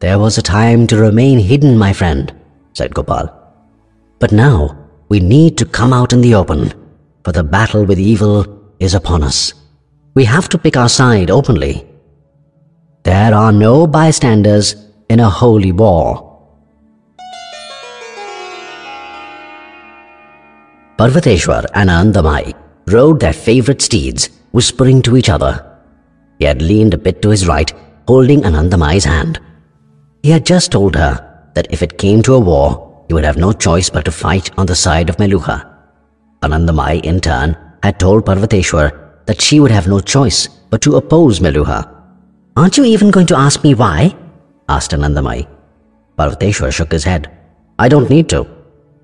There was a time to remain hidden, my friend, said Gopal. But now we need to come out in the open, for the battle with evil is upon us. We have to pick our side openly. There are no bystanders in a holy war. Parvateshwar and Anandamai rode their favorite steeds, whispering to each other. He had leaned a bit to his right, holding Anandamai's hand. He had just told her that if it came to a war, he would have no choice but to fight on the side of Meluha. Anandamai, in turn, had told Parvateshwar that she would have no choice but to oppose Meluha. Aren't you even going to ask me why? asked Anandamai. Parvateshwar shook his head. I don't need to.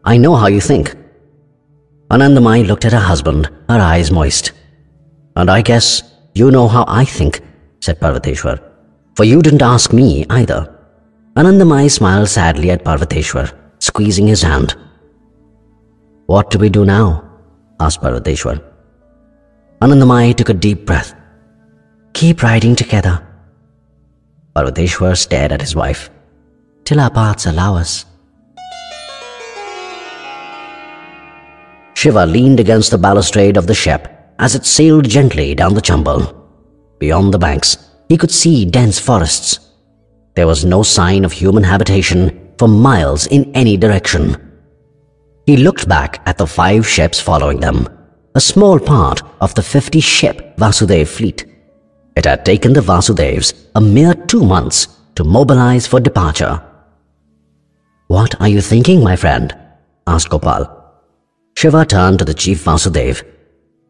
I know how you think. Anandamai looked at her husband, her eyes moist. And I guess you know how I think, said Parvateshwar. For you didn't ask me either. Anandamai smiled sadly at Parvateshwar squeezing his hand. What do we do now? asked Parvateshwar. Anandamai took a deep breath. Keep riding together. Parvateshwar stared at his wife. Till our paths allow us. Shiva leaned against the balustrade of the ship as it sailed gently down the Chambal. Beyond the banks, he could see dense forests. There was no sign of human habitation for miles in any direction. He looked back at the five ships following them, a small part of the 50 ship Vasudev fleet. It had taken the Vasudevs a mere two months to mobilize for departure. What are you thinking, my friend? asked Gopal. Shiva turned to the chief Vasudev.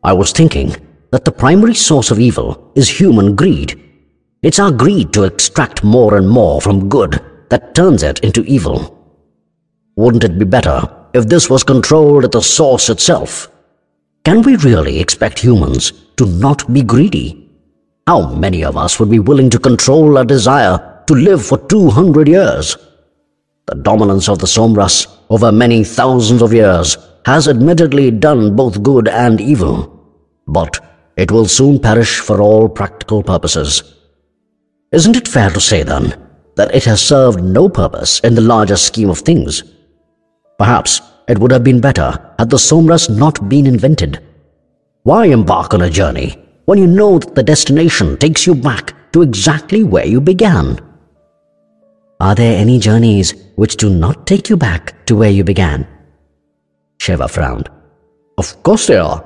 I was thinking that the primary source of evil is human greed. It's our greed to extract more and more from good that turns it into evil. Wouldn't it be better if this was controlled at the source itself? Can we really expect humans to not be greedy? How many of us would be willing to control our desire to live for 200 years? The dominance of the Somras over many thousands of years has admittedly done both good and evil, but it will soon perish for all practical purposes. Isn't it fair to say then that it has served no purpose in the larger scheme of things? Perhaps it would have been better had the Somras not been invented. Why embark on a journey when you know that the destination takes you back to exactly where you began? Are there any journeys which do not take you back to where you began? Shiva frowned. Of course there are.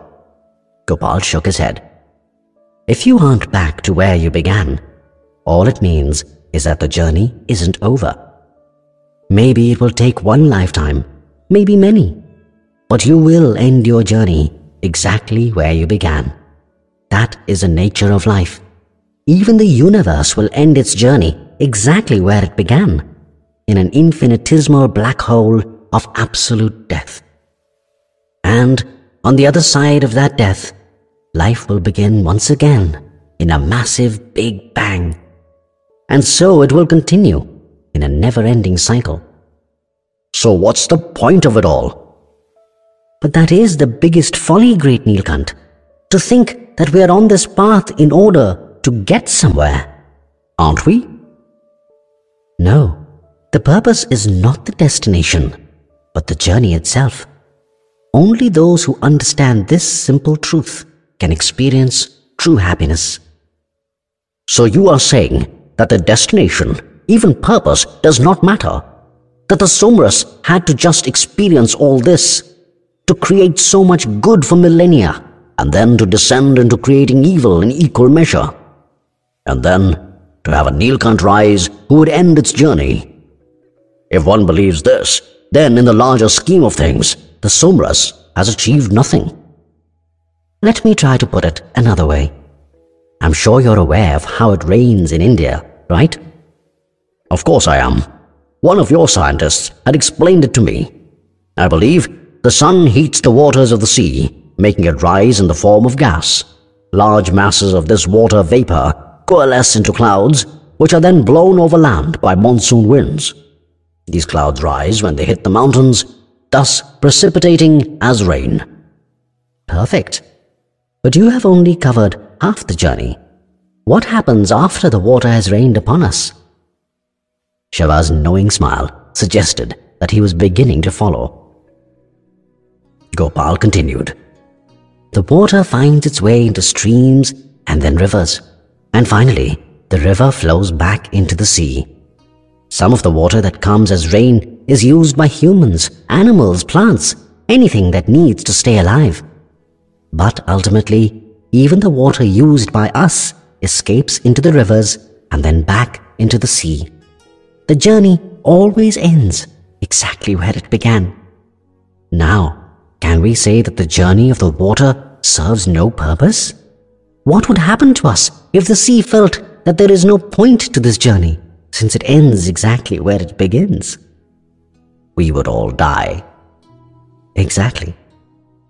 Gopal shook his head. If you aren't back to where you began, all it means is that the journey isn't over. Maybe it will take one lifetime, maybe many, but you will end your journey exactly where you began. That is the nature of life. Even the universe will end its journey exactly where it began, in an infinitesimal black hole of absolute death. And on the other side of that death, life will begin once again in a massive big bang. And so it will continue in a never-ending cycle. So what's the point of it all? But that is the biggest folly, great Nilkant, to think that we are on this path in order to get somewhere. Aren't we? No, the purpose is not the destination, but the journey itself. Only those who understand this simple truth can experience true happiness. So you are saying that the destination, even purpose, does not matter? That the Somras had to just experience all this, to create so much good for millennia, and then to descend into creating evil in equal measure? And then to have a Nilkant rise who would end its journey. If one believes this, then in the larger scheme of things, the Somras has achieved nothing. Let me try to put it another way. I'm sure you're aware of how it rains in India, right? Of course I am. One of your scientists had explained it to me. I believe the sun heats the waters of the sea, making it rise in the form of gas. Large masses of this water vapor coalesce into clouds, which are then blown over land by monsoon winds. These clouds rise when they hit the mountains, thus precipitating as rain. Perfect. But you have only covered half the journey. What happens after the water has rained upon us? Shiva's knowing smile suggested that he was beginning to follow. Gopal continued. The water finds its way into streams and then rivers. And finally, the river flows back into the sea. Some of the water that comes as rain is used by humans, animals, plants, anything that needs to stay alive. But ultimately, even the water used by us escapes into the rivers and then back into the sea. The journey always ends exactly where it began. Now, can we say that the journey of the water serves no purpose? What would happen to us if the sea felt that there is no point to this journey, since it ends exactly where it begins? We would all die. Exactly.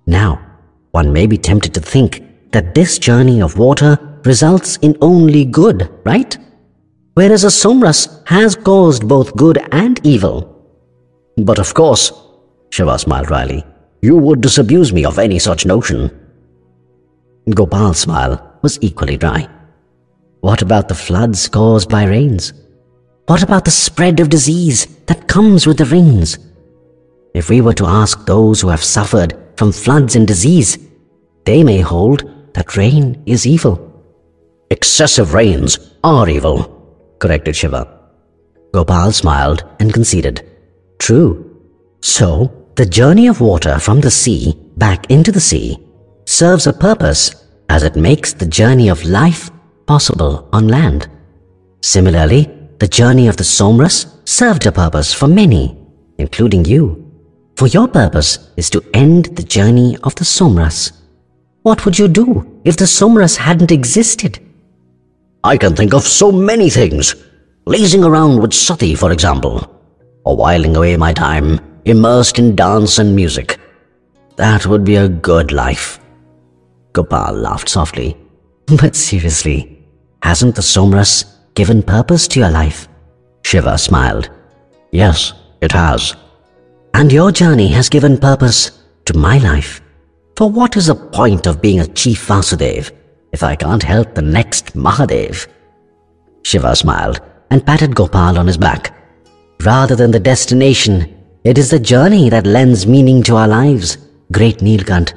Now, one may be tempted to think that this journey of water results in only good, right? Whereas a Somras has caused both good and evil. But of course, Shiva smiled wryly, you would disabuse me of any such notion. Gopal's smile was equally dry. What about the floods caused by rains? What about the spread of disease that comes with the rains? If we were to ask those who have suffered from floods and disease, they may hold that rain is evil. Excessive rains are evil, corrected Shiva. Gopal smiled and conceded. True. So, the journey of water from the sea back into the sea serves a purpose as it makes the journey of life possible on land. Similarly, the journey of the Somras served a purpose for many, including you. For your purpose is to end the journey of the Somras. What would you do if the Somras hadn't existed? I can think of so many things. Lazing around with Sati, for example. Or whiling away my time immersed in dance and music. That would be a good life. Gopal laughed softly. But seriously, Hasn't the Somras given purpose to your life? Shiva smiled. Yes, it has. And your journey has given purpose to my life. For what is the point of being a chief Vasudev if I can't help the next Mahadev? Shiva smiled and patted Gopal on his back. Rather than the destination, it is the journey that lends meaning to our lives, great Nilkant.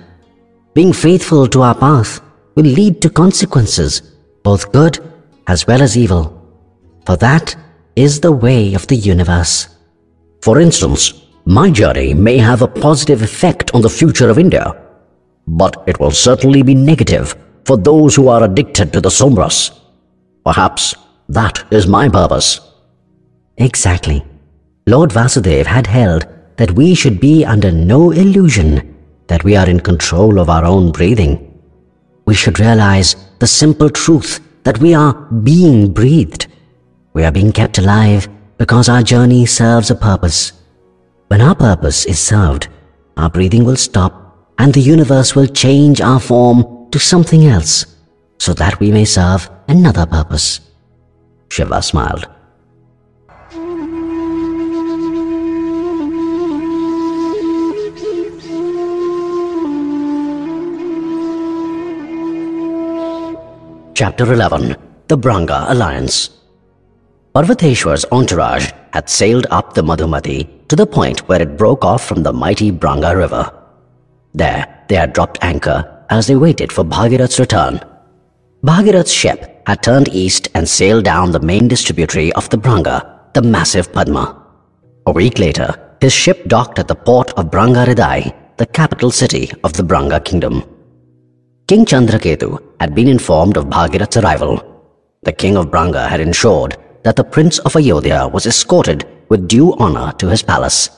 Being faithful to our path will lead to consequences, both good as well as evil. For that is the way of the universe. For instance, my journey may have a positive effect on the future of India, but it will certainly be negative for those who are addicted to the Somras. Perhaps that is my purpose. Exactly. Lord Vasudev had held that we should be under no illusion that we are in control of our own breathing. We should realize the simple truth that we are being breathed. We are being kept alive because our journey serves a purpose. When our purpose is served, our breathing will stop and the universe will change our form to something else so that we may serve another purpose. Shiva smiled. Chapter 11 The Branga Alliance Parvateshwar's entourage had sailed up the Madhumati to the point where it broke off from the mighty Branga river. There, they had dropped anchor as they waited for Bhagirath's return. Bhagirath's ship had turned east and sailed down the main distributary of the Branga, the massive Padma. A week later, his ship docked at the port of Brangaridai, the capital city of the Branga kingdom. King Chandraketu had been informed of Bhagirath's arrival. The king of Branga had ensured that the prince of Ayodhya was escorted with due honor to his palace.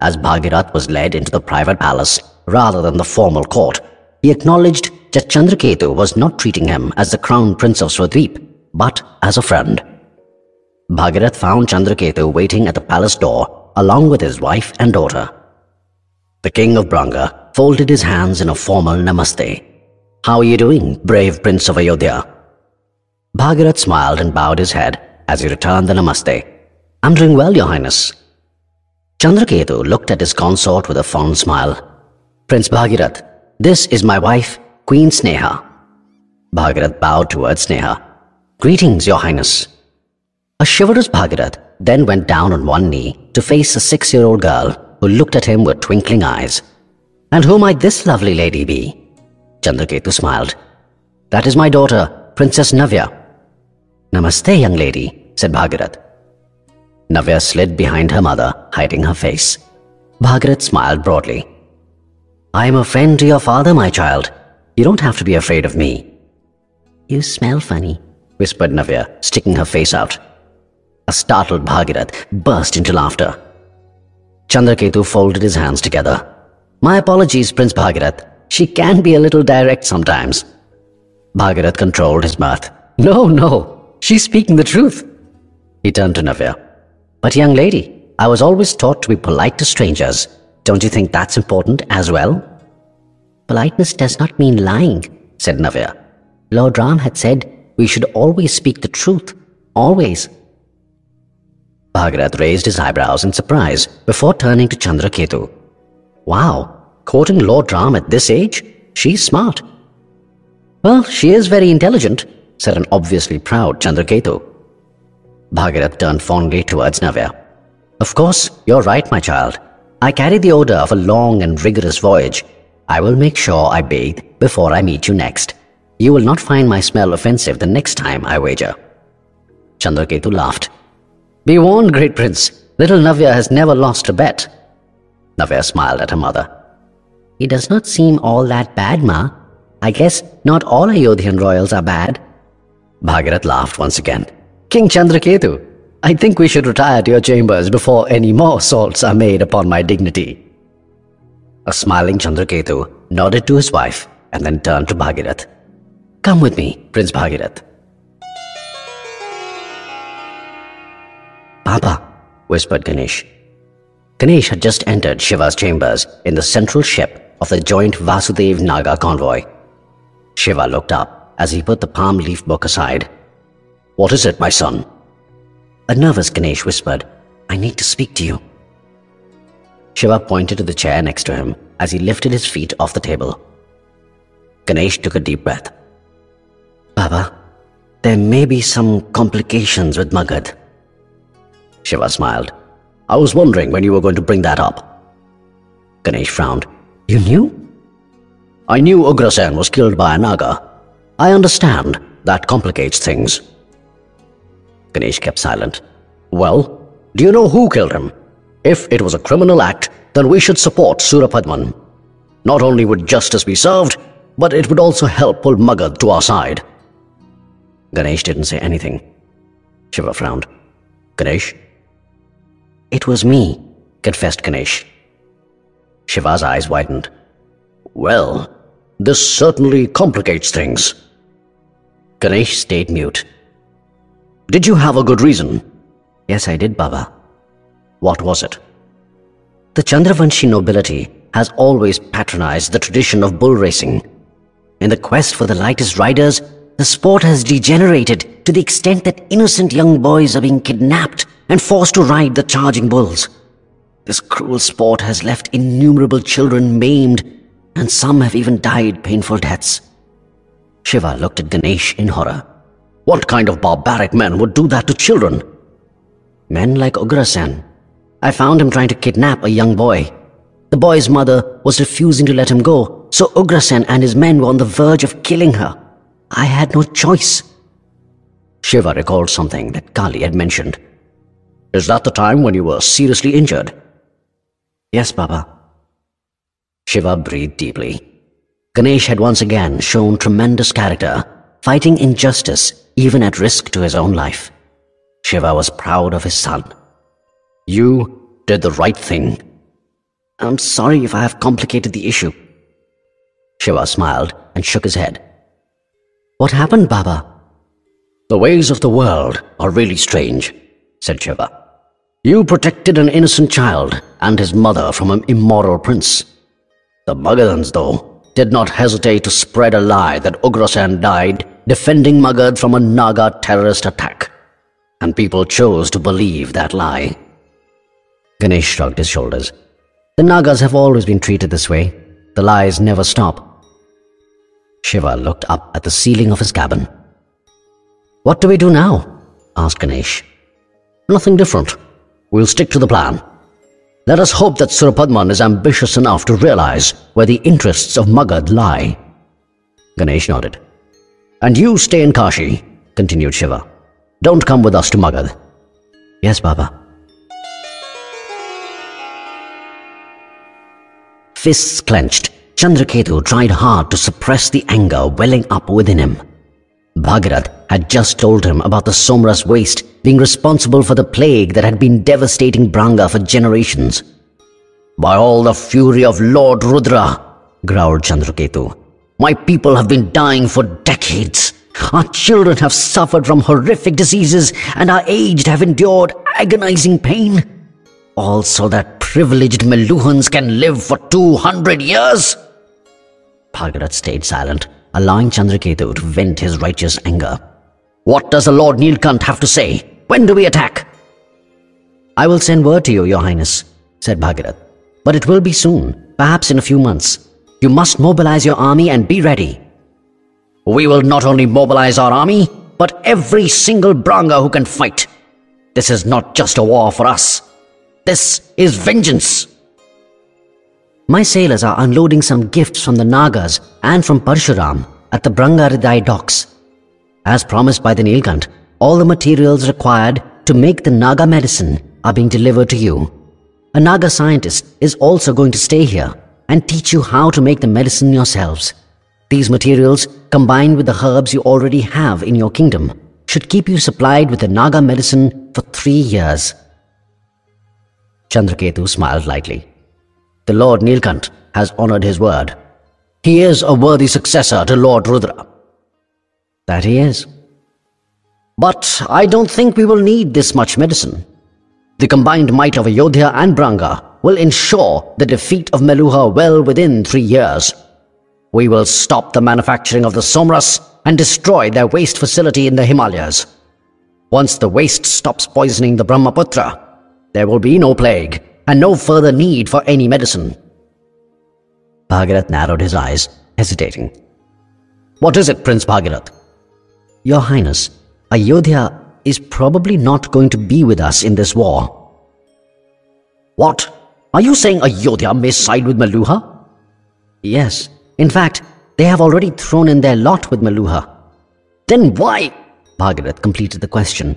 As Bhagirath was led into the private palace rather than the formal court, he acknowledged that Chandraketu was not treating him as the crown prince of Swadweep, but as a friend. Bhagirath found Chandraketu waiting at the palace door along with his wife and daughter. The king of Branga folded his hands in a formal namaste. How are you doing, brave prince of Ayodhya? Bhagirath smiled and bowed his head as he returned the namaste. I'm doing well, your highness. Chandraketu looked at his consort with a fond smile. Prince Bhagirath, this is my wife, Queen Sneha. Bhagirath bowed towards Sneha. Greetings, your highness. A chivalrous Bhagirath then went down on one knee to face a six-year-old girl who looked at him with twinkling eyes. And who might this lovely lady be? Chandraketu smiled. That is my daughter, Princess Navya. Namaste, young lady, said Bhagirath. Navya slid behind her mother, hiding her face. Bhagirath smiled broadly. I am a friend to your father, my child. You don't have to be afraid of me. You smell funny, whispered Navya, sticking her face out. A startled Bhagirath burst into laughter. Chandraketu folded his hands together. My apologies, Prince Bhagirath. She can be a little direct sometimes. Bhagirath controlled his mirth. No, no, she's speaking the truth. He turned to Navya. But young lady, I was always taught to be polite to strangers. Don't you think that's important as well? Politeness does not mean lying, said Navya. Lord Ram had said we should always speak the truth. Always. Bhagirath raised his eyebrows in surprise before turning to Chandraketu. Wow, Quoting Lord Ram at this age? She's smart. Well, she is very intelligent, said an obviously proud Chandraketu. Bhagirath turned fondly towards Navya. Of course, you're right, my child. I carry the odor of a long and rigorous voyage. I will make sure I bathe before I meet you next. You will not find my smell offensive the next time, I wager. Chandraketu laughed. Be warned, great prince. Little Navya has never lost a bet. Navya smiled at her mother. He does not seem all that bad, Ma. I guess not all Ayodhyan royals are bad. Bhagirath laughed once again. King Chandraketu, I think we should retire to your chambers before any more assaults are made upon my dignity. A smiling Chandraketu nodded to his wife and then turned to Bhagirath. Come with me, Prince Bhagirath. Papa, whispered Ganesh. Ganesh had just entered Shiva's chambers in the central ship of the joint Vasudev Naga convoy. Shiva looked up as he put the palm leaf book aside What is it, my son? A nervous Ganesh whispered, I need to speak to you. Shiva pointed to the chair next to him as he lifted his feet off the table. Ganesh took a deep breath. Baba, there may be some complications with Magad. Shiva smiled. I was wondering when you were going to bring that up. Ganesh frowned. You knew? I knew Ugrasen was killed by a Naga. I understand that complicates things. Ganesh kept silent. Well, do you know who killed him? If it was a criminal act, then we should support Surapadman. Not only would justice be served, but it would also help pull Magad to our side. Ganesh didn't say anything. Shiva frowned. Ganesh? It was me, confessed Ganesh. Shiva's eyes widened. Well, this certainly complicates things. Ganesh stayed mute. Did you have a good reason? Yes, I did, Baba. What was it? The Chandravanshi nobility has always patronized the tradition of bull racing. In the quest for the lightest riders, the sport has degenerated to the extent that innocent young boys are being kidnapped and forced to ride the charging bulls. This cruel sport has left innumerable children maimed, and some have even died painful deaths. Shiva looked at Ganesh in horror. What kind of barbaric men would do that to children? Men like Ugrasen. I found him trying to kidnap a young boy. The boy's mother was refusing to let him go, so Ugrasen and his men were on the verge of killing her. I had no choice. Shiva recalled something that Kali had mentioned. Is that the time when you were seriously injured? Yes, Baba. Shiva breathed deeply. Ganesh had once again shown tremendous character, fighting injustice even at risk to his own life. Shiva was proud of his son. You did the right thing. I'm sorry if I have complicated the issue. Shiva smiled and shook his head. What happened, Baba? The ways of the world are really strange, said Shiva. You protected an innocent child and his mother from an immoral prince. The Magadhans, though, did not hesitate to spread a lie that Ugrasen died defending Magad from a Naga terrorist attack. And people chose to believe that lie. Ganesh shrugged his shoulders. The Nagas have always been treated this way. The lies never stop. Shiva looked up at the ceiling of his cabin. What do we do now? asked Ganesh. Nothing different. We'll stick to the plan. Let us hope that Surapadman is ambitious enough to realize where the interests of Magad lie. Ganesh nodded. And you stay in Kashi, continued Shiva. Don't come with us to Magad. Yes, Baba. Fists clenched, Chandraketu tried hard to suppress the anger welling up within him. Bhagirath had just told him about the Somras waste being responsible for the plague that had been devastating Branga for generations. By all the fury of Lord Rudra, growled Chandraketu, my people have been dying for decades. Our children have suffered from horrific diseases and our aged have endured agonizing pain. All so that privileged Meluhans can live for 200 years? Bhagirath stayed silent, allowing Chandraketu to vent his righteous anger. What does the Lord Nilkant have to say? When do we attack? I will send word to you, Your Highness, said Bhagirath. But it will be soon, perhaps in a few months. You must mobilize your army and be ready. We will not only mobilize our army, but every single Branga who can fight. This is not just a war for us. This is vengeance. My sailors are unloading some gifts from the Nagas and from Parshuram at the Brangaridai docks. As promised by the Nilkant, all the materials required to make the Naga medicine are being delivered to you. A Naga scientist is also going to stay here and teach you how to make the medicine yourselves. These materials, combined with the herbs you already have in your kingdom, should keep you supplied with the Naga medicine for three years. Chandraketu smiled lightly. The Lord Nilkant has honored his word. He is a worthy successor to Lord Rudra. That he is. But I don't think we will need this much medicine. The combined might of Ayodhya and Branga will ensure the defeat of Meluha well within three years. We will stop the manufacturing of the Somras and destroy their waste facility in the Himalayas. Once the waste stops poisoning the Brahmaputra, there will be no plague and no further need for any medicine. Bhagirath narrowed his eyes, hesitating. What is it, Prince Bhagirath? Your Highness, Ayodhya is probably not going to be with us in this war. What? Are you saying Ayodhya may side with Meluha? Yes. In fact, they have already thrown in their lot with Meluha. Then why? Bhagirath completed the question.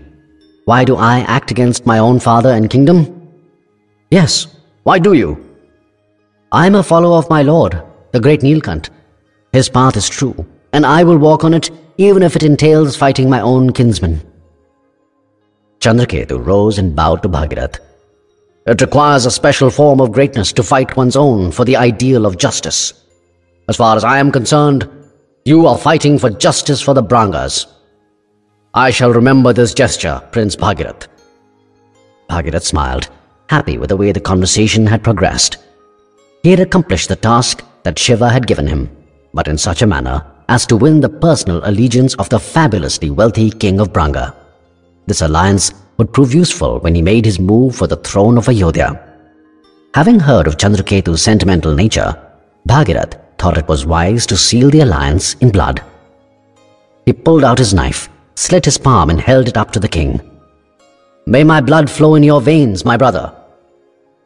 Why do I act against my own father and kingdom? Yes, why do you? I am a follower of my lord, the great Nilkant. His path is true, and I will walk on it even if it entails fighting my own kinsmen. Chandraketu rose and bowed to Bhagirath. It requires a special form of greatness to fight one's own for the ideal of justice. As far as I am concerned, you are fighting for justice for the Brangas. I shall remember this gesture, Prince Bhagirath. Bhagirath smiled, happy with the way the conversation had progressed. He had accomplished the task that Shiva had given him, but in such a manner as to win the personal allegiance of the fabulously wealthy king of Branga. This alliance would prove useful when he made his move for the throne of Ayodhya. Having heard of Chandraketu's sentimental nature, Bhagirath thought it was wise to seal the alliance in blood. He pulled out his knife, slit his palm and held it up to the king. May my blood flow in your veins, my brother.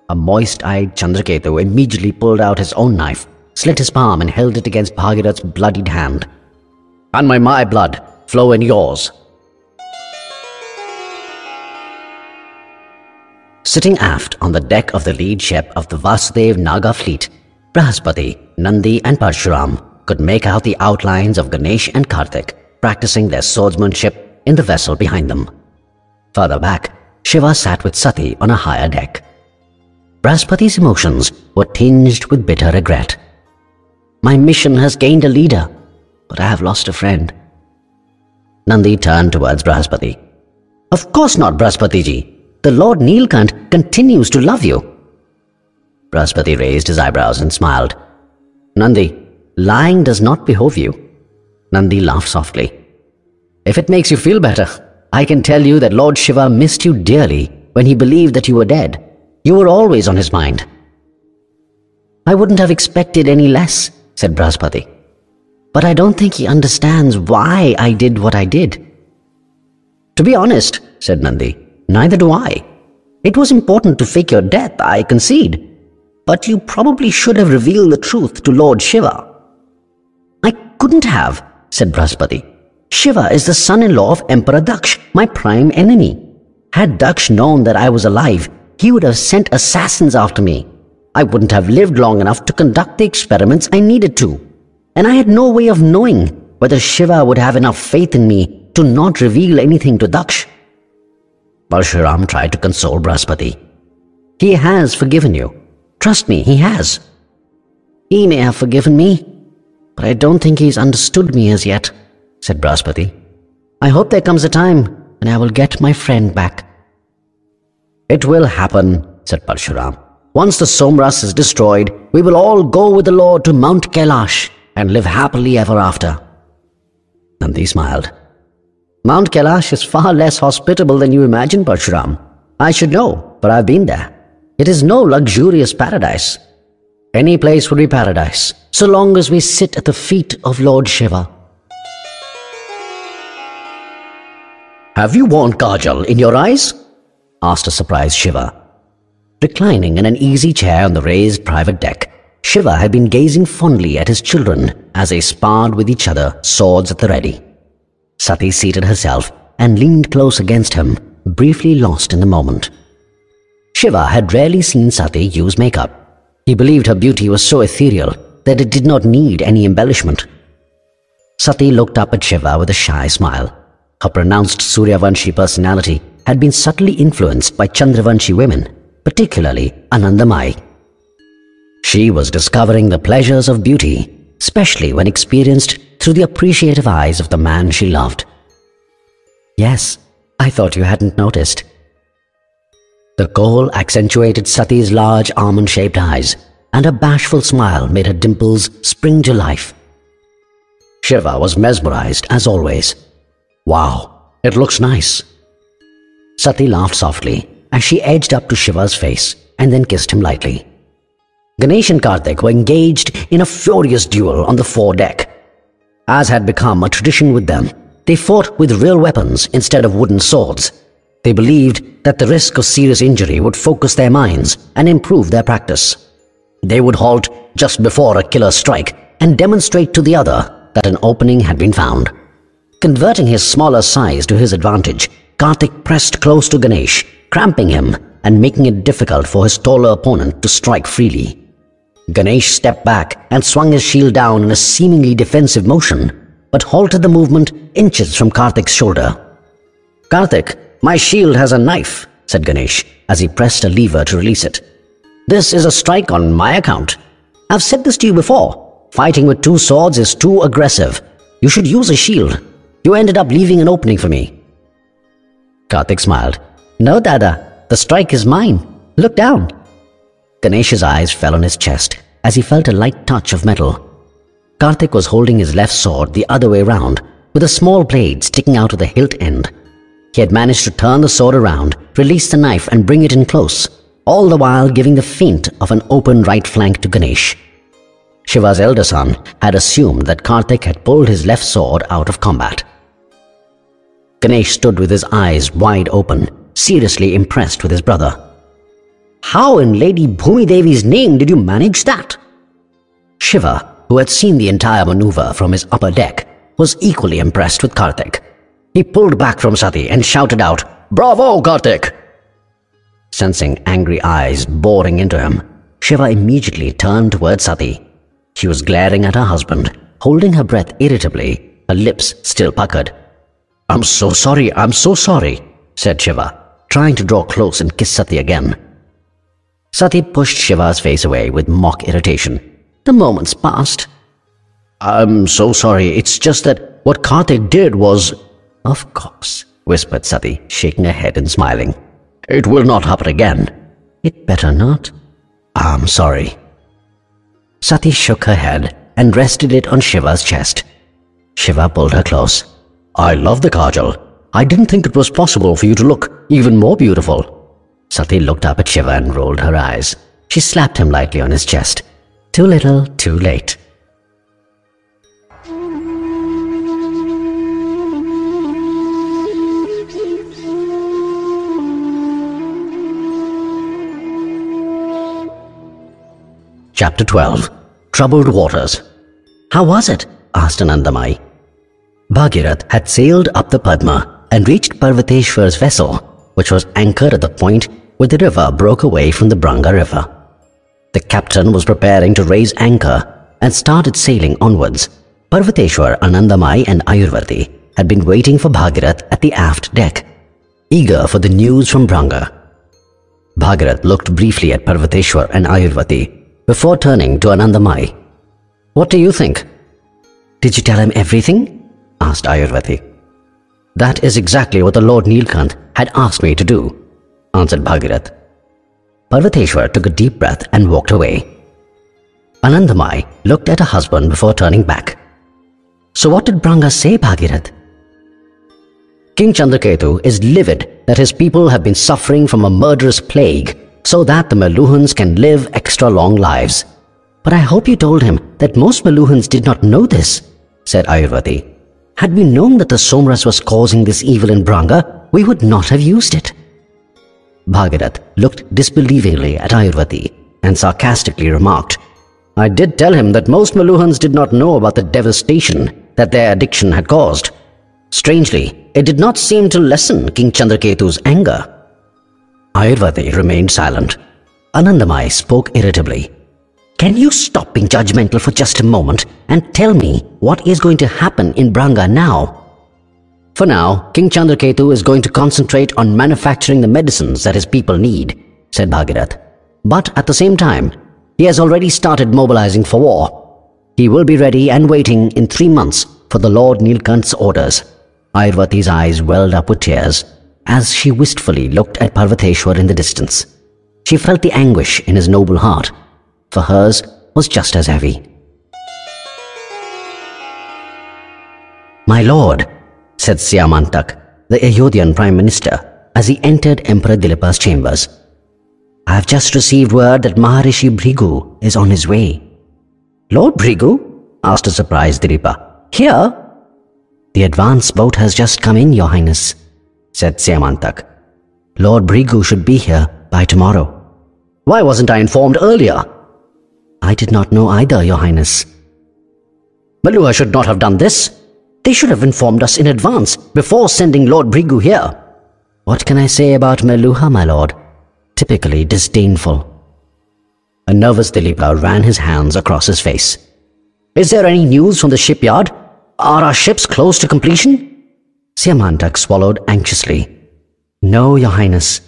A moist-eyed Chandraketu immediately pulled out his own knife, slit his palm and held it against Bhagirath's bloodied hand. And may my blood flow in yours. Sitting aft on the deck of the lead ship of the Vasudev Naga fleet, Brahaspati, Nandi and Parshuram could make out the outlines of Ganesh and Kartik practicing their swordsmanship in the vessel behind them. Further back, Shiva sat with Sati on a higher deck. Brahaspati's emotions were tinged with bitter regret. My mission has gained a leader, but I have lost a friend. Nandi turned towards Brahaspati. Of course not, Brahaspatiji. The Lord Nilkant continues to love you. Brahaspati raised his eyebrows and smiled. Nandi, lying does not behove you. Nandi laughed softly. If it makes you feel better, I can tell you that Lord Shiva missed you dearly when he believed that you were dead. You were always on his mind. I wouldn't have expected any less, said Brahaspati. But I don't think he understands why I did what I did. To be honest, said Nandi, Neither do I. It was important to fake your death, I concede. But you probably should have revealed the truth to Lord Shiva. I couldn't have, said Brahaspati. Shiva is the son-in-law of Emperor Daksh, my prime enemy. Had Daksh known that I was alive, he would have sent assassins after me. I wouldn't have lived long enough to conduct the experiments I needed to. And I had no way of knowing whether Shiva would have enough faith in me to not reveal anything to Daksh. Parshuram tried to console Brahaspati. He has forgiven you. Trust me, he has. He may have forgiven me, but I don't think he's understood me as yet, said Brahaspati. I hope there comes a time when I will get my friend back. It will happen, said Parshuram. Once the Somras is destroyed, we will all go with the Lord to Mount Kailash and live happily ever after. Nandi smiled. Mount Kailash is far less hospitable than you imagine, Parshuram. I should know, but I've been there. It is no luxurious paradise. Any place would be paradise, so long as we sit at the feet of Lord Shiva. Have you worn kajal in your eyes? asked a surprised Shiva. Reclining in an easy chair on the raised private deck, Shiva had been gazing fondly at his children as they sparred with each other, swords at the ready. Sati seated herself and leaned close against him, briefly lost in the moment. Shiva had rarely seen Sati use makeup. He believed her beauty was so ethereal that it did not need any embellishment. Sati looked up at Shiva with a shy smile. Her pronounced Suryavanshi personality had been subtly influenced by Chandravanshi women, particularly Anandamai. She was discovering the pleasures of beauty, especially when experienced through the appreciative eyes of the man she loved. Yes, I thought you hadn't noticed. The kohl accentuated Sati's large almond-shaped eyes, and a bashful smile made her dimples spring to life. Shiva was mesmerized as always. Wow, it looks nice. Sati laughed softly as she edged up to Shiva's face and then kissed him lightly. Ganesh and Kartik were engaged in a furious duel on the foredeck. As had become a tradition with them, they fought with real weapons instead of wooden swords. They believed that the risk of serious injury would focus their minds and improve their practice. They would halt just before a killer strike and demonstrate to the other that an opening had been found. Converting his smaller size to his advantage, Kartik pressed close to Ganesh, cramping him and making it difficult for his taller opponent to strike freely. Ganesh stepped back and swung his shield down in a seemingly defensive motion, but halted the movement inches from Kartik's shoulder. Kartik, my shield has a knife, said Ganesh as he pressed a lever to release it. This is a strike on my account. I've said this to you before. Fighting with two swords is too aggressive. You should use a shield. You ended up leaving an opening for me. Kartik smiled. No, Dada. The strike is mine. Look down. Ganesh's eyes fell on his chest as he felt a light touch of metal. Kartik was holding his left sword the other way round, with a small blade sticking out of the hilt end. He had managed to turn the sword around, release the knife and bring it in close, all the while giving the feint of an open right flank to Ganesh. Shiva's elder son had assumed that Kartik had pulled his left sword out of combat. Ganesh stood with his eyes wide open, seriously impressed with his brother. How in Lady Bhumi Devi's name did you manage that? Shiva, who had seen the entire maneuver from his upper deck, was equally impressed with Kartik. He pulled back from Sati and shouted out, Bravo, Kartik! Sensing angry eyes boring into him, Shiva immediately turned towards Sati. She was glaring at her husband, holding her breath irritably, her lips still puckered. I'm so sorry, I'm so sorry, said Shiva, trying to draw close and kiss Sati again. Sati pushed Shiva's face away with mock irritation. The moments passed. I'm so sorry, it's just that what Kartik did was... Of course, whispered Sati, shaking her head and smiling. It will not happen again. It better not. I'm sorry. Sati shook her head and rested it on Shiva's chest. Shiva pulled her close. I love the kajal. I didn't think it was possible for you to look even more beautiful. Sati looked up at Shiva and rolled her eyes. She slapped him lightly on his chest. Too little, too late. Chapter 12 Troubled Waters How was it? asked Anandamai. Bhagirath had sailed up the Padma and reached Parvateshwar's vessel, which was anchored at the point where the river broke away from the Branga River. The captain was preparing to raise anchor and started sailing onwards. Parvateshwar, Anandamai and Ayurvati had been waiting for Bhagirath at the aft deck, eager for the news from Branga. Bhagirath looked briefly at Parvateshwar and Ayurvati before turning to Anandamai. What do you think? Did you tell him everything? asked Ayurvati. That is exactly what the Lord Nilkant had asked me to do, answered Bhagirath. Parvateshwar took a deep breath and walked away. Anandamai looked at her husband before turning back. So what did Branga say, Bhagirath? King Chandraketu is livid that his people have been suffering from a murderous plague so that the Meluhans can live extra long lives. But I hope you told him that most Meluhans did not know this, said Ayurvati. Had we known that the Somras was causing this evil in Branga, we would not have used it. Bhagirath looked disbelievingly at Ayurvati and sarcastically remarked, I did tell him that most Meluhans did not know about the devastation that their addiction had caused. Strangely, it did not seem to lessen King Chandraketu's anger. Ayurvati remained silent. Anandamai spoke irritably. Can you stop being judgmental for just a moment and tell me what is going to happen in Branga now? For now, King Chandraketu is going to concentrate on manufacturing the medicines that his people need, said Bhagirath. But at the same time, he has already started mobilizing for war. He will be ready and waiting in three months for the Lord Nilkant's orders. Ayurvati's eyes welled up with tears as she wistfully looked at Parvateshwar in the distance. She felt the anguish in his noble heart, for hers was just as heavy. My lord, said Siamantak, the Ayodhyan Prime Minister, as he entered Emperor Dilipa's chambers. I have just received word that Maharishi Bhrigu is on his way. Lord Bhrigu? asked a surprised Dilipa. Here? The advance boat has just come in, Your Highness, said Siamantak. Lord Bhrigu should be here by tomorrow. Why wasn't I informed earlier? I did not know either, Your Highness. Meluha should not have done this. They should have informed us in advance before sending Lord Bhrigu here. What can I say about Meluha, my lord? Typically disdainful. A nervous Dilipa ran his hands across his face. Is there any news from the shipyard? Are our ships close to completion? Siamantak swallowed anxiously. No, Your Highness.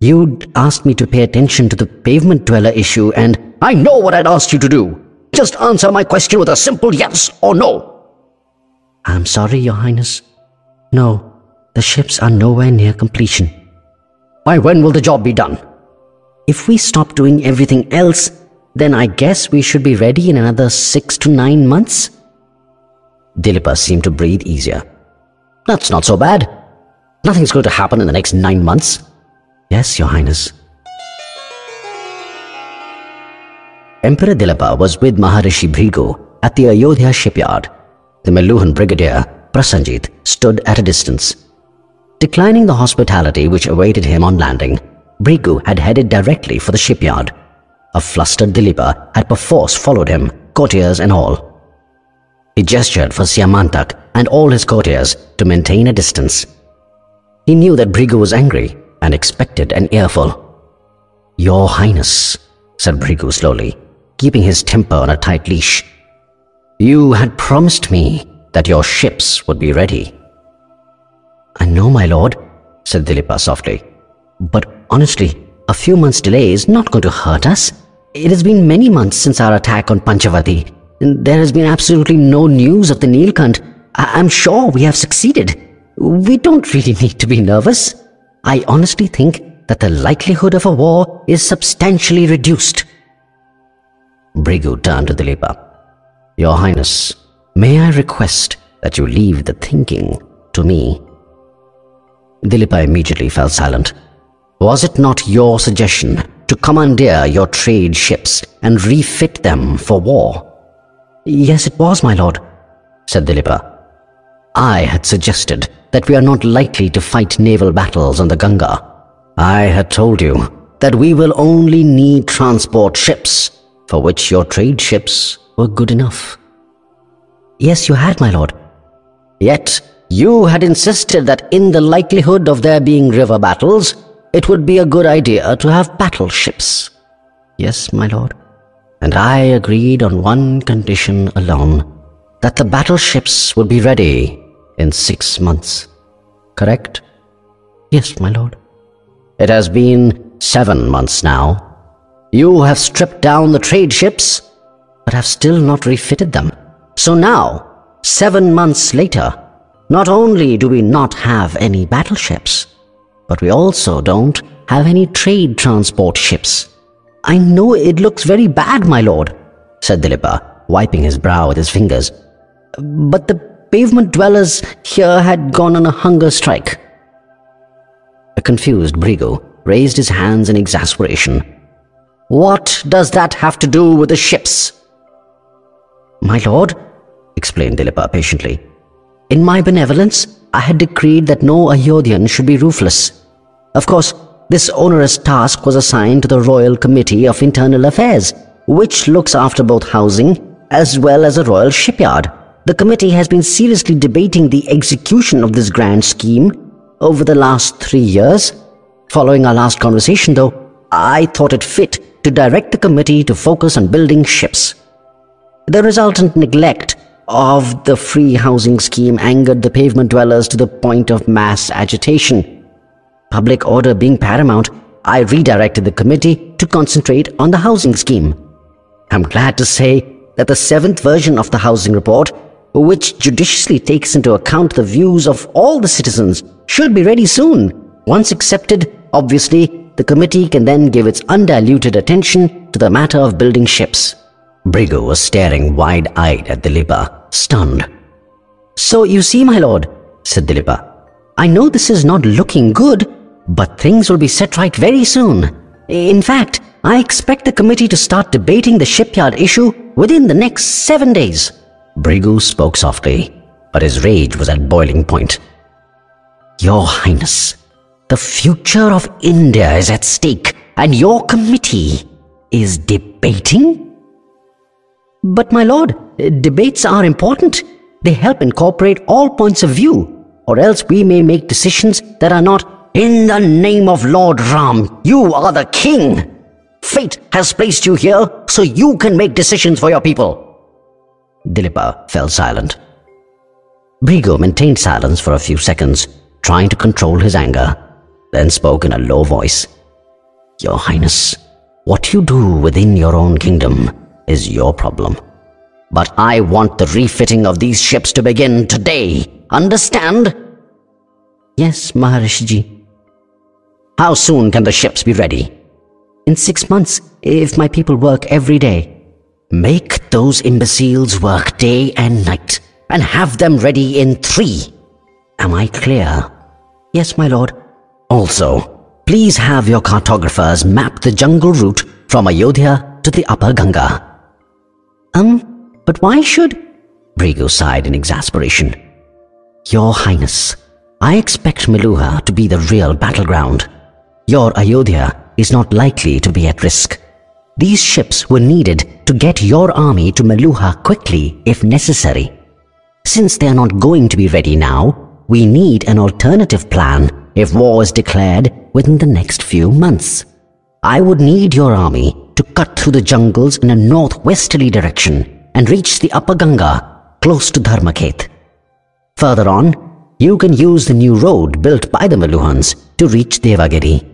You'd asked me to pay attention to the pavement dweller issue and... I know what I'd asked you to do. Just answer my question with a simple yes or no. I'm sorry, Your Highness. No, the ships are nowhere near completion. By when will the job be done? If we stop doing everything else, then I guess we should be ready in another six to nine months. Dilipa seemed to breathe easier. That's not so bad. Nothing's going to happen in the next nine months. Yes, Your Highness. Emperor Dilipa was with Maharishi Bhrigu at the Ayodhya shipyard. The Meluhan brigadier, Prasenjit, stood at a distance. Declining the hospitality which awaited him on landing, Bhrigu had headed directly for the shipyard. A flustered Dilipa had perforce followed him, courtiers and all. He gestured for Siamantak and all his courtiers to maintain a distance. He knew that Bhrigu was angry and expected an earful. Your Highness, said Bhrigu slowly, keeping his temper on a tight leash. You had promised me that your ships would be ready. I know, my lord, said Dilipa softly. But honestly, a few months' delay is not going to hurt us. It has been many months since our attack on Panchavati, and there has been absolutely no news of the Nilkant. I- I'm sure we have succeeded. We don't really need to be nervous. I honestly think that the likelihood of a war is substantially reduced. Bhrigu turned to Dilipa. Your Highness, may I request that you leave the thinking to me? Dilipa immediately fell silent. Was it not your suggestion to commandeer your trade ships and refit them for war? Yes, it was, my lord, said Dilipa. I had suggested that we are not likely to fight naval battles on the Ganga. I had told you that we will only need transport ships, for which your trade ships were good enough. Yes, you had, my lord. Yet, you had insisted that in the likelihood of there being river battles, it would be a good idea to have battleships. Yes, my lord. And I agreed on one condition alone, that the battleships would be ready in six months. Correct? Yes, my lord. It has been seven months now. You have stripped down the trade ships, but have still not refitted them. So now, seven months later, not only do we not have any battleships, but we also don't have any trade transport ships. I know it looks very bad, my lord, said Dilipa, wiping his brow with his fingers. But the pavement dwellers here had gone on a hunger strike. A confused Bhrigu raised his hands in exasperation. What does that have to do with the ships? My lord, explained Dilipa patiently, in my benevolence, I had decreed that no Ayodhyan should be roofless. Of course, this onerous task was assigned to the Royal Committee of Internal Affairs, which looks after both housing as well as a royal shipyard. The committee has been seriously debating the execution of this grand scheme over the last three years. Following our last conversation, though, I thought it fit to direct the committee to focus on building ships. The resultant neglect of the free housing scheme angered the pavement dwellers to the point of mass agitation. Public order being paramount, I redirected the committee to concentrate on the housing scheme. I'm glad to say that the seventh version of the housing report, which judiciously takes into account the views of all the citizens, should be ready soon. Once accepted, obviously, the committee can then give its undiluted attention to the matter of building ships. Bhrigu was staring wide-eyed at Dilipa, stunned. So you see, my lord, said Dilipa, I know this is not looking good, but things will be set right very soon. In fact, I expect the committee to start debating the shipyard issue within the next seven days. Bhrigu spoke softly, but his rage was at boiling point. Your Highness, the future of India is at stake, and your committee is debating? But my lord, debates are important. They help incorporate all points of view, or else we may make decisions that are not in the name of Lord Ram. You are the king. Fate has placed you here so you can make decisions for your people. Dilipa fell silent. Bhrigu maintained silence for a few seconds, trying to control his anger, then spoke in a low voice. Your Highness, what you do within your own kingdom is your problem. But I want the refitting of these ships to begin today. Understand? Yes, Maharishiji. How soon can the ships be ready? In six months, if my people work every day. Make those imbeciles work day and night, and have them ready in three. Am I clear? Yes, my lord. Also, please have your cartographers map the jungle route from Ayodhya to the upper Ganga. Um, but why should... Bhrigu sighed in exasperation. Your Highness, I expect Meluha to be the real battleground. Your Ayodhya is not likely to be at risk. These ships were needed to get your army to Meluha quickly if necessary. Since they are not going to be ready now, we need an alternative plan if war is declared within the next few months. I would need your army to cut through the jungles in a northwesterly direction and reach the upper Ganga close to Dharmakhet. Further on, you can use the new road built by the Meluhans to reach Devagiri.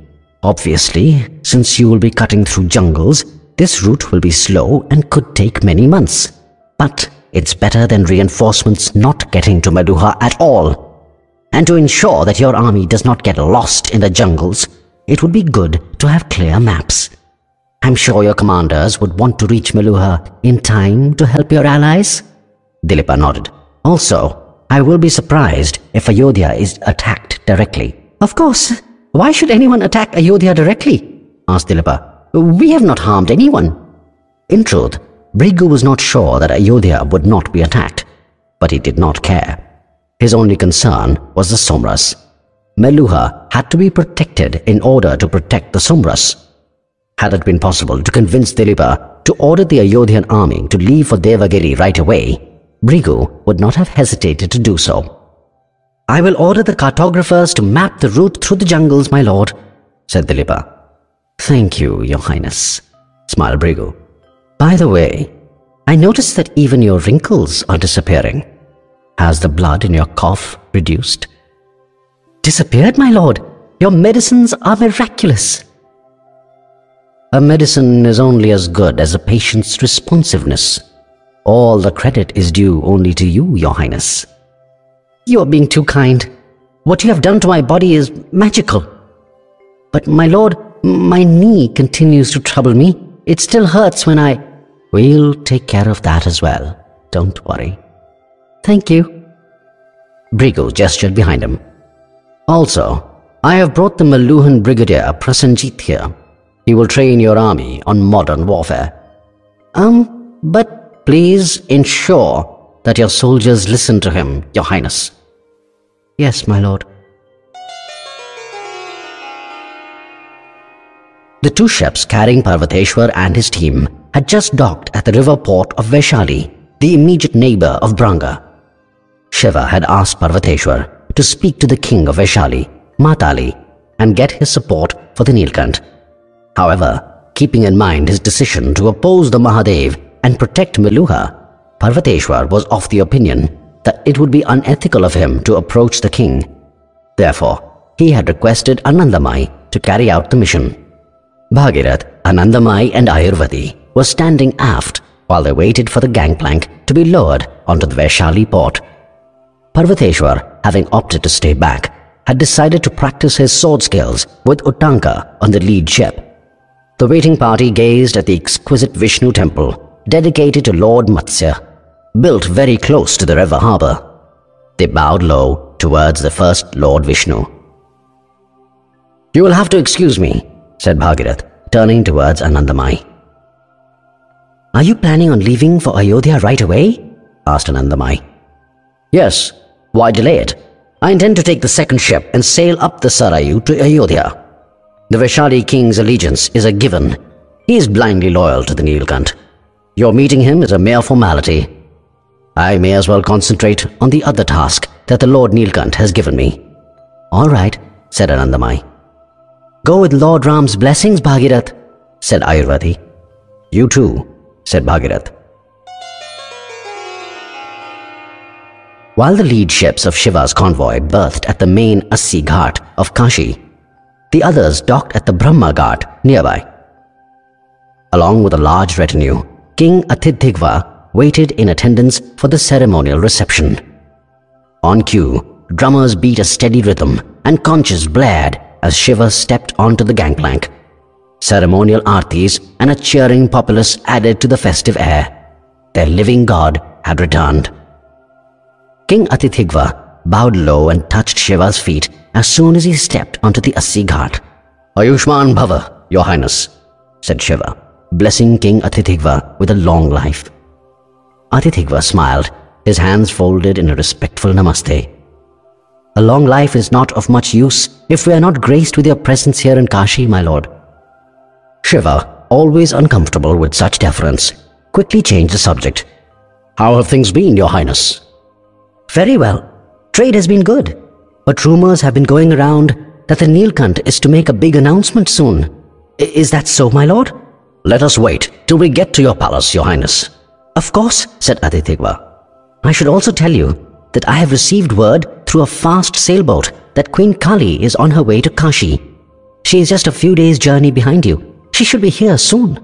Obviously, since you will be cutting through jungles, this route will be slow and could take many months. But it's better than reinforcements not getting to Meluha at all. And to ensure that your army does not get lost in the jungles, it would be good to have clear maps. I'm sure your commanders would want to reach Meluha in time to help your allies? Dilipa nodded. Also, I will be surprised if Ayodhya is attacked directly. Of course. Why should anyone attack Ayodhya directly? asked Dilipa. We have not harmed anyone. In truth, Bhrigu was not sure that Ayodhya would not be attacked, but he did not care. His only concern was the Somras. Meluha had to be protected in order to protect the Somras. Had it been possible to convince Dilipa to order the Ayodhyan army to leave for Devagiri right away, Bhrigu would not have hesitated to do so. I will order the cartographers to map the route through the jungles, my lord, said Dilipa. Thank you, your highness, smiled Bhrigu. By the way, I notice that even your wrinkles are disappearing. Has the blood in your cough reduced? Disappeared, my lord? Your medicines are miraculous. A medicine is only as good as a patient's responsiveness. All the credit is due only to you, your highness. You are being too kind. What you have done to my body is magical. But my lord, my knee continues to trouble me. It still hurts when I... We'll take care of that as well. Don't worry. Thank you. Bhrigu gestured behind him. Also, I have brought the Meluhan Brigadier Prasenjit here. He will train your army on modern warfare. Um, but please ensure that your soldiers listen to him, your highness. Yes, my lord. The two ships carrying Parvateshwar and his team had just docked at the river port of Vaishali, the immediate neighbor of Branga. Shiva had asked Parvateshwar to speak to the king of Vaishali, Matali, and get his support for the Nilkant. However, keeping in mind his decision to oppose the Mahadev and protect Meluha, Parvateshwar was of the opinion that it would be unethical of him to approach the king. Therefore, he had requested Anandamai to carry out the mission. Bhagirath, Anandamai and Ayurvati were standing aft while they waited for the gangplank to be lowered onto the Vaishali port. Parvateshwar, having opted to stay back, had decided to practice his sword skills with Uttanka on the lead ship. The waiting party gazed at the exquisite Vishnu temple dedicated to Lord Matsya built very close to the river harbor. They bowed low towards the first Lord Vishnu. You will have to excuse me, said Bhagirath, turning towards Anandamai. Are you planning on leaving for Ayodhya right away? asked Anandamai. Yes, why delay it? I intend to take the second ship and sail up the Sarayu to Ayodhya. The Vaishali king's allegiance is a given. He is blindly loyal to the Nilkant. Your meeting him is a mere formality. I may as well concentrate on the other task that the Lord Nilkant has given me. All right, said Anandamai. Go with Lord Ram's blessings, Bhagirath, said Ayurvati. You too, said Bhagirath. While the lead ships of Shiva's convoy berthed at the main Assi Ghat of Kashi, the others docked at the Brahma Ghat nearby. Along with a large retinue, King Athithigva waited in attendance for the ceremonial reception. On cue, drummers beat a steady rhythm and conches blared as Shiva stepped onto the gangplank. Ceremonial artis and a cheering populace added to the festive air. Their living god had returned. King Athithigva bowed low and touched Shiva's feet as soon as he stepped onto the Assi Ghat. Ayushman Bhava, Your Highness, said Shiva, blessing King Athithigva with a long life. Athithigva smiled, his hands folded in a respectful namaste. A long life is not of much use if we are not graced with your presence here in Kashi, my lord. Shiva, always uncomfortable with such deference, quickly changed the subject. How have things been, Your Highness? Very well. Trade has been good. But rumors have been going around that the Nilkant is to make a big announcement soon. I- is that so, my lord? Let us wait till we get to your palace, Your Highness. Of course, said Athithigva. I should also tell you that I have received word through a fast sailboat that Queen Kali is on her way to Kashi. She is just a few days' journey behind you. She should be here soon.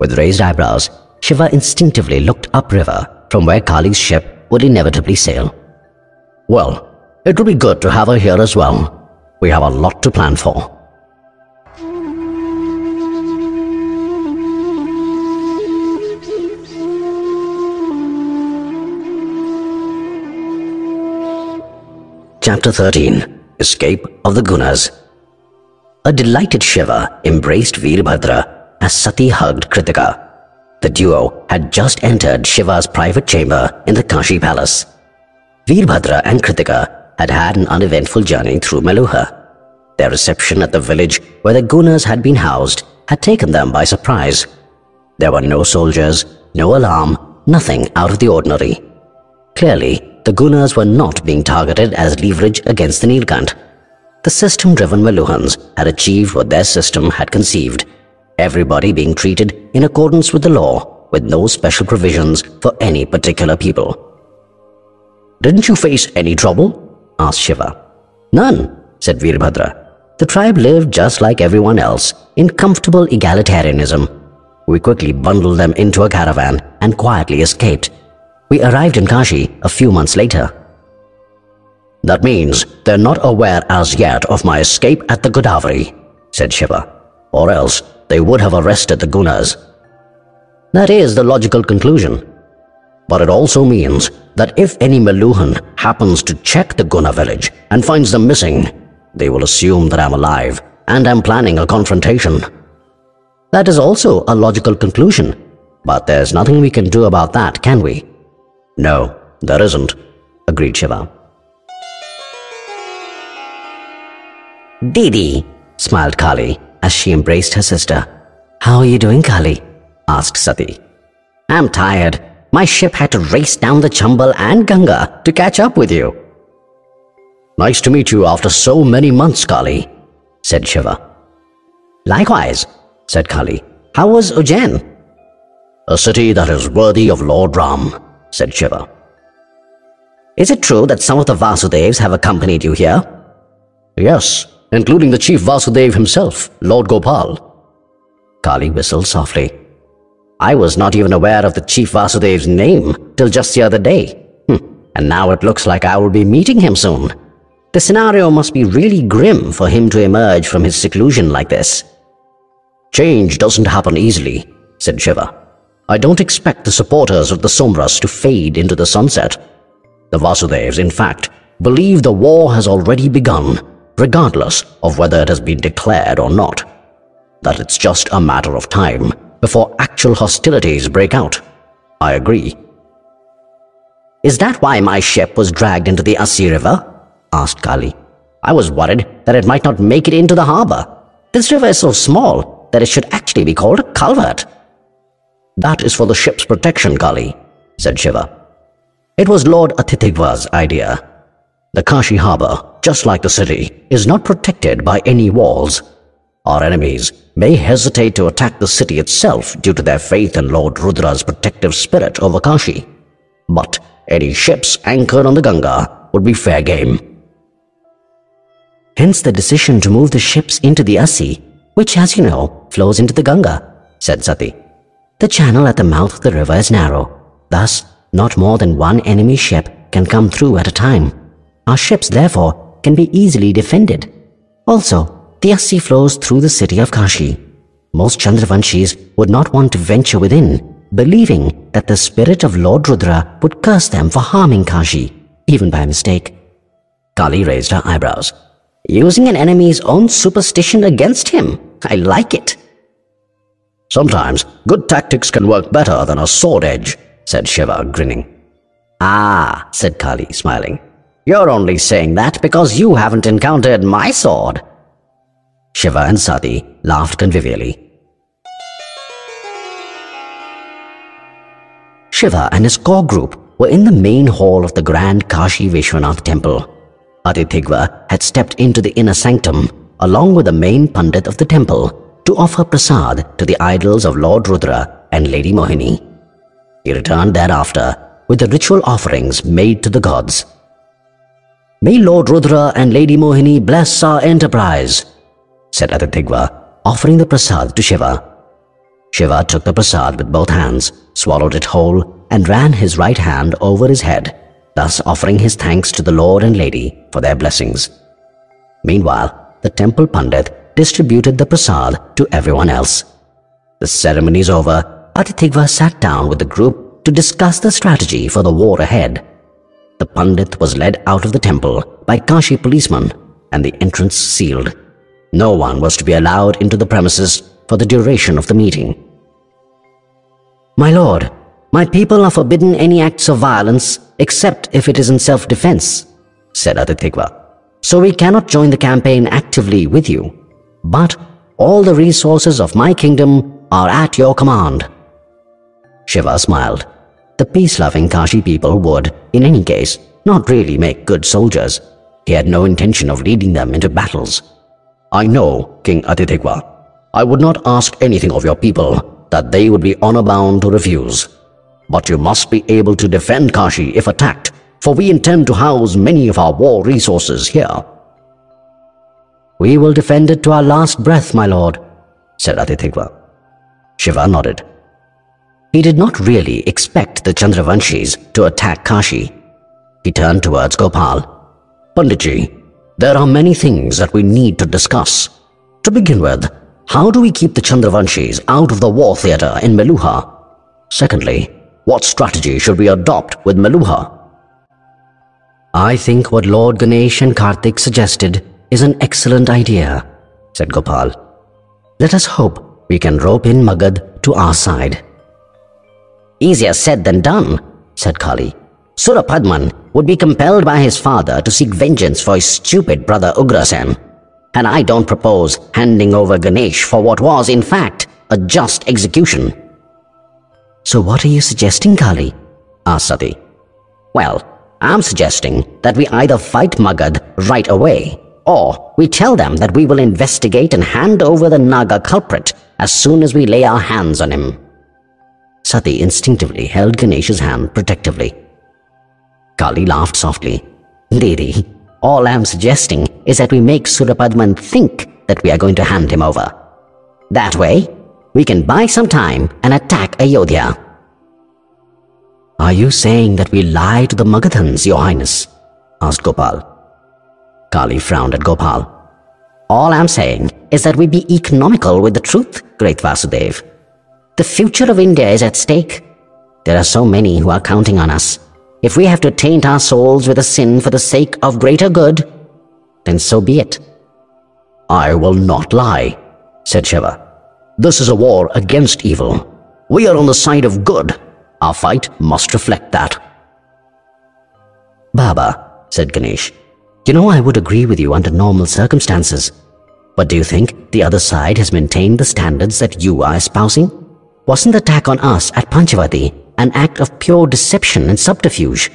With raised eyebrows, Shiva instinctively looked upriver from where Kali's ship would inevitably sail. Well, it would be good to have her here as well. We have a lot to plan for. Chapter 13 Escape of the Gunas A delighted Shiva embraced Veerbhadra as Sati hugged Kritika. The duo had just entered Shiva's private chamber in the Kashi palace. Veerbhadra and Kritika had had an uneventful journey through Meluha. Their reception at the village where the Gunas had been housed had taken them by surprise. There were no soldiers, no alarm, nothing out of the ordinary. Clearly, the Gunas were not being targeted as leverage against the Nilkant. The system-driven Meluhans had achieved what their system had conceived, everybody being treated in accordance with the law, with no special provisions for any particular people. Didn't you face any trouble? Asked Shiva. None, said Veerbhadra. The tribe lived just like everyone else, in comfortable egalitarianism. We quickly bundled them into a caravan and quietly escaped. We arrived in Kashi a few months later. That means they're not aware as yet of my escape at the Godavari, said Shiva. Or else they would have arrested the Gunas. That is the logical conclusion. But it also means that if any Meluhan happens to check the Guna village and finds them missing, they will assume that I'm alive and am planning a confrontation. That is also a logical conclusion, but there's nothing we can do about that, can we? No, there isn't, agreed Shiva. Didi, smiled Kali as she embraced her sister. How are you doing, Kali? asked Sati. I'm tired. My ship had to race down the Chambal and Ganga to catch up with you. Nice to meet you after so many months, Kali, said Shiva. Likewise, said Kali. How was Ujjain? A city that is worthy of Lord Ram, said Shiva. Is it true that some of the Vasudevs have accompanied you here? Yes, including the chief Vasudev himself, Lord Gopal. Kali whistled softly. I was not even aware of the chief Vasudev's name till just the other day. Hm, and now it looks like I will be meeting him soon. The scenario must be really grim for him to emerge from his seclusion like this. Change doesn't happen easily, said Shiva. I don't expect the supporters of the Somras to fade into the sunset. The Vasudevs, in fact, believe the war has already begun regardless of whether it has been declared or not. That it's just a matter of time before actual hostilities break out. I agree. Is that why my ship was dragged into the Assi River? asked Kali. I was worried that it might not make it into the harbor. This river is so small that it should actually be called a culvert. That is for the ship's protection, Kali, said Shiva. It was Lord Athithigva's idea. The Kashi harbor, just like the city, is not protected by any walls. Our enemies may hesitate to attack the city itself due to their faith in Lord Rudra's protective spirit over Kashi. But any ships anchored on the Ganga would be fair game. Hence the decision to move the ships into the Assi, which as you know, flows into the Ganga, said Sati. The channel at the mouth of the river is narrow. Thus, not more than one enemy ship can come through at a time. Our ships, therefore, can be easily defended. Also, the Assi flows through the city of Kashi. Most Chandravanshis would not want to venture within, believing that the spirit of Lord Rudra would curse them for harming Kashi, even by mistake. Kali raised her eyebrows. Using an enemy's own superstition against him. I like it. Sometimes good tactics can work better than a sword edge, said Shiva, grinning. Ah, said Kali, smiling. You're only saying that because you haven't encountered my sword. Shiva and Sati laughed convivially. Shiva and his core group were in the main hall of the grand Kashi Vishwanath temple. Athithigva had stepped into the inner sanctum along with the main pandit of the temple to offer prasad to the idols of Lord Rudra and Lady Mohini. He returned thereafter with the ritual offerings made to the gods. May Lord Rudra and Lady Mohini bless our enterprise, said Athithigva, offering the prasad to Shiva. Shiva took the prasad with both hands, swallowed it whole, and ran his right hand over his head, thus offering his thanks to the Lord and Lady for their blessings. Meanwhile, the temple pandit distributed the prasad to everyone else. The ceremonies over, Athithigva sat down with the group to discuss the strategy for the war ahead. The Pandit was led out of the temple by Kashi policemen and the entrance sealed. No one was to be allowed into the premises for the duration of the meeting. My lord, my people are forbidden any acts of violence except if it is in self-defense, said Athithigva. So we cannot join the campaign actively with you. But all the resources of my kingdom are at your command. Shiva smiled. The peace-loving Kashi people would, in any case, not really make good soldiers. He had no intention of leading them into battles. I know, King Athithigva. I would not ask anything of your people that they would be honor-bound to refuse. But you must be able to defend Kashi if attacked, for we intend to house many of our war resources here. We will defend it to our last breath, my lord, said Athithigva. Shiva nodded. He did not really expect the Chandravanshis to attack Kashi. He turned towards Gopal. Panditji, there are many things that we need to discuss. To begin with, how do we keep the Chandravanshis out of the war theatre in Meluha? Secondly, what strategy should we adopt with Meluha? I think what Lord Ganesh and Kartik suggested is an excellent idea, said Gopal. Let us hope we can rope in Magad to our side. Easier said than done, said Kali. Surapadman would be compelled by his father to seek vengeance for his stupid brother Ugrasen. And I don't propose handing over Ganesh for what was, in fact, a just execution. So what are you suggesting, Kali? asked Sati. Well, I'm suggesting that we either fight Magad right away, or we tell them that we will investigate and hand over the Naga culprit as soon as we lay our hands on him. Sati instinctively held Ganesh's hand protectively. Kali laughed softly. Didi, all I'm suggesting is that we make Surapadman think that we are going to hand him over. That way, we can buy some time and attack Ayodhya. Are you saying that we lie to the Magadhans, your highness? asked Gopal. Kali frowned at Gopal. All I'm saying is that we be economical with the truth, great Vasudev. The future of India is at stake. There are so many who are counting on us. If we have to taint our souls with a sin for the sake of greater good, then so be it. I will not lie, said Shiva. This is a war against evil. We are on the side of good. Our fight must reflect that. Baba, said Ganesh, you know I would agree with you under normal circumstances. But do you think the other side has maintained the standards that you are espousing? Wasn't the attack on us at Panchavati an act of pure deception and subterfuge?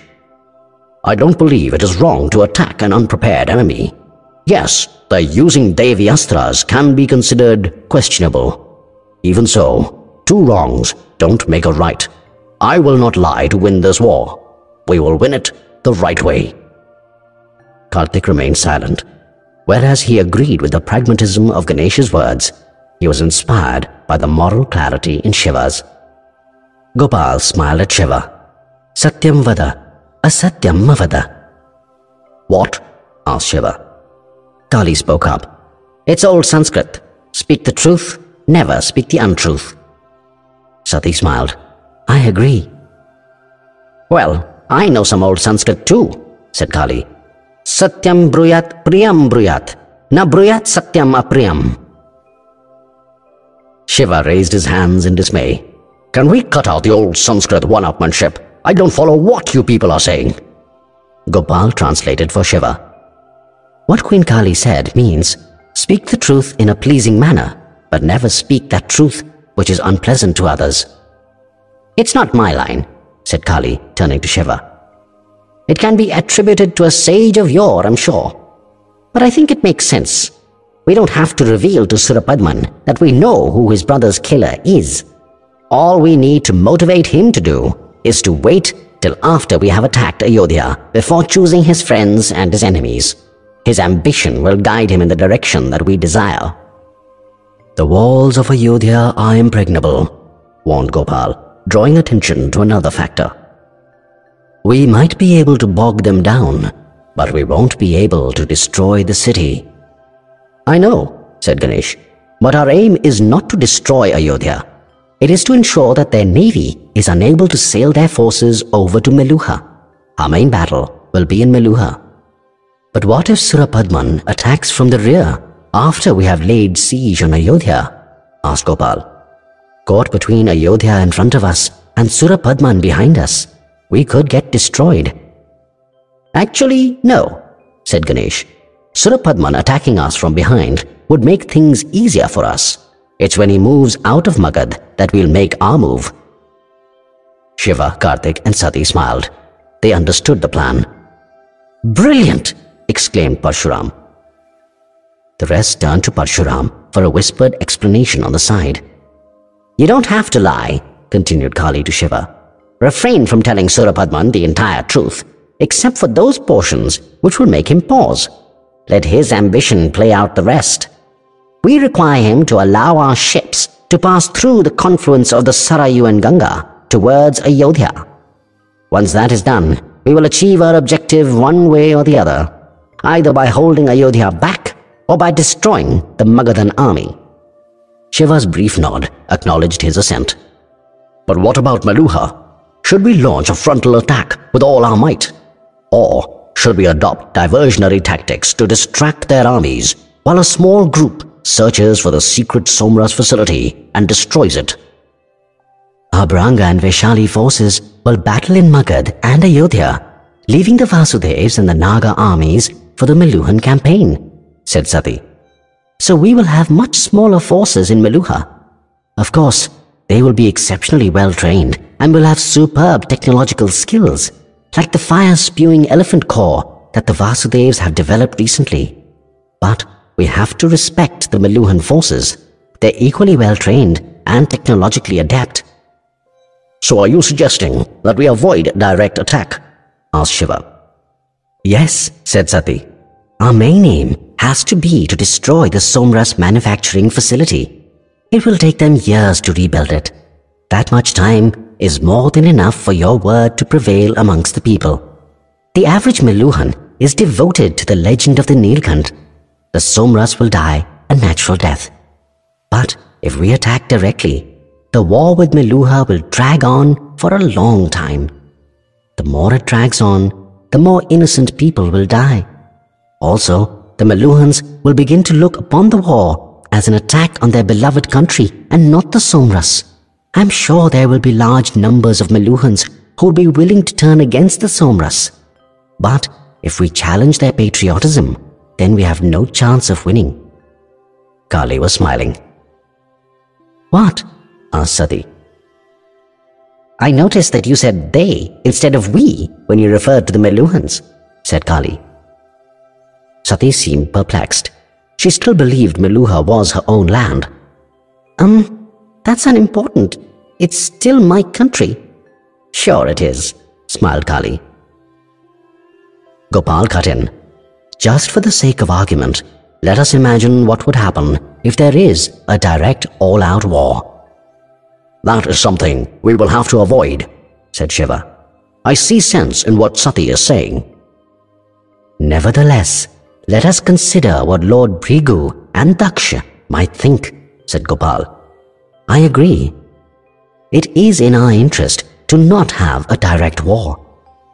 I don't believe it is wrong to attack an unprepared enemy. Yes, the using Daivi Astras can be considered questionable. Even so, two wrongs don't make a right. I will not lie to win this war. We will win it the right way. Kartik remained silent. Whereas he agreed with the pragmatism of Ganesh's words, he was inspired by the moral clarity in Shiva's. Gopal smiled at Shiva. Satyam vada, asatyam mavada. What? asked Shiva. Kali spoke up. It's old Sanskrit. Speak the truth, never speak the untruth. Sati smiled. I agree. Well, I know some old Sanskrit too, said Kali. Satyam bruyat priyam bruyat, na bruyat satyam apriyam. Shiva raised his hands in dismay. Can we cut out the old Sanskrit one-upmanship? I don't follow what you people are saying. Gopal translated for Shiva. What Queen Kali said means, speak the truth in a pleasing manner, but never speak that truth which is unpleasant to others. It's not my line, said Kali, turning to Shiva. It can be attributed to a sage of yore, I'm sure. But I think it makes sense. We don't have to reveal to Surapadman that we know who his brother's killer is. All we need to motivate him to do is to wait till after we have attacked Ayodhya before choosing his friends and his enemies. His ambition will guide him in the direction that we desire. The walls of Ayodhya are impregnable, warned Gopal, drawing attention to another factor. We might be able to bog them down, but we won't be able to destroy the city. I know, said Ganesh, but our aim is not to destroy Ayodhya. It is to ensure that their navy is unable to sail their forces over to Meluha. Our main battle will be in Meluha. But what if Surapadman attacks from the rear after we have laid siege on Ayodhya? asked Gopal. Caught between Ayodhya in front of us and Surapadman behind us, we could get destroyed. Actually, no, said Ganesh. Surapadman attacking us from behind would make things easier for us. It's when he moves out of Magad that we'll make our move. Shiva, Kartik and Sati smiled. They understood the plan. Brilliant! exclaimed Parashuram. The rest turned to Parashuram for a whispered explanation on the side. You don't have to lie, continued Kali to Shiva. Refrain from telling Surapadman the entire truth, except for those portions which will make him pause. Let his ambition play out the rest. We require him to allow our ships to pass through the confluence of the Sarayu and Ganga towards Ayodhya. Once that is done, we will achieve our objective one way or the other, either by holding Ayodhya back or by destroying the Magadhan army. Shiva's brief nod acknowledged his assent. But what about Meluha? Should we launch a frontal attack with all our might? Or should we adopt diversionary tactics to distract their armies while a small group searches for the secret Somras facility and destroys it? Abhranga and Vaishali forces will battle in Magad and Ayodhya, leaving the Vasudevs and the Naga armies for the Meluhan campaign, said Sati. So we will have much smaller forces in Meluha. Of course, they will be exceptionally well trained and will have superb technological skills like the fire-spewing elephant corps that the Vasudevs have developed recently. But we have to respect the Meluhan forces. They're equally well-trained and technologically adept. So are you suggesting that we avoid direct attack? asked Shiva. Yes, said Sati. Our main aim has to be to destroy the Somras manufacturing facility. It will take them years to rebuild it. That much time is more than enough for your word to prevail amongst the people. The average Meluhan is devoted to the legend of the Nilkant. The Somras will die a natural death. But if we attack directly, the war with Meluha will drag on for a long time. The more it drags on, the more innocent people will die. Also, the Meluhans will begin to look upon the war as an attack on their beloved country and not the Somras. I'm sure there will be large numbers of Meluhans who will be willing to turn against the Somras. But if we challenge their patriotism, then we have no chance of winning. Kali was smiling. What? asked Sati. I noticed that you said they instead of we when you referred to the Meluhans, said Kali. Sati seemed perplexed. She still believed Meluha was her own land. Um, that's unimportant. It's still my country. Sure it is, smiled Kali. Gopal cut in. Just for the sake of argument, let us imagine what would happen if there is a direct all-out war. That is something we will have to avoid, said Shiva. I see sense in what Sati is saying. Nevertheless, let us consider what Lord Bhrigu and Daksha might think, said Gopal. I agree. It is in our interest to not have a direct war,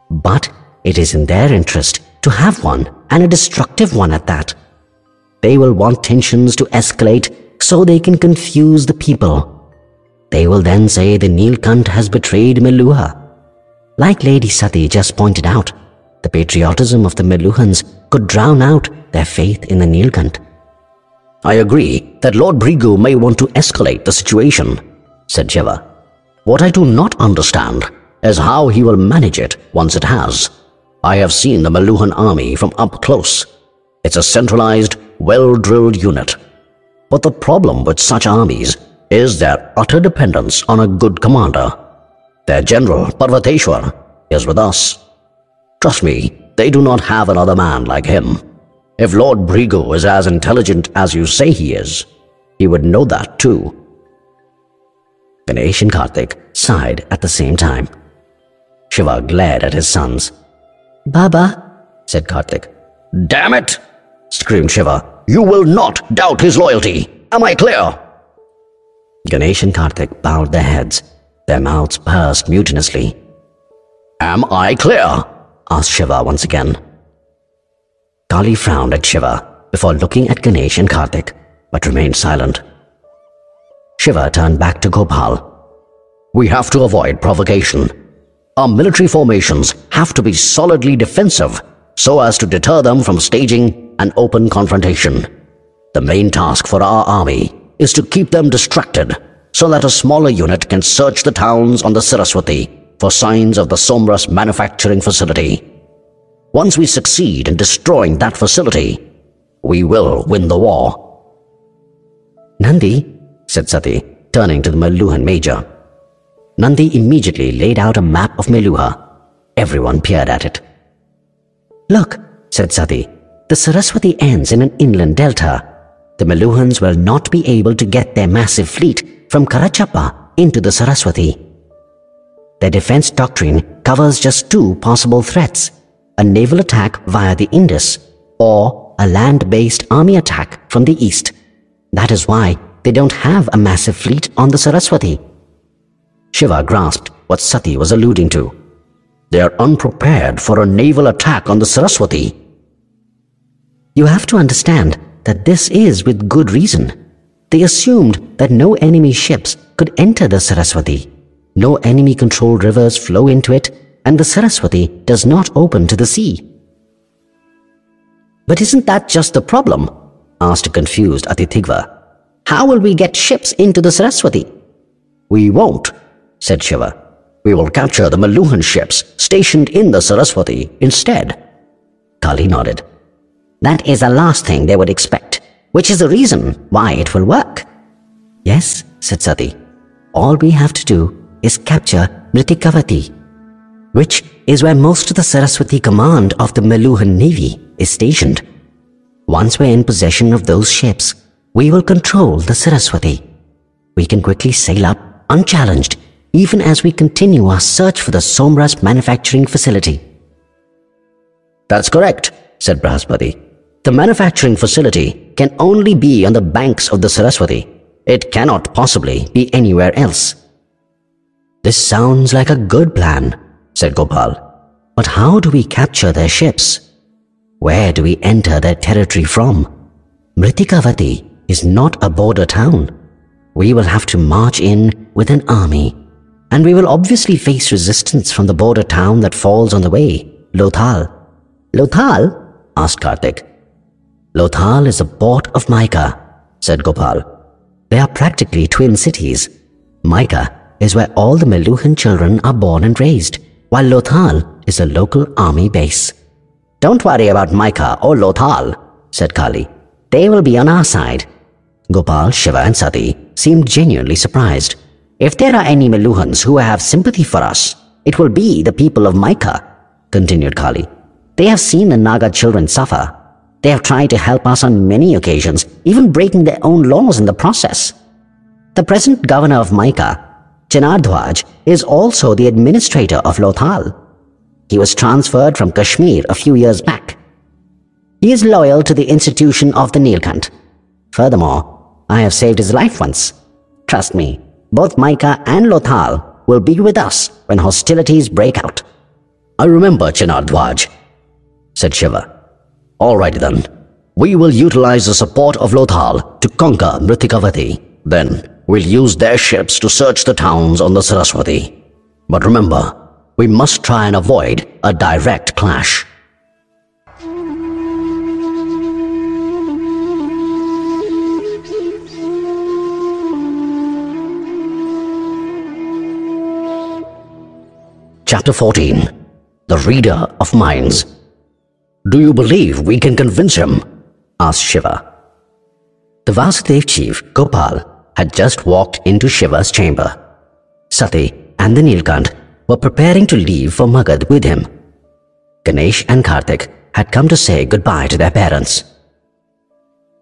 but it is in their interest to have one and a destructive one at that. They will want tensions to escalate so they can confuse the people they will then say the Nilkant has betrayed Meluha. Like Lady Sati just pointed out, the patriotism of the Meluhans could drown out their faith in the Nilkant. I agree that Lord Bhrigu may want to escalate the situation, said Shiva. What I do not understand is how he will manage it once it has. I have seen the Meluhan army from up close. It's a centralized, well-drilled unit. But the problem with such armies is their utter dependence on a good commander. Their general, Parvateshwar, is with us. Trust me, they do not have another man like him. If Lord Bhrigu is as intelligent as you say he is, he would know that too. Ganesh and Kartik sighed at the same time. Shiva glared at his sons. Baba, said Kartik. Damn it! screamed Shiva. You will not doubt his loyalty. Am I clear? Ganesh and Kartik bowed their heads, their mouths pursed mutinously. Am I clear? asked Shiva once again. Kali frowned at Shiva before looking at Ganesh and Kartik, but remained silent. Shiva turned back to Gopal. We have to avoid provocation. Our military formations have to be solidly defensive so as to deter them from staging an open confrontation. The main task for our army is to keep them distracted so that a smaller unit can search the towns on the Saraswati for signs of the Somras manufacturing facility. Once we succeed in destroying that facility, we will win the war. Nandi, said Sati, turning to the Meluhan major. Nandi immediately laid out a map of Meluha. Everyone peered at it. Look, said Sati, the Saraswati ends in an inland delta the Meluhans will not be able to get their massive fleet from Karachappa into the Saraswati. Their defense doctrine covers just two possible threats, a naval attack via the Indus or a land-based army attack from the east. That is why they don't have a massive fleet on the Saraswati. Shiva grasped what Sati was alluding to. They are unprepared for a naval attack on the Saraswati. You have to understand that this is with good reason. They assumed that no enemy ships could enter the Saraswati. No enemy-controlled rivers flow into it, and the Saraswati does not open to the sea. But isn't that just the problem? asked a confused Athithigva. How will we get ships into the Saraswati? We won't, said Shiva. We will capture the Meluhan ships stationed in the Saraswati instead. Kali nodded. That is the last thing they would expect, which is the reason why it will work. Yes, said Sati. All we have to do is capture Mritikavati, which is where most of the Saraswati command of the Meluhan Navy is stationed. Once we're in possession of those ships, we will control the Saraswati. We can quickly sail up unchallenged even as we continue our search for the Somras manufacturing facility. That's correct, said Brahaspati. The manufacturing facility can only be on the banks of the Saraswati. It cannot possibly be anywhere else. This sounds like a good plan, said Gopal. But how do we capture their ships? Where do we enter their territory from? Mritikavati is not a border town. We will have to march in with an army, and we will obviously face resistance from the border town that falls on the way, Lothal. Lothal? asked Kartik. Lothal is a port of Maika, said Gopal. They are practically twin cities. Maika is where all the Meluhan children are born and raised, while Lothal is a local army base. Don't worry about Maika or Lothal, said Kali. They will be on our side. Gopal, Shiva and Sati seemed genuinely surprised. If there are any Meluhans who have sympathy for us, it will be the people of Maika, continued Kali. They have seen the Naga children suffer. They have tried to help us on many occasions, even breaking their own laws in the process. The present governor of Maika, Chinardhwaj, is also the administrator of Lothal. He was transferred from Kashmir a few years back. He is loyal to the institution of the Nilkant. Furthermore, I have saved his life once. Trust me, both Maika and Lothal will be with us when hostilities break out. I remember Chinardhwaj, said Shiva. Alrighty then. We will utilize the support of Lothal to conquer Mritikavati. Then, we'll use their ships to search the towns on the Saraswati. But remember, we must try and avoid a direct clash. Chapter 14 The Reader of Minds Do you believe we can convince him? asked Shiva. The Vasudev chief, Gopal, had just walked into Shiva's chamber. Sati and the Nilkant were preparing to leave for Magad with him. Ganesh and Kartik had come to say goodbye to their parents.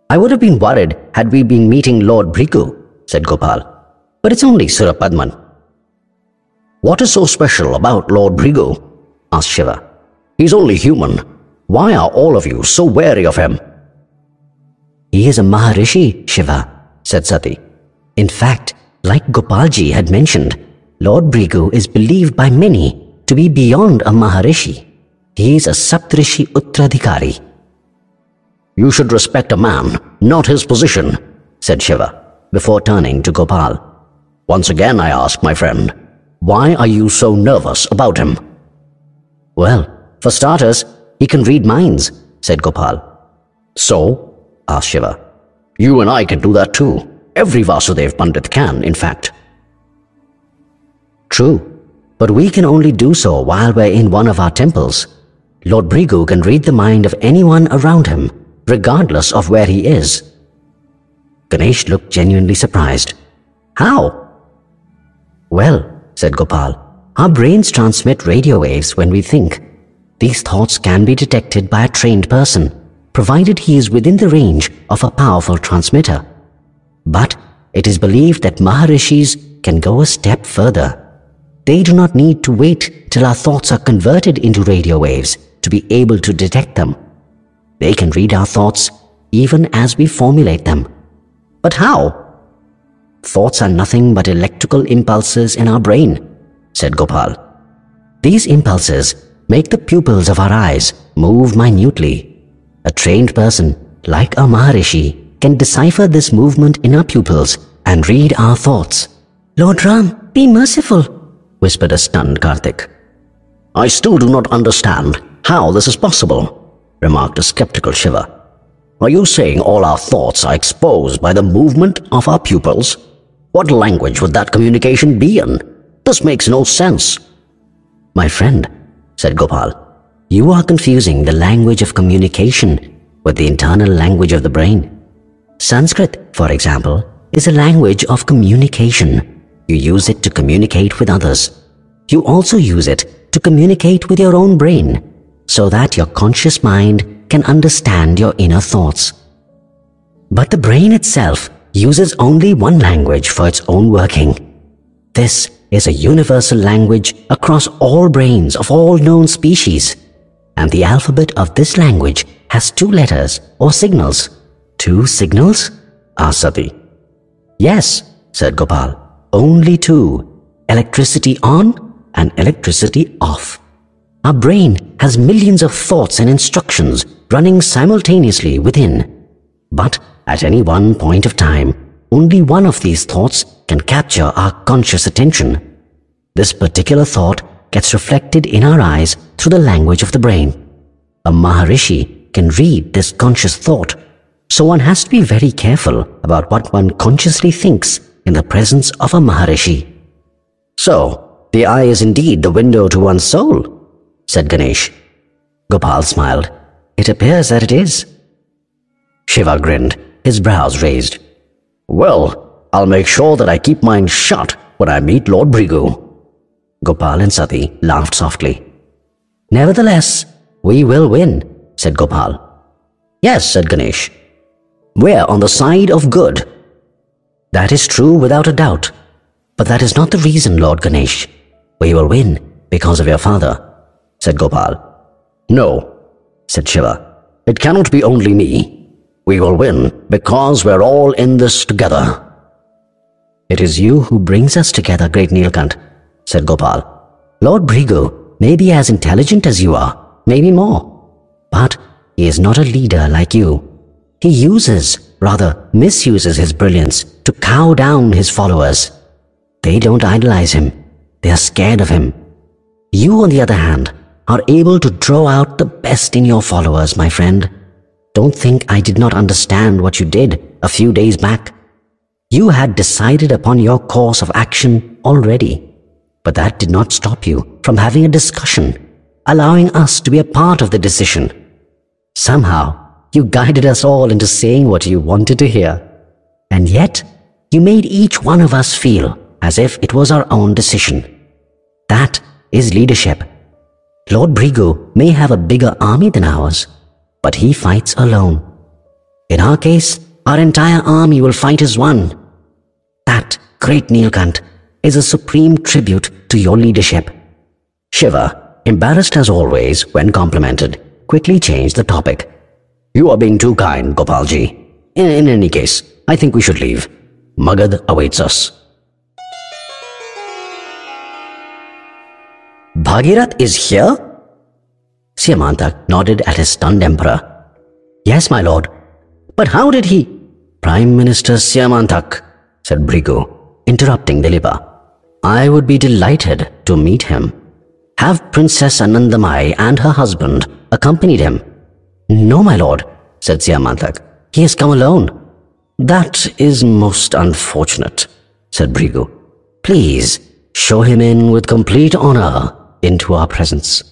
I would have been worried had we been meeting Lord Bhrigu, said Gopal. But it's only Surapadman. What is so special about Lord Bhrigu? asked Shiva. He's only human. Why are all of you so wary of him? He is a Maharishi, Shiva, said Sati. In fact, like Gopalji had mentioned, Lord Bhrigu is believed by many to be beyond a Maharishi. He is a Saptrishi Uttradhikari. You should respect a man, not his position, said Shiva, before turning to Gopal. Once again I ask, my friend, why are you so nervous about him? Well, for starters, he can read minds, said Gopal. So? asked Shiva. You and I can do that too. Every Vasudev Pandit can, in fact. True, but we can only do so while we're in one of our temples. Lord Bhrigu can read the mind of anyone around him, regardless of where he is. Ganesh looked genuinely surprised. How? Well, said Gopal, our brains transmit radio waves when we think. These thoughts can be detected by a trained person, provided he is within the range of a powerful transmitter. But it is believed that Maharishis can go a step further. They do not need to wait till our thoughts are converted into radio waves to be able to detect them. They can read our thoughts even as we formulate them. But how? Thoughts are nothing but electrical impulses in our brain, said Gopal. These impulses make the pupils of our eyes move minutely. A trained person, like a Maharishi, can decipher this movement in our pupils and read our thoughts. Lord Ram, be merciful, whispered a stunned Kartik. I still do not understand how this is possible, remarked a skeptical Shiva. Are you saying all our thoughts are exposed by the movement of our pupils? What language would that communication be in? This makes no sense. My friend, said Gopal, you are confusing the language of communication with the internal language of the brain. Sanskrit, for example, is a language of communication. You use it to communicate with others. You also use it to communicate with your own brain so that your conscious mind can understand your inner thoughts. But the brain itself uses only one language for its own working. This is a universal language across all brains of all known species, and the alphabet of this language has two letters or signals. Two signals? Ah, asked Sati. Yes, said Gopal. Only two. Electricity on and electricity off. Our brain has millions of thoughts and instructions running simultaneously within. But at any one point of time, only one of these thoughts can capture our conscious attention. This particular thought gets reflected in our eyes through the language of the brain. A Maharishi can read this conscious thought, so one has to be very careful about what one consciously thinks in the presence of a Maharishi. So, the eye is indeed the window to one's soul, said Ganesh. Gopal smiled. It appears that it is. Shiva grinned, his brows raised. Well, I'll make sure that I keep mine shut when I meet Lord Bhrigu. Gopal and Sati laughed softly. Nevertheless, we will win, said Gopal. Yes, said Ganesh. We're on the side of good. That is true without a doubt. But that is not the reason, Lord Ganesh. We will win because of your father, said Gopal. No, said Shiva. It cannot be only me. We will win because we're all in this together. It is you who brings us together, great Nilkant, said Gopal. Lord Bhrigu may be as intelligent as you are, maybe more. But he is not a leader like you. He uses, rather misuses his brilliance to cow down his followers. They don't idolize him. They are scared of him. You, on the other hand, are able to draw out the best in your followers, my friend. Don't think I did not understand what you did a few days back. You had decided upon your course of action already. But that did not stop you from having a discussion, allowing us to be a part of the decision. Somehow, you guided us all into saying what you wanted to hear. And yet, you made each one of us feel as if it was our own decision. That is leadership. Lord Bhrigu may have a bigger army than ours, but he fights alone. In our case, our entire army will fight as one. That, great Nilkant, is a supreme tribute to your leadership. Shiva, embarrassed as always when complimented, quickly changed the topic. You are being too kind, Gopalji. In, in any case, I think we should leave. Magad awaits us. Bhagirath is here? Siamantak nodded at his stunned emperor. Yes, my lord. But how did he? Prime Minister Siamantak, said Bhrigu, interrupting Dilipa. I would be delighted to meet him. Have Princess Anandamai and her husband accompanied him. No, my lord, said Siamantak. He has come alone. That is most unfortunate, said Bhrigu. Please, show him in with complete honor into our presence.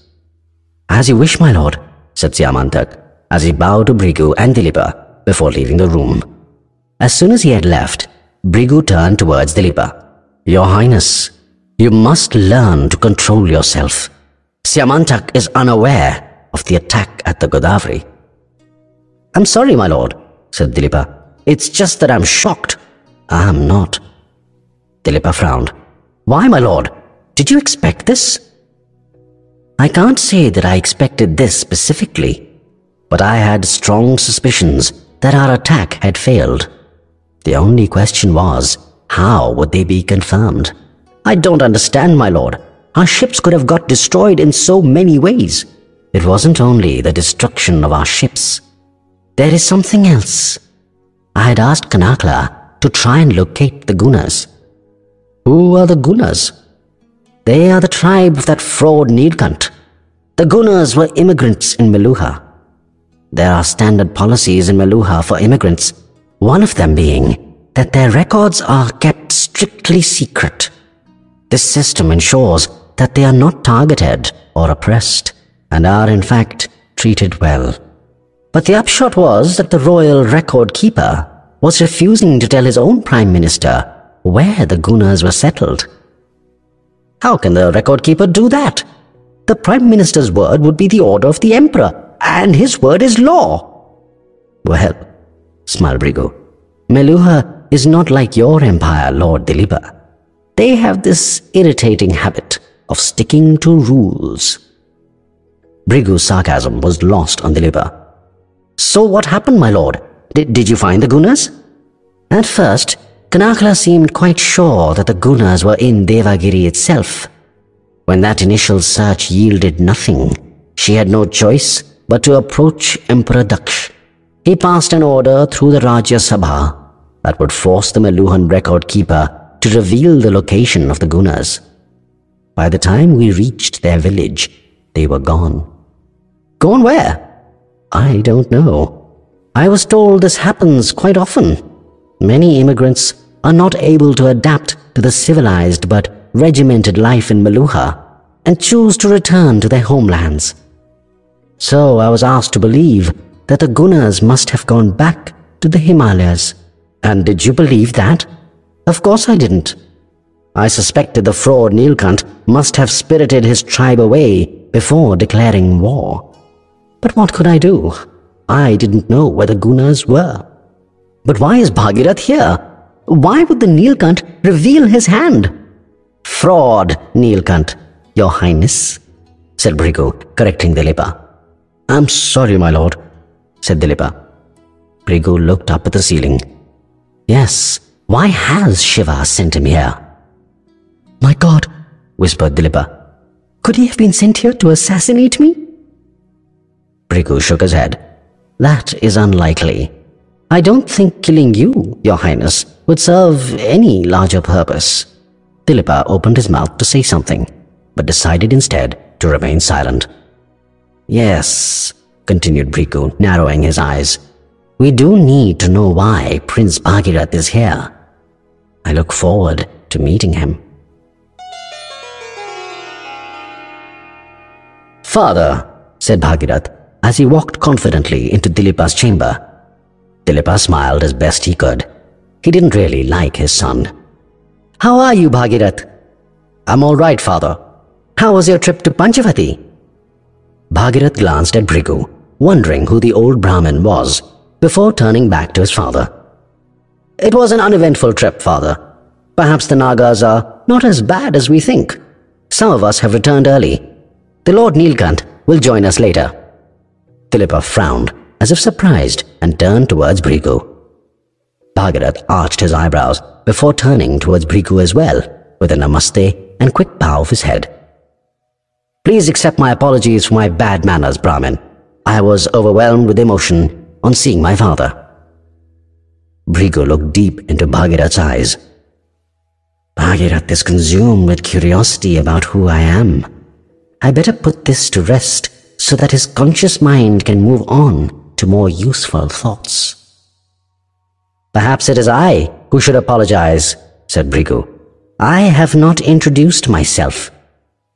As you wish, my lord, said Siamantak, as he bowed to Bhrigu and Dilipa before leaving the room. As soon as he had left, Bhrigu turned towards Dilipa. Your Highness, you must learn to control yourself. Siamantak is unaware of the attack at the Godavari. I'm sorry, my lord, said Dilipa. It's just that I'm shocked. I'm not. Dilipa frowned. Why, my lord? Did you expect this? I can't say that I expected this specifically, but I had strong suspicions that our attack had failed. The only question was, how would they be confirmed? I don't understand, my lord. Our ships could have got destroyed in so many ways. It wasn't only the destruction of our ships. There is something else. I had asked Kanakhala to try and locate the Gunas. Who are the Gunas? They are the tribe of that fraud Nilkant. The Gunas were immigrants in Meluha. There are standard policies in Meluha for immigrants, one of them being that their records are kept strictly secret. This system ensures that they are not targeted or oppressed and are in fact treated well. But the upshot was that the royal record keeper was refusing to tell his own prime minister where the Gunas were settled. How can the record keeper do that? The prime minister's word would be the order of the emperor, and his word is law. Well, smiled Bhrigu, Meluha is not like your empire, Lord Dilipa. They have this irritating habit of sticking to rules. Bhrigu's sarcasm was lost on Dilipa. So what happened, my lord? Did, did you find the Gunas? At first, Kanakhala seemed quite sure that the Gunas were in Devagiri itself. When that initial search yielded nothing, she had no choice but to approach Emperor Daksh. He passed an order through the Rajya Sabha that would force the Meluhan record keeper to reveal the location of the Gunas. By the time we reached their village, they were gone. Gone where? I don't know. I was told this happens quite often. Many immigrants are not able to adapt to the civilized but regimented life in Meluha and choose to return to their homelands. So I was asked to believe that the Gunas must have gone back to the Himalayas. And did you believe that? Of course I didn't. I suspected the fraud Nilkant must have spirited his tribe away before declaring war. But what could I do? I didn't know where the Gunas were. But why is Bhagirath here? Why would the Nilkant reveal his hand? Fraud, Nilkant, your highness, said Bhrigu, correcting Dilipa. I'm sorry, my lord, said Dilipa. Bhrigu looked up at the ceiling. Yes, why has Shiva sent him here? My god, whispered Dilipa. Could he have been sent here to assassinate me? Bhrigu shook his head. That is unlikely. I don't think killing you, your highness, would serve any larger purpose. Dilipa opened his mouth to say something, but decided instead to remain silent. Yes, continued Bhrigu, narrowing his eyes. We do need to know why Prince Bhagirath is here. I look forward to meeting him. Father, said Bhagirath, as he walked confidently into Dilipa's chamber. Dilipa smiled as best he could. He didn't really like his son. How are you, Bhagirath? I'm all right, father. How was your trip to Panchavati? Bhagirath glanced at Bhrigu, wondering who the old Brahmin was, before turning back to his father. It was an uneventful trip, father. Perhaps the Nagas are not as bad as we think. Some of us have returned early. The Lord Nilkant will join us later. Dilipa frowned, as if surprised, and turned towards Bhrigu. Bhagirath arched his eyebrows before turning towards Bhrigu as well, with a namaste and quick bow of his head. Please accept my apologies for my bad manners, Brahmin. I was overwhelmed with emotion on seeing my father. Bhrigu looked deep into Bhagirath's eyes. Bhagirath is consumed with curiosity about who I am. I better put this to rest so that his conscious mind can move on to more useful thoughts. Perhaps it is I who should apologize, said Bhrigu. I have not introduced myself.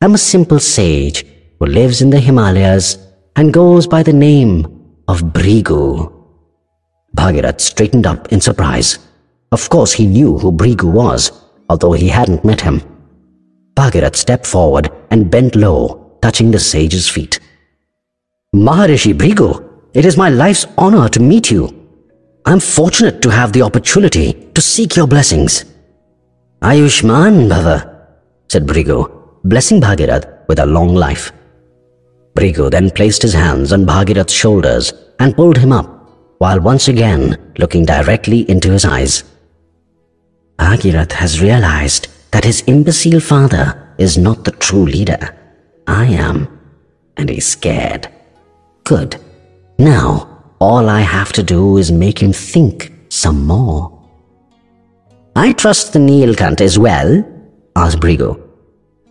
I'm a simple sage who lives in the Himalayas and goes by the name of Bhrigu. Bhagirath straightened up in surprise. Of course he knew who Bhrigu was, although he hadn't met him. Bhagirath stepped forward and bent low, touching the sage's feet. Maharishi Bhrigu, it is my life's honor to meet you. I'm fortunate to have the opportunity to seek your blessings. Ayushman Bhava, said Bhrigu, blessing Bhagirath with a long life. Bhrigu then placed his hands on Bhagirath's shoulders and pulled him up, while once again looking directly into his eyes. Bhagirath has realized that his imbecile father is not the true leader. I am, and he's scared. Good. Now, all I have to do is make him think some more. I trust the Nilkant as well? asked Bhrigu.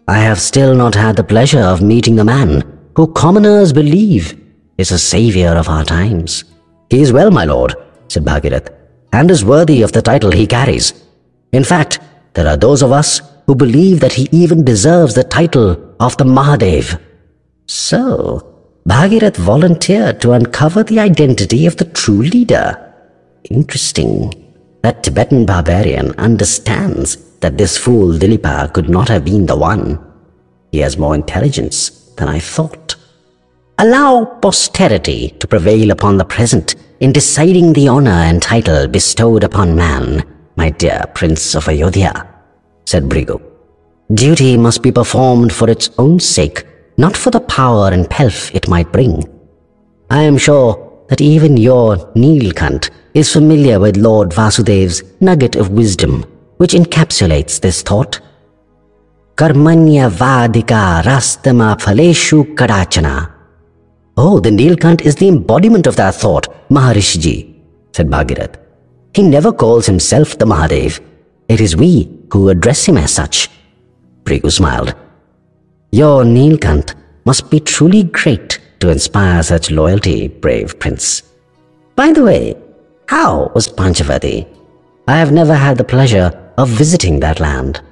I have still not had the pleasure of meeting the man who commoners believe is a savior of our times. He is well, my lord, said Bhagirath, and is worthy of the title he carries. In fact, there are those of us who believe that he even deserves the title of the Mahadev. So, Bhagirath volunteered to uncover the identity of the true leader. Interesting. That Tibetan barbarian understands that this fool Dilipa could not have been the one. He has more intelligence than I thought. Allow posterity to prevail upon the present in deciding the honor and title bestowed upon man, my dear Prince of Ayodhya, said Bhrigu. Duty must be performed for its own sake not for the power and pelf it might bring. I am sure that even your Nilkant is familiar with Lord Vasudev's nugget of wisdom, which encapsulates this thought. Karmanya vadika rastama phaleshu kadachana Oh, the Nilkant is the embodiment of that thought, Maharishiji, said Bhagirath. He never calls himself the Mahadev. It is we who address him as such. Bhrigu smiled. Your Nilkant must be truly great to inspire such loyalty, brave prince. By the way, how was Panchavati? I have never had the pleasure of visiting that land.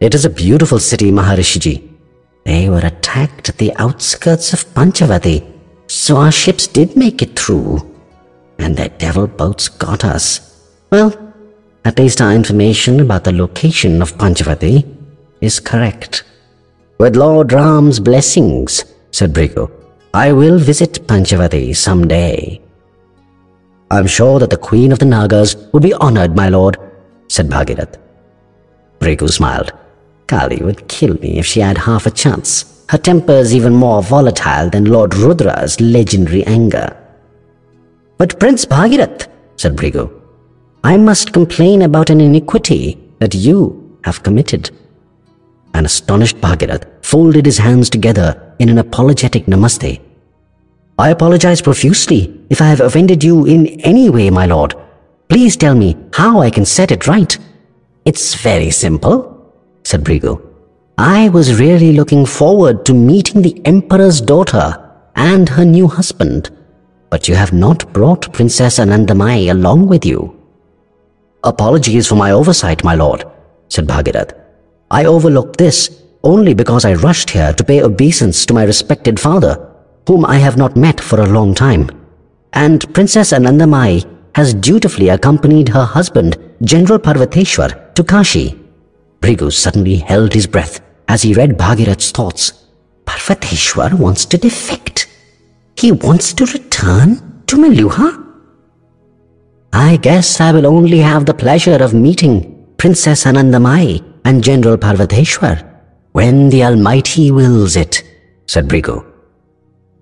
It is a beautiful city, Maharishiji. They were attacked at the outskirts of Panchavati, so our ships did make it through. And their devil boats got us. Well, at least our information about the location of Panchavati is correct. With Lord Ram's blessings, said Bhrigu, I will visit Panchavati some day. I'm sure that the Queen of the Nagas would be honored, my lord, said Bhagirath. Bhrigu smiled. Kali would kill me if she had half a chance. Her temper is even more volatile than Lord Rudra's legendary anger. But Prince Bhagirath, said Bhrigu, I must complain about an iniquity that you have committed. An astonished Bhagirath folded his hands together in an apologetic namaste. I apologize profusely if I have offended you in any way, my lord. Please tell me how I can set it right. It's very simple, said Bhrigu. I was really looking forward to meeting the Emperor's daughter and her new husband, but you have not brought Princess Anandamai along with you. Apologies for my oversight, my lord, said Bhagirath. I overlooked this only because I rushed here to pay obeisance to my respected father, whom I have not met for a long time. And Princess Anandamai has dutifully accompanied her husband, General Parvateshwar, to Kashi. Bhrigu suddenly held his breath as he read Bhagirath's thoughts. Parvateshwar wants to defect. He wants to return to Meluha? I guess I will only have the pleasure of meeting Princess Anandamai and General Parvateshwar when the Almighty wills it, said Bhrigu.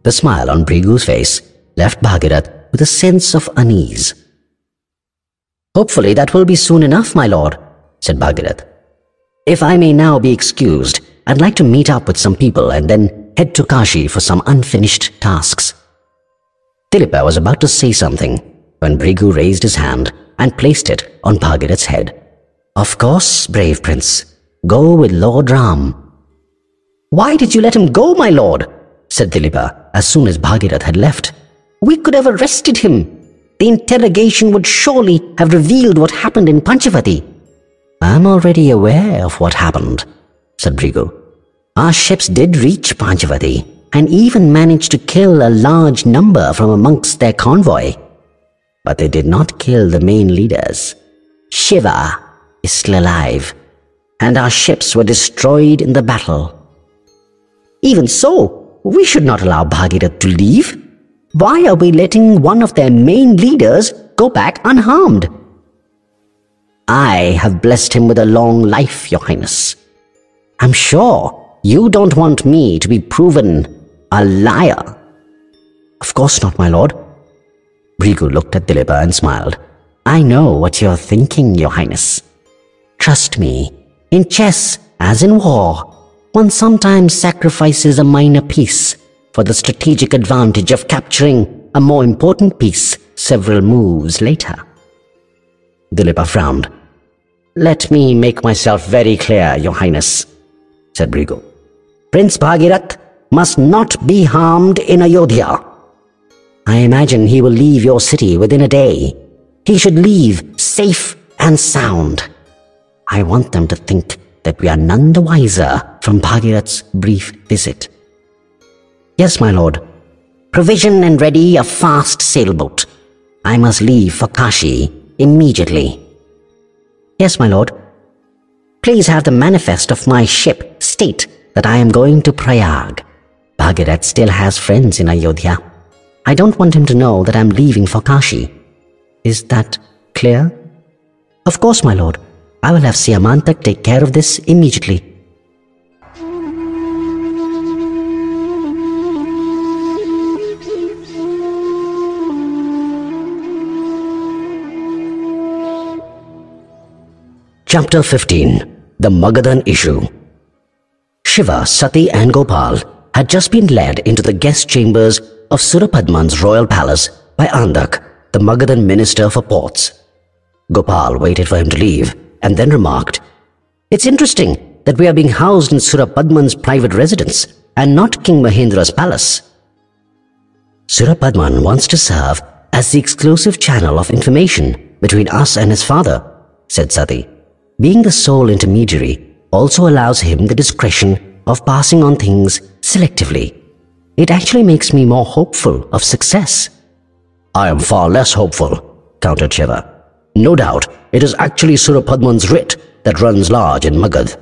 The smile on Bhrigu's face left Bhagirath with a sense of unease. Hopefully that will be soon enough, my lord, said Bhagirath. If I may now be excused, I'd like to meet up with some people and then head to Kashi for some unfinished tasks. Dilipa was about to say something when Bhrigu raised his hand and placed it on Bhagirath's head. Of course, brave prince. Go with Lord Ram. Why did you let him go, my lord? said Dilipa as soon as Bhagirath had left. We could have arrested him. The interrogation would surely have revealed what happened in Panchavati. I'm already aware of what happened, said Bhrigu. Our ships did reach Panchavati and even managed to kill a large number from amongst their convoy. But they did not kill the main leaders. Shiva is still alive, and our ships were destroyed in the battle. Even so, we should not allow Bhagirath to leave. Why are we letting one of their main leaders go back unharmed? I have blessed him with a long life, Your Highness. I'm sure you don't want me to be proven a liar. Of course not, my lord. Bhrigu looked at Dilipa and smiled. I know what you're thinking, Your Highness. Trust me, in chess, as in war, one sometimes sacrifices a minor piece for the strategic advantage of capturing a more important piece several moves later. Dilipa frowned. Let me make myself very clear, Your Highness, said Bhrigu. Prince Bhagirath must not be harmed in Ayodhya. I imagine he will leave your city within a day. He should leave safe and sound. I want them to think that we are none the wiser from Bhagirath's brief visit. Yes, my lord. Provision and ready a fast sailboat. I must leave for Kashi immediately. Yes, my lord. Please have the manifest of my ship state that I am going to Prayag. Bhagirath still has friends in Ayodhya. I don't want him to know that I'm leaving for Kashi. Is that clear? Of course, my lord. I will have Siamantak take care of this immediately. Chapter 15 The Magadhan Issue Shiva, Sati and Gopal had just been led into the guest chambers of Surapadman's royal palace by Andhak, the Magadhan minister for ports. Gopal waited for him to leave and then remarked, It's interesting that we are being housed in Surapadman's private residence and not King Mahendra's palace. Surapadman wants to serve as the exclusive channel of information between us and his father, said Sati. Being the sole intermediary also allows him the discretion of passing on things selectively. It actually makes me more hopeful of success. I am far less hopeful, countered Shiva. No doubt, it is actually Surapadman's writ that runs large in Magad.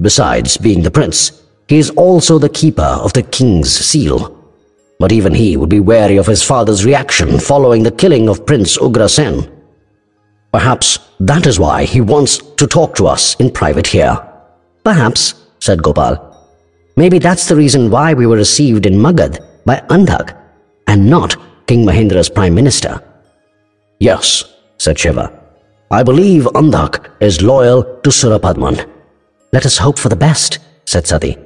Besides being the prince, he is also the keeper of the king's seal. But even he would be wary of his father's reaction following the killing of Prince Ugrasen. Perhaps that is why he wants to talk to us in private here. Perhaps, said Gopal. Maybe that's the reason why we were received in Magad by Andhak and not King Mahendra's prime minister. Yes, said Shiva. I believe Andhak is loyal to Surapadman. Let us hope for the best, said Sati.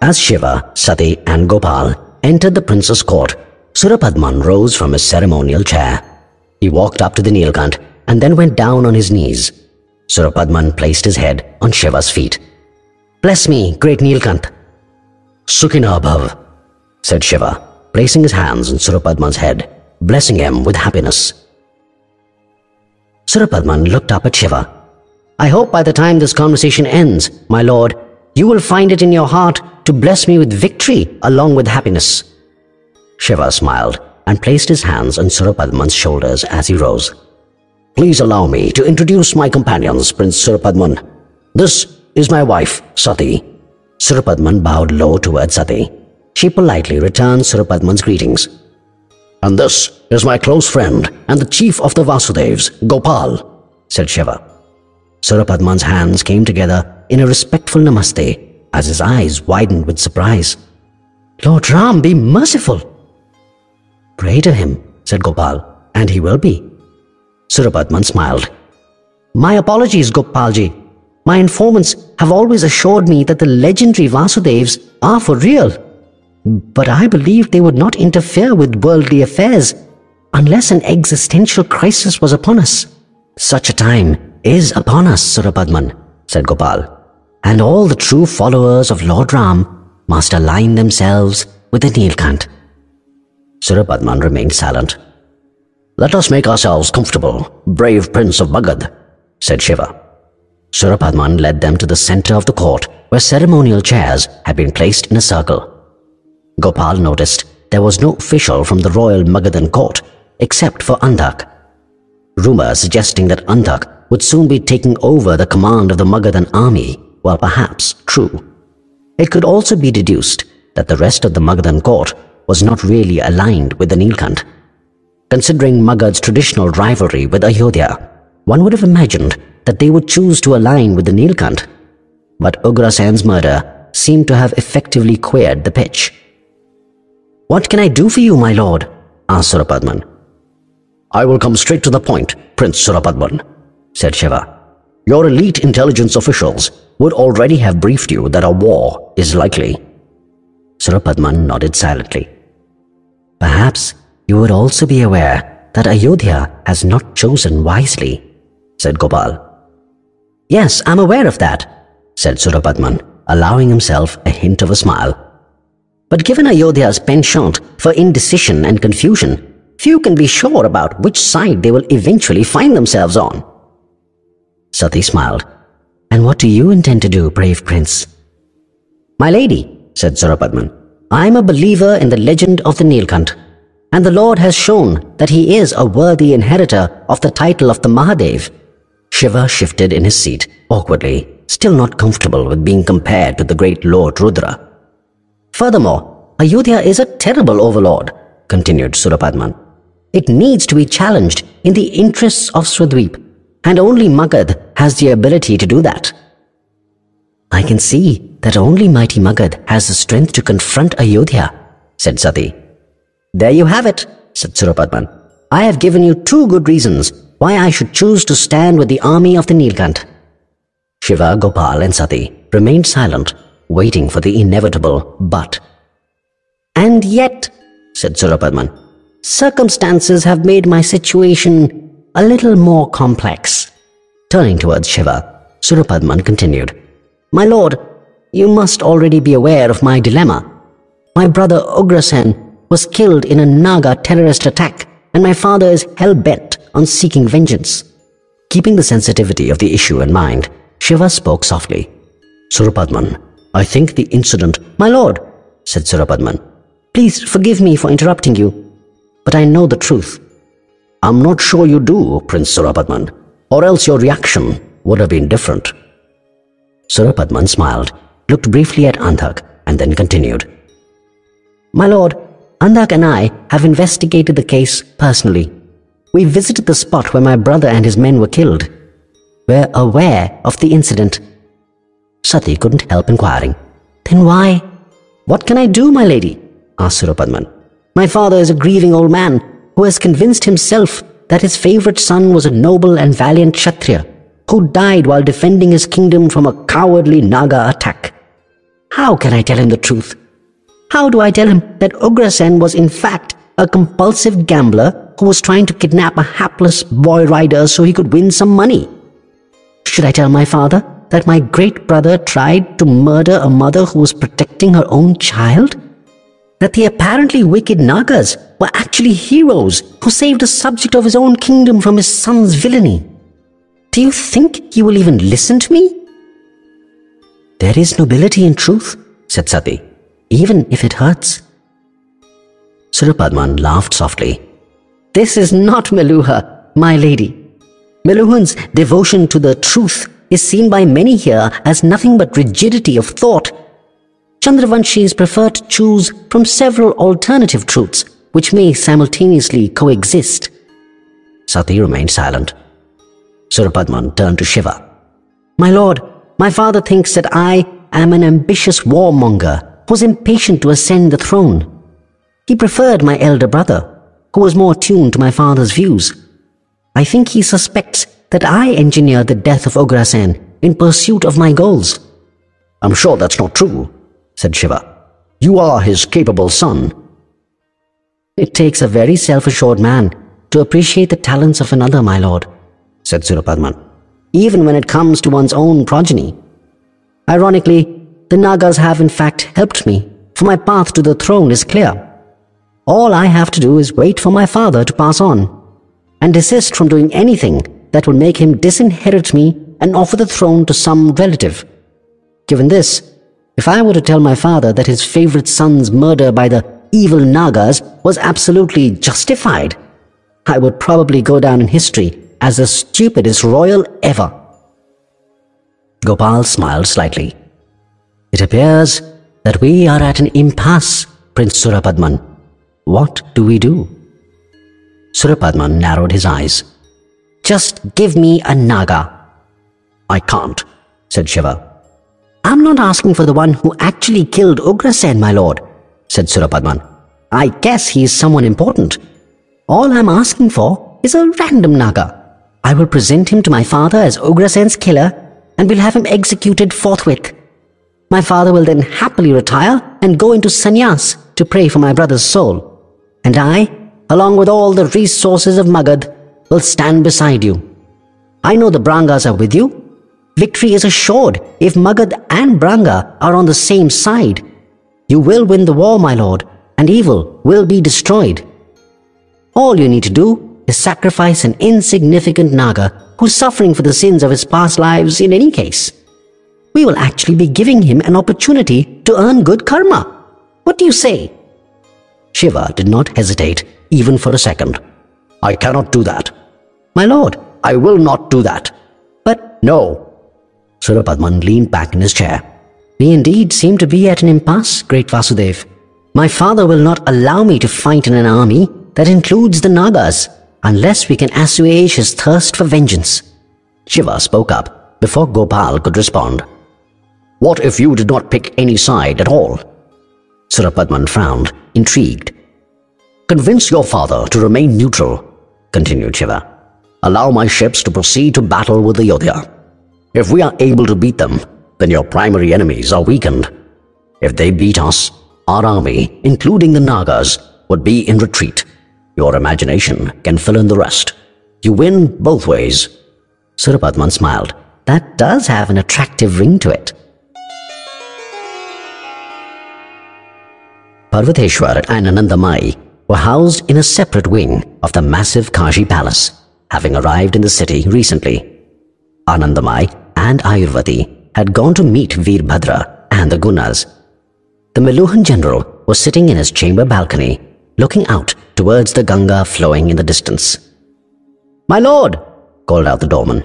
As Shiva, Sati, and Gopal entered the prince's court, Surapadman rose from his ceremonial chair. He walked up to the Nilkant and then went down on his knees. Surapadman placed his head on Shiva's feet. Bless me, great Nilkant. Sukhina Bhav, said Shiva, placing his hands on Surapadman's head, blessing him with happiness. Surapadman looked up at Shiva. I hope by the time this conversation ends, my lord, you will find it in your heart to bless me with victory along with happiness. Shiva smiled and placed his hands on Surapadman's shoulders as he rose. Please allow me to introduce my companions, Prince Surapadman. This is my wife, Sati. Surapadman bowed low towards Sati. She politely returned Surapadman's greetings. And this is my close friend and the chief of the Vasudevs, Gopal, said Shiva. Surapadman's hands came together in a respectful namaste as his eyes widened with surprise. Lord Ram, be merciful! Pray to him, said Gopal, and he will be. Surapadman smiled. My apologies, Gopalji. My informants have always assured me that the legendary Vasudevs are for real. But I believed they would not interfere with worldly affairs unless an existential crisis was upon us. Such a time is upon us, Surapadman, said Gopal and all the true followers of Lord Ram must align themselves with the Nilkant. Surapadman remained silent. Let us make ourselves comfortable, brave prince of Magad, said Shiva. Surapadman led them to the center of the court where ceremonial chairs had been placed in a circle. Gopal noticed there was no official from the royal Magadhan court except for Andhak. Rumors suggesting that Andhak would soon be taking over the command of the Magadhan army while perhaps true. It could also be deduced that the rest of the Magadhan court was not really aligned with the Nilkant. Considering Magad's traditional rivalry with Ayodhya, one would have imagined that they would choose to align with the Nilkant. But Ugrasen's murder seemed to have effectively queered the pitch. What can I do for you, my lord? asked Surapadman. I will come straight to the point, Prince Surapadman, said Shiva. Your elite intelligence officials would already have briefed you that a war is likely. Surapadman nodded silently. Perhaps you would also be aware that Ayodhya has not chosen wisely, said Gopal. Yes, I'm aware of that, said Surapadman, allowing himself a hint of a smile. But given Ayodhya's penchant for indecision and confusion, few can be sure about which side they will eventually find themselves on. Sati smiled. And what do you intend to do, brave prince? My lady, said Surapadman, I am a believer in the legend of the Nilkant, and the Lord has shown that he is a worthy inheritor of the title of the Mahadev. Shiva shifted in his seat, awkwardly, still not comfortable with being compared to the great Lord Rudra. Furthermore, Ayodhya is a terrible overlord, continued Surapadman. It needs to be challenged in the interests of Swadweep and only Magad has the ability to do that. I can see that only mighty Magad has the strength to confront Ayodhya, said Sati. There you have it, said Surapadman. I have given you two good reasons why I should choose to stand with the army of the Nilkant. Shiva, Gopal and Sati remained silent, waiting for the inevitable but. And yet, said Surapadman, circumstances have made my situation a little more complex. Turning towards Shiva, Surapadman continued, My lord, you must already be aware of my dilemma. My brother Ugrasen was killed in a Naga terrorist attack, and my father is hell-bent on seeking vengeance. Keeping the sensitivity of the issue in mind, Shiva spoke softly. Surapadman, I think the incident... My lord, said Surapadman, please forgive me for interrupting you, but I know the truth. I'm not sure you do, Prince Surapadman, or else your reaction would have been different. Surapadman smiled, looked briefly at Andhak, and then continued. My lord, Andhak and I have investigated the case personally. We visited the spot where my brother and his men were killed. We're aware of the incident. Sati couldn't help inquiring. Then why? What can I do, my lady? asked Surapadman. My father is a grieving old man who has convinced himself that his favorite son was a noble and valiant Kshatriya who died while defending his kingdom from a cowardly Naga attack. How can I tell him the truth? How do I tell him that Ugrasen was in fact a compulsive gambler who was trying to kidnap a hapless boy rider so he could win some money? Should I tell my father that my great brother tried to murder a mother who was protecting her own child? That the apparently wicked Nagas were actually heroes who saved a subject of his own kingdom from his son's villainy? Do you think he will even listen to me? There is nobility in truth, said Sati even if it hurts. Surapadman laughed softly. This is not Meluha, my lady. Meluhan's devotion to the truth is seen by many here as nothing but rigidity of thought. Chandravanshis prefer to choose from several alternative truths which may simultaneously coexist. Sati remained silent. Surapadman turned to Shiva. My lord, my father thinks that I am an ambitious warmonger who's impatient to ascend the throne. He preferred my elder brother, who was more tuned to my father's views. I think he suspects that I engineered the death of Ugrasen in pursuit of my goals. I'm sure that's not true, said Shiva. You are his capable son. It takes a very self-assured man to appreciate the talents of another, my lord, said Surapadman, even when it comes to one's own progeny. Ironically, the Nagas have in fact helped me, for my path to the throne is clear. All I have to do is wait for my father to pass on, and desist from doing anything that will make him disinherit me and offer the throne to some relative. Given this, if I were to tell my father that his favorite son's murder by the evil Nagas was absolutely justified, I would probably go down in history as the stupidest royal ever. Gopal smiled slightly. It appears that we are at an impasse, Prince Surapadman. What do we do? Surapadman narrowed his eyes. Just give me a naga. I can't, said Shiva. I'm not asking for the one who actually killed Ugrasen, my lord, said Surapadman. I guess he is someone important. All I'm asking for is a random naga. I will present him to my father as Ugrasen's killer and will have him executed forthwith. My father will then happily retire and go into sannyas to pray for my brother's soul. And I, along with all the resources of Magad, will stand beside you. I know the Brangas are with you. Victory is assured if Magad and Branga are on the same side. You will win the war, my lord, and evil will be destroyed. All you need to do is sacrifice an insignificant Naga who's suffering for the sins of his past lives in any case we will actually be giving him an opportunity to earn good karma. What do you say? Shiva did not hesitate even for a second. I cannot do that. My lord, I will not do that. But no. Surapadman leaned back in his chair. We indeed seem to be at an impasse, great Vasudev. My father will not allow me to fight in an army that includes the Nagas unless we can assuage his thirst for vengeance. Shiva spoke up before Gopal could respond. What if you did not pick any side at all? Surapadman frowned, intrigued. Convince your father to remain neutral, continued Shiva. Allow my ships to proceed to battle with the Yodhya. If we are able to beat them, then your primary enemies are weakened, If they beat us, our army, including the Nagas, would be in retreat. Your imagination can fill in the rest. You win both ways. Surapadman smiled. That does have an attractive ring to it. Parvateshwar and Anandamai were housed in a separate wing of the massive Kashi palace, having arrived in the city recently. Anandamai and Ayurvati had gone to meet Veerbhadra and the Gunas. The Meluhan general was sitting in his chamber balcony, looking out towards the Ganga flowing in the distance. My lord, called out the doorman.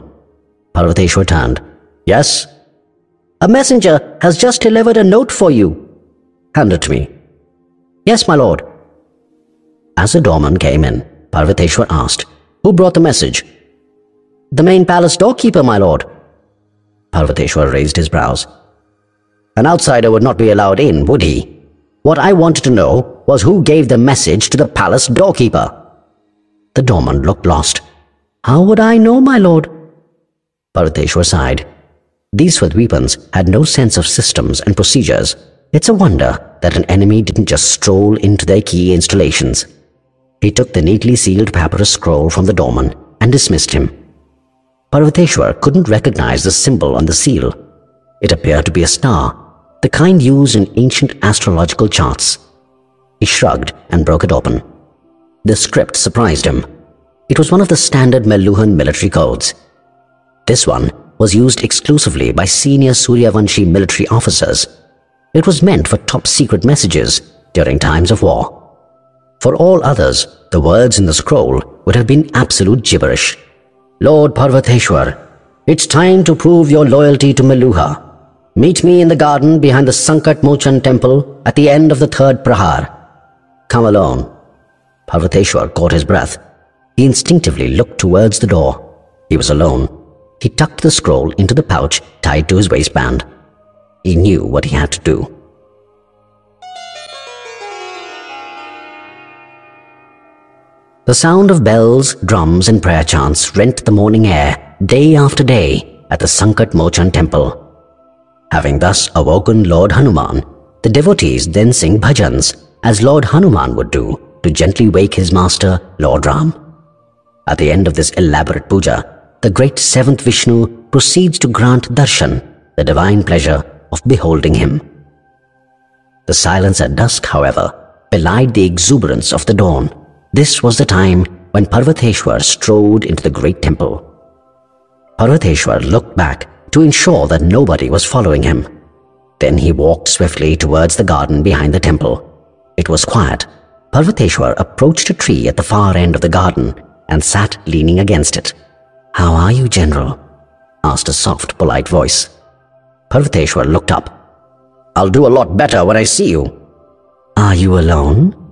Parvateshwar turned. Yes? A messenger has just delivered a note for you. Hand it to me. Yes, my lord. As the doorman came in, Parvateshwar asked, Who brought the message? The main palace doorkeeper, my lord. Parvateshwar raised his brows. An outsider would not be allowed in, would he? What I wanted to know was who gave the message to the palace doorkeeper. The doorman looked lost. How would I know, my lord? Parvateshwar sighed. These Swadweepans had no sense of systems and procedures. It's a wonder that an enemy didn't just stroll into their key installations. He took the neatly sealed papyrus scroll from the doorman and dismissed him. Parvateshwar couldn't recognize the symbol on the seal. It appeared to be a star, the kind used in ancient astrological charts. He shrugged and broke it open. The script surprised him. It was one of the standard Meluhan military codes. This one was used exclusively by senior Suryavanshi military officers. It was meant for top secret messages during times of war. For all others, the words in the scroll would have been absolute gibberish. Lord Parvateshwar, it's time to prove your loyalty to Meluha. Meet me in the garden behind the Sankat Mochan temple at the end of the third prahar. Come alone. Parvateshwar caught his breath. He instinctively looked towards the door. He was alone. He tucked the scroll into the pouch tied to his waistband. He knew what he had to do. The sound of bells, drums, and prayer chants rent the morning air day after day at the Sankat Mochan temple. Having thus awoken Lord Hanuman, the devotees then sing bhajans as Lord Hanuman would do to gently wake his master, Lord Ram. At the end of this elaborate puja, the great seventh Vishnu proceeds to grant darshan, the divine pleasure of beholding him. The silence at dusk, however, belied the exuberance of the dawn. This was the time when Parvateshwar strode into the great temple. Parvateshwar looked back to ensure that nobody was following him. Then he walked swiftly towards the garden behind the temple. It was quiet. Parvateshwar approached a tree at the far end of the garden and sat leaning against it. How are you, General? asked a soft, polite voice. Parvateshwar looked up. I'll do a lot better when I see you. Are you alone?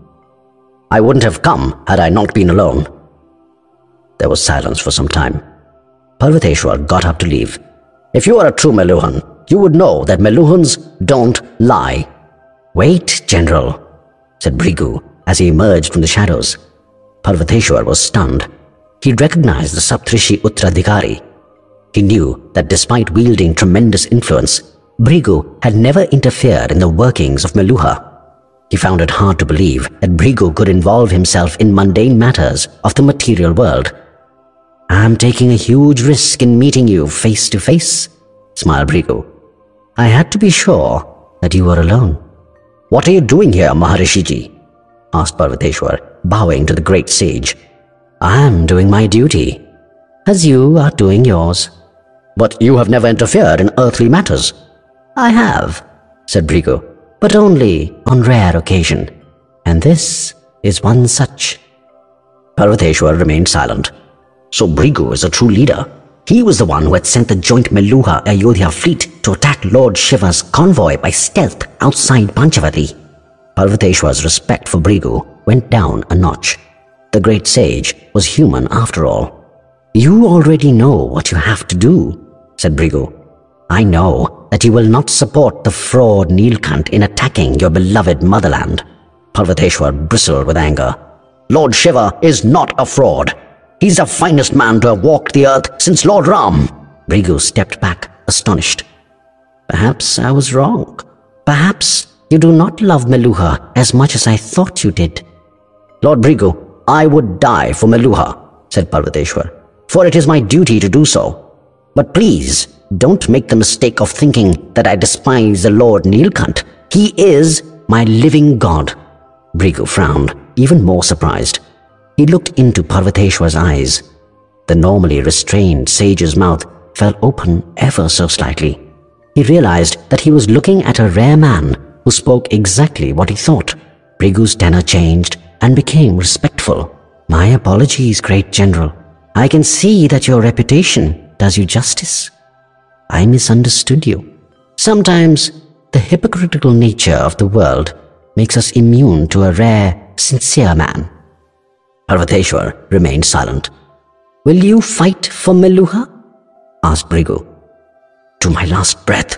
I wouldn't have come had I not been alone. There was silence for some time. Parvateshwar got up to leave. If you are a true Meluhan, you would know that Meluhans don't lie. Wait, General, said Bhrigu as he emerged from the shadows. Parvateshwar was stunned. He recognized the Saptrishi Uttradhikari. He knew that despite wielding tremendous influence, Bhrigu had never interfered in the workings of Meluha. He found it hard to believe that Bhrigu could involve himself in mundane matters of the material world. I'm taking a huge risk in meeting you face to face, smiled Bhrigu. I had to be sure that you were alone. What are you doing here, Maharishiji? asked Parvateshwar, bowing to the great sage. I am doing my duty, as you are doing yours. But you have never interfered in earthly matters. I have, said Bhrigu but only on rare occasion, and this is one such. Parvateshwar remained silent. So Bhrigu is a true leader. He was the one who had sent the joint Meluha Ayodhya fleet to attack Lord Shiva's convoy by stealth outside Panchavati. Parvateshwar's respect for Bhrigu went down a notch. The great sage was human after all. You already know what you have to do, said Bhrigu. I know that you will not support the fraud Nilkant in attacking your beloved motherland. Parvateshwar bristled with anger. Lord Shiva is not a fraud. He's the finest man to have walked the earth since Lord Ram. Bhrigu stepped back, astonished. Perhaps I was wrong. Perhaps you do not love Meluha as much as I thought you did. Lord Bhrigu, I would die for Meluha, said Parvateshwar, for it is my duty to do so. But please, don't make the mistake of thinking that I despise the Lord Nilkant. He is my living god. Bhrigu frowned, even more surprised. He looked into Parvateshwar's eyes. The normally restrained sage's mouth fell open ever so slightly. He realized that he was looking at a rare man who spoke exactly what he thought. Bhrigu's tenor changed and became respectful. My apologies, great general. I can see that your reputation does you justice. I misunderstood you. Sometimes the hypocritical nature of the world makes us immune to a rare, sincere man. Parvateshwar remained silent. Will you fight for Meluha? asked Bhrigu. To my last breath,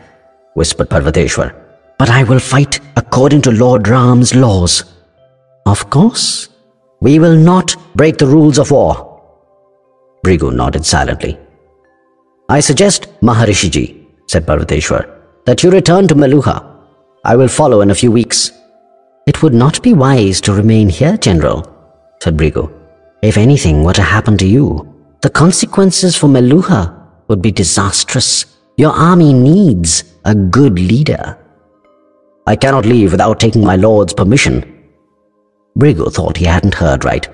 whispered Parvateshwar. But I will fight according to Lord Ram's laws. Of course, we will not break the rules of war. Bhrigu nodded silently. I suggest, Maharishiji, said Parvateshwar, that you return to Meluha. I will follow in a few weeks. It would not be wise to remain here, General, said Bhrigu. If anything were to happen to you, the consequences for Meluha would be disastrous. Your army needs a good leader. I cannot leave without taking my lord's permission. Bhrigu thought he hadn't heard right.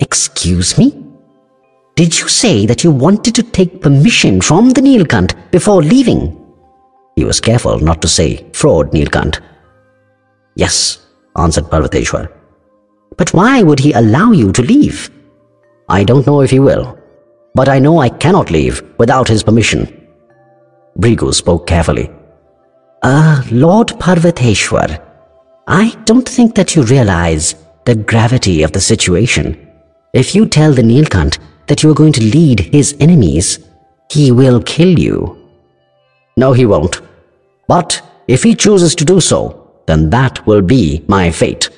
Excuse me? Did you say that you wanted to take permission from the Nilkant before leaving? He was careful not to say fraud Nilkant. Yes, answered Parvateshwar. But why would he allow you to leave? I don't know if he will, but I know I cannot leave without his permission. Bhrigu spoke carefully. Ah, uh, Lord Parvateshwar, I don't think that you realize the gravity of the situation. If you tell the Nilkant that you are going to lead his enemies, he will kill you. No, he won't. But if he chooses to do so, then that will be my fate.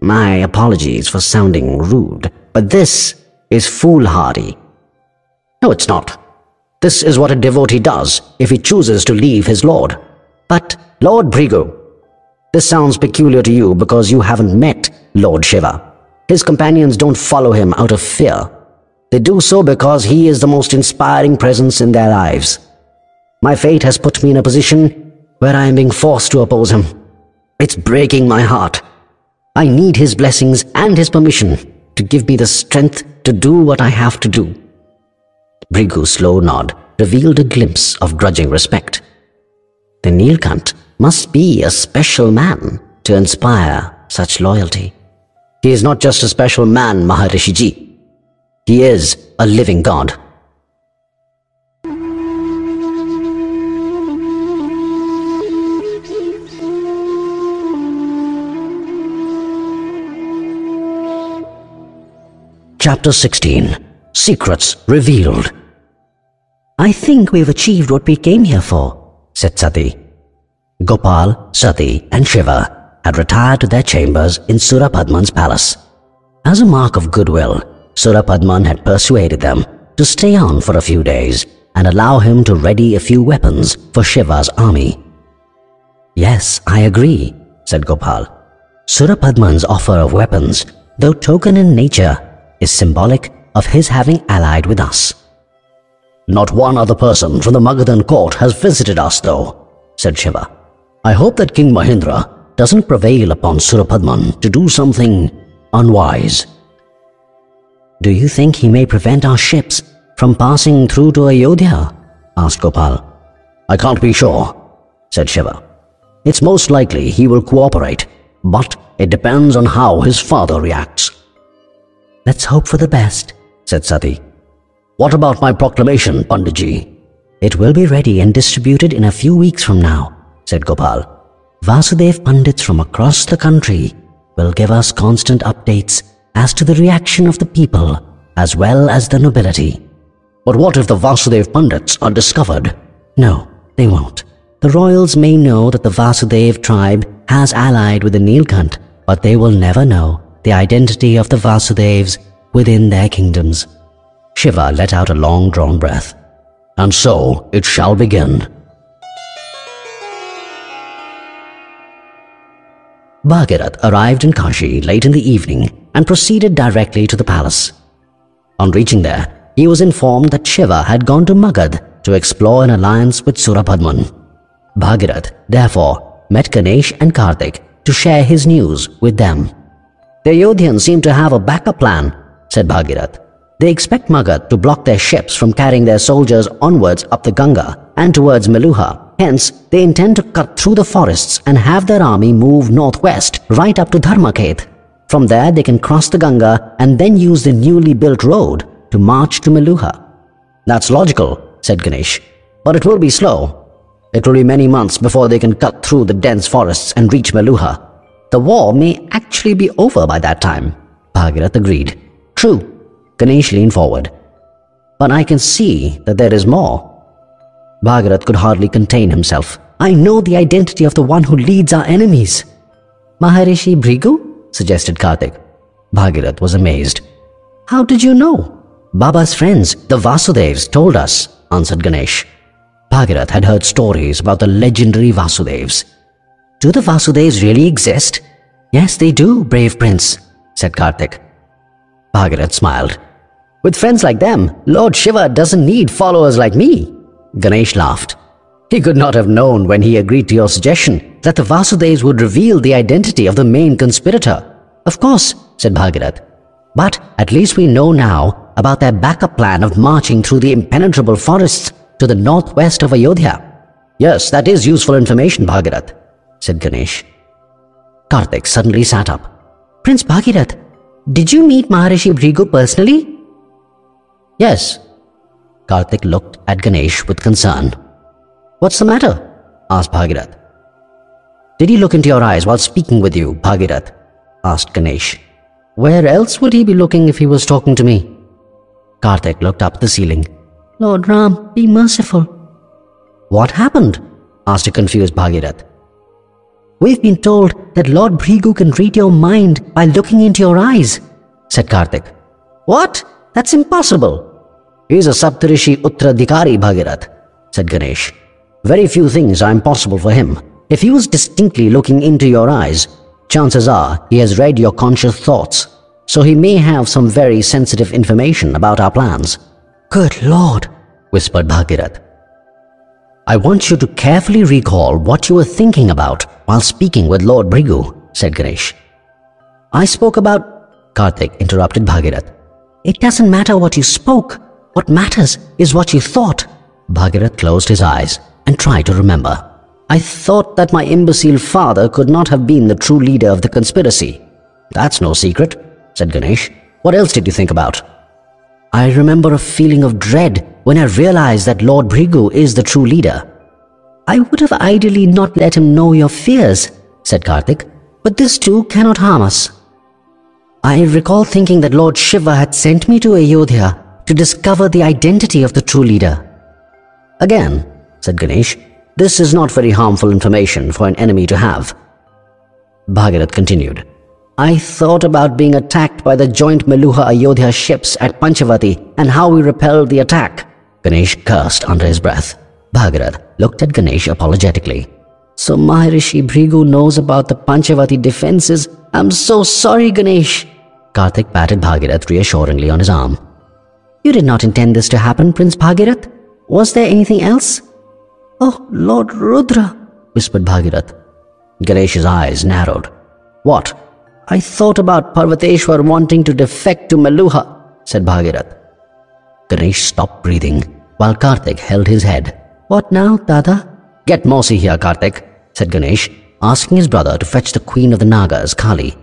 My apologies for sounding rude, but this is foolhardy. No, it's not. This is what a devotee does if he chooses to leave his lord. But, Lord Bhrigu, this sounds peculiar to you because you haven't met Lord Shiva. His companions don't follow him out of fear. They do so because he is the most inspiring presence in their lives. My fate has put me in a position where I am being forced to oppose him. It's breaking my heart. I need his blessings and his permission to give me the strength to do what I have to do. Bhrigu's slow nod revealed a glimpse of grudging respect. The Nilkant must be a special man to inspire such loyalty. He is not just a special man, Maharishiji. He is a living god. Chapter 16 Secrets Revealed I think we've achieved what we came here for, said Sati. Gopal, Sati, and Shiva had retired to their chambers in Surapadman's palace. As a mark of goodwill, Surapadman had persuaded them to stay on for a few days and allow him to ready a few weapons for Shiva's army. Yes, I agree, said Gopal. Surapadman's offer of weapons, though token in nature, is symbolic of his having allied with us. Not one other person from the Magadhan court has visited us though, said Shiva. I hope that King Mahendra doesn't prevail upon Surapadman to do something unwise. Do you think he may prevent our ships from passing through to Ayodhya? asked Gopal. I can't be sure, said Shiva. It's most likely he will cooperate, but it depends on how his father reacts. Let's hope for the best, said Sati. What about my proclamation, Panditji? It will be ready and distributed in a few weeks from now, said Gopal. Vasudev Pandits from across the country will give us constant updates as to the reaction of the people as well as the nobility. But what if the Vasudev Pandits are discovered? No, they won't. The royals may know that the Vasudev tribe has allied with the Nilkant, but they will never know the identity of the Vasudevs within their kingdoms. Shiva let out a long drawn breath. And so it shall begin. Bhagirath arrived in Kashi late in the evening and proceeded directly to the palace. On reaching there, he was informed that Shiva had gone to Magad to explore an alliance with Surapadman. Bhagirath, therefore, met Ganesh and Kartik to share his news with them. The Ayodhyans seem to have a backup plan, said Bhagirath. They expect Magad to block their ships from carrying their soldiers onwards up the Ganga and towards Meluha. Hence, they intend to cut through the forests and have their army move northwest right up to Dharmakhet. From there, they can cross the Ganga and then use the newly built road to march to Meluha. That's logical, said Ganesh, but it will be slow. It will be many months before they can cut through the dense forests and reach Meluha. The war may actually be over by that time. Bhagirath agreed. True. Ganesh leaned forward. But I can see that there is more. Bhagirath could hardly contain himself. I know the identity of the one who leads our enemies. Maharishi Bhrigu? suggested Kartik. Bhagirath was amazed. How did you know? Baba's friends, the Vasudevs, told us, answered Ganesh. Bhagirath had heard stories about the legendary Vasudevs. Do the Vasudevs really exist? Yes, they do, brave prince, said Kartik. Bhagirath smiled. With friends like them, Lord Shiva doesn't need followers like me. Ganesh laughed. He could not have known when he agreed to your suggestion that the Vasudevs would reveal the identity of the main conspirator. Of course, said Bhagirath. But at least we know now about their backup plan of marching through the impenetrable forests to the northwest of Ayodhya. Yes, that is useful information, Bhagirath, said Ganesh. Kartik suddenly sat up. Prince Bhagirath, did you meet Maharishi Bhrigu personally? Yes. Kartik looked at Ganesh with concern. What's the matter? asked Bhagirath. Did he look into your eyes while speaking with you, Bhagirath? asked Ganesh. Where else would he be looking if he was talking to me? Kartik looked up at the ceiling. Lord Ram, be merciful. What happened? asked a confused Bhagirath. We've been told that Lord Bhrigu can read your mind by looking into your eyes, said Karthik. What? That's impossible. He's a Saptarishi Uttradhikari Bhagirath, said Ganesh. Very few things are impossible for him. If he was distinctly looking into your eyes, chances are he has read your conscious thoughts, so he may have some very sensitive information about our plans. Good Lord, whispered Bhagirath. I want you to carefully recall what you were thinking about while speaking with Lord Bhrigu, said Ganesh. I spoke about... Kartik interrupted Bhagirath. It doesn't matter what you spoke. What matters is what you thought. Bhagirath closed his eyes and tried to remember. I thought that my imbecile father could not have been the true leader of the conspiracy. That's no secret, said Ganesh. What else did you think about? I remember a feeling of dread when I realized that Lord Bhrigu is the true leader. I would have ideally not let him know your fears, said Kartik, but this too cannot harm us. I recall thinking that Lord Shiva had sent me to Ayodhya to discover the identity of the true leader. Again, said Ganesh, this is not very harmful information for an enemy to have. Bhagirath continued. I thought about being attacked by the joint Meluha Ayodhya ships at Panchavati and how we repelled the attack. Ganesh cursed under his breath. Bhagirath looked at Ganesh apologetically. So Maharishi Bhrigu knows about the Panchavati defenses. I'm so sorry, Ganesh. Kartik patted Bhagirath reassuringly on his arm. You did not intend this to happen, Prince Bhagirath. Was there anything else? Oh, Lord Rudra, whispered Bhagirath. Ganesh's eyes narrowed. What? I thought about Parvateshwar wanting to defect to Meluha, said Bhagirath. Ganesh stopped breathing while Kartik held his head. What now, Dada? Get Mausi here, Kartik, said Ganesh, asking his brother to fetch the queen of the Nagas, Kali.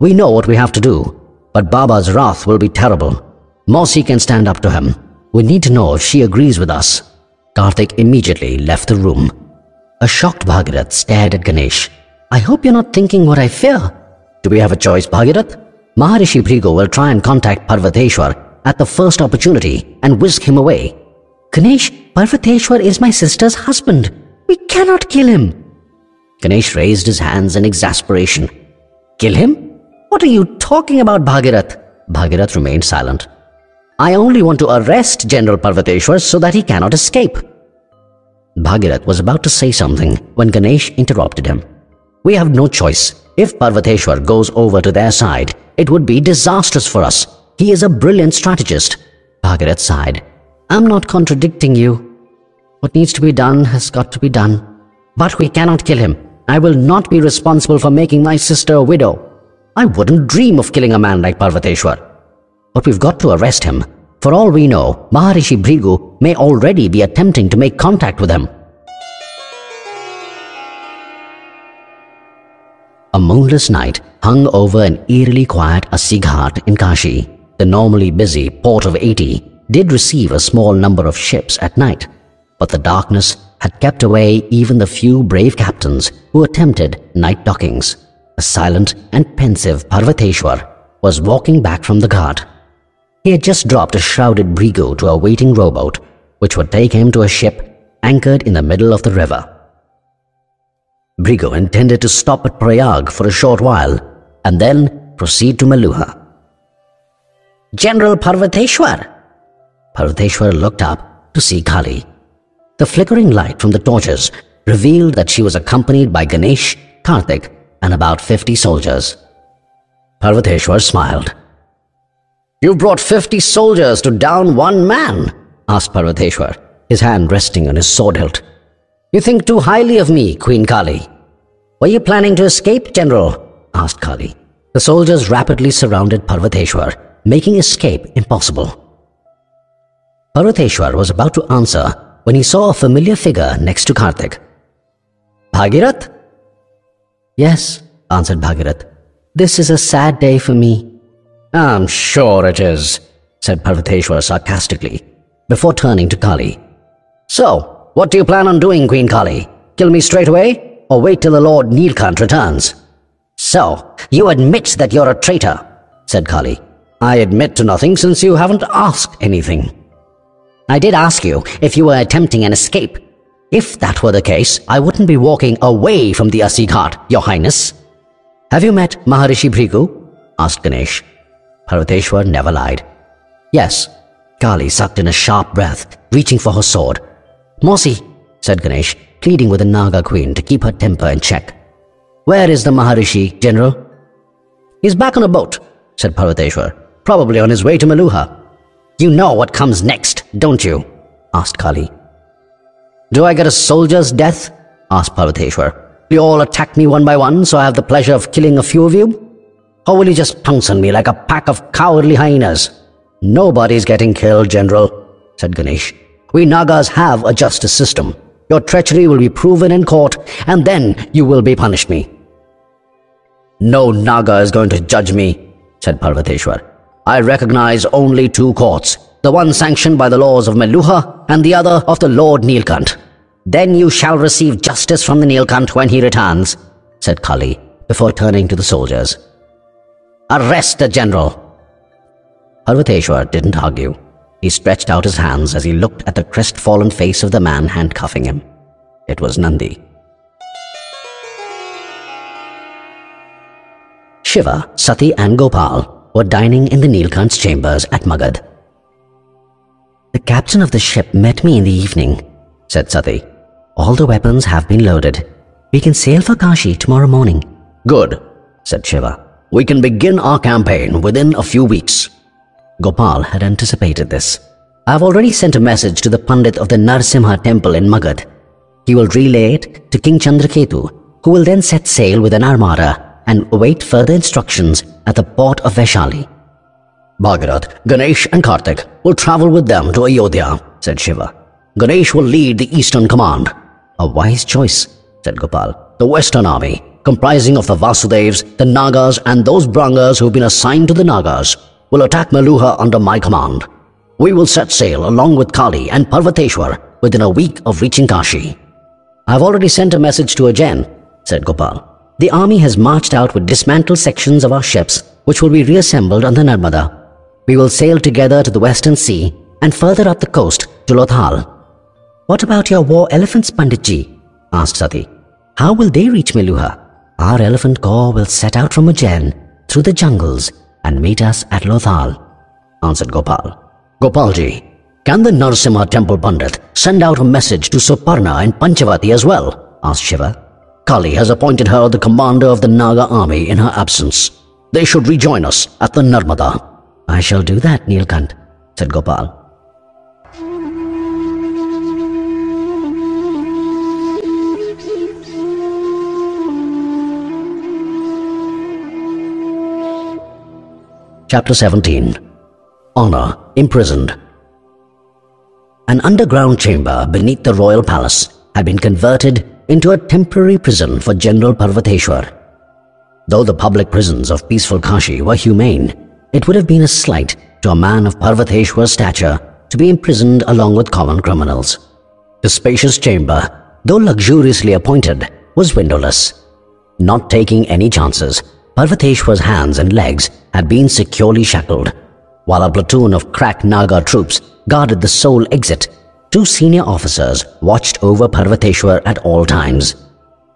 We know what we have to do, but Baba's wrath will be terrible. Mausi can stand up to him. We need to know if she agrees with us. Kartik immediately left the room. A shocked Bhagirath stared at Ganesh. I hope you're not thinking what I fear. Do we have a choice, Bhagirath? Maharishi Bhrigu will try and contact Parvateshwar at the first opportunity and whisk him away. Ganesh, Parvateshwar is my sister's husband. We cannot kill him. Ganesh raised his hands in exasperation. Kill him? What are you talking about, Bhagirath? Bhagirath remained silent. I only want to arrest General Parvateshwar so that he cannot escape. Bhagirath was about to say something when Ganesh interrupted him. We have no choice. If Parvateshwar goes over to their side, it would be disastrous for us. He is a brilliant strategist. Bhagirath sighed. I'm not contradicting you. What needs to be done has got to be done. But we cannot kill him. I will not be responsible for making my sister a widow. I wouldn't dream of killing a man like Parvateshwar. But we've got to arrest him. For all we know, Maharishi Bhrigu may already be attempting to make contact with him. A moonless night hung over an eerily quiet Assi in Kashi. The normally busy port of 80 did receive a small number of ships at night, but the darkness had kept away even the few brave captains who attempted night dockings. A silent and pensive Parvateshwar was walking back from the ghat. He had just dropped a shrouded Bhrigu to a waiting rowboat, which would take him to a ship anchored in the middle of the river. Bhrigu intended to stop at Prayag for a short while and then proceed to Meluha. General Parvateshwar! Parvateshwar looked up to see Kali. The flickering light from the torches revealed that she was accompanied by Ganesh, Kartik, and about 50 soldiers. Parvateshwar smiled. You've brought 50 soldiers to down one man, asked Parvateshwar, his hand resting on his sword hilt. You think too highly of me, Queen Kali. Were you planning to escape, General? asked Kali. The soldiers rapidly surrounded Parvateshwar, making escape impossible. Parvateshwar was about to answer when he saw a familiar figure next to Kartik. Bhagirath? Yes, answered Bhagirath. This is a sad day for me. I'm sure it is, said Parvateshwar sarcastically, before turning to Kali. So, what do you plan on doing, Queen Kali? Kill me straight away, or wait till the Lord Nilkant returns? So, you admit that you're a traitor, said Kali. I admit to nothing since you haven't asked anything. I did ask you if you were attempting an escape. If that were the case, I wouldn't be walking away from the Assi Ghat, Your Highness. Have you met Maharishi Bhrigu? asked Ganesh. Parvateshwar never lied. Yes. Kali sucked in a sharp breath, reaching for her sword. Mausi, said Ganesh, pleading with the Naga queen to keep her temper in check. Where is the Maharishi, General? He's back on a boat, said Parvateshwar, probably on his way to Meluha. You know what comes next, don't you? asked Kali. Do I get a soldier's death? asked Parvateshwar. You all attack me one by one so I have the pleasure of killing a few of you? Or will you just pounce on me like a pack of cowardly hyenas? Nobody's getting killed, General, said Ganesh. We Nagas have a justice system. Your treachery will be proven in court, and then you will be punished me. No Naga is going to judge me, said Parvateshwar. I recognize only two courts, the one sanctioned by the laws of Meluha and the other of the Lord Nilkant. Then you shall receive justice from the Nilkant when he returns, said Kali, before turning to the soldiers. Arrest the general. Parvateshwar didn't argue. He stretched out his hands as he looked at the crestfallen face of the man handcuffing him. It was Nandi. Shiva, Sati and Gopal were dining in the Nilkant's chambers at Magad. The captain of the ship met me in the evening, said Sati. All the weapons have been loaded. We can sail for Kashi tomorrow morning. Good, said Shiva. We can begin our campaign within a few weeks. Gopal had anticipated this. I've already sent a message to the Pandit of the Narsimha temple in Magad. He will relay it to King Chandraketu, who will then set sail with an armada and await further instructions at the port of Vaishali. Bhagirath, Ganesh and Kartik will travel with them to Ayodhya, said Shiva. Ganesh will lead the eastern command. A wise choice, said Gopal. The western army, comprising of the Vasudevs, the Nagas and those Brangas who've been assigned to the Nagas, will attack Meluha under my command. We will set sail along with Kali and Parvateshwar within a week of reaching Kashi. I've already sent a message to Ujjain, said Gopal. The army has marched out with dismantled sections of our ships, which will be reassembled on the Narmada. We will sail together to the Western Sea and further up the coast to Lothal. What about your war elephants, Panditji? asked Sati. How will they reach Meluha? Our elephant corps will set out from Ujjain through the jungles and meet us at Lothal, answered Gopal. Gopalji, can the Narsimha temple Pandit send out a message to Suparna and Panchavati as well? asked Shiva. Kali has appointed her the commander of the Naga army in her absence. They should rejoin us at the Narmada. I shall do that, Nilkant, said Gopal. Chapter 17 Honor Imprisoned An underground chamber beneath the royal palace had been converted into a temporary prison for General Parvateshwar. Though the public prisons of peaceful Kashi were humane, it would have been a slight to a man of Parvateshwar's stature to be imprisoned along with common criminals. The spacious chamber, though luxuriously appointed, was windowless. Not taking any chances, Parvateshwar's hands and legs had been securely shackled, while a platoon of crack Naga troops guarded the sole exit. Two senior officers watched over Parvateshwar at all times.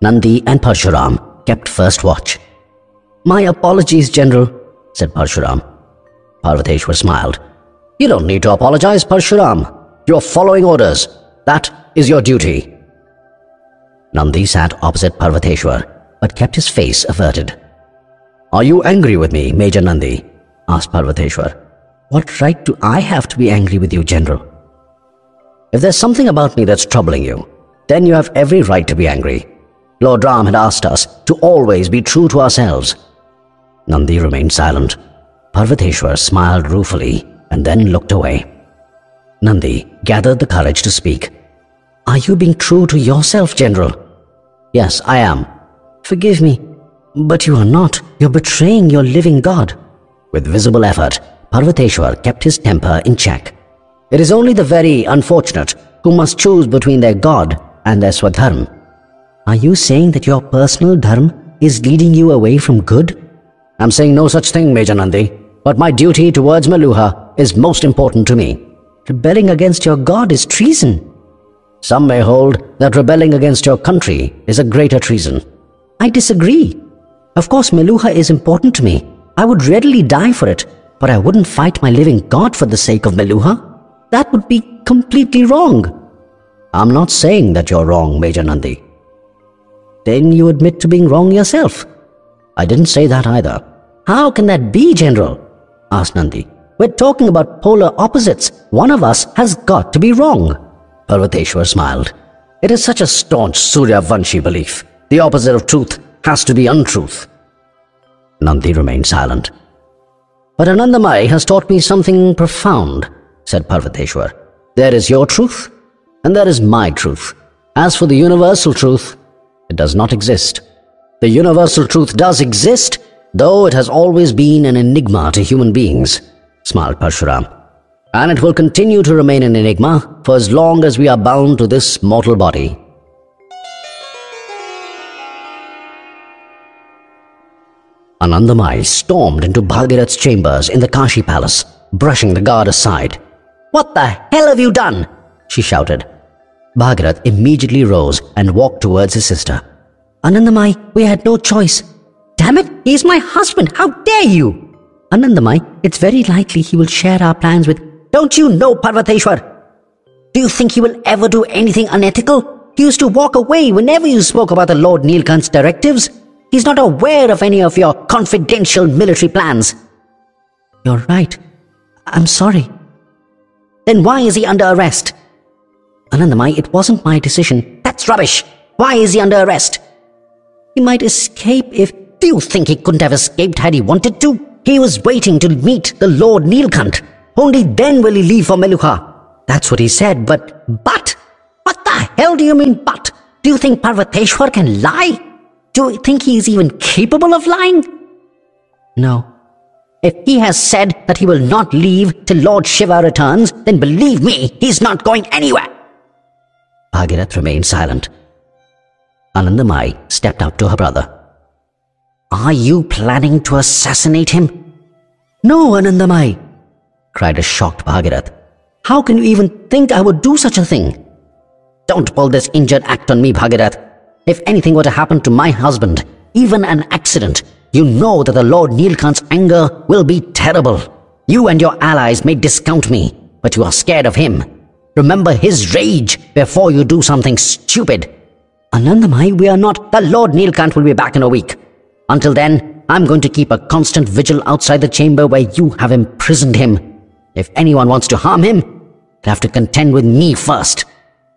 Nandi and Parshuram kept first watch. My apologies, General, said Parshuram. Parvateshwar smiled. You don't need to apologize, Parshuram. You're following orders. That is your duty. Nandi sat opposite Parvateshwar, but kept his face averted. Are you angry with me, Major Nandi? asked Parvateshwar. What right do I have to be angry with you, General? If there's something about me that's troubling you, then you have every right to be angry. Lord Ram had asked us to always be true to ourselves. Nandi remained silent. Parvateshwar smiled ruefully and then looked away. Nandi gathered the courage to speak. Are you being true to yourself, General? Yes, I am. Forgive me, but you are not. You're betraying your living God. With visible effort, Parvateshwar kept his temper in check. It is only the very unfortunate who must choose between their God and their swadharm. Are you saying that your personal dharma is leading you away from good? I'm saying no such thing, Major Nandi, but my duty towards Meluha is most important to me. Rebelling against your God is treason. Some may hold that rebelling against your country is a greater treason. I disagree. Of course, Meluha is important to me. I would readily die for it, but I wouldn't fight my living God for the sake of Meluha. That would be completely wrong. I'm not saying that you're wrong, Major Nandi. Then you admit to being wrong yourself. I didn't say that either. How can that be, General? asked Nandi. We're talking about polar opposites. One of us has got to be wrong. Parvateshwar smiled. It is such a staunch Surya Vanshi belief. The opposite of truth has to be untruth. Nandi remained silent. But Anandamai has taught me something profound, said Parvateshwar. There is your truth, and there is my truth. As for the universal truth, it does not exist. The universal truth does exist, though it has always been an enigma to human beings, smiled Parshuram. And it will continue to remain an enigma for as long as we are bound to this mortal body. Anandamai stormed into Bhagirath's chambers in the Kashi palace, brushing the guard aside. What the hell have you done? she shouted. Bhagirath immediately rose and walked towards his sister. Anandamai, we had no choice. Damn it, he's my husband. How dare you? Anandamai, it's very likely he will share our plans with. Don't you know Parvateshwar? Do you think he will ever do anything unethical? He used to walk away whenever you spoke about the Lord Nilkant's directives. He's not aware of any of your confidential military plans. You're right. I'm sorry. Then why is he under arrest? Anandamai, it wasn't my decision. That's rubbish. Why is he under arrest? He might escape if... Do you think he couldn't have escaped had he wanted to? He was waiting to meet the Lord Nilkant. Only then will he leave for Meluha. That's what he said, but... But? What the hell do you mean, but? Do you think Parvateshwar can lie? Do you think he is even capable of lying? No. If he has said that he will not leave till Lord Shiva returns, then believe me, he's not going anywhere. Bhagirath remained silent. Anandamai stepped up to her brother. Are you planning to assassinate him? No, Anandamai, cried a shocked Bhagirath. How can you even think I would do such a thing? Don't pull this injured act on me, Bhagirath. If anything were to happen to my husband, even an accident, you know that the Lord Nilkant's anger will be terrible. You and your allies may discount me, but you are scared of him. Remember his rage before you do something stupid. Anandamai, we are not. The Lord Nilkant will be back in a week. Until then, I'm going to keep a constant vigil outside the chamber where you have imprisoned him. If anyone wants to harm him, they'll have to contend with me first.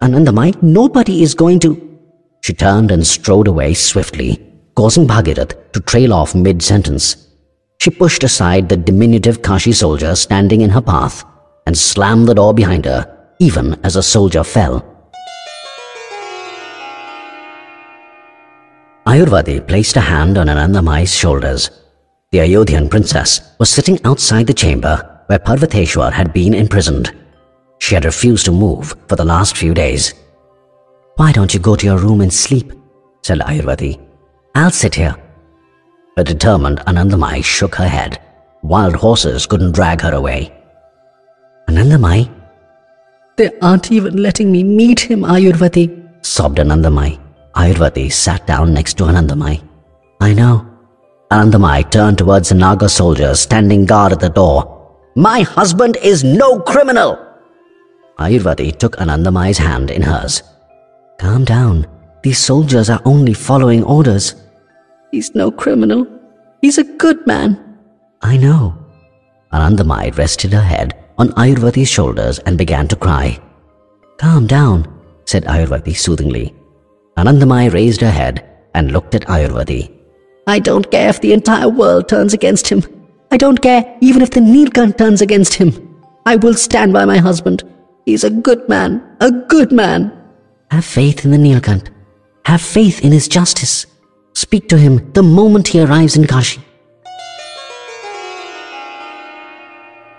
Anandamai, nobody is going to. She turned and strode away swiftly, causing Bhagirath to trail off mid sentence. She pushed aside the diminutive Kashi soldier standing in her path and slammed the door behind her, even as a soldier fell. Ayurvati placed a hand on Anandamai's shoulders. The Ayodhyan princess was sitting outside the chamber where Parvateshwar had been imprisoned. She had refused to move for the last few days. Why don't you go to your room and sleep? said Ayurvati. I'll sit here. A determined Anandamai shook her head. Wild horses couldn't drag her away. Anandamai? They aren't even letting me meet him, Ayurvati, sobbed Anandamai. Ayurvati sat down next to Anandamai. I know. Anandamai turned towards the Naga soldier standing guard at the door. My husband is no criminal! Ayurvati took Anandamai's hand in hers. Calm down. These soldiers are only following orders. He's no criminal. He's a good man. I know. Anandamai rested her head on Ayurvati's shoulders and began to cry. Calm down, said Ayurvati soothingly. Anandamai raised her head and looked at Ayurvati. I don't care if the entire world turns against him. I don't care even if the Nilkant turns against him. I will stand by my husband. He's a good man, a good man. Have faith in the Nilkant. Have faith in his justice. Speak to him the moment he arrives in Kashi.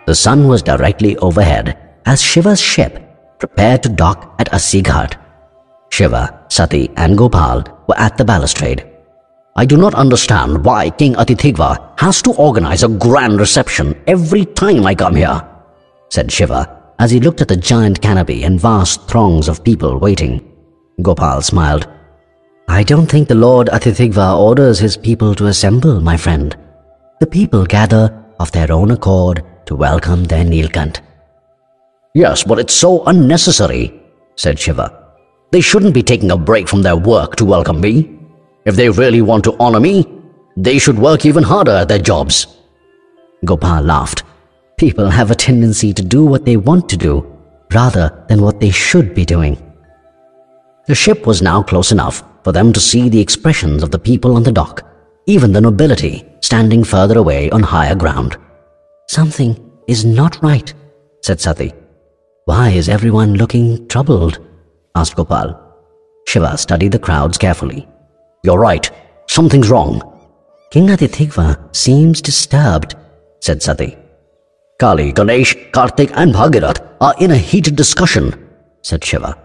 The sun was directly overhead as Shiva's ship prepared to dock at Assi Ghat. Shiva, Sati, and Gopal were at the balustrade. I do not understand why King Athithigva has to organize a grand reception every time I come here, said Shiva as he looked at the giant canopy and vast throngs of people waiting. Gopal smiled. I don't think the Lord Athithigva orders his people to assemble, my friend. The people gather of their own accord to welcome their Nilkant. Yes, but it's so unnecessary, said Shiva. They shouldn't be taking a break from their work to welcome me. If they really want to honor me, they should work even harder at their jobs. Gopal laughed. People have a tendency to do what they want to do rather than what they should be doing. The ship was now close enough for them to see the expressions of the people on the dock, even the nobility standing further away on higher ground. Something is not right, said Sati. Why is everyone looking troubled? asked Gopal. Shiva studied the crowds carefully. You're right. Something's wrong. King Athithigva seems disturbed, said Sati. Kali, Ganesh, Kartik, and Bhagirath are in a heated discussion, said Shiva.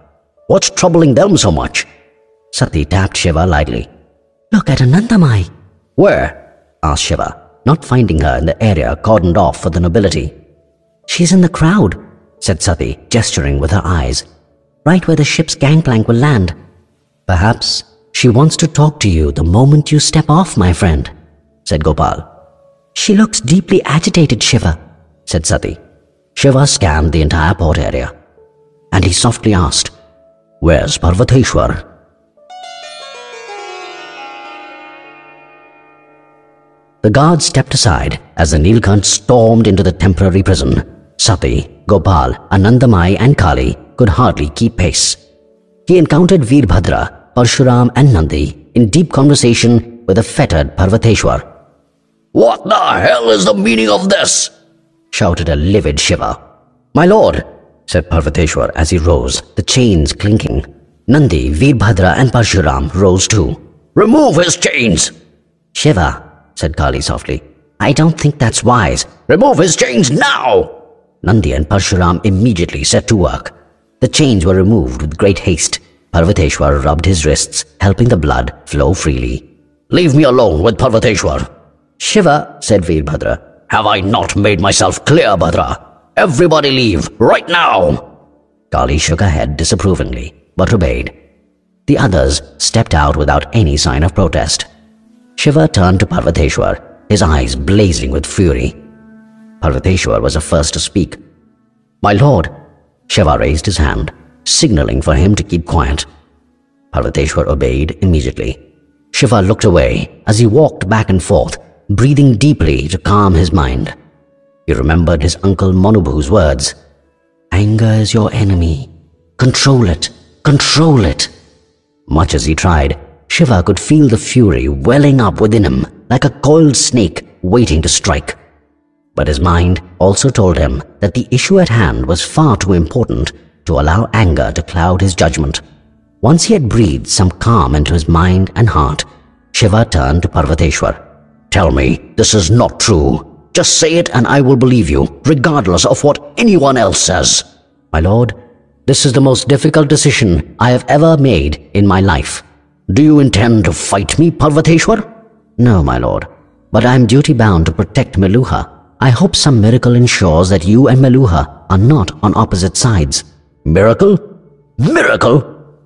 What's troubling them so much? Sati tapped Shiva lightly. Look at Anandamai. Where? asked Shiva, not finding her in the area cordoned off for the nobility. She's in the crowd, said Sati, gesturing with her eyes right where the ship's gangplank will land. Perhaps she wants to talk to you the moment you step off, my friend, said Gopal. She looks deeply agitated, Shiva, said Sati. Shiva scanned the entire port area, and he softly asked, Where's Parvateshwar? The guards stepped aside as the Nilkant stormed into the temporary prison. Sati, Gopal, Anandamai, and Kali could hardly keep pace. He encountered Veerbhadra, Parashuram and Nandi in deep conversation with the fettered Parvateshwar. What the hell is the meaning of this? Shouted a livid Shiva. My lord, said Parvateshwar as he rose, the chains clinking. Nandi, Veerbhadra and Parashuram rose too. Remove his chains! Shiva, said Kali softly. I don't think that's wise. Remove his chains now! Nandi and Parashuram immediately set to work. The chains were removed with great haste. Parvateshwar rubbed his wrists, helping the blood flow freely. Leave me alone with Parvateshwar. Shiva, said Veerbhadra. Have I not made myself clear, Bhadra? Everybody leave, right now! Kali shook her head disapprovingly, but obeyed. The others stepped out without any sign of protest. Shiva turned to Parvateshwar, his eyes blazing with fury. Parvateshwar was the first to speak. My lord, Shiva raised his hand, signaling for him to keep quiet. Parvateshwar obeyed immediately. Shiva looked away as he walked back and forth, breathing deeply to calm his mind. He remembered his uncle Manobhu's words Anger is your enemy. Control it. Control it. Much as he tried, Shiva could feel the fury welling up within him like a coiled snake waiting to strike. But his mind also told him that the issue at hand was far too important to allow anger to cloud his judgment. Once he had breathed some calm into his mind and heart, Shiva turned to Parvateshwar. Tell me, this is not true. Just say it and I will believe you, regardless of what anyone else says. My lord, this is the most difficult decision I have ever made in my life. Do you intend to fight me, Parvateshwar? No, my lord, but I am duty bound to protect Meluha. I hope some miracle ensures that you and Meluha are not on opposite sides. Miracle? Miracle?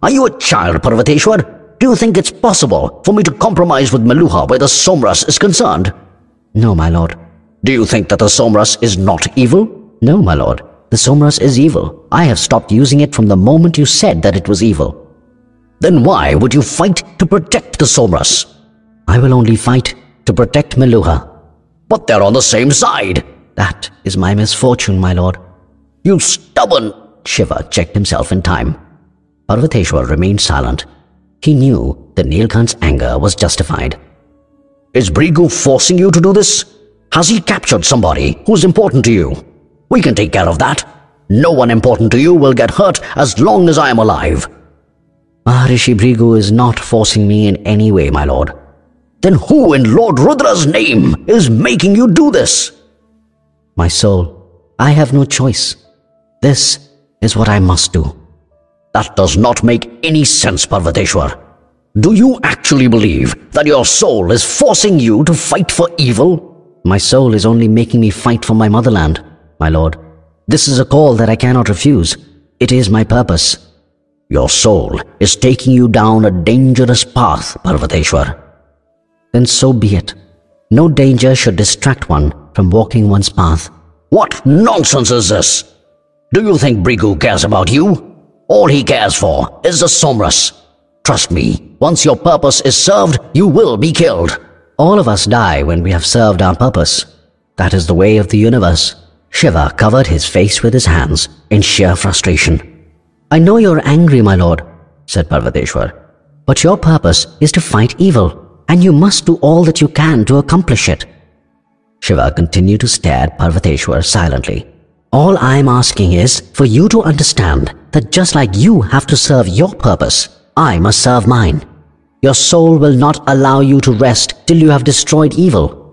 Are you a child, Parvateshwar? Do you think it's possible for me to compromise with Meluha where the Somras is concerned? No, my lord. Do you think that the Somras is not evil? No, my lord. The Somras is evil. I have stopped using it from the moment you said that it was evil. Then why would you fight to protect the Somras? I will only fight to protect Meluha. But they're on the same side. That is my misfortune, my lord. You stubborn... Shiva checked himself in time. Parvateshwar remained silent. He knew that Nilkant's anger was justified. Is Bhrigu forcing you to do this? Has he captured somebody who's important to you? We can take care of that. No one important to you will get hurt as long as I am alive. Maharishi Bhrigu is not forcing me in any way, my lord. Then who in Lord Rudra's name is making you do this? My soul, I have no choice. This is what I must do. That does not make any sense, Parvateshwar. Do you actually believe that your soul is forcing you to fight for evil? My soul is only making me fight for my motherland, my lord. This is a call that I cannot refuse. It is my purpose. Your soul is taking you down a dangerous path, Parvateshwar. Then so be it. No danger should distract one from walking one's path. What nonsense is this? Do you think Bhrigu cares about you? All he cares for is the Somras. Trust me, once your purpose is served, you will be killed. All of us die when we have served our purpose. That is the way of the universe. Shiva covered his face with his hands in sheer frustration. I know you're angry, my lord, said Parvateshwar, but your purpose is to fight evil, and you must do all that you can to accomplish it. Shiva continued to stare at Parvateshwar silently. All I'm asking is for you to understand that just like you have to serve your purpose, I must serve mine. Your soul will not allow you to rest till you have destroyed evil.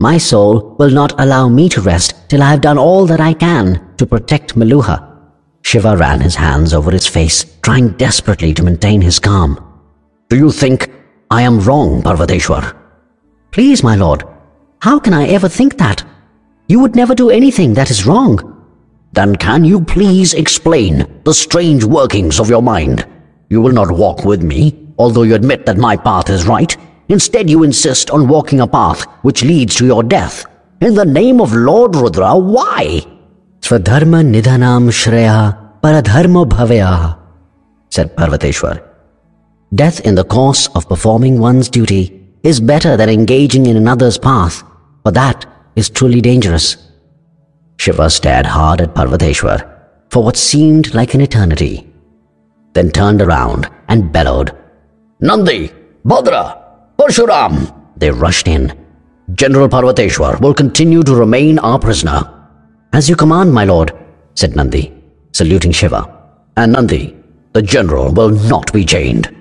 My soul will not allow me to rest till I have done all that I can to protect Meluha. Shiva ran his hands over his face, trying desperately to maintain his calm. Do you think I am wrong, Parvateshwar? Please, my lord, how can I ever think that? You would never do anything that is wrong. Then can you please explain the strange workings of your mind? You will not walk with me, although you admit that my path is right. Instead, you insist on walking a path which leads to your death. In the name of Lord Rudra, why? Swadharma nidhanam shreya paradharma bhavaya, said Parvateshwar. Death in the course of performing one's duty is better than engaging in another's path, for that is truly dangerous. Shiva stared hard at Parvateshwar for what seemed like an eternity, then turned around and bellowed, Nandi, Bhadra, Parashuram! They rushed in. General Parvateshwar will continue to remain our prisoner. As you command, my lord, said Nandi, saluting Shiva. And Nandi, the general will not be chained.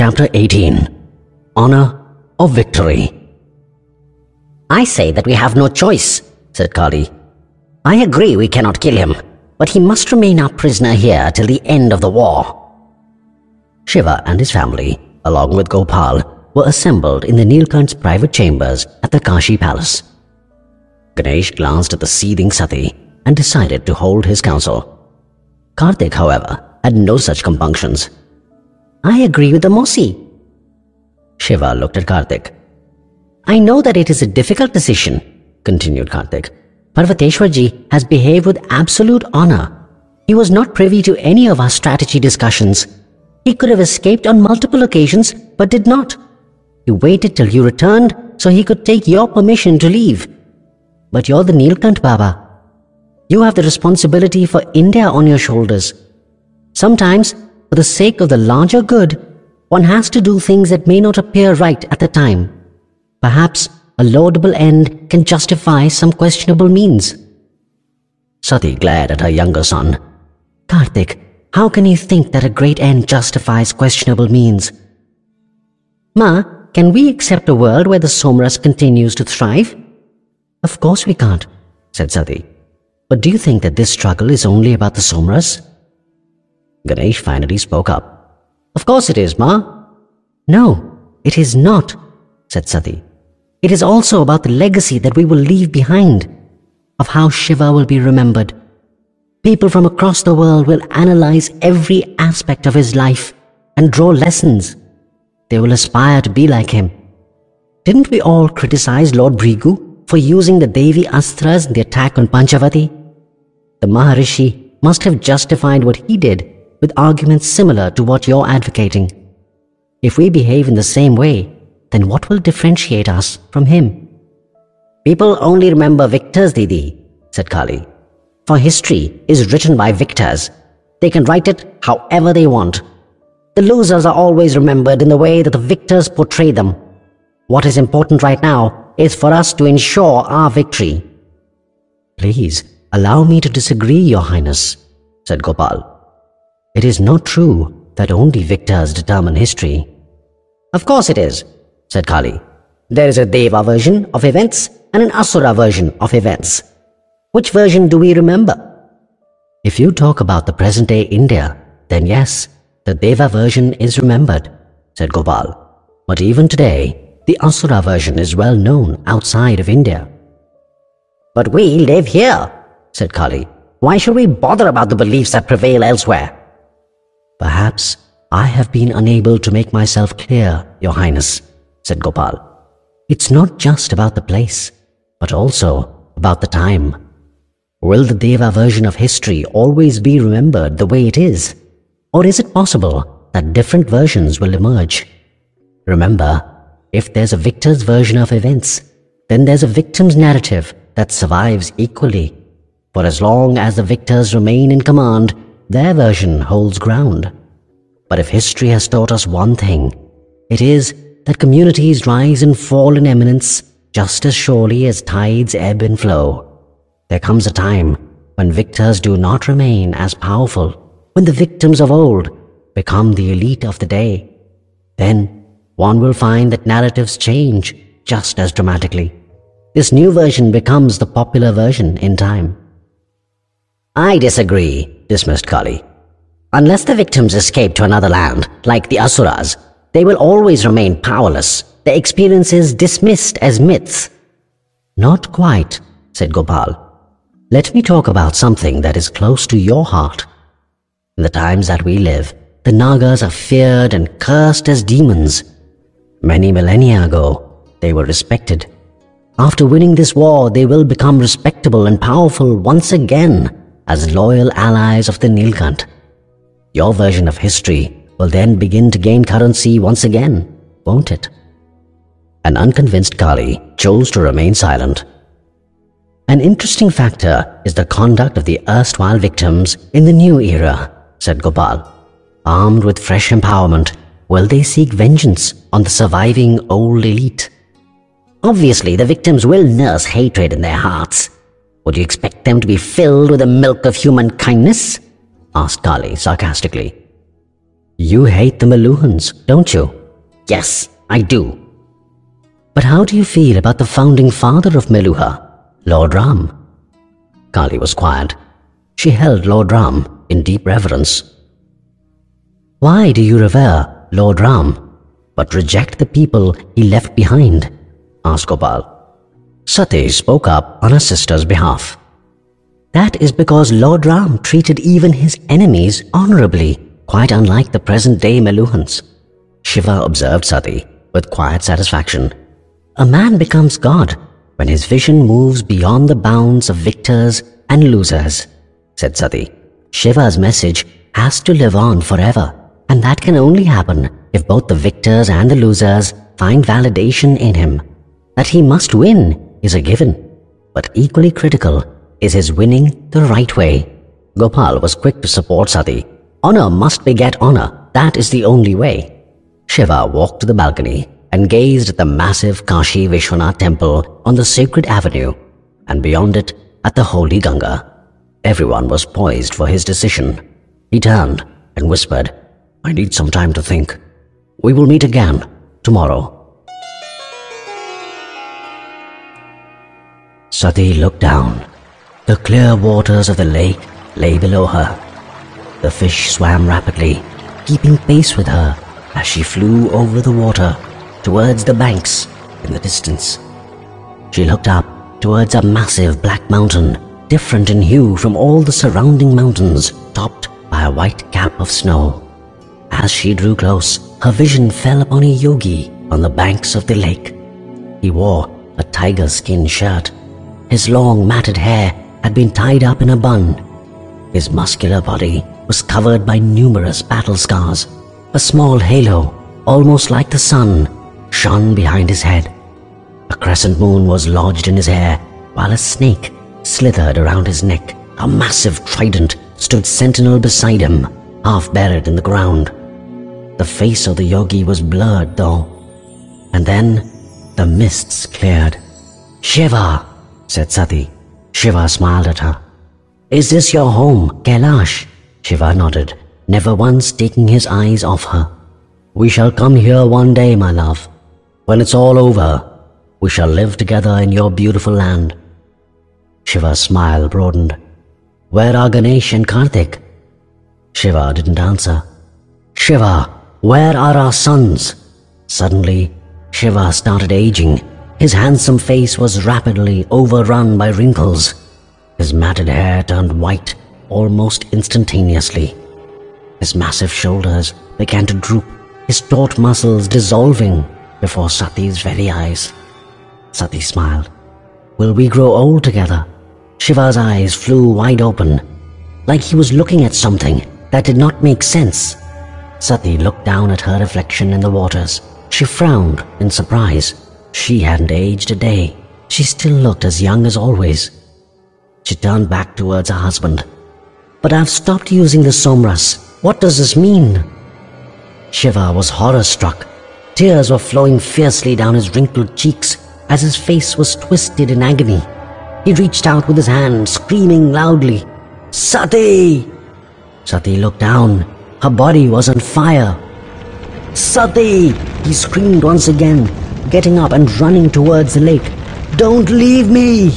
Chapter 18 Honor or Victory I say that we have no choice, said Kali. I agree we cannot kill him, but he must remain our prisoner here till the end of the war. Shiva and his family, along with Gopal, were assembled in the Nilkant's private chambers at the Kashi palace. Ganesh glanced at the seething Sati and decided to hold his counsel. Kartik, however, had no such compunctions. I agree with the Mausi. Shiva looked at Kartik. I know that it is a difficult decision, continued Kartik. Parvateshwarji has behaved with absolute honor. He was not privy to any of our strategy discussions. He could have escaped on multiple occasions, but did not. He waited till you returned so he could take your permission to leave. But you're the Nilkant Baba. You have the responsibility for India on your shoulders. Sometimes, for the sake of the larger good, one has to do things that may not appear right at the time. Perhaps a laudable end can justify some questionable means. Sati glared at her younger son. Kartik, how can you think that a great end justifies questionable means? Ma, can we accept a world where the Somras continues to thrive? Of course we can't, said Sati. But do you think that this struggle is only about the Somras? Ganesh finally spoke up. Of course it is, Ma. No, it is not, said Sati. It is also about the legacy that we will leave behind, of how Shiva will be remembered. People from across the world will analyze every aspect of his life and draw lessons. They will aspire to be like him. Didn't we all criticize Lord Bhrigu for using the Daivi Astras in the attack on Panchavati? The Maharishi must have justified what he did with arguments similar to what you're advocating. If we behave in the same way, then what will differentiate us from him? People only remember victors, Didi, said Kali. For history is written by victors. They can write it however they want. The losers are always remembered in the way that the victors portray them. What is important right now is for us to ensure our victory. Please, allow me to disagree, Your Highness, said Gopal. It is not true that only victors determine history. Of course it is, said Kali. There is a Deva version of events and an Asura version of events. Which version do we remember? If you talk about the present day India, then yes, the Deva version is remembered, said Gopal. But even today, the Asura version is well known outside of India. But we live here, said Kali. Why should we bother about the beliefs that prevail elsewhere? Perhaps I have been unable to make myself clear, Your Highness, said Gopal. It's not just about the place, but also about the time. Will the Deva version of history always be remembered the way it is? Or is it possible that different versions will emerge? Remember, if there's a victor's version of events, then there's a victim's narrative that survives equally. For as long as the victors remain in command, their version holds ground. But if history has taught us one thing, it is that communities rise and fall in eminence just as surely as tides ebb and flow. There comes a time when victors do not remain as powerful, when the victims of old become the elite of the day. Then one will find that narratives change just as dramatically. This new version becomes the popular version in time. I disagree, dismissed Kali. Unless the victims escape to another land, like the Asuras, they will always remain powerless, their experiences dismissed as myths. Not quite, said Gopal. Let me talk about something that is close to your heart. In the times that we live, the Nagas are feared and cursed as demons. Many millennia ago, they were respected. After winning this war, they will become respectable and powerful once again as loyal allies of the Nilkant. Your version of history will then begin to gain currency once again, won't it? An unconvinced Kali chose to remain silent. An interesting factor is the conduct of the erstwhile victims in the new era, said Gopal. Armed with fresh empowerment, will they seek vengeance on the surviving old elite? Obviously, the victims will nurse hatred in their hearts. Would you expect them to be filled with the milk of human kindness? asked Kali sarcastically. You hate the Meluhans, don't you? Yes, I do. But how do you feel about the founding father of Meluha, Lord Ram? Kali was quiet. She held Lord Ram in deep reverence. Why do you revere Lord Ram, but reject the people he left behind? asked Gopal. Sati spoke up on her sister's behalf. That is because Lord Ram treated even his enemies honorably, quite unlike the present-day Meluhans. Shiva observed Sati with quiet satisfaction. A man becomes God when his vision moves beyond the bounds of victors and losers, said Sati. Shiva's message has to live on forever, and that can only happen if both the victors and the losers find validation in him. That he must win is a given, but equally critical is his winning the right way. Gopal was quick to support Sati. Honor must beget honor, that is the only way. Shiva walked to the balcony and gazed at the massive Kashi Vishwanath temple on the sacred avenue, and beyond it at the holy Ganga. Everyone was poised for his decision. He turned and whispered, I need some time to think. We will meet again tomorrow. Sati looked down. The clear waters of the lake lay below her. The fish swam rapidly, keeping pace with her as she flew over the water towards the banks in the distance. She looked up towards a massive black mountain, different in hue from all the surrounding mountains, topped by a white cap of snow. As she drew close, her vision fell upon a yogi on the banks of the lake. He wore a tiger skin shirt. His long matted hair had been tied up in a bun. His muscular body was covered by numerous battle scars. A small halo, almost like the sun, shone behind his head. A crescent moon was lodged in his hair, while a snake slithered around his neck. A massive trident stood sentinel beside him, half buried in the ground. The face of the yogi was blurred, though. And then the mists cleared. Shiva, said Sati. Shiva smiled at her. Is this your home, Kailash? Shiva nodded, never once taking his eyes off her. We shall come here one day, my love. When it's all over, we shall live together in your beautiful land. Shiva's smile broadened. Where are Ganesh and Kartik? Shiva didn't answer. Shiva, where are our sons? Suddenly, Shiva started aging. His handsome face was rapidly overrun by wrinkles. His matted hair turned white almost instantaneously. His massive shoulders began to droop, his taut muscles dissolving before Sati's very eyes. Sati smiled. Will we grow old together? Shiva's eyes flew wide open, like he was looking at something that did not make sense. Sati looked down at her reflection in the waters. She frowned in surprise. She hadn't aged a day. She still looked as young as always. She turned back towards her husband. But I've stopped using the somras. What does this mean? Shiva was horror struck. Tears were flowing fiercely down his wrinkled cheeks as his face was twisted in agony. He reached out with his hand, screaming loudly, Sati! Sati looked down. Her body was on fire. Sati! He screamed once again, getting up and running towards the lake. Don't leave me!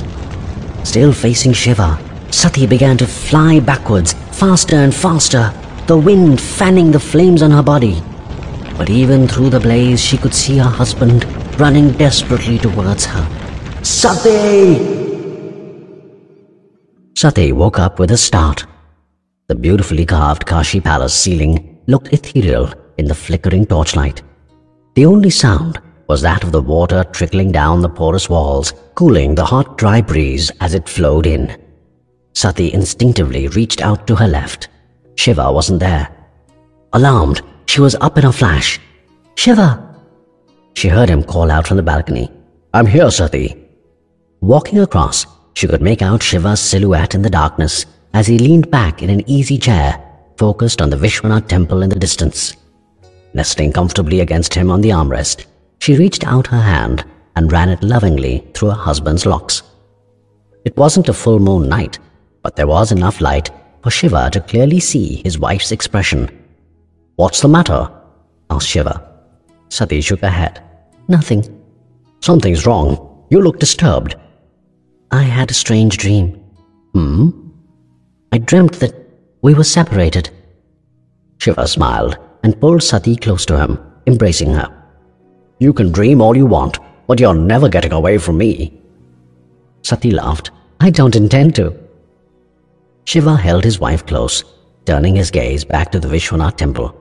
Still facing Shiva, Sati began to fly backwards, faster and faster, the wind fanning the flames on her body. But even through the blaze, she could see her husband running desperately towards her. Sati! Sati woke up with a start. The beautifully carved Kashi palace ceiling looked ethereal in the flickering torchlight. The only sound was that of the water trickling down the porous walls, cooling the hot, dry breeze as it flowed in. Sati instinctively reached out to her left. Shiva wasn't there. Alarmed, she was up in a flash. Shiva! She heard him call out from the balcony. I'm here, Sati. Walking across, she could make out Shiva's silhouette in the darkness as he leaned back in an easy chair, focused on the Vishwanath temple in the distance. Nestling comfortably against him on the armrest, she reached out her hand and ran it lovingly through her husband's locks. It wasn't a full moon night, but there was enough light for Shiva to clearly see his wife's expression. What's the matter? asked Shiva. Sati shook her head. Nothing. Something's wrong. You look disturbed. I had a strange dream. Hmm? I dreamt that we were separated. Shiva smiled and pulled Sati close to him, embracing her. You can dream all you want, but you're never getting away from me. Sati laughed. I don't intend to. Shiva held his wife close, turning his gaze back to the Vishwanath temple.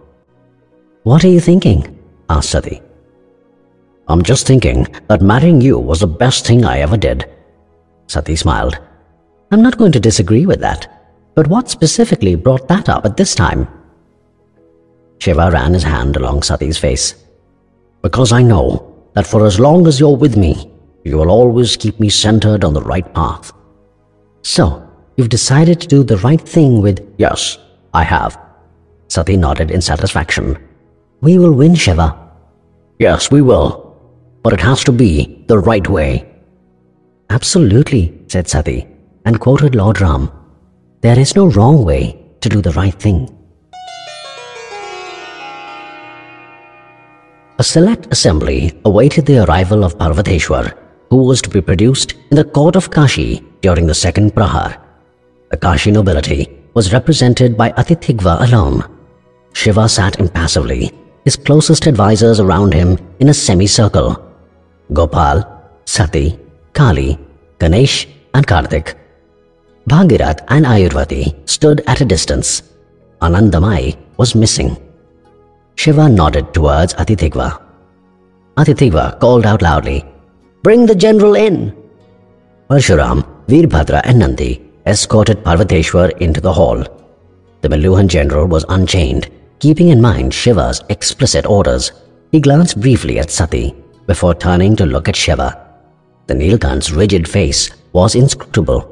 What are you thinking? asked Sati. I'm just thinking that marrying you was the best thing I ever did. Sati smiled. I'm not going to disagree with that. But what specifically brought that up at this time? Shiva ran his hand along Sati's face. Because I know that for as long as you're with me, you will always keep me centered on the right path. So, you've decided to do the right thing with. Yes, I have. Sati nodded in satisfaction. We will win, Shiva. Yes, we will. But it has to be the right way. Absolutely, said Sati, and quoted Lord Ram. There is no wrong way to do the right thing. A select assembly awaited the arrival of Parvateshwar, who was to be produced in the court of Kashi during the second Prahar. The Kashi nobility was represented by Athithigva alone. Shiva sat impassively, his closest advisers around him in a semicircle. Gopal, Sati, Kali, Ganesh and Kartik. Bhagirath and Ayurvati stood at a distance. Anandamai was missing. Shiva nodded towards Athithigva. Athithigva called out loudly, Bring the general in! Parashuram, Veerbhadra and Nandi escorted Parvateshwar into the hall. The Meluhan general was unchained, keeping in mind Shiva's explicit orders. He glanced briefly at Sati before turning to look at Shiva. The Nilkant's rigid face was inscrutable.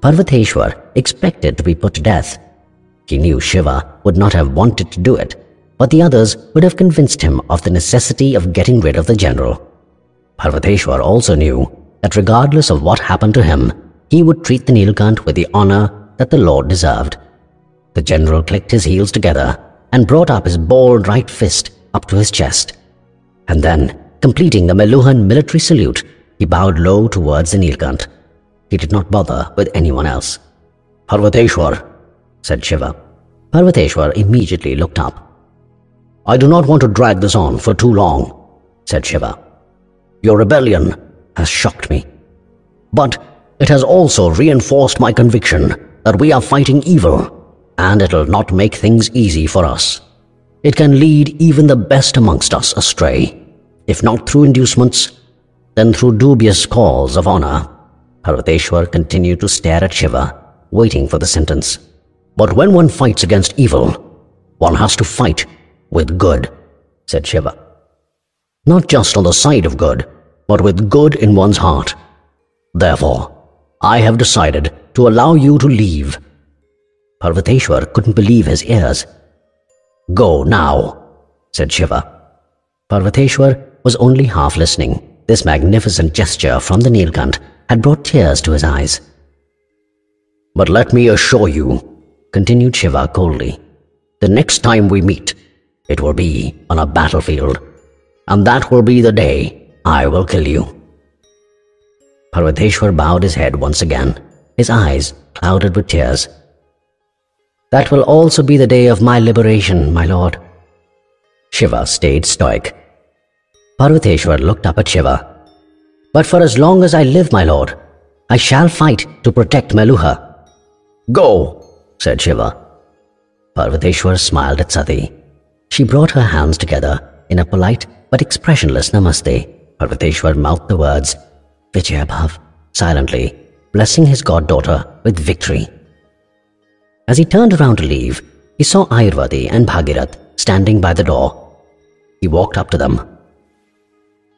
Parvateshwar expected to be put to death. He knew Shiva would not have wanted to do it, but the others would have convinced him of the necessity of getting rid of the general. Parvateshwar also knew that regardless of what happened to him, he would treat the Nilkant with the honor that the Lord deserved. The general clicked his heels together and brought up his bald right fist up to his chest. And then, completing the Meluhan military salute, he bowed low towards the Nilkant. He did not bother with anyone else. Parvateshwar, said Shiva. Parvateshwar immediately looked up. I do not want to drag this on for too long, said Shiva. Your rebellion has shocked me. But it has also reinforced my conviction that we are fighting evil, and it'll not make things easy for us. It can lead even the best amongst us astray, if not through inducements, then through dubious calls of honor. Parvateshwar continued to stare at Shiva, waiting for the sentence. But when one fights against evil, one has to fight with good, said Shiva. Not just on the side of good, but with good in one's heart. Therefore, I have decided to allow you to leave. Parvateshwar couldn't believe his ears. Go now, said Shiva. Parvateshwar was only half listening. This magnificent gesture from the Nilkant had brought tears to his eyes. But let me assure you, continued Shiva coldly, the next time we meet, it will be on a battlefield, and that will be the day I will kill you. Parvateshwar bowed his head once again, his eyes clouded with tears. That will also be the day of my liberation, my lord. Shiva stayed stoic. Parvateshwar looked up at Shiva. But for as long as I live, my lord, I shall fight to protect Meluha. Go, said Shiva. Parvateshwar smiled at Sati. She brought her hands together in a polite but expressionless namaste. Parvateshwar mouthed the words, Vijayabhav, silently, blessing his goddaughter with victory. As he turned around to leave, he saw Ayurvati and Bhagirath standing by the door. He walked up to them.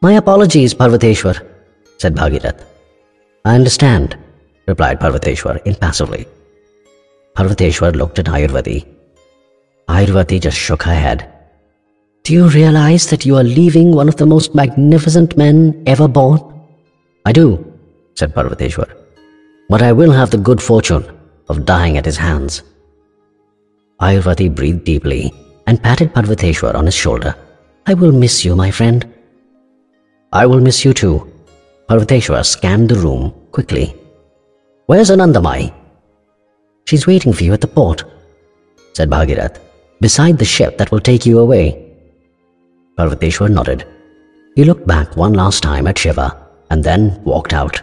My apologies, Parvateshwar, said Bhagirath. I understand, replied Parvateshwar impassively. Parvateshwar looked at Ayurvati. Ayurvati just shook her head. Do you realize that you are leaving one of the most magnificent men ever born? I do, said Parvateshwar. But I will have the good fortune of dying at his hands. Ayurvati breathed deeply and patted Parvateshwar on his shoulder. I will miss you, my friend. I will miss you too. Parvateshwar scanned the room quickly. Where's Anandamai? She's waiting for you at the port, said Bhagirath, beside the ship that will take you away. Parvateshwar nodded. He looked back one last time at Shiva and then walked out.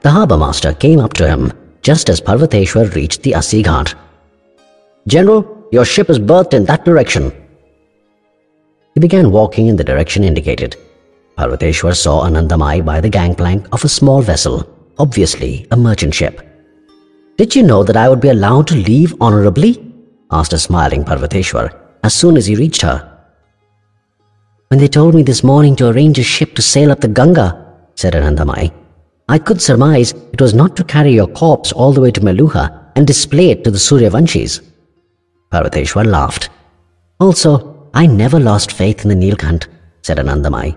The harbour master came up to him just as Parvateshwar reached the Assi Ghat. General, your ship is berthed in that direction. He began walking in the direction indicated. Parvateshwar saw Anandamai by the gangplank of a small vessel, obviously a merchant ship. Did you know that I would be allowed to leave honorably? asked a smiling Parvateshwar as soon as he reached her. When they told me this morning to arrange a ship to sail up the Ganga, said Anandamai, I could surmise it was not to carry your corpse all the way to Meluha and display it to the Suryavanshis. Parvateshwar laughed. Also, I never lost faith in the Nilkant, said Anandamai.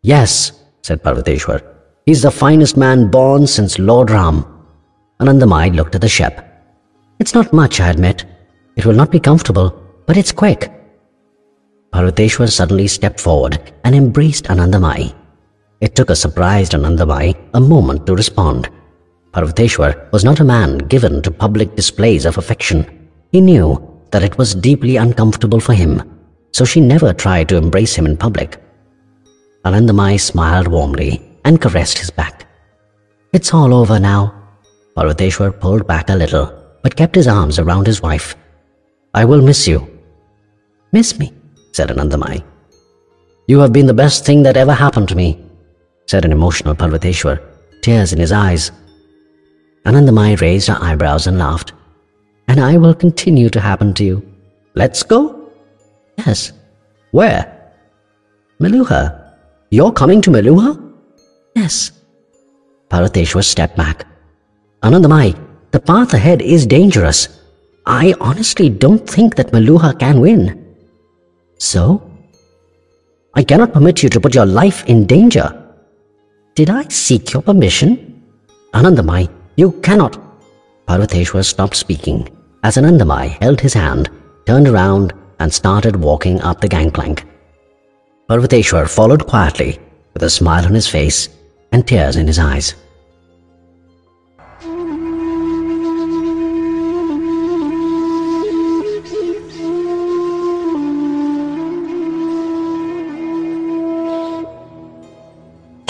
Yes, said Parvateshwar. He's the finest man born since Lord Ram. Anandamai looked at the ship. It's not much, I admit. It will not be comfortable, but it's quick. Parvateshwar suddenly stepped forward and embraced Anandamai. It took a surprised Anandamai a moment to respond. Parvateshwar was not a man given to public displays of affection. He knew that it was deeply uncomfortable for him, so she never tried to embrace him in public. Anandamai smiled warmly and caressed his back. It's all over now. Parvateshwar pulled back a little, but kept his arms around his wife. I will miss you. Miss me, said Anandamai. You have been the best thing that ever happened to me, said an emotional Parvateshwar, tears in his eyes. Anandamai raised her eyebrows and laughed. And I will continue to happen to you. Let's go? Yes. Where? Meluha. You're coming to Meluha? Yes. Parvateshwar stepped back. Anandamai, the path ahead is dangerous. I honestly don't think that Meluha can win. So? I cannot permit you to put your life in danger. Did I seek your permission? Anandamai, you cannot. Parvateshwar stopped speaking as Anandamai held his hand, turned around, and started walking up the gangplank. Parvateshwar followed quietly, with a smile on his face and tears in his eyes.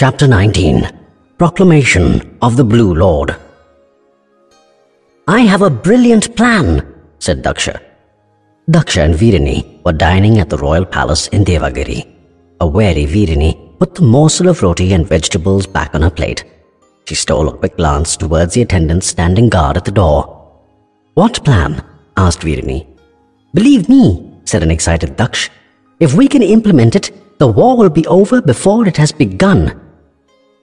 Chapter 19 Proclamation of the Blue Lord I have a brilliant plan, said Daksha. Daksha and Virini were dining at the royal palace in Devagiri. A wary Virini put the morsel of roti and vegetables back on her plate. She stole a quick glance towards the attendant standing guard at the door. What plan? asked Virini. Believe me, said an excited Daksh. If we can implement it, the war will be over before it has begun.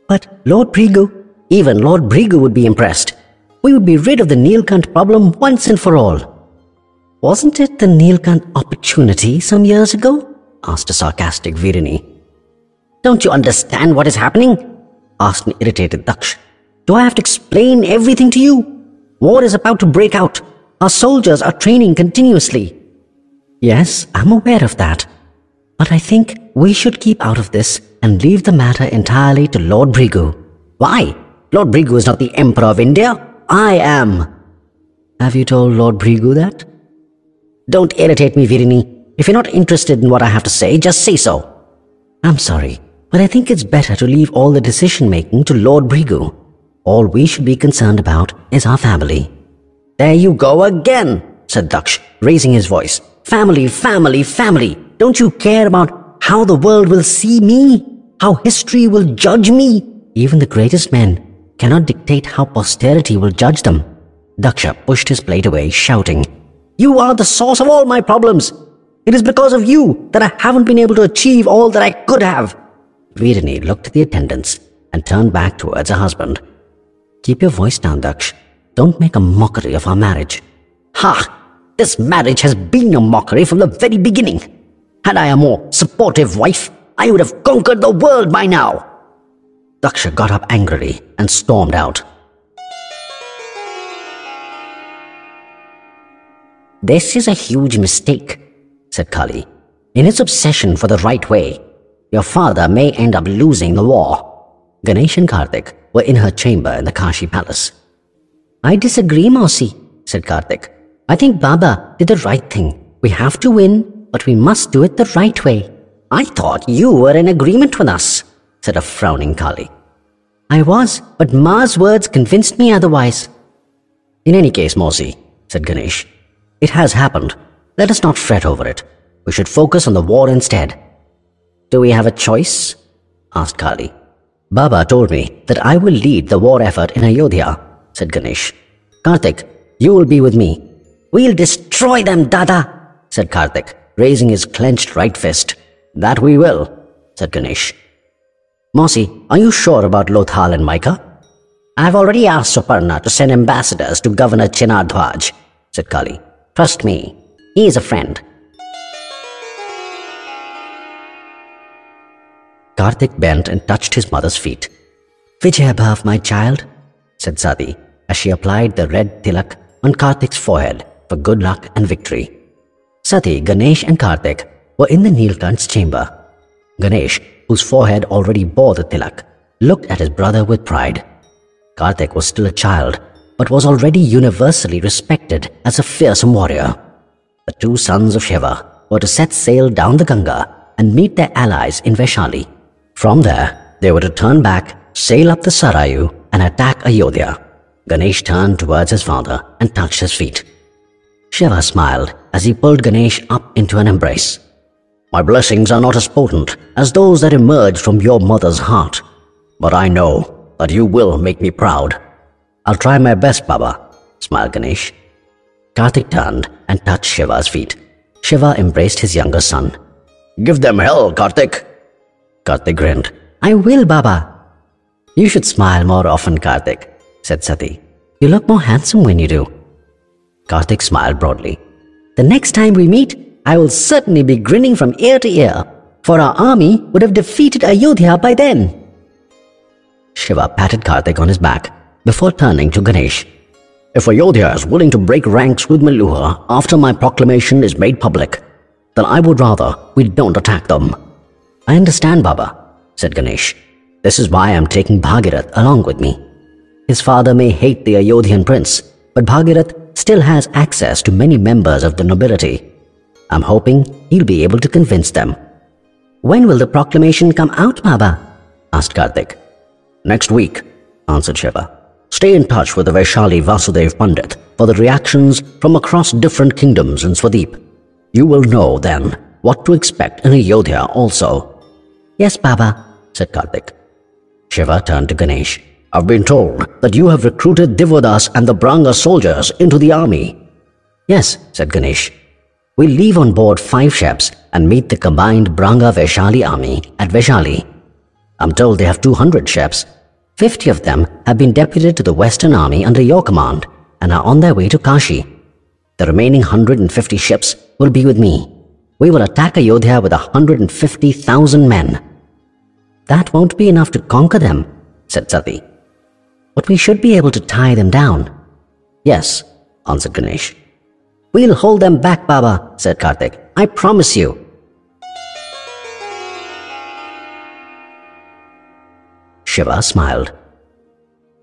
But Lord Bhrigu, even Lord Bhrigu would be impressed. We would be rid of the Nilkant problem once and for all. Wasn't it the Nilkant opportunity some years ago? asked a sarcastic Virini. Don't you understand what is happening? asked an irritated Daksh. Do I have to explain everything to you? War is about to break out. Our soldiers are training continuously. Yes, I'm aware of that. But I think we should keep out of this and leave the matter entirely to Lord Bhrigu. Why? Lord Bhrigu is not the Emperor of India. I am. Have you told Lord Bhrigu that? Don't irritate me, Virini. If you're not interested in what I have to say, just say so. I'm sorry, but I think it's better to leave all the decision making to Lord Bhrigu. All we should be concerned about is our family. There you go again, said Daksh, raising his voice. Family, family, family. Don't you care about how the world will see me? How history will judge me? Even the greatest men cannot dictate how posterity will judge them. Daksha pushed his plate away, shouting, You are the source of all my problems. It is because of you that I haven't been able to achieve all that I could have. Virini looked at the attendants and turned back towards her husband. Keep your voice down, Daksh. Don't make a mockery of our marriage. Ha! This marriage has been a mockery from the very beginning. Had I a more supportive wife, I would have conquered the world by now. Daksha got up angrily and stormed out. This is a huge mistake, said Kali. In his obsession for the right way, your father may end up losing the war. Ganesh and Kartik were in her chamber in the Kashi palace. I disagree, Mausi, said Karthik. I think Baba did the right thing. We have to win, but we must do it the right way. I thought you were in agreement with us, said a frowning Kali. I was, but Ma's words convinced me otherwise. In any case, Mausi, said Ganesh, It has happened. Let us not fret over it. We should focus on the war instead. Do we have a choice? asked Kali. Baba told me that I will lead the war effort in Ayodhya, said Ganesh. Kartik, you will be with me. We'll destroy them, Dada, said Kartik, raising his clenched right fist. That we will, said Ganesh. Mausi, are you sure about Lothal and Maika? I've already asked Suparna to send ambassadors to Governor Chinardhwaj, said Kali. Trust me, he is a friend. Kartik bent and touched his mother's feet. Vijayabhav, my child, said Sati as she applied the red tilak on Kartik's forehead for good luck and victory. Sati, Ganesh and Kartik were in the Nilkant's chamber. Ganesh, whose forehead already bore the tilak, looked at his brother with pride. Kartik was still a child, but was already universally respected as a fearsome warrior. The two sons of Shiva were to set sail down the Ganga and meet their allies in Vaishali. From there, they were to turn back, sail up the Sarayu, and attack Ayodhya. Ganesh turned towards his father and touched his feet. Shiva smiled as he pulled Ganesh up into an embrace. My blessings are not as potent as those that emerge from your mother's heart, but I know that you will make me proud. I'll try my best, Baba, smiled Ganesh. Kartik turned and touched Shiva's feet. Shiva embraced his younger son. Give them hell, Kartik. Kartik grinned. I will, Baba. You should smile more often, Kartik, said Sati. You look more handsome when you do. Kartik smiled broadly. The next time we meet, I will certainly be grinning from ear to ear, for our army would have defeated Ayodhya by then. Shiva patted Kartik on his back before turning to Ganesh. If Ayodhya is willing to break ranks with Meluha after my proclamation is made public, then I would rather we don't attack them. I understand, Baba, said Ganesh. This is why I am taking Bhagirath along with me. His father may hate the Ayodhyan prince, but Bhagirath still has access to many members of the nobility. I'm hoping he'll be able to convince them. When will the proclamation come out, Baba? asked Kartik. Next week, answered Shiva. Stay in touch with the Vaishali Vasudev Pandit for the reactions from across different kingdoms in Swadweep. You will know then what to expect in Ayodhya also. Yes, Baba, said Kartik. Shiva turned to Ganesh. I've been told that you have recruited Divodas and the Branga soldiers into the army. Yes, said Ganesh. We'll leave on board five ships and meet the combined Branga Vaishali army at Vaishali. I'm told they have 200 ships. 50 of them have been deputed to the Western Army under your command and are on their way to Kashi. The remaining 150 ships will be with me. We will attack Ayodhya with 150,000 men. That won't be enough to conquer them, said Sati. But we should be able to tie them down. Yes, answered Ganesh. We'll hold them back, Baba, said Kartik. I promise you. Shiva smiled.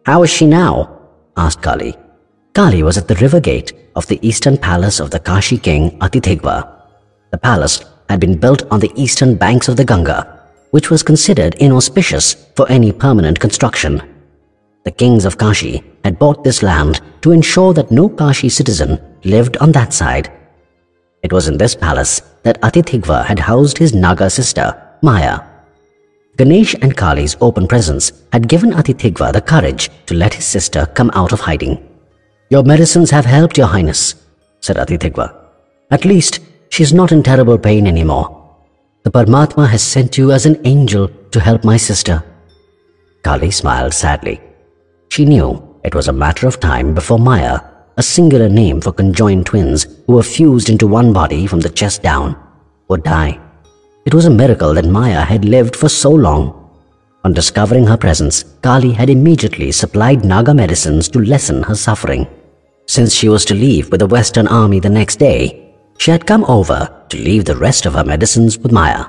How is she now? asked Kali. Kali was at the river gate of the eastern palace of the Kashi king Athithigva. The palace had been built on the eastern banks of the Ganga, which was considered inauspicious for any permanent construction. The kings of Kashi had bought this land to ensure that no Kashi citizen lived on that side. It was in this palace that Athithigva had housed his Naga sister, Maya. Ganesh and Kali's open presence had given Athithigva the courage to let his sister come out of hiding. Your medicines have helped, Your Highness, said Athithigva. At least she's not in terrible pain anymore. The Paramatma has sent you as an angel to help my sister. Kali smiled sadly. She knew it was a matter of time before Maya, a singular name for conjoined twins who were fused into one body from the chest down, would die. It was a miracle that Maya had lived for so long. On discovering her presence, Kali had immediately supplied Naga medicines to lessen her suffering. Since she was to leave with the Western Army the next day, she had come over to leave the rest of her medicines with Maya.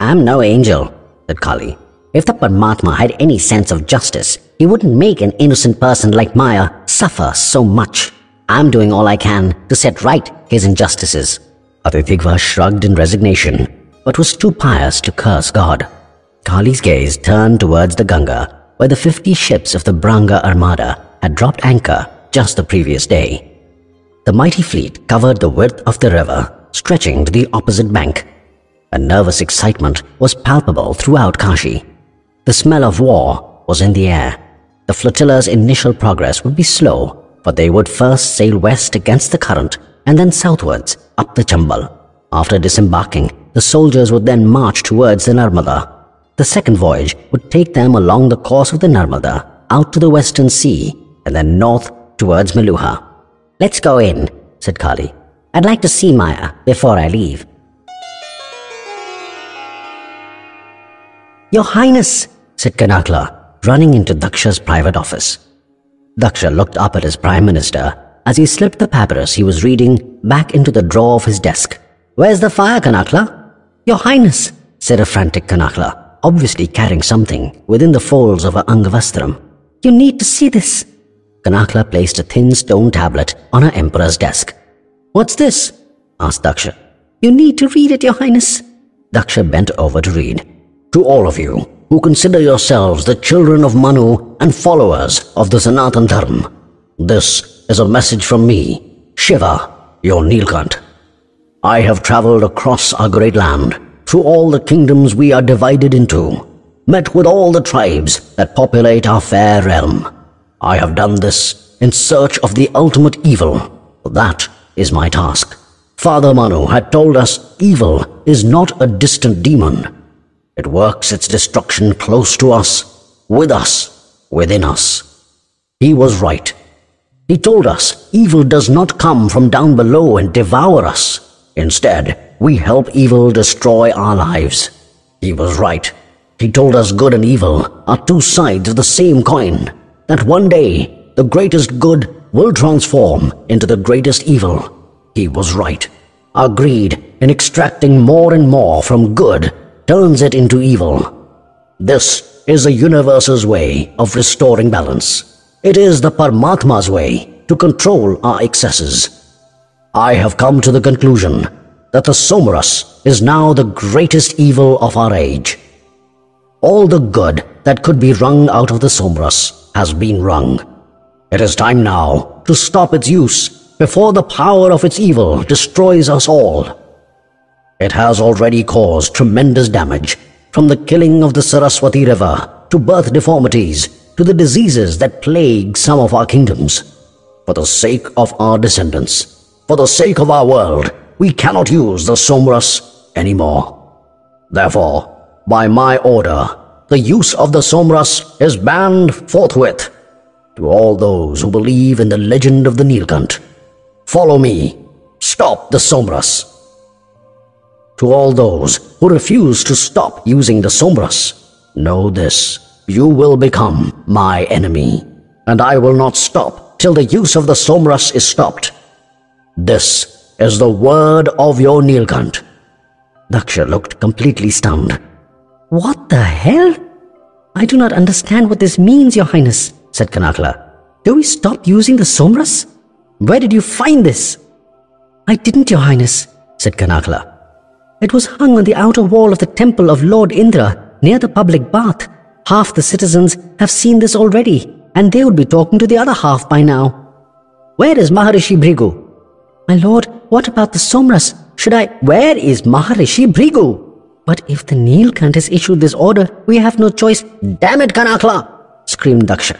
I'm no angel, said Kali. If the Paramatma had any sense of justice, he wouldn't make an innocent person like Maya suffer so much. I'm doing all I can to set right his injustices. Athithigva shrugged in resignation, but was too pious to curse God. Kali's gaze turned towards the Ganga, where the fifty ships of the Branga Armada had dropped anchor just the previous day. The mighty fleet covered the width of the river, stretching to the opposite bank. A nervous excitement was palpable throughout Kashi. The smell of war was in the air. The flotilla's initial progress would be slow, but they would first sail west against the current and then southwards up the Chambal. After disembarking, the soldiers would then march towards the Narmada. The second voyage would take them along the course of the Narmada out to the western sea and then north towards Meluha. Let's go in, said Kali. I'd like to see Maya before I leave. Your Highness, said Kanakhala, running into Daksha's private office. Daksha looked up at his Prime Minister as he slipped the papyrus he was reading back into the drawer of his desk. Where's the fire, Kanakhala? Your Highness, said a frantic Kanakhala, obviously carrying something within the folds of her Angavastram. You need to see this. Kanakhala placed a thin stone tablet on her emperor's desk. What's this? asked Daksha. You need to read it, Your Highness. Daksha bent over to read. To all of you who consider yourselves the children of Manu and followers of the Sanatan Dharma, this is a message from me, Shiva, your Nilkant. I have traveled across our great land, through all the kingdoms we are divided into, met with all the tribes that populate our fair realm. I have done this in search of the ultimate evil. That is my task. Father Manu had told us evil is not a distant demon. It works its destruction close to us, with us, within us. He was right. He told us evil does not come from down below and devour us. Instead, we help evil destroy our lives. He was right. He told us good and evil are two sides of the same coin that one day the greatest good will transform into the greatest evil. He was right. Our greed in extracting more and more from good turns it into evil. This is the universe's way of restoring balance. It is the Paramatma's way to control our excesses. I have come to the conclusion that the Somras is now the greatest evil of our age. All the good that could be wrung out of the Somras has been wrung. It is time now to stop its use before the power of its evil destroys us all. It has already caused tremendous damage, from the killing of the Saraswati River to birth deformities to the diseases that plague some of our kingdoms. For the sake of our descendants, for the sake of our world, we cannot use the Somras anymore. Therefore, by my order, the use of the Somras is banned forthwith. To all those who believe in the legend of the Nilkant, follow me. Stop the Somras. To all those who refuse to stop using the Somras, know this. You will become my enemy, and I will not stop till the use of the Somras is stopped. This is the word of your Nilkant. Daksha looked completely stunned. What the hell? I do not understand what this means, Your Highness, said Kanakhala. Do we stop using the Somras? Where did you find this? I didn't, Your Highness, said Kanakhala. It was hung on the outer wall of the temple of Lord Indra near the public bath. Half the citizens have seen this already, and they would be talking to the other half by now. Where is Maharishi Bhrigu? My lord, what about the Somras? Should I? Where is Maharishi Bhrigu? But if the Nilkant has issued this order, we have no choice. Damn it, Kanakhala! screamed Daksha.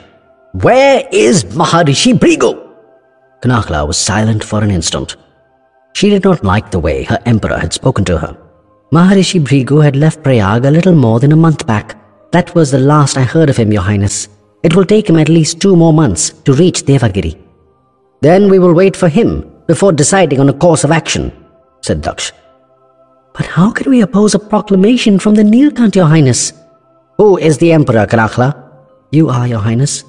Where is Maharishi Bhrigu? Kanakhala was silent for an instant. She did not like the way her emperor had spoken to her. Maharishi Bhrigu had left Prayag a little more than a month back. That was the last I heard of him, Your Highness. It will take him at least two more months to reach Devagiri. Then we will wait for him before deciding on a course of action, said Daksh. But how can we oppose a proclamation from the Nilkant, Your Highness? Who is the Emperor, Kanakhala? You are, Your Highness.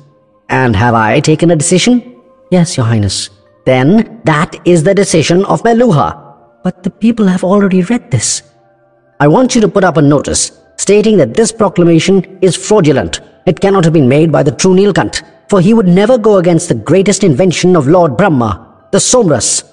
And have I taken a decision? Yes, Your Highness. Then that is the decision of Meluha. But the people have already read this. I want you to put up a notice stating that this proclamation is fraudulent. It cannot have been made by the true Nilkant, for he would never go against the greatest invention of Lord Brahma, the Somras.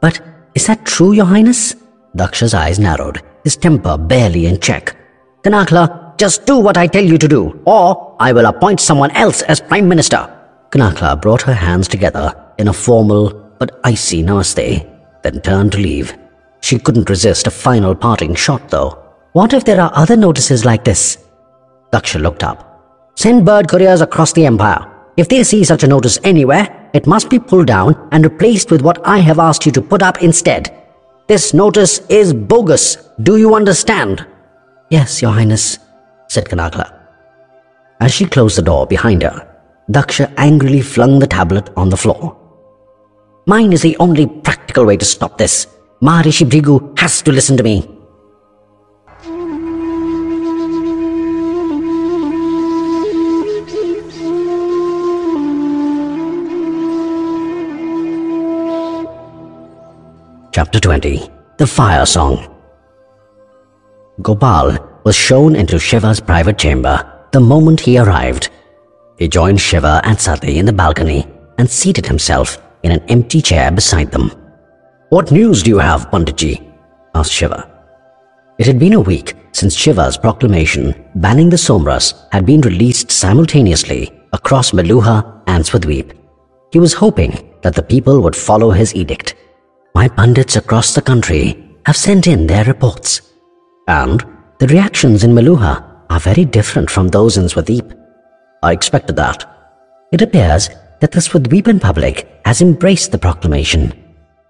But is that true, Your Highness? Daksha's eyes narrowed, his temper barely in check. Kanakhala, just do what I tell you to do, or I will appoint someone else as Prime Minister. Kanakhala brought her hands together in a formal, but icy namaste, then turned to leave. She couldn't resist a final parting shot, though. What if there are other notices like this? Daksha looked up. Send bird couriers across the empire. If they see such a notice anywhere, it must be pulled down and replaced with what I have asked you to put up instead. This notice is bogus. Do you understand? Yes, Your Highness, said Kanakhala. As she closed the door behind her, Daksha angrily flung the tablet on the floor. Mine is the only practical way to stop this. Maharishi Bhrigu has to listen to me. Chapter 20 The Fire Song Gopal was shown into Shiva's private chamber the moment he arrived. He joined Shiva and Sati in the balcony and seated himself in an empty chair beside them. What news do you have, Panditji? asked Shiva. It had been a week since Shiva's proclamation banning the Somras had been released simultaneously across Meluha and Swadweep. He was hoping that the people would follow his edict. My pundits across the country have sent in their reports. And the reactions in Meluha are very different from those in Swadweep. I expected that. It appears that the Swadweepan public has embraced the proclamation.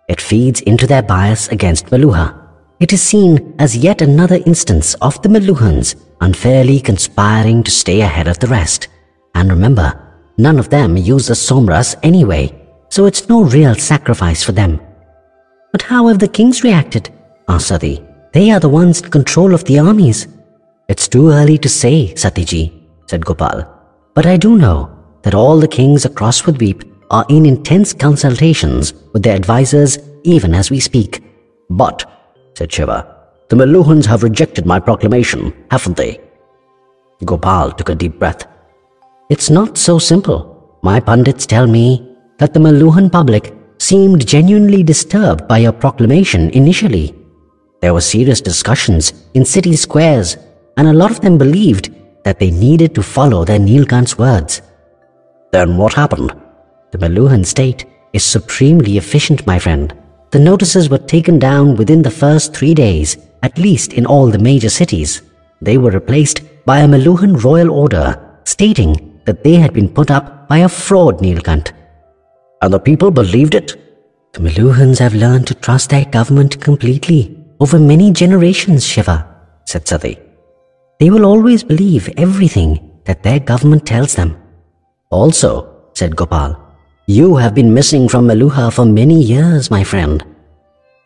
It feeds into their bias against Meluha. It is seen as yet another instance of the Meluhans unfairly conspiring to stay ahead of the rest. And remember, none of them use the Somras anyway, so it's no real sacrifice for them. But how have the kings reacted? asked Sati. They are the ones in control of the armies. It's too early to say, Satiji, said Gopal. But I do know that all the kings across Swadweep are in intense consultations with their advisors even as we speak. But, said Shiva, the Meluhans have rejected my proclamation, haven't they? Gopal took a deep breath. It's not so simple. My pundits tell me that the Meluhan public seemed genuinely disturbed by your proclamation initially. There were serious discussions in city squares, and a lot of them believed that they needed to follow their Nilkant's words. Then what happened? The Meluhan state is supremely efficient, my friend. The notices were taken down within the first three days, at least in all the major cities. They were replaced by a Meluhan royal order stating that they had been put up by a fraud Nilkant. And the people believed it? The Meluhans have learned to trust their government completely over many generations, Shiva, said Sati. They will always believe everything that their government tells them. Also, said Gopal, you have been missing from Meluha for many years, my friend.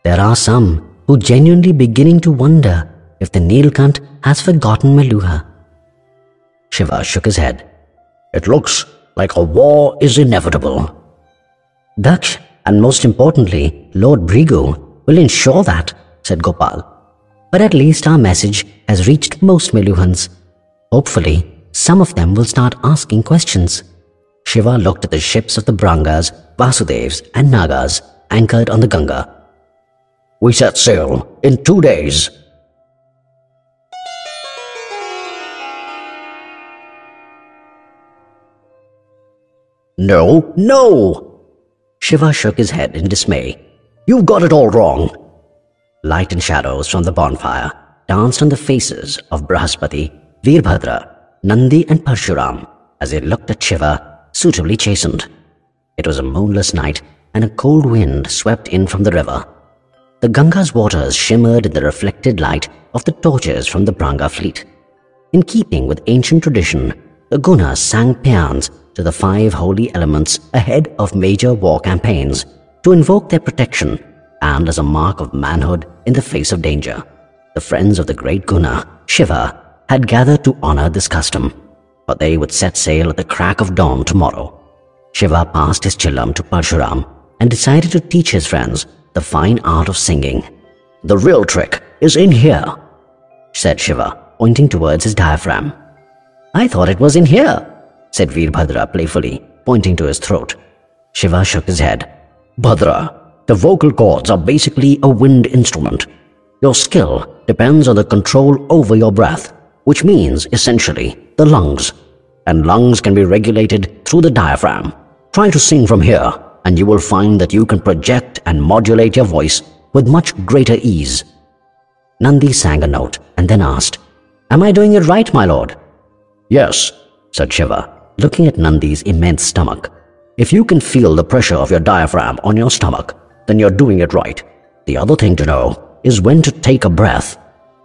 There are some who genuinely beginning to wonder if the Nilkant has forgotten Meluha. Shiva shook his head. It looks like a war is inevitable. Daksh, and most importantly, Lord Bhrigu, will ensure that, said Gopal. But at least our message has reached most Meluhans. Hopefully, some of them will start asking questions. Shiva looked at the ships of the Brangas, Vasudevs, and Nagas anchored on the Ganga. We set sail in two days. No, no! Shiva shook his head in dismay. You've got it all wrong. Light and shadows from the bonfire danced on the faces of Brahaspati, Veerbhadra, Nandi, and Parashuram as they looked at Shiva, suitably chastened. It was a moonless night, and a cold wind swept in from the river. The Ganga's waters shimmered in the reflected light of the torches from the Branga fleet. In keeping with ancient tradition, the Gunas sang paeans to the five holy elements ahead of major war campaigns to invoke their protection and as a mark of manhood in the face of danger. The friends of the great Guna, Shiva, had gathered to honor this custom, but they would set sail at the crack of dawn tomorrow. Shiva passed his chillam to Parashuram and decided to teach his friends the fine art of singing. The real trick is in here, said Shiva, pointing towards his diaphragm. I thought it was in here, said Veerbhadra playfully, pointing to his throat. Shiva shook his head. Bhadra, the vocal cords are basically a wind instrument. Your skill depends on the control over your breath, which means, essentially, the lungs. And lungs can be regulated through the diaphragm. Try to sing from here, and you will find that you can project and modulate your voice with much greater ease. Nandi sang a note and then asked, Am I doing it right, my lord? Yes, said Shiva, looking at Nandi's immense stomach. If you can feel the pressure of your diaphragm on your stomach, then you're doing it right. The other thing to know is when to take a breath.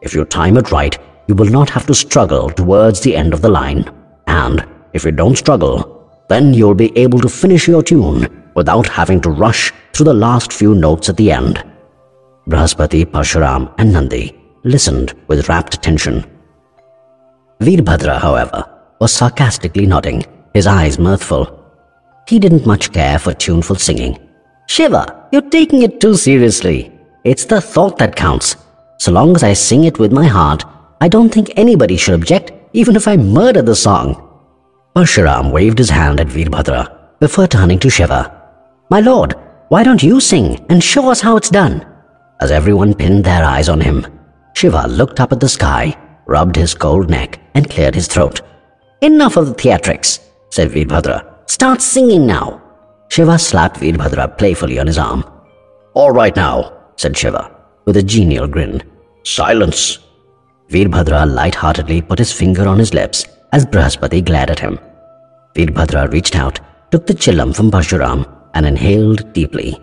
If you time it right, you will not have to struggle towards the end of the line. And if you don't struggle, then you'll be able to finish your tune without having to rush through the last few notes at the end. Brahaspati, Parashuram, and Nandi listened with rapt attention. Veerbhadra, however, was sarcastically nodding, his eyes mirthful. He didn't much care for tuneful singing. Shiva, you're taking it too seriously. It's the thought that counts. So long as I sing it with my heart, I don't think anybody should object, even if I murder the song. Parashuram waved his hand at Veerbhadra before turning to Shiva. My lord, why don't you sing and show us how it's done? As everyone pinned their eyes on him, Shiva looked up at the sky, rubbed his cold neck, and cleared his throat. Enough of the theatrics, said Veerbhadra. Start singing now. Shiva slapped Veerbhadra playfully on his arm. All right now, said Shiva, with a genial grin. Silence. Veerbhadra light-heartedly put his finger on his lips as Brahaspati glared at him. Veerbhadra reached out, took the chillam from Parashuram, and inhaled deeply.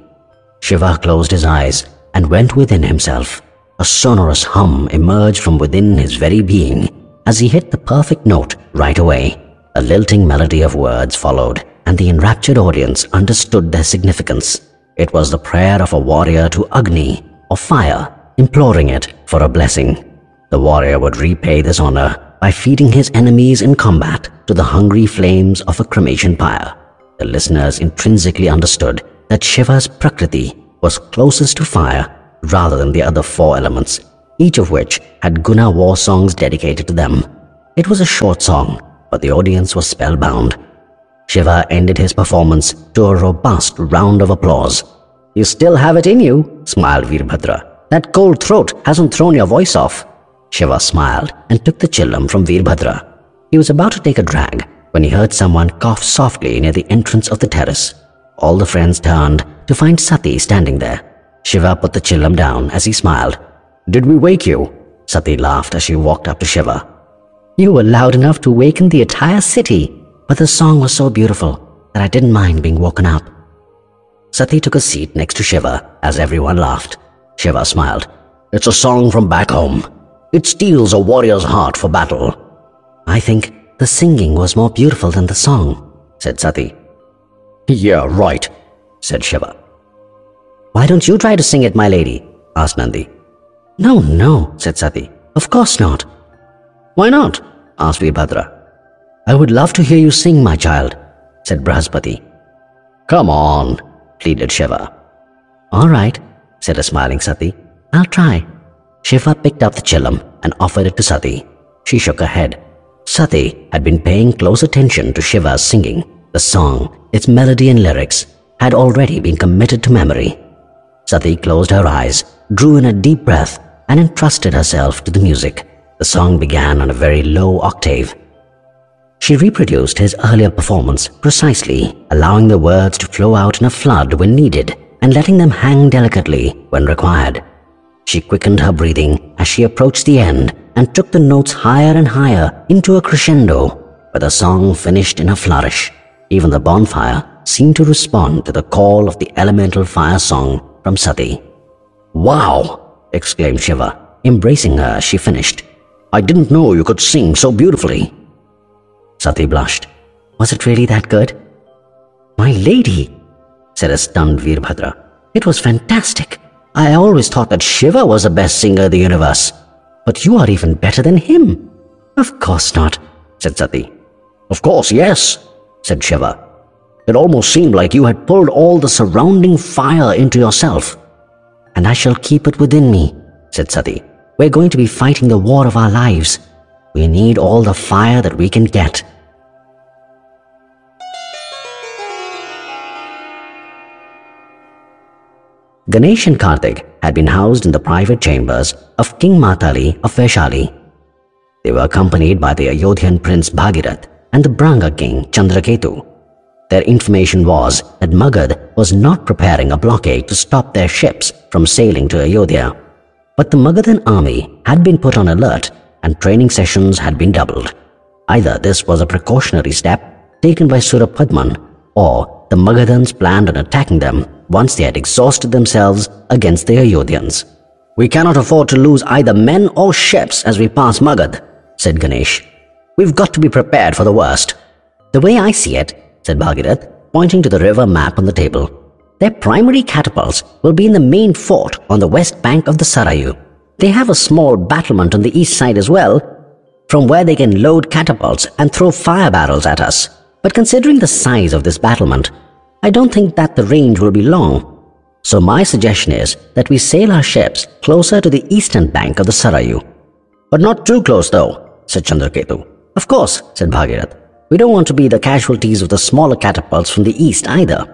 Shiva closed his eyes and went within himself. A sonorous hum emerged from within his very being as he hit the perfect note right away. A lilting melody of words followed, and the enraptured audience understood their significance. It was the prayer of a warrior to Agni, or fire, imploring it for a blessing. The warrior would repay this honor by feeding his enemies in combat to the hungry flames of a cremation pyre. The listeners intrinsically understood that Shiva's Prakriti was closest to fire rather than the other four elements, each of which had Guna war songs dedicated to them. It was a short song, but the audience was spellbound. Shiva ended his performance to a robust round of applause. You still have it in you, smiled Veerbhadra. That cold throat hasn't thrown your voice off. Shiva smiled and took the chillam from Veerbhadra. He was about to take a drag when he heard someone cough softly near the entrance of the terrace. All the friends turned to find Sati standing there. Shiva put the chillam down as he smiled. Did we wake you? Sati laughed as she walked up to Shiva. You were loud enough to waken the entire city, but the song was so beautiful that I didn't mind being woken up. Sati took a seat next to Shiva as everyone laughed. Shiva smiled. It's a song from back home. It steals a warrior's heart for battle. I think the singing was more beautiful than the song, said Sati. Yeah, right, said Shiva. Why don't you try to sing it, my lady? asked Nandi. No, no, said Sati. Of course not. Why not? asked Veerbhadra. I would love to hear you sing, my child, said Brahaspati. Come on, pleaded Shiva. All right, said a smiling Sati. I'll try. Shiva picked up the chillam and offered it to Sati. She shook her head. Sati had been paying close attention to Shiva's singing. The song, its melody and lyrics, had already been committed to memory. Sati closed her eyes, drew in a deep breath, and entrusted herself to the music. The song began on a very low octave. She reproduced his earlier performance precisely, allowing the words to flow out in a flood when needed and letting them hang delicately when required. She quickened her breathing as she approached the end and took the notes higher and higher into a crescendo, where the song finished in a flourish. Even the bonfire seemed to respond to the call of the elemental fire song from Sati. Wow! exclaimed Shiva. Embracing her, as she finished. I didn't know you could sing so beautifully. Sati blushed. Was it really that good? My lady, said a stunned Veerbhadra. It was fantastic. I always thought that Shiva was the best singer in the universe. But you are even better than him. Of course not, said Sati. Of course, yes, said Shiva. It almost seemed like you had pulled all the surrounding fire into yourself. And I shall keep it within me, said Sati. We're going to be fighting the war of our lives. We need all the fire that we can get. Ganesh and Kartik had been housed in the private chambers of King Matali of Vaishali. They were accompanied by the Ayodhyan prince Bhagirath and the Branga king Chandraketu. their information was that Magadh was not preparing a blockade to stop their ships from sailing to Ayodhya. But the Magadhan army had been put on alert and training sessions had been doubled. Either this was a precautionary step taken by Surapadman or the Magadhans planned on attacking them once they had exhausted themselves against the Ayodhyans. We cannot afford to lose either men or ships as we pass Magadh, said Ganesh. We've got to be prepared for the worst. The way I see it, said Bhagirath, pointing to the river map on the table, their primary catapults will be in the main fort on the west bank of the Sarayu. They have a small battlement on the east side as well, from where they can load catapults and throw fire barrels at us. But considering the size of this battlement, I don't think that the range will be long. So my suggestion is that we sail our ships closer to the eastern bank of the Sarayu. But not too close though, said Chandraketu. Of course, said Bhagirath. We don't want to be the casualties of the smaller catapults from the east either.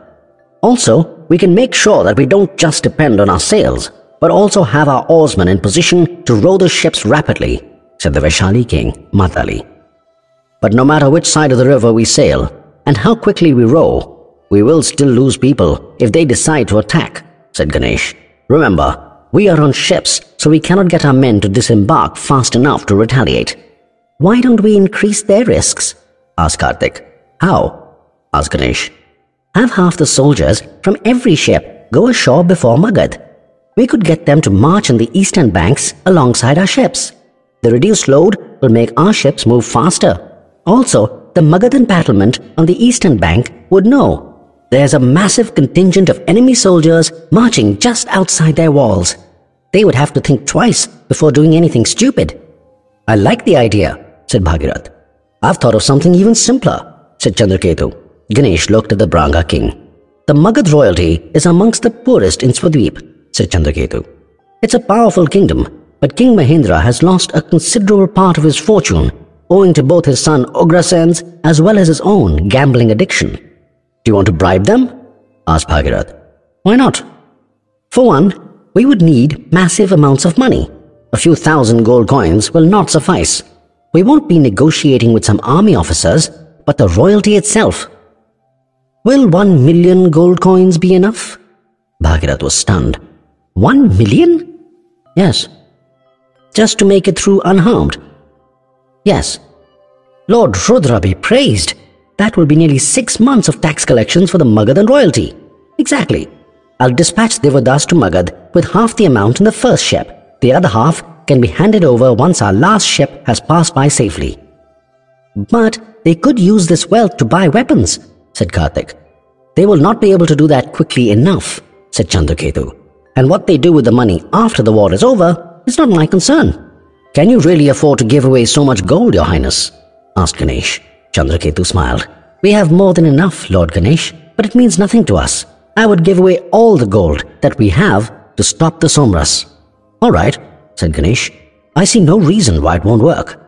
Also, we can make sure that we don't just depend on our sails, but also have our oarsmen in position to row the ships rapidly, said the Vaishali king, Matali. But no matter which side of the river we sail, and how quickly we row, we will still lose people if they decide to attack, said Ganesh. Remember, we are on ships, so we cannot get our men to disembark fast enough to retaliate. Why don't we increase their risks? asked Kartik. How? asked Ganesh. Have half the soldiers from every ship go ashore before Magadh. We could get them to march on the eastern banks alongside our ships. The reduced load will make our ships move faster. Also, the Magadhan battlement on the eastern bank would know there's a massive contingent of enemy soldiers marching just outside their walls. They would have to think twice before doing anything stupid. I like the idea, said Bhagirath. I've thought of something even simpler, said Chandraketu. Ganesh looked at the Branga king. The Magadh royalty is amongst the poorest in Swadweep, said Chandraketu. It's a powerful kingdom, but King Mahendra has lost a considerable part of his fortune owing to both his son Ugrasen's as well as his own gambling addiction. Do you want to bribe them? asked Bhagirath. Why not? For one, we would need massive amounts of money. A few thousand gold coins will not suffice. We won't be negotiating with some army officers, but the royalty itself. Will one million gold coins be enough? Bhagirath was stunned. One million? Yes. Just to make it through unharmed? Yes. Lord Rudra be praised. That will be nearly six months of tax collections for the Magadh and royalty. Exactly. I'll dispatch Divodas to Magadh with half the amount in the first ship. The other half can be handed over once our last ship has passed by safely. But they could use this wealth to buy weapons, said Kartik. They will not be able to do that quickly enough, said Chandraketu. And what they do with the money after the war is over is not my concern. Can you really afford to give away so much gold, Your Highness? asked Ganesh. Chandraketu smiled. We have more than enough, Lord Ganesh, but it means nothing to us. I would give away all the gold that we have to stop the Somras. All right, said Ganesh. I see no reason why it won't work.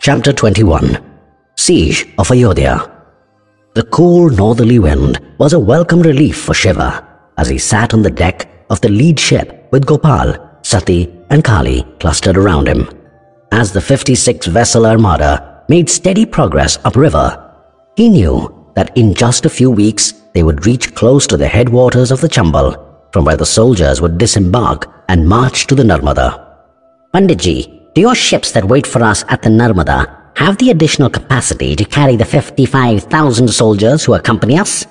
Chapter 21 Siege of Ayodhya the cool northerly wind was a welcome relief for Shiva as he sat on the deck of the lead ship with Gopal, Sati, and Kali clustered around him. As the 56 vessel armada made steady progress upriver, he knew that in just a few weeks they would reach close to the headwaters of the Chambal, from where the soldiers would disembark and march to the Narmada. Panditji, do your ships that wait for us at the Narmada have the additional capacity to carry the 55,000 soldiers who accompany us?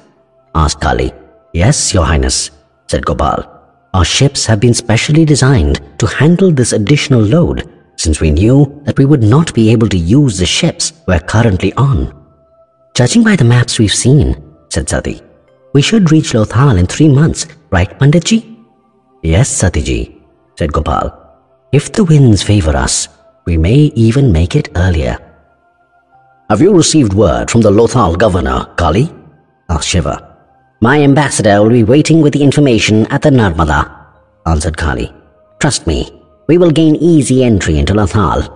asked Kali. Yes, Your Highness, said Gopal. Our ships have been specially designed to handle this additional load since we knew that we would not be able to use the ships we're currently on. Judging by the maps we've seen, said Sati, we should reach Lothal in three months, right, Panditji? Yes, Satiji, said Gopal. If the winds favor us, we may even make it earlier. Have you received word from the Lothal governor, Kali? asked Shiva. My ambassador will be waiting with the information at the Narmada, answered Kali. Trust me, we will gain easy entry into Lothal.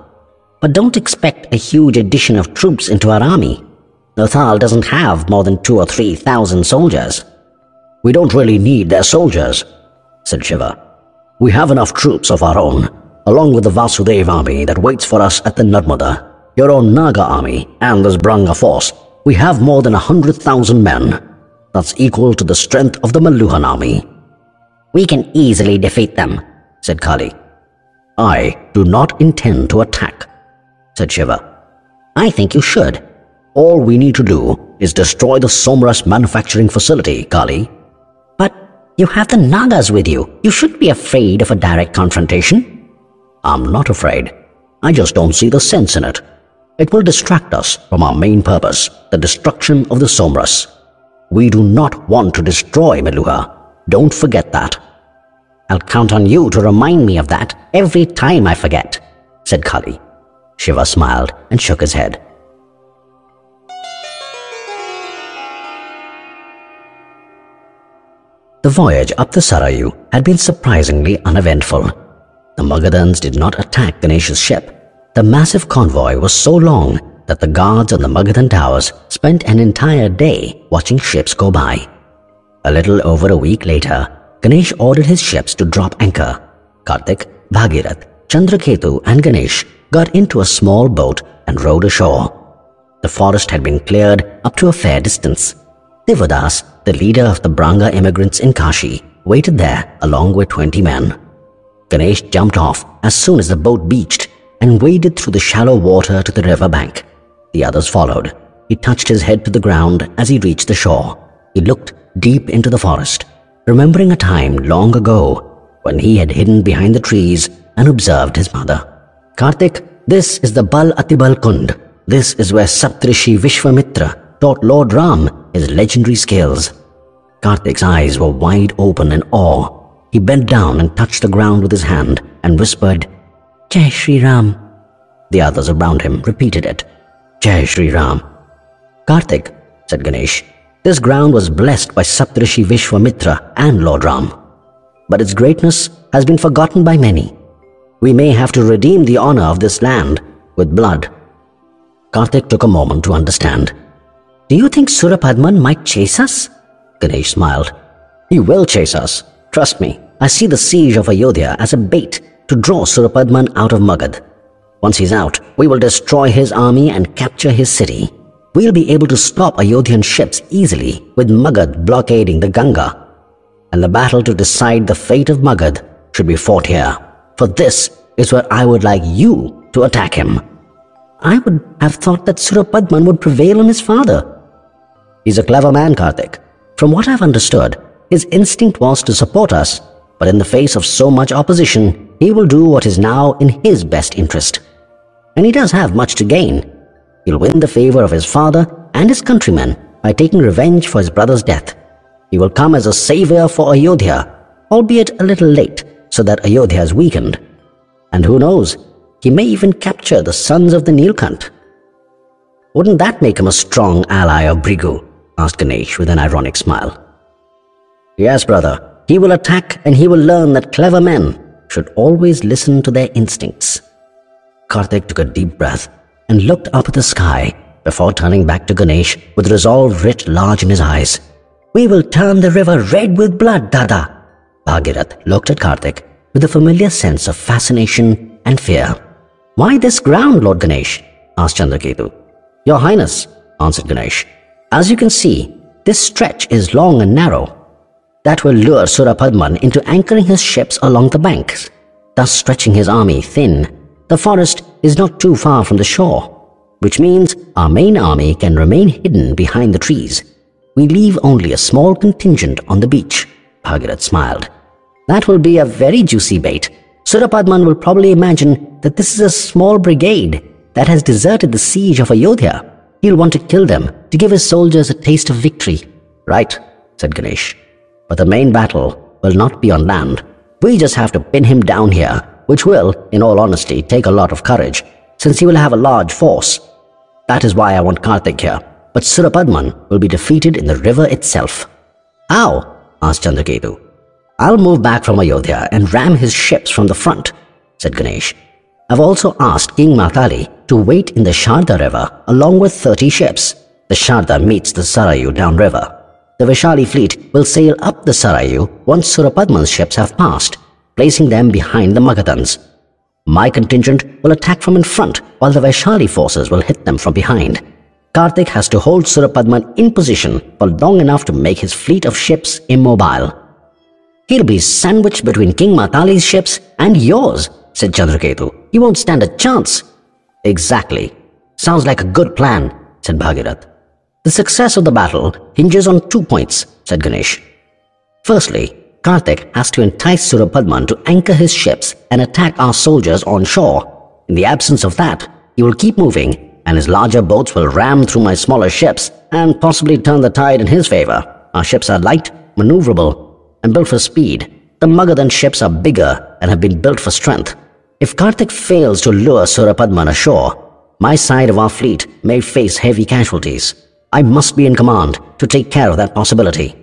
But don't expect a huge addition of troops into our army. Lothal doesn't have more than two or three thousand soldiers. We don't really need their soldiers, said Shiva. We have enough troops of our own, along with the Vasudev army that waits for us at the Narmada, your own Naga army, and this Branga force. We have more than a hundred thousand men. That's equal to the strength of the Meluhan army. We can easily defeat them, said Kali. I do not intend to attack, said Shiva. I think you should. All we need to do is destroy the Somras manufacturing facility, Kali. But you have the Nagas with you. You shouldn't be afraid of a direct confrontation. I'm not afraid. I just don't see the sense in it. It will distract us from our main purpose, the destruction of the Somras. We do not want to destroy Meluha. Don't forget that. I'll count on you to remind me of that every time I forget, said Kali. Shiva smiled and shook his head. The voyage up the Sarayu had been surprisingly uneventful. The Magadhans did not attack Ganesh's ship. The massive convoy was so long that the guards on the Magadhan towers spent an entire day watching ships go by. A little over a week later, Ganesh ordered his ships to drop anchor. Kartik, Bhagirath, Chandraketu and Ganesh got into a small boat and rowed ashore. The forest had been cleared up to a fair distance. Divodas, the leader of the Branga immigrants in Kashi, waited there along with 20 men. Ganesh jumped off as soon as the boat beached and waded through the shallow water to the river bank. The others followed. He touched his head to the ground as he reached the shore. He looked deep into the forest, remembering a time long ago when he had hidden behind the trees and observed his mother. Kartik, this is the Bal Atibal Kund. This is where Saptrishi Vishwamitra taught Lord Ram his legendary skills. Kartik's eyes were wide open in awe. He bent down and touched the ground with his hand and whispered, Jai Shri Ram. The others around him repeated it, Jai Shri Ram. Kartik, said Ganesh, this ground was blessed by Saptrishi Vishwamitra and Lord Ram. But its greatness has been forgotten by many. We may have to redeem the honor of this land with blood. Kartik took a moment to understand. Do you think Surapadman might chase us? Ganesh smiled. He will chase us. Trust me, I see the siege of Ayodhya as a bait to draw Surapadman out of Magadh. Once he's out, we will destroy his army and capture his city. We'll be able to stop Ayodhyan ships easily with Magadh blockading the Ganga. And the battle to decide the fate of Magadh should be fought here. For this is where I would like you to attack him. I would have thought that Surapadman would prevail on his father. He's a clever man, Kartik. From what I've understood, his instinct was to support us, but in the face of so much opposition, he will do what is now in his best interest. And he does have much to gain. He'll win the favor of his father and his countrymen by taking revenge for his brother's death. He will come as a savior for Ayodhya, albeit a little late, so that Ayodhya is weakened. And who knows, he may even capture the sons of the Nilkant. Wouldn't that make him a strong ally of Bhrigu? asked Ganesh with an ironic smile. Yes, brother. He will attack and he will learn that clever men should always listen to their instincts. Kartik took a deep breath and looked up at the sky before turning back to Ganesh with resolve writ large in his eyes. We will turn the river red with blood, Dada. Bhagirath looked at Kartik with a familiar sense of fascination and fear. Why this ground, Lord Ganesh? asked Chandraketu. Your Highness, answered Ganesh, as you can see, this stretch is long and narrow. That will lure Surapadman into anchoring his ships along the banks, thus stretching his army thin. The forest is not too far from the shore, which means our main army can remain hidden behind the trees. We leave only a small contingent on the beach. Bhagirath smiled. That will be a very juicy bait. Surapadman will probably imagine that this is a small brigade that has deserted the siege of Ayodhya. He'll want to kill them to give his soldiers a taste of victory. Right, said Ganesh. But the main battle will not be on land. We just have to pin him down here, which will, in all honesty, take a lot of courage, since he will have a large force. That is why I want Kartik here. But Surapadman will be defeated in the river itself. How? asked Chandraketu. I'll move back from Ayodhya and ram his ships from the front, said Ganesh. I've also asked King Matali to wait in the Sharda River along with 30 ships. The Sharda meets the Sarayu downriver. The Vaishali fleet will sail up the Sarayu once Surapadman's ships have passed, placing them behind the Magadhans. My contingent will attack from in front, while the Vaishali forces will hit them from behind. Kartik has to hold Surapadman in position for long enough to make his fleet of ships immobile. He'll be sandwiched between King Matali's ships and yours, said Chandraketu. He won't stand a chance. Exactly. Sounds like a good plan, said Bhagirath. The success of the battle hinges on two points, said Ganesh. Firstly, Kartik has to entice Surapadman to anchor his ships and attack our soldiers on shore. In the absence of that, he will keep moving, and his larger boats will ram through my smaller ships and possibly turn the tide in his favor. Our ships are light, maneuverable, and built for speed. The Magadhan ships are bigger and have been built for strength. If Kartik fails to lure Surapadman ashore, my side of our fleet may face heavy casualties. I must be in command to take care of that possibility.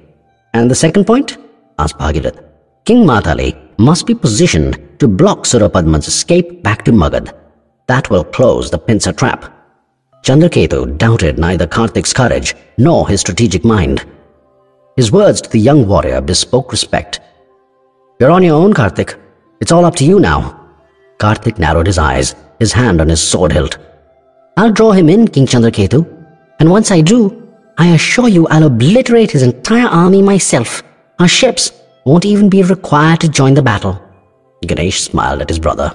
And the second point? asked Bhagirath. King Matali must be positioned to block Surapadman's escape back to Magadh. That will close the pincer trap. Chandraketu doubted neither Kartik's courage nor his strategic mind. His words to the young warrior bespoke respect. You're on your own, Kartik. It's all up to you now. Kartik narrowed his eyes, his hand on his sword hilt. I'll draw him in, King Chandraketu. And once I do, I assure you I'll obliterate his entire army myself. Our ships won't even be required to join the battle. Ganesh smiled at his brother.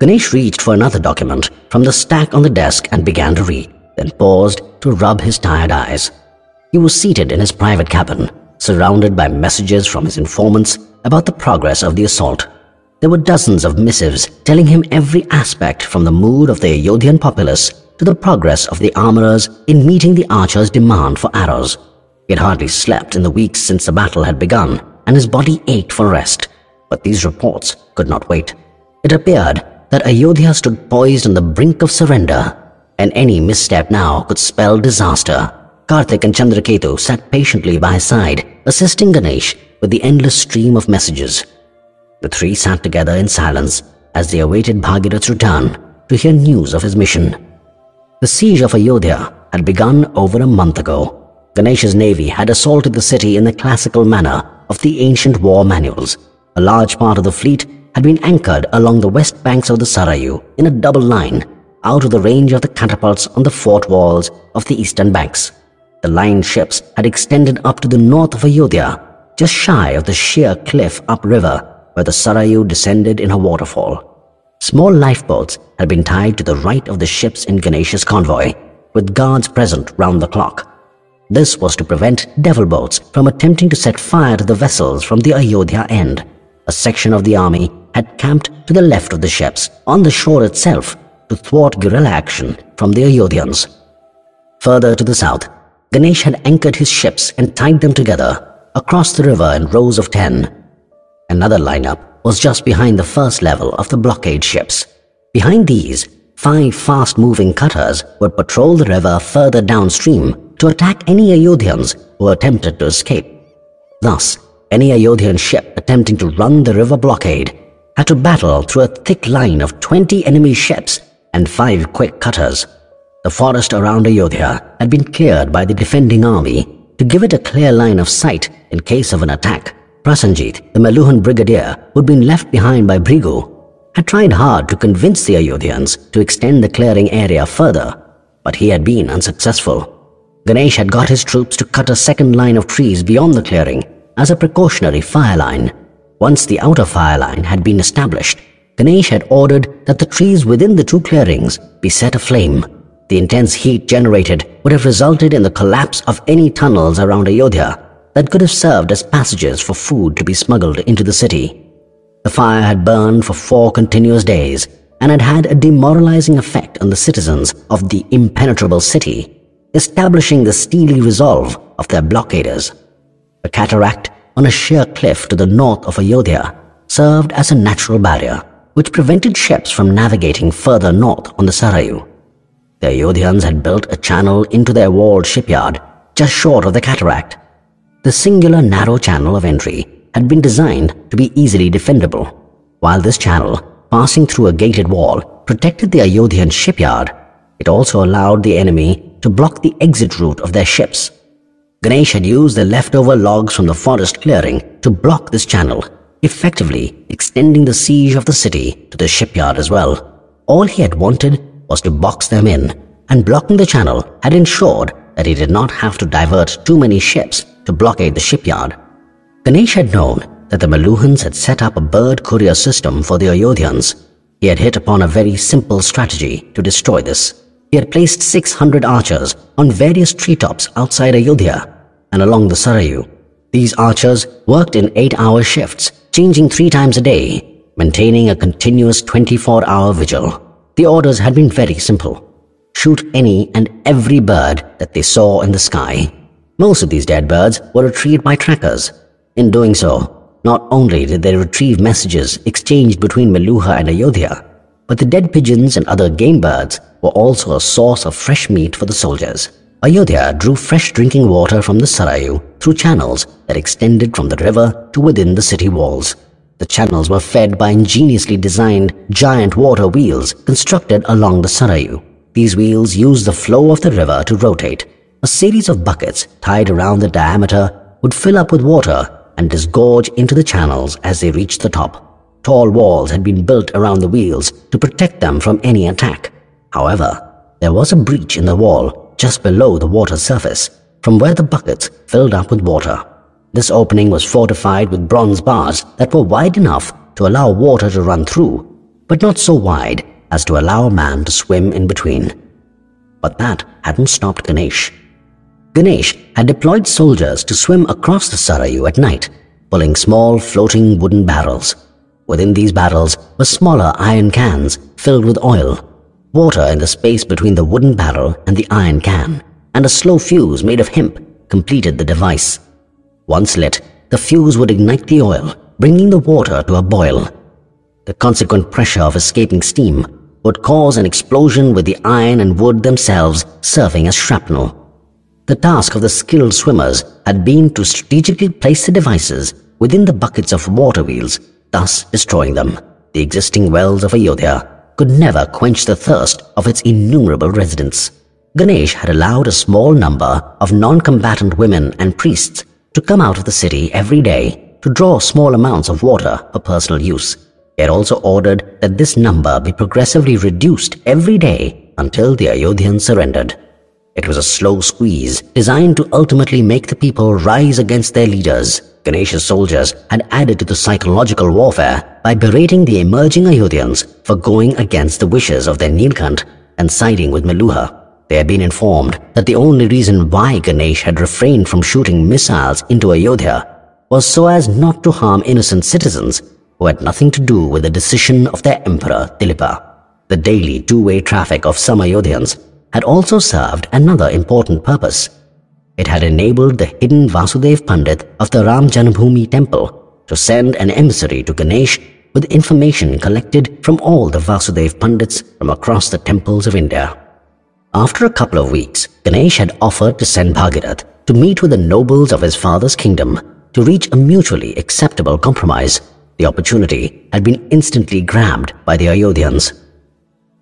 Ganesh reached for another document from the stack on the desk and began to read, then paused to rub his tired eyes. He was seated in his private cabin, surrounded by messages from his informants about the progress of the assault. There were dozens of missives telling him every aspect from the mood of the Ayodhyan populace to the progress of the armorers in meeting the archers' demand for arrows. He had hardly slept in the weeks since the battle had begun, and his body ached for rest. But these reports could not wait. It appeared that Ayodhya stood poised on the brink of surrender, and any misstep now could spell disaster. Kartik and Chandraketu sat patiently by his side, assisting Ganesh with the endless stream of messages. The three sat together in silence as they awaited Bhagirath's return to hear news of his mission. The siege of Ayodhya had begun over a month ago. Ganesh's navy had assaulted the city in the classical manner of the ancient war manuals. A large part of the fleet had been anchored along the west banks of the Sarayu in a double line, out of the range of the catapults on the fort walls of the eastern banks. The line ships had extended up to the north of Ayodhya, just shy of the sheer cliff upriver where the Sarayu descended in a waterfall. Small lifeboats had been tied to the right of the ships in Ganesh's convoy, with guards present round the clock. This was to prevent devil boats from attempting to set fire to the vessels from the Ayodhya end. A section of the army had camped to the left of the ships, on the shore itself, to thwart guerrilla action from the Ayodhyans. Further to the south, Ganesh had anchored his ships and tied them together across the river in rows of ten. Another lineup was just behind the first level of the blockade ships. Behind these, five fast-moving cutters would patrol the river further downstream to attack any Ayodhyans who attempted to escape. Thus, any Ayodhyan ship attempting to run the river blockade had to battle through a thick line of 20 enemy ships and five quick cutters. The forest around Ayodhya had been cleared by the defending army to give it a clear line of sight in case of an attack. Prasenjit, the Meluhan brigadier who'd been left behind by Bhrigu, had tried hard to convince the Ayodhyans to extend the clearing area further, but he had been unsuccessful. Ganesh had got his troops to cut a second line of trees beyond the clearing as a precautionary fire line. Once the outer fire line had been established, Ganesh had ordered that the trees within the two clearings be set aflame. The intense heat generated would have resulted in the collapse of any tunnels around Ayodhya that could have served as passages for food to be smuggled into the city. The fire had burned for four continuous days and had had a demoralizing effect on the citizens of the impenetrable city, establishing the steely resolve of their blockaders. The cataract on a sheer cliff to the north of Ayodhya served as a natural barrier which prevented ships from navigating further north on the Sarayu. The Ayodhyans had built a channel into their walled shipyard just short of the cataract the singular narrow channel of entry had been designed to be easily defendable. While this channel, passing through a gated wall, protected the Ayodhyan shipyard, it also allowed the enemy to block the exit route of their ships. Ganesh had used the leftover logs from the forest clearing to block this channel, effectively extending the siege of the city to the shipyard as well. All he had wanted was to box them in, and blocking the channel had ensured that he did not have to divert too many ships to blockade the shipyard. Ganesh had known that the Meluhans had set up a bird courier system for the Ayodhyans. He had hit upon a very simple strategy to destroy this. He had placed 600 archers on various treetops outside Ayodhya and along the Sarayu. These archers worked in 8-hour shifts, changing three times a day, maintaining a continuous 24-hour vigil. The orders had been very simple. Shoot any and every bird that they saw in the sky. Most of these dead birds were retrieved by trackers. In doing so, not only did they retrieve messages exchanged between Meluha and Ayodhya, but the dead pigeons and other game birds were also a source of fresh meat for the soldiers. Ayodhya drew fresh drinking water from the Sarayu through channels that extended from the river to within the city walls. The channels were fed by ingeniously designed giant water wheels constructed along the Sarayu. These wheels used the flow of the river to rotate. A series of buckets tied around the diameter would fill up with water and disgorge into the channels as they reached the top. Tall walls had been built around the wheels to protect them from any attack. However, there was a breach in the wall just below the water surface, from where the buckets filled up with water. This opening was fortified with bronze bars that were wide enough to allow water to run through, but not so wide as to allow a man to swim in between. But that hadn't stopped Ganesh. Ganesh had deployed soldiers to swim across the Sarayu at night, pulling small floating wooden barrels. Within these barrels were smaller iron cans filled with oil. Water in the space between the wooden barrel and the iron can, and a slow fuse made of hemp completed the device. Once lit, the fuse would ignite the oil, bringing the water to a boil. The consequent pressure of escaping steam would cause an explosion with the iron and wood themselves serving as shrapnel. The task of the skilled swimmers had been to strategically place the devices within the buckets of water wheels, thus destroying them. The existing wells of Ayodhya could never quench the thirst of its innumerable residents. Ganesh had allowed a small number of non-combatant women and priests to come out of the city every day to draw small amounts of water for personal use. He had also ordered that this number be progressively reduced every day until the Ayodhyans surrendered. It was a slow squeeze designed to ultimately make the people rise against their leaders. Ganesh's soldiers had added to the psychological warfare by berating the emerging Ayodhyans for going against the wishes of their Nilkant and siding with Meluha. They had been informed that the only reason why Ganesh had refrained from shooting missiles into Ayodhya was so as not to harm innocent citizens who had nothing to do with the decision of their emperor Dilipa. The daily two-way traffic of some had also served another important purpose. It had enabled the hidden Vasudev Pandit of the Ram Janmabhoomi temple to send an emissary to Ganesh with information collected from all the Vasudev Pandits from across the temples of India. After a couple of weeks, Ganesh had offered to send Bhagirath to meet with the nobles of his father's kingdom to reach a mutually acceptable compromise. The opportunity had been instantly grabbed by the Ayodhyans.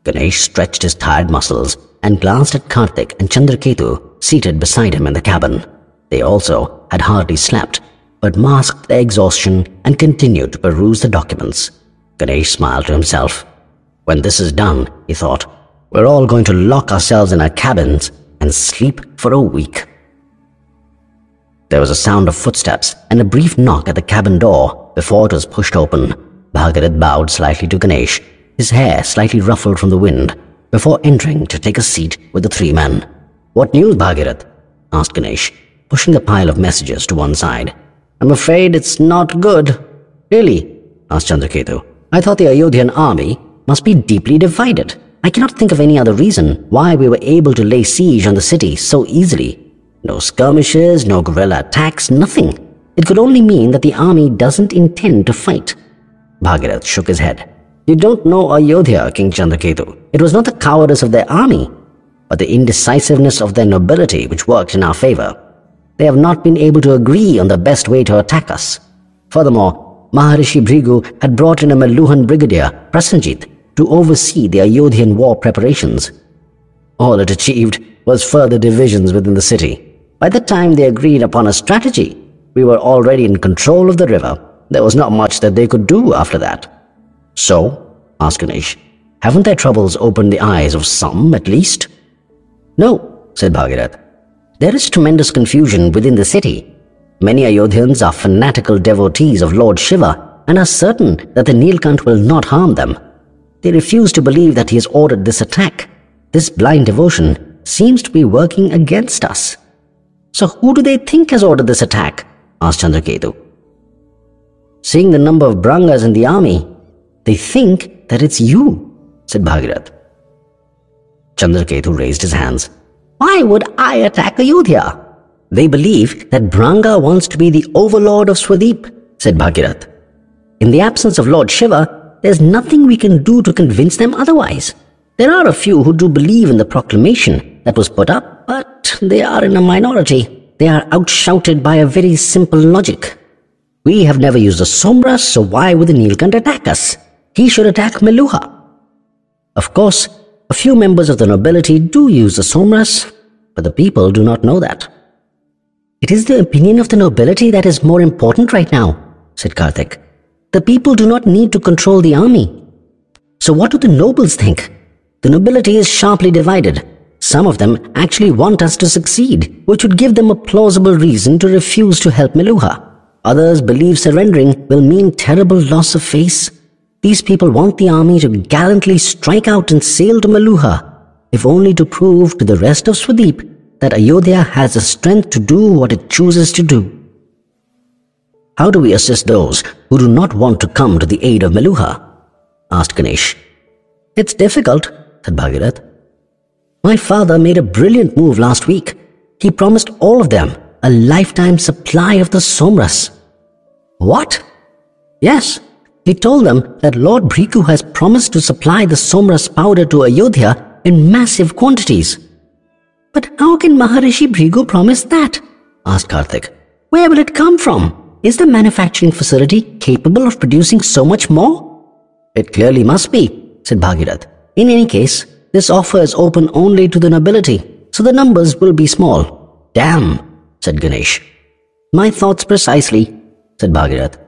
Ganesh stretched his tired muscles and glanced at Kartik and Chandraketu seated beside him in the cabin. They also had hardly slept, but masked their exhaustion and continued to peruse the documents. Ganesh smiled to himself. When this is done, he thought, we're all going to lock ourselves in our cabins and sleep for a week. There was a sound of footsteps and a brief knock at the cabin door before it was pushed open. Bhagirath bowed slightly to Ganesh, his hair slightly ruffled from the wind, before entering to take a seat with the three men. What news, Bhagirath? asked Ganesh, pushing the pile of messages to one side. I'm afraid it's not good. Really? asked Chandraketu. I thought the Ayodhyan army must be deeply divided. I cannot think of any other reason why we were able to lay siege on the city so easily. No skirmishes, no guerrilla attacks, nothing. It could only mean that the army doesn't intend to fight. Bhagirath shook his head. You don't know Ayodhya, King Chandraketu. It was not the cowardice of their army, but the indecisiveness of their nobility which worked in our favor. They have not been able to agree on the best way to attack us. Furthermore, Maharishi Bhrigu had brought in a Meluhan brigadier, Prasenjit, to oversee the Ayodhyan war preparations. All it achieved was further divisions within the city. By the time they agreed upon a strategy, we were already in control of the river. There was not much that they could do after that. So? asked Ganesh. Haven't their troubles opened the eyes of some, at least? No, said Bhagirath. There is tremendous confusion within the city. Many Ayodhyans are fanatical devotees of Lord Shiva and are certain that the Nilkant will not harm them. They refuse to believe that he has ordered this attack. This blind devotion seems to be working against us. So who do they think has ordered this attack? Asked Chandraketu. Seeing the number of Brangas in the army, they think that it's you, said Bhagirath. Chandraketu raised his hands. Why would I attack Ayodhya? They believe that Branga wants to be the overlord of Swadweep, said Bhagirath. In the absence of Lord Shiva, there's nothing we can do to convince them otherwise. There are a few who do believe in the proclamation that was put up, but they are in a minority. They are outshouted by a very simple logic. We have never used a Somras, so why would the Nilkant attack us? He should attack Meluha. Of course, a few members of the nobility do use the Somras, but the people do not know that. It is the opinion of the nobility that is more important right now, said Kartik. The people do not need to control the army. So what do the nobles think? The nobility is sharply divided. Some of them actually want us to succeed, which would give them a plausible reason to refuse to help Meluha. Others believe surrendering will mean terrible loss of face. These people want the army to gallantly strike out and sail to Meluha, if only to prove to the rest of Swadweep that Ayodhya has the strength to do what it chooses to do. How do we assist those who do not want to come to the aid of Meluha? asked Ganesh. It's difficult, said Bhagirath. My father made a brilliant move last week. He promised all of them a lifetime supply of the Somras. What? Yes, he told them that Lord Bhrigu has promised to supply the Somras powder to Ayodhya in massive quantities. But how can Maharishi Bhrigu promise that? asked Kartik. Where will it come from? Is the manufacturing facility capable of producing so much more? It clearly must be, said Bhagirath. In any case, this offer is open only to the nobility, so the numbers will be small. Damn, said Ganesh. My thoughts precisely, said Bhagirath.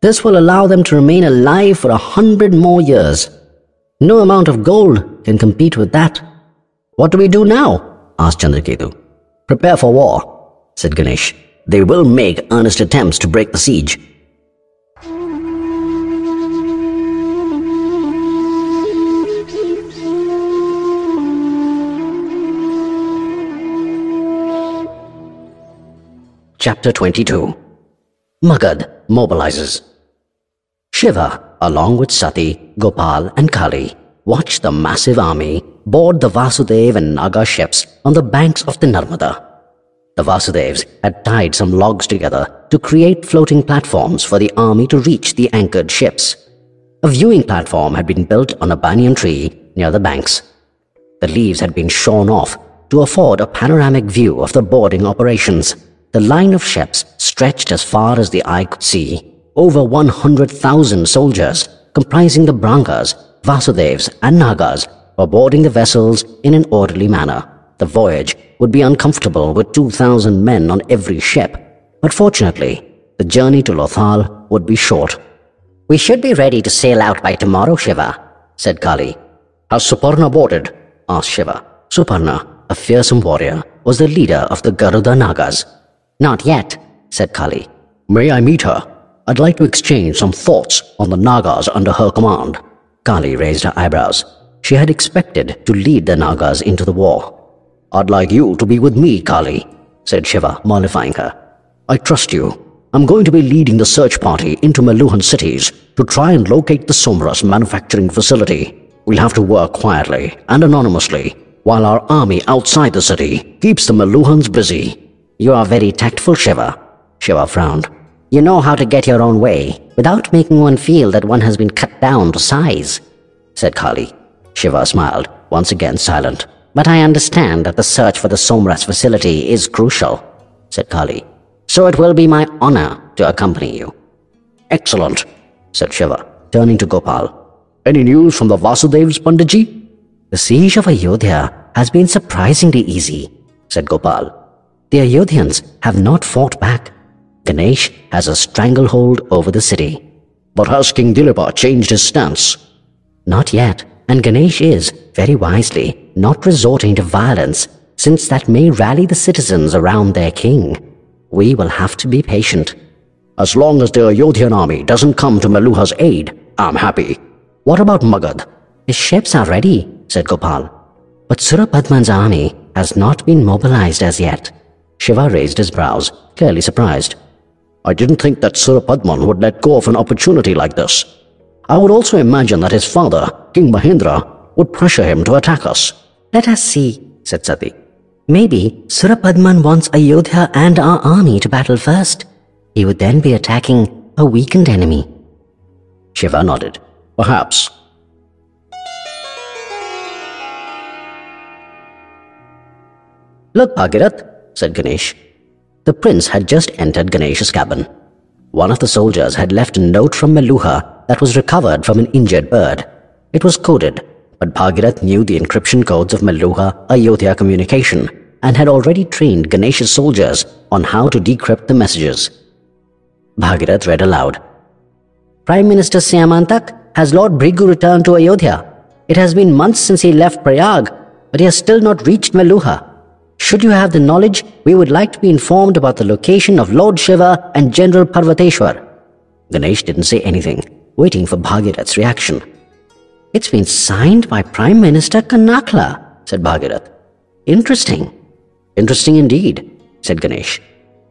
This will allow them to remain alive for a hundred more years. No amount of gold can compete with that. What do we do now? asked Chandraketu. Prepare for war, said Ganesh. They will make earnest attempts to break the siege. Chapter 22 Magadh mobilizes. Shiva, along with Sati, Gopal, and Kali, watched the massive army board the Vasudev and Naga ships on the banks of the Narmada. The Vasudevs had tied some logs together to create floating platforms for the army to reach the anchored ships. A viewing platform had been built on a banyan tree near the banks. The leaves had been shorn off to afford a panoramic view of the boarding operations. The line of ships stretched as far as the eye could see. Over 100,000 soldiers, comprising the Brangas, Vasudevs, and Nagas, were boarding the vessels in an orderly manner. The voyage would be uncomfortable with 2,000 men on every ship, but fortunately, the journey to Lothal would be short. We should be ready to sail out by tomorrow, Shiva, said Kali. Has Suparna boarded? asked Shiva. Suparna, a fearsome warrior, was the leader of the Garuda Nagas. Not yet, said Kali. May I meet her? I'd like to exchange some thoughts on the Nagas under her command. Kali raised her eyebrows. She had expected to lead the Nagas into the war. I'd like you to be with me, Kali, said Shiva, mollifying her. I trust you. I'm going to be leading the search party into Meluhan cities to try and locate the Somras manufacturing facility. We'll have to work quietly and anonymously while our army outside the city keeps the Meluhans busy. You are very tactful, Shiva. Shiva frowned. You know how to get your own way without making one feel that one has been cut down to size, said Kali. Shiva smiled, once again silent. But I understand that the search for the Somras facility is crucial, said Kali. So it will be my honor to accompany you. Excellent, said Shiva, turning to Gopal. Any news from the Vasudevs, Panditji? The siege of Ayodhya has been surprisingly easy, said Gopal. The Ayodhyans have not fought back. Ganesh has a stranglehold over the city. But has King Dilipa changed his stance? Not yet, and Ganesh is, very wisely, not resorting to violence, since that may rally the citizens around their king. We will have to be patient. As long as the Ayodhyan army doesn't come to Meluha's aid, I'm happy. What about Magadh? His ships are ready, said Gopal. But Surapadman's army has not been mobilized as yet. Shiva raised his brows, clearly surprised. I didn't think that Surapadman would let go of an opportunity like this. I would also imagine that his father, King Mahendra, would pressure him to attack us. Let us see, said Sati. Maybe Surapadman wants Ayodhya and our army to battle first. He would then be attacking a weakened enemy. Shiva nodded. Perhaps. Look, Bhagirath, said Ganesh. The prince had just entered Ganesh's cabin. One of the soldiers had left a note from Meluha that was recovered from an injured bird. It was coded, but Bhagirath knew the encryption codes of Meluha Ayodhya communication and had already trained Ganesh's soldiers on how to decrypt the messages. Bhagirath read aloud. Prime Minister Siamantak has Lord Bhrigu returned to Ayodhya. It has been months since he left Prayag, but he has still not reached Meluha. Should you have the knowledge, we would like to be informed about the location of Lord Shiva and General Parvateshwar. Ganesh didn't say anything, waiting for Bhagirath's reaction. It's been signed by Prime Minister Kanakhala, said Bhagirath. Interesting. Interesting indeed, said Ganesh.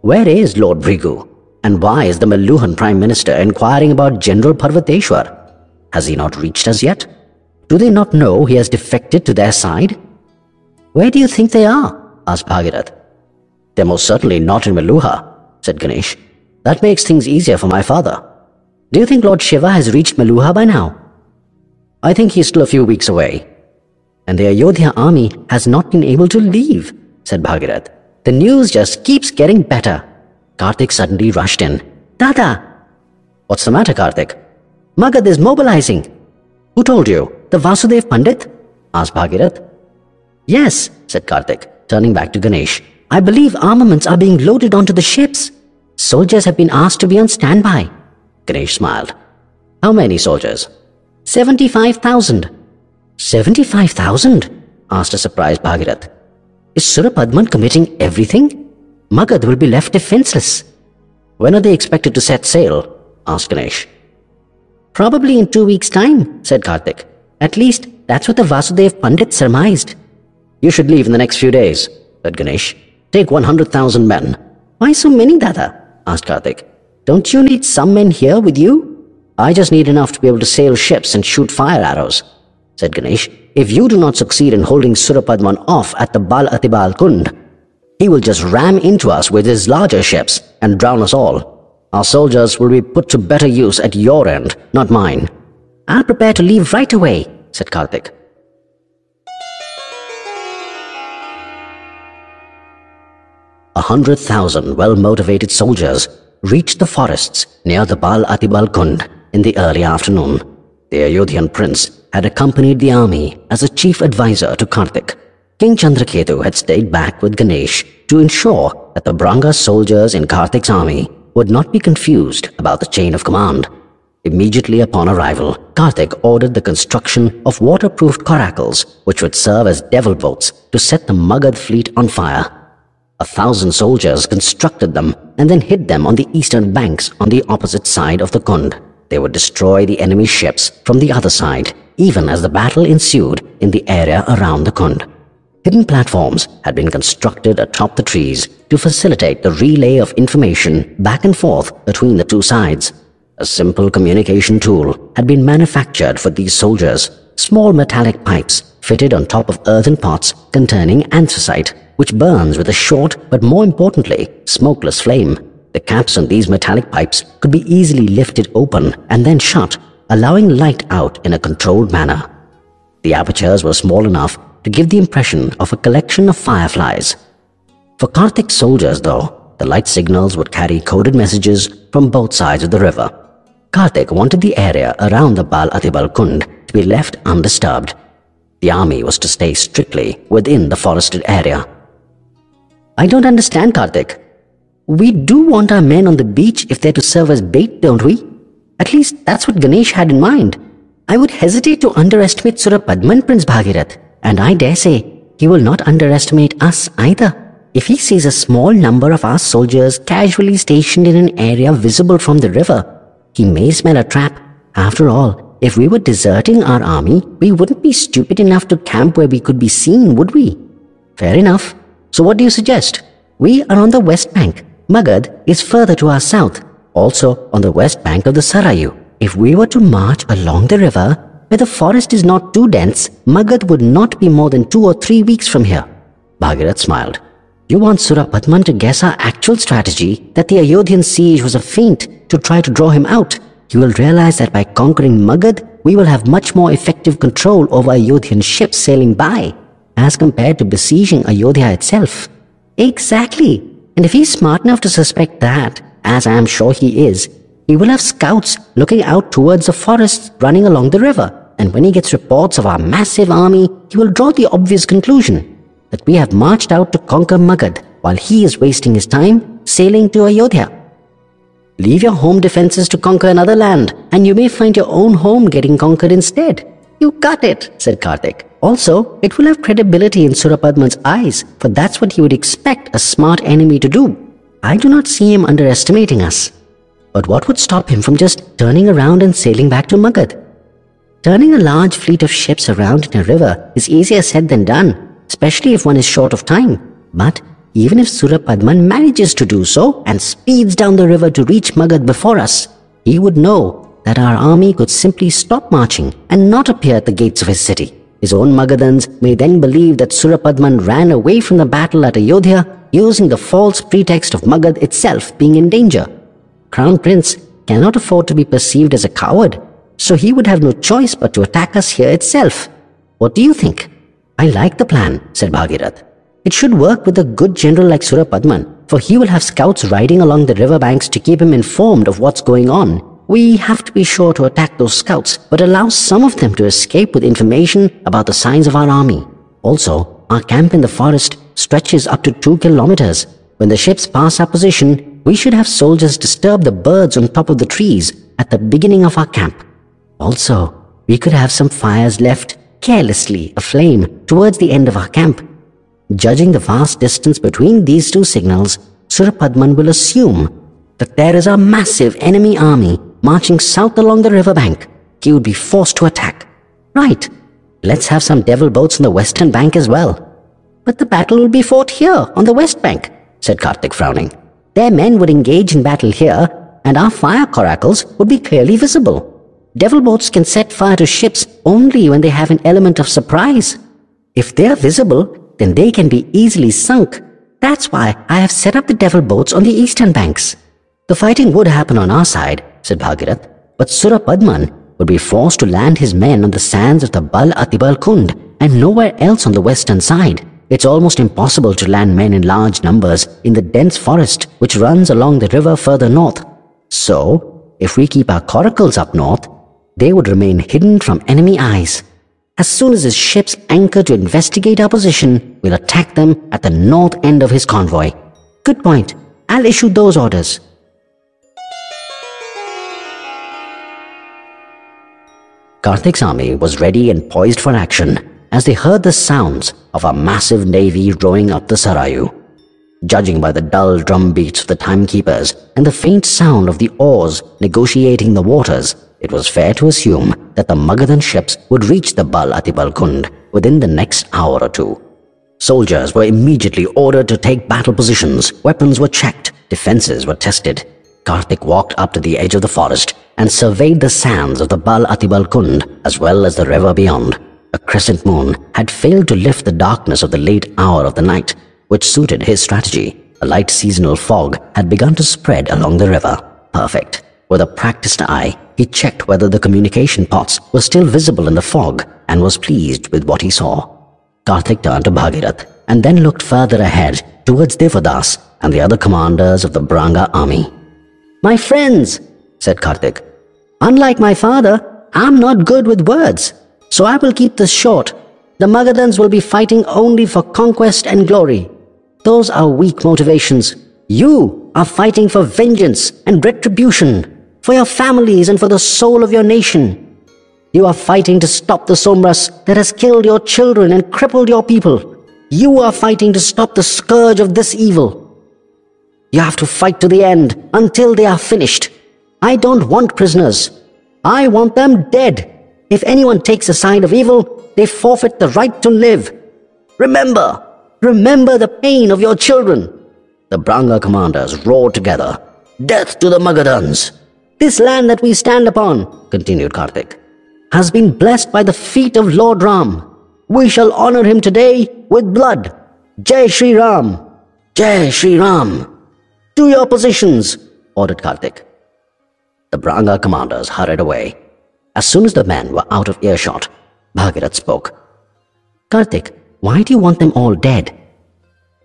Where is Lord Bhrigu? And why is the Meluhan Prime Minister inquiring about General Parvateshwar? Has he not reached us yet? Do they not know he has defected to their side? Where do you think they are? Asked Bhagirath. They're most certainly not in Meluha, said Ganesh. That makes things easier for my father. Do you think Lord Shiva has reached Meluha by now? I think he's still a few weeks away. And the Ayodhya army has not been able to leave, said Bhagirath. The news just keeps getting better. Kartik suddenly rushed in. Dada! What's the matter, Kartik? Magadh is mobilizing. Who told you? The Vasudev Pandit? asked Bhagirath. Yes, said Kartik turning back to Ganesh. I believe armaments are being loaded onto the ships. Soldiers have been asked to be on standby. Ganesh smiled. How many soldiers? 75,000. 75,000? asked a surprised Bhagirath. Is Surapadman committing everything? Magadh will be left defenseless. When are they expected to set sail? asked Ganesh. Probably in two weeks' time, said Kartik. At least, that's what the Vasudev Pandit surmised. You should leave in the next few days, said Ganesh. Take 100,000 men. Why so many, Dada? asked Kartik. Don't you need some men here with you? I just need enough to be able to sail ships and shoot fire arrows, said Ganesh. If you do not succeed in holding Surapadman off at the Bal Atibal Kund, he will just ram into us with his larger ships and drown us all. Our soldiers will be put to better use at your end, not mine. I'll prepare to leave right away, said Kartik. A hundred thousand well-motivated soldiers reached the forests near the Bal Atibal Kund in the early afternoon. The Ayodhyan prince had accompanied the army as a chief advisor to Kartik. King Chandraketu had stayed back with Ganesh to ensure that the Branga soldiers in Kartik's army would not be confused about the chain of command. Immediately upon arrival, Kartik ordered the construction of waterproofed coracles which would serve as devil boats to set the Magadh fleet on fire a thousand soldiers constructed them and then hid them on the eastern banks on the opposite side of the Kund. They would destroy the enemy ships from the other side, even as the battle ensued in the area around the Kund. Hidden platforms had been constructed atop the trees to facilitate the relay of information back and forth between the two sides. A simple communication tool had been manufactured for these soldiers, small metallic pipes fitted on top of earthen pots containing anthracite which burns with a short but more importantly, smokeless flame. The caps on these metallic pipes could be easily lifted open and then shut, allowing light out in a controlled manner. The apertures were small enough to give the impression of a collection of fireflies. For Kartik soldiers, though, the light signals would carry coded messages from both sides of the river. Kartik wanted the area around the Bal Atibal Kund to be left undisturbed The army was to stay strictly within the forested area. I don't understand, Kartik. We do want our men on the beach if they're to serve as bait, don't we? At least that's what Ganesh had in mind. I would hesitate to underestimate Surapadman, Prince Bhagirath, and I dare say he will not underestimate us either. If he sees a small number of our soldiers casually stationed in an area visible from the river, he may smell a trap. After all, if we were deserting our army, we wouldn't be stupid enough to camp where we could be seen, would we? Fair enough. So what do you suggest? We are on the west bank. Magadh is further to our south, also on the west bank of the Sarayu. If we were to march along the river, where the forest is not too dense, Magadh would not be more than two or three weeks from here. Bhagirath smiled. You want Surapadman to guess our actual strategy that the Ayodhyan siege was a feint to try to draw him out. You will realize that by conquering Magadh, we will have much more effective control over Ayodhyan ships sailing by, as compared to besieging Ayodhya itself. Exactly. And if he's smart enough to suspect that, as I am sure he is, he will have scouts looking out towards the forests running along the river. And when he gets reports of our massive army, he will draw the obvious conclusion that we have marched out to conquer Magadh while he is wasting his time sailing to Ayodhya. Leave your home defenses to conquer another land, and you may find your own home getting conquered instead. You got it, said Kartik. Also, it will have credibility in Surapadman's eyes, for that's what he would expect a smart enemy to do. I do not see him underestimating us. But what would stop him from just turning around and sailing back to Magadh? Turning a large fleet of ships around in a river is easier said than done, especially if one is short of time. But even if Surapadman manages to do so and speeds down the river to reach Magadh before us, he would know that our army could simply stop marching and not appear at the gates of his city. His own Magadhans may then believe that Surapadman ran away from the battle at Ayodhya using the false pretext of Magadh itself being in danger. Crown Prince cannot afford to be perceived as a coward, so he would have no choice but to attack us here itself. What do you think? I like the plan, said Bhagirath. It should work with a good general like Surapadman, for he will have scouts riding along the riverbanks to keep him informed of what's going on. We have to be sure to attack those scouts, but allow some of them to escape with information about the signs of our army. Also, our camp in the forest stretches up to two kilometers. When the ships pass our position, we should have soldiers disturb the birds on top of the trees at the beginning of our camp. Also, we could have some fires left carelessly aflame towards the end of our camp. Judging the vast distance between these two signals, Surapadman will assume that there is a massive enemy army marching south along the river bank. He would be forced to attack. Right, let's have some devil boats on the western bank as well. But the battle will be fought here on the west bank, said Kartik frowning. Their men would engage in battle here, and our fire coracles would be clearly visible. Devil boats can set fire to ships only when they have an element of surprise. If they are visible, then they can be easily sunk. That's why I have set up the devil boats on the eastern banks. The fighting would happen on our side, said Bhagirath, but Surapadman would be forced to land his men on the sands of the Bal Atibal Kund and nowhere else on the western side. It's almost impossible to land men in large numbers in the dense forest which runs along the river further north. So, if we keep our coracles up north, they would remain hidden from enemy eyes. As soon as his ships anchor to investigate our position, we'll attack them at the north end of his convoy. Good point. I'll issue those orders. Kartik's army was ready and poised for action as they heard the sounds of a massive navy rowing up the Sarayu. Judging by the dull drum beats of the timekeepers and the faint sound of the oars negotiating the waters, it was fair to assume that the Magadhan ships would reach the Bal Atibal Kund within the next hour or two. Soldiers were immediately ordered to take battle positions, weapons were checked, defenses were tested. Kartik walked up to the edge of the forest and surveyed the sands of the Bal Atibal Kund as well as the river beyond. A crescent moon had failed to lift the darkness of the late hour of the night, which suited his strategy. A light seasonal fog had begun to spread along the river. Perfect. With a practiced eye, he checked whether the communication pots were still visible in the fog and was pleased with what he saw. Kartik turned to Bhagirath and then looked further ahead towards Divodas and the other commanders of the Branga army. My friends, said Kartik, unlike my father, I'm not good with words, so I will keep this short. The Magadhans will be fighting only for conquest and glory. Those are weak motivations. You are fighting for vengeance and retribution, for your families and for the soul of your nation. You are fighting to stop the Somras that has killed your children and crippled your people. You are fighting to stop the scourge of this evil. You have to fight to the end until they are finished. I don't want prisoners. I want them dead. If anyone takes a side of evil, they forfeit the right to live. Remember, remember the pain of your children. The Branga commanders roared together. Death to the Magadhans! This land that we stand upon, continued Kartik, has been blessed by the feet of Lord Ram. We shall honor him today with blood. Jai Shri Ram! Jai Shri Ram! To your positions, ordered Kartik. The Branga commanders hurried away. As soon as the men were out of earshot, Bhagirath spoke. Kartik, why do you want them all dead?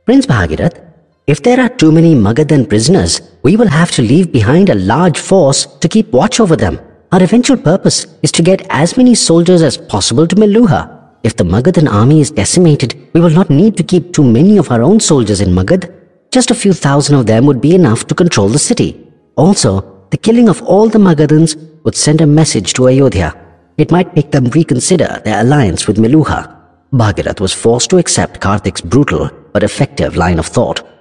Prince Bhagirath, if there are too many Magadhan prisoners, we will have to leave behind a large force to keep watch over them. Our eventual purpose is to get as many soldiers as possible to Meluha. If the Magadhan army is decimated, we will not need to keep too many of our own soldiers in Magadh. Just a few thousand of them would be enough to control the city. Also, the killing of all the Magadhans would send a message to Ayodhya. It might make them reconsider their alliance with Meluha. Bhagirath was forced to accept Kartik's brutal but effective line of thought.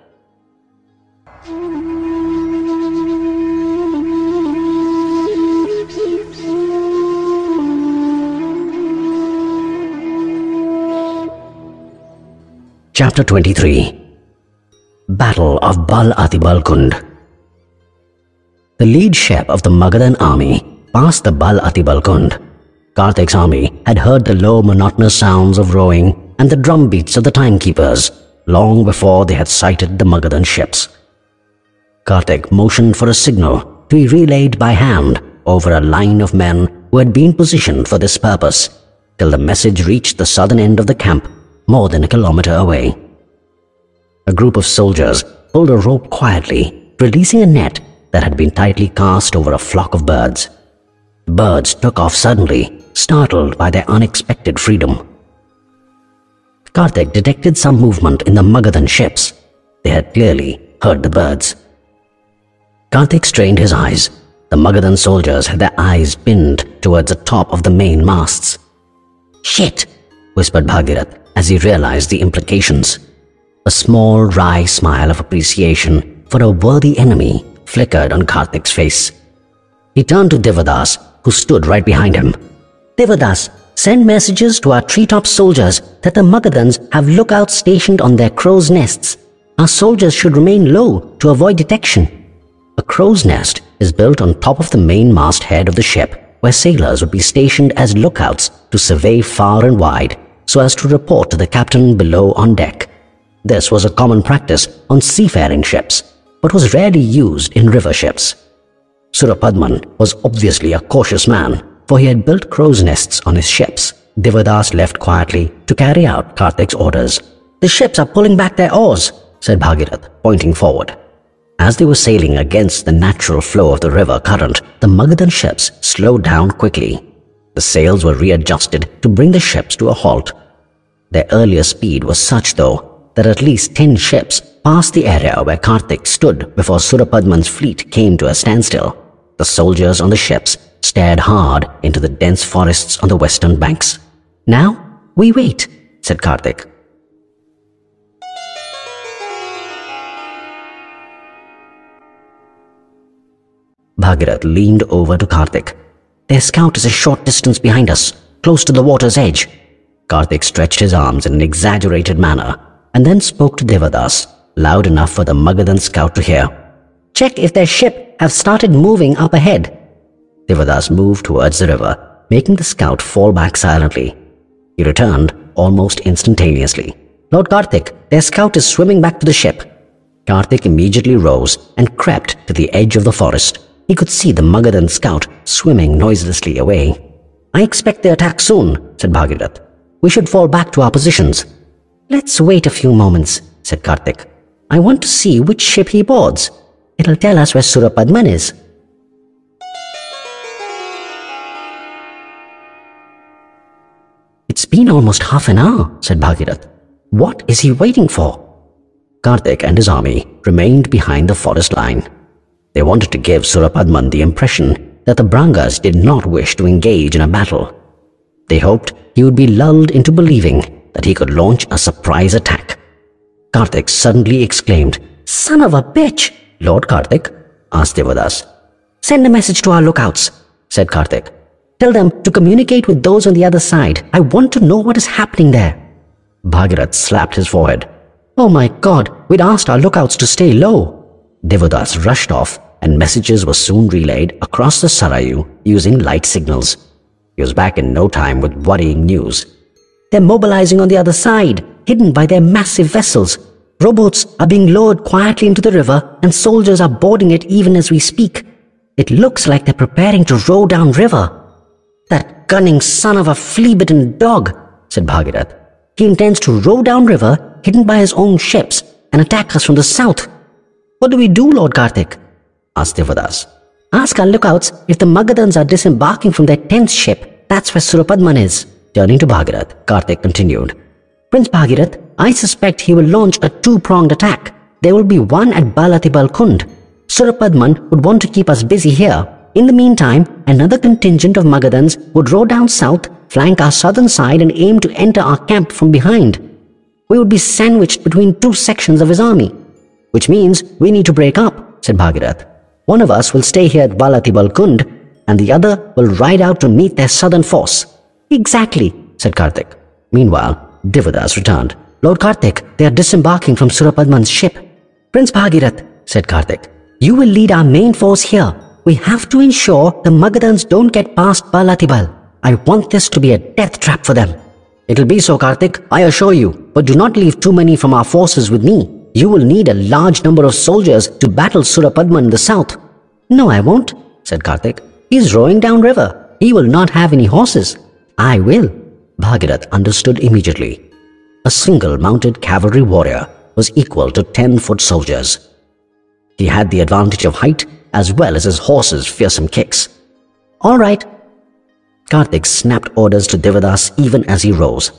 Chapter 23 Battle of Bal Atibalkund The lead ship of the Magadhan army passed the Bal Atibalkund. Kartik's army had heard the low monotonous sounds of rowing and the drum beats of the timekeepers long before they had sighted the Magadhan ships. Kartik motioned for a signal to be relayed by hand over a line of men who had been positioned for this purpose till the message reached the southern end of the camp more than a kilometer away. A group of soldiers pulled a rope quietly, releasing a net that had been tightly cast over a flock of birds. The birds took off suddenly, startled by their unexpected freedom. Kartik detected some movement in the Magadhan ships. They had clearly heard the birds. Kartik strained his eyes. The Magadhan soldiers had their eyes pinned towards the top of the main masts. Shit, whispered Bhagirath as he realized the implications. A small, wry smile of appreciation for a worthy enemy flickered on Kartik's face. He turned to Divodas, who stood right behind him. Divodas, send messages to our treetop soldiers that the Magadhans have lookouts stationed on their crow's nests. Our soldiers should remain low to avoid detection. A crow's nest is built on top of the main masthead of the ship, where sailors would be stationed as lookouts to survey far and wide so as to report to the captain below on deck. This was a common practice on seafaring ships, but was rarely used in river ships. Surapadman was obviously a cautious man, for he had built crow's nests on his ships. Divodas left quietly to carry out Kartik's orders. The ships are pulling back their oars, said Bhagirath, pointing forward. As they were sailing against the natural flow of the river current, the Magadhan ships slowed down quickly. The sails were readjusted to bring the ships to a halt their earlier speed was such, though, that at least ten ships passed the area where Kartik stood before Surapadman's fleet came to a standstill. The soldiers on the ships stared hard into the dense forests on the western banks. Now, we wait, said Kartik. Bhagirath leaned over to Kartik. Their scout is a short distance behind us, close to the water's edge. Kartik stretched his arms in an exaggerated manner and then spoke to Divodas, loud enough for the Magadhan scout to hear. Check if their ship have started moving up ahead. Divodas moved towards the river, making the scout fall back silently. He returned almost instantaneously. Lord Kartik, their scout is swimming back to the ship. Kartik immediately rose and crept to the edge of the forest. He could see the Magadhan scout swimming noiselessly away. I expect they attack soon, said Bhagirath. We should fall back to our positions. Let's wait a few moments, said Kartik. I want to see which ship he boards. It'll tell us where Surapadman is. It It's been almost half an hour, said Bhagirath. What is he waiting for? Kartik and his army remained behind the forest line. They wanted to give Surapadman the impression that the Brangas did not wish to engage in a battle. They hoped he would be lulled into believing that he could launch a surprise attack. Kartik suddenly exclaimed, Son of a bitch! Lord Kartik? asked Divodas. Send a message to our lookouts, said Kartik. Tell them to communicate with those on the other side. I want to know what is happening there. Bhagirath slapped his forehead. Oh my god, we'd asked our lookouts to stay low. Divodas rushed off and messages were soon relayed across the Sarayu using light signals. He was back in no time with worrying news. They're mobilizing on the other side, hidden by their massive vessels. Rowboats are being lowered quietly into the river and soldiers are boarding it even as we speak. It looks like they're preparing to row down river. That cunning son of a flea-bitten dog, said Bhagirath. He intends to row down river, hidden by his own ships, and attack us from the south. What do we do, Lord Kartik? asked Divodas. Ask our lookouts if the Magadhans are disembarking from their tenth ship. That's where Surapadman is. Turning to Bhagirath, Kartik continued. Prince Bhagirath, I suspect he will launch a two-pronged attack. There will be one at Balatibal Kund. Surapadman would want to keep us busy here. In the meantime, another contingent of Magadhans would row down south, flank our southern side and aim to enter our camp from behind. We would be sandwiched between two sections of his army. Which means we need to break up, said Bhagirath. One of us will stay here at Balatibal Kund, and the other will ride out to meet their southern force. Exactly, said Kartik. Meanwhile, Divodas returned. Lord Kartik, they are disembarking from Surapadman's ship. Prince Bhagirath, said Kartik, you will lead our main force here. We have to ensure the Magadhans don't get past Balatibal. I want this to be a death trap for them. It'll be so, Kartik, I assure you, but do not leave too many from our forces with me. You will need a large number of soldiers to battle Surapadman in the south. No, I won't, said Kartik. He's rowing down river. He will not have any horses. I will. Bhagirath understood immediately. A single mounted cavalry warrior was equal to ten foot soldiers. He had the advantage of height as well as his horse's fearsome kicks. All right. Kartik snapped orders to Divodas even as he rose.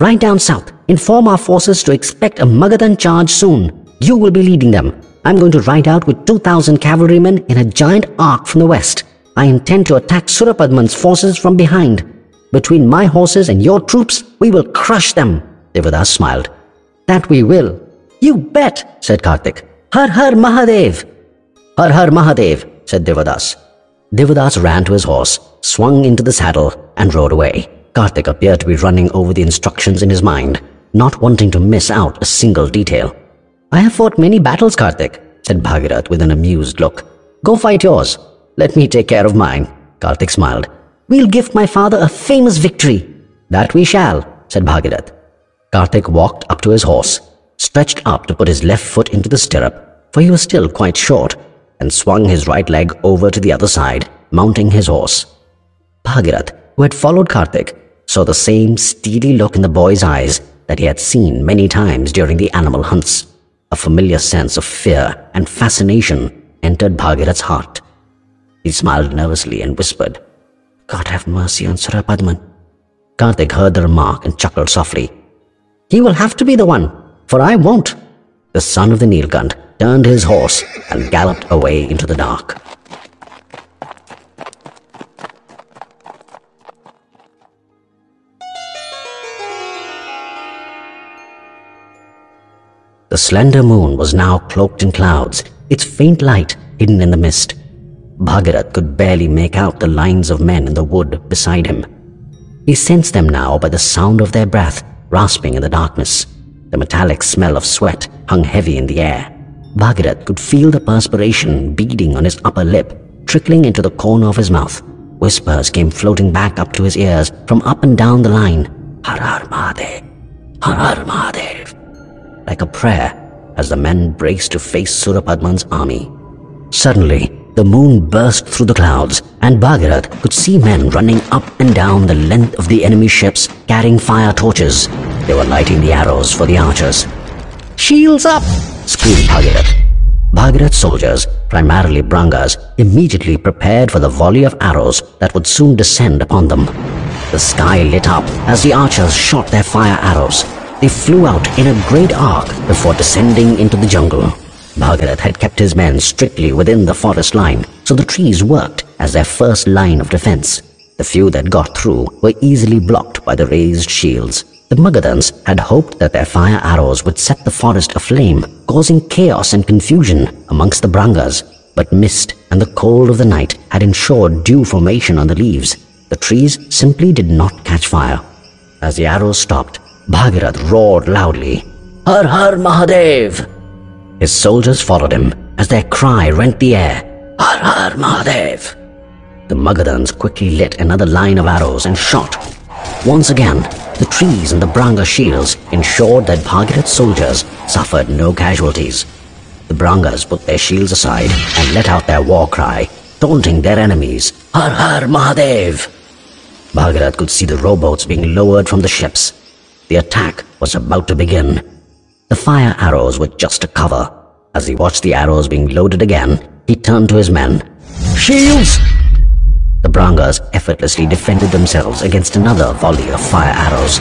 Ride down south. Inform our forces to expect a Magadhan charge soon. You will be leading them. I'm going to ride out with 2,000 cavalrymen in a giant arc from the west. I intend to attack Surapadman's forces from behind. Between my horses and your troops, we will crush them. Divodas smiled. That we will. You bet, said Kartik. Har Har Mahadev. Har Har Mahadev, said Divodas. Divodas ran to his horse, swung into the saddle, and rode away. Kartik appeared to be running over the instructions in his mind, not wanting to miss out a single detail. I have fought many battles, Kartik, said Bhagirath with an amused look. Go fight yours. Let me take care of mine. Kartik smiled. We'll gift my father a famous victory. That we shall, said Bhagirath. Kartik walked up to his horse, stretched up to put his left foot into the stirrup, for he was still quite short, and swung his right leg over to the other side, mounting his horse. Bhagirath, who had followed Kartik, saw the same steely look in the boy's eyes that he had seen many times during the animal hunts. A familiar sense of fear and fascination entered Bhagirath's heart. He smiled nervously and whispered, God have mercy on Surapadman. Kartik heard the remark and chuckled softly. He will have to be the one, for I won't. The son of the Neelkanth turned his horse and galloped away into the dark. The slender moon was now cloaked in clouds, its faint light hidden in the mist. Bhagirath could barely make out the lines of men in the wood beside him. He sensed them now by the sound of their breath rasping in the darkness. The metallic smell of sweat hung heavy in the air. Bhagirath could feel the perspiration beading on his upper lip, trickling into the corner of his mouth. Whispers came floating back up to his ears from up and down the line. Har Har Mahadev, Har Har Mahadev like a prayer as the men braced to face Surapadman's army. Suddenly, the moon burst through the clouds, and Bhagirath could see men running up and down the length of the enemy ships carrying fire torches. They were lighting the arrows for the archers. Shields up! screamed Bhagirath. Bhagirath's soldiers, primarily Brangas, immediately prepared for the volley of arrows that would soon descend upon them. The sky lit up as the archers shot their fire arrows. They flew out in a great arc before descending into the jungle. Bhagirath had kept his men strictly within the forest line, so the trees worked as their first line of defense. The few that got through were easily blocked by the raised shields. The Magadhans had hoped that their fire arrows would set the forest aflame, causing chaos and confusion amongst the Brangas, but mist and the cold of the night had ensured dew formation on the leaves. The trees simply did not catch fire. As the arrows stopped, Bhagirath roared loudly, Har Har Mahadev! His soldiers followed him as their cry rent the air, Har Har Mahadev! The Magadhans quickly lit another line of arrows and shot. Once again, the trees and the Branga shields ensured that Bhagirath's soldiers suffered no casualties. The Brangas put their shields aside and let out their war cry, taunting their enemies, Har Har Mahadev! Bhagirath could see the rowboats being lowered from the ships. The attack was about to begin. The fire arrows were just a cover. As he watched the arrows being loaded again, he turned to his men. Shields! The Brangas effortlessly defended themselves against another volley of fire arrows.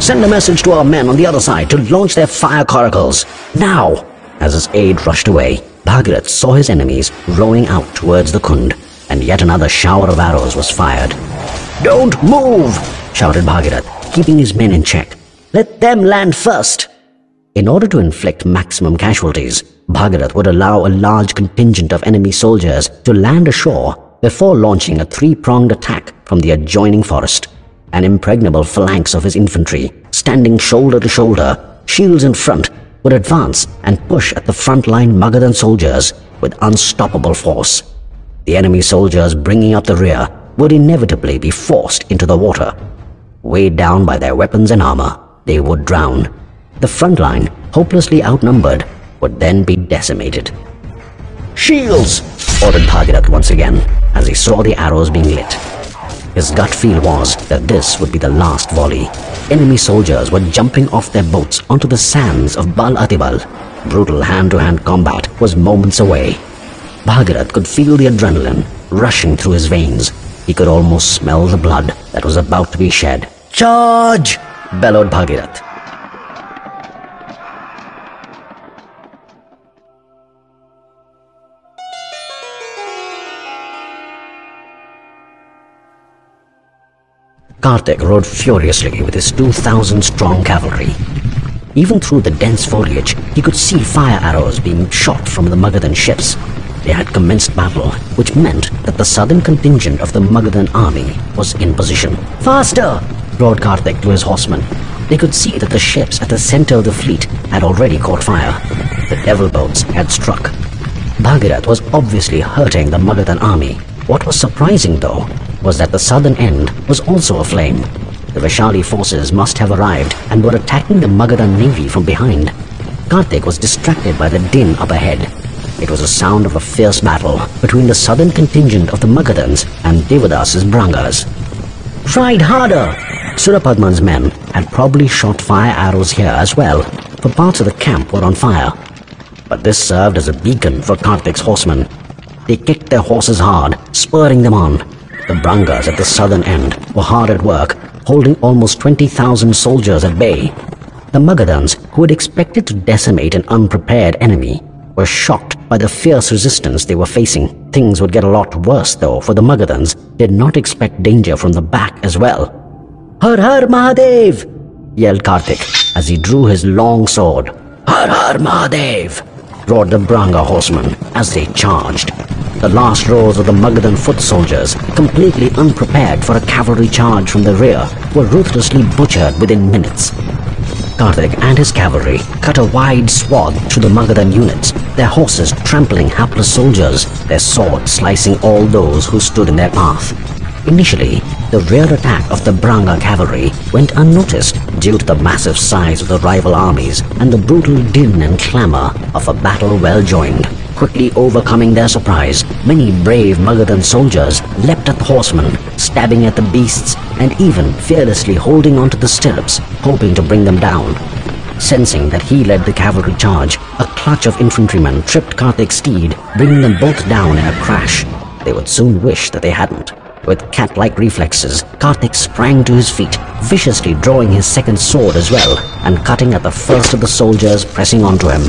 Send a message to our men on the other side to launch their fire coracles. Now! As his aide rushed away, Bhagirath saw his enemies rowing out towards the Kund, and yet another shower of arrows was fired. Don't move! shouted Bhagirath, keeping his men in check. Let them land first! In order to inflict maximum casualties, Bhagirath would allow a large contingent of enemy soldiers to land ashore before launching a three-pronged attack from the adjoining forest. An impregnable phalanx of his infantry, standing shoulder to shoulder, shields in front, would advance and push at the front-line Magadhan soldiers with unstoppable force. The enemy soldiers bringing up the rear would inevitably be forced into the water. Weighed down by their weapons and armor, they would drown. The front line, hopelessly outnumbered, would then be decimated. Shields! ordered Bhagirath once again as he saw the arrows being lit. His gut feel was that this would be the last volley. Enemy soldiers were jumping off their boats onto the sands of Bal Atibal. Brutal hand-to-hand combat was moments away. Bhagirath could feel the adrenaline rushing through his veins. He could almost smell the blood that was about to be shed. Charge! bellowed Bhagirath. Kartik rode furiously with his 2,000 strong cavalry. Even through the dense foliage, he could see fire arrows being shot from the Magadhan ships. They had commenced battle, which meant that the southern contingent of the Magadhan army was in position. Faster! roared Kartik to his horsemen. They could see that the ships at the center of the fleet had already caught fire. The devil boats had struck. Bhagirath was obviously hurting the Magadhan army. What was surprising, though, was that the southern end was also aflame. The Vaishali forces must have arrived and were attacking the Magadhan navy from behind. Kartik was distracted by the din up ahead. It was a sound of a fierce battle between the southern contingent of the Magadhans and Divodas's Brangas. Tried harder! Surapadman's men had probably shot fire arrows here as well, for parts of the camp were on fire. But this served as a beacon for Kartik's horsemen. They kicked their horses hard, spurring them on, the Brangas at the southern end were hard at work, holding almost 20,000 soldiers at bay. The Magadhans, who had expected to decimate an unprepared enemy, were shocked by the fierce resistance they were facing. Things would get a lot worse, though, for the Magadhans did not expect danger from the back as well. Har Har Mahadev! yelled Kartik as he drew his long sword. Har Har Mahadev! Roared the Branga horsemen as they charged. The last rows of the Magadhan foot soldiers, completely unprepared for a cavalry charge from the rear, were ruthlessly butchered within minutes. Kartik and his cavalry cut a wide swath through the Magadhan units, their horses trampling hapless soldiers, their swords slicing all those who stood in their path. Initially, the rear attack of the Branga cavalry went unnoticed due to the massive size of the rival armies and the brutal din and clamor of a battle well joined. Quickly overcoming their surprise, many brave Magadhan soldiers leapt at the horsemen, stabbing at the beasts, and even fearlessly holding onto the stirrups, hoping to bring them down. Sensing that he led the cavalry charge, a clutch of infantrymen tripped Kartik's steed, bringing them both down in a crash. They would soon wish that they hadn't. With cat-like reflexes, Kartik sprang to his feet, viciously drawing his second sword as well, and cutting at the first of the soldiers pressing onto him.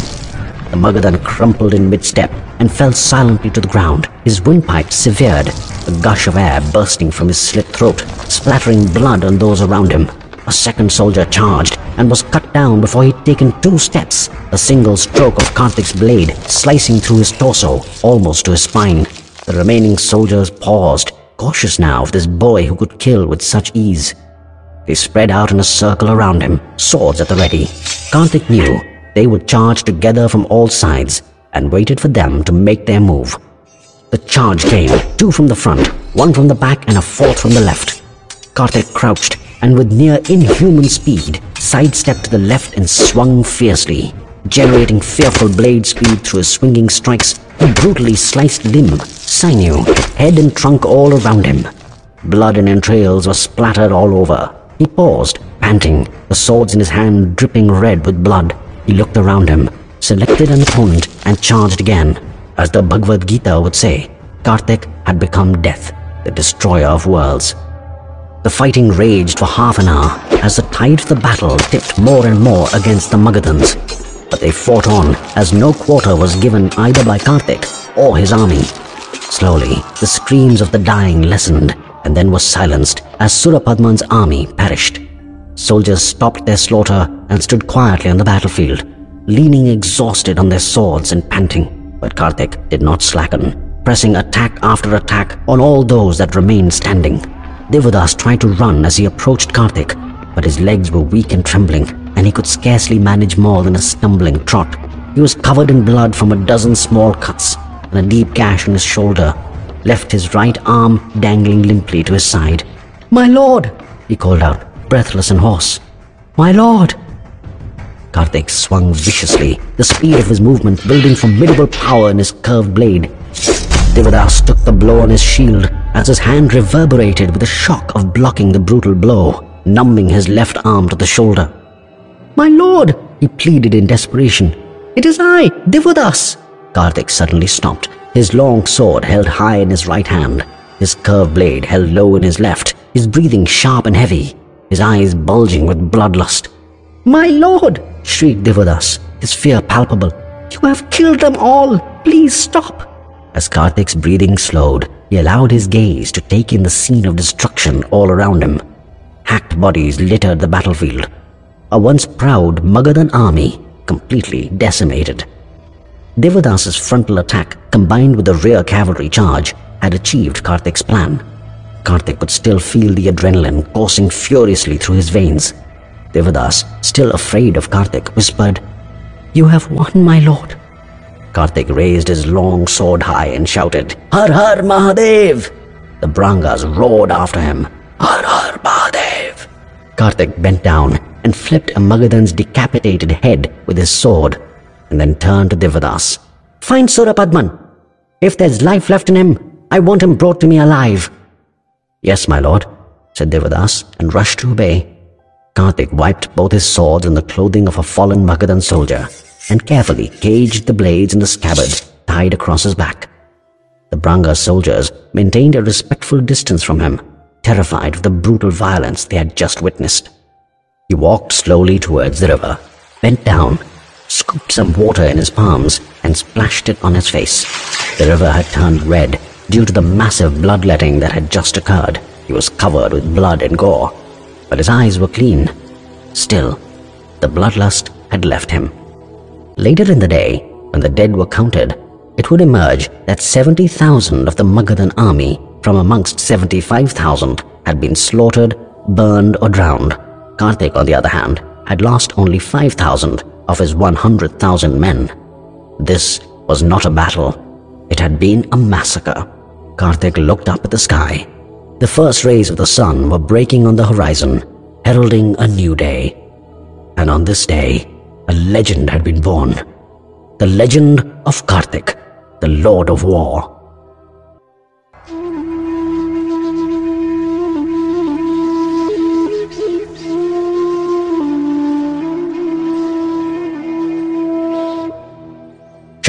The Magadhan crumpled in mid-step and fell silently to the ground, his windpipe severed, a gush of air bursting from his slit throat, splattering blood on those around him. A second soldier charged and was cut down before he'd taken two steps, a single stroke of Kartik's blade slicing through his torso, almost to his spine. The remaining soldiers paused, cautious now of this boy who could kill with such ease. They spread out in a circle around him, swords at the ready. Kartik knew they would charge together from all sides and waited for them to make their move. The charge came, two from the front, one from the back and a fourth from the left. Kartik crouched and with near inhuman speed sidestepped to the left and swung fiercely. Generating fearful blade speed through his swinging strikes, he brutally sliced limb, sinew, head and trunk all around him. Blood and entrails were splattered all over. He paused, panting, the swords in his hand dripping red with blood. He looked around him, selected an opponent, and charged again. As the Bhagavad Gita would say, Kartik had become death, the destroyer of worlds. The fighting raged for half an hour as the tide of the battle tipped more and more against the Magadhans. But they fought on as no quarter was given either by Kartik or his army. Slowly, the screams of the dying lessened and then were silenced as Surapadman's army perished. Soldiers stopped their slaughter and stood quietly on the battlefield, leaning exhausted on their swords and panting. But Kartik did not slacken, pressing attack after attack on all those that remained standing. Divodas tried to run as he approached Kartik, but his legs were weak and trembling, and he could scarcely manage more than a stumbling trot. He was covered in blood from a dozen small cuts, and a deep gash on his shoulder left his right arm dangling limply to his side. My lord, he called out, breathless and hoarse. My lord! Kartik swung viciously, the speed of his movement building formidable power in his curved blade. Divodas took the blow on his shield as his hand reverberated with the shock of blocking the brutal blow, numbing his left arm to the shoulder. My lord, he pleaded in desperation. It is I, Divodas. Kartik suddenly stopped, his long sword held high in his right hand, his curved blade held low in his left, his breathing sharp and heavy, his eyes bulging with bloodlust. My lord, shrieked Divodas, his fear palpable. You have killed them all. Please stop. As Kartik's breathing slowed, he allowed his gaze to take in the scene of destruction all around him. Hacked bodies littered the battlefield. A once proud Magadhan army completely decimated. Divodas's frontal attack, combined with the rear cavalry charge, had achieved Kartik's plan. Kartik could still feel the adrenaline coursing furiously through his veins. Divodas, still afraid of Kartik, whispered, You have won, my lord. Kartik raised his long sword high and shouted, Har Har Mahadev! The Brangas roared after him, Har Har Mahadev! Kartik bent down and flipped a Magadhan's decapitated head with his sword, and then turned to Divodas. Find Surapadman. If there's life left in him, I want him brought to me alive. Yes, my lord, said Divodas, and rushed to obey. Kartik wiped both his swords and the clothing of a fallen Magadhan soldier and carefully caged the blades in the scabbard tied across his back. The Branga soldiers maintained a respectful distance from him, terrified of the brutal violence they had just witnessed. He walked slowly towards the river, bent down, scooped some water in his palms, and splashed it on his face. The river had turned red due to the massive bloodletting that had just occurred. He was covered with blood and gore, but his eyes were clean. Still, the bloodlust had left him. Later in the day, when the dead were counted, it would emerge that 70,000 of the Magadhan army from amongst 75,000 had been slaughtered, burned or drowned. Kartik, on the other hand, had lost only 5,000 of his 100,000 men. This was not a battle. It had been a massacre. Kartik looked up at the sky. The first rays of the sun were breaking on the horizon, heralding a new day. And on this day, a legend had been born. The legend of Kartik, the Lord of War.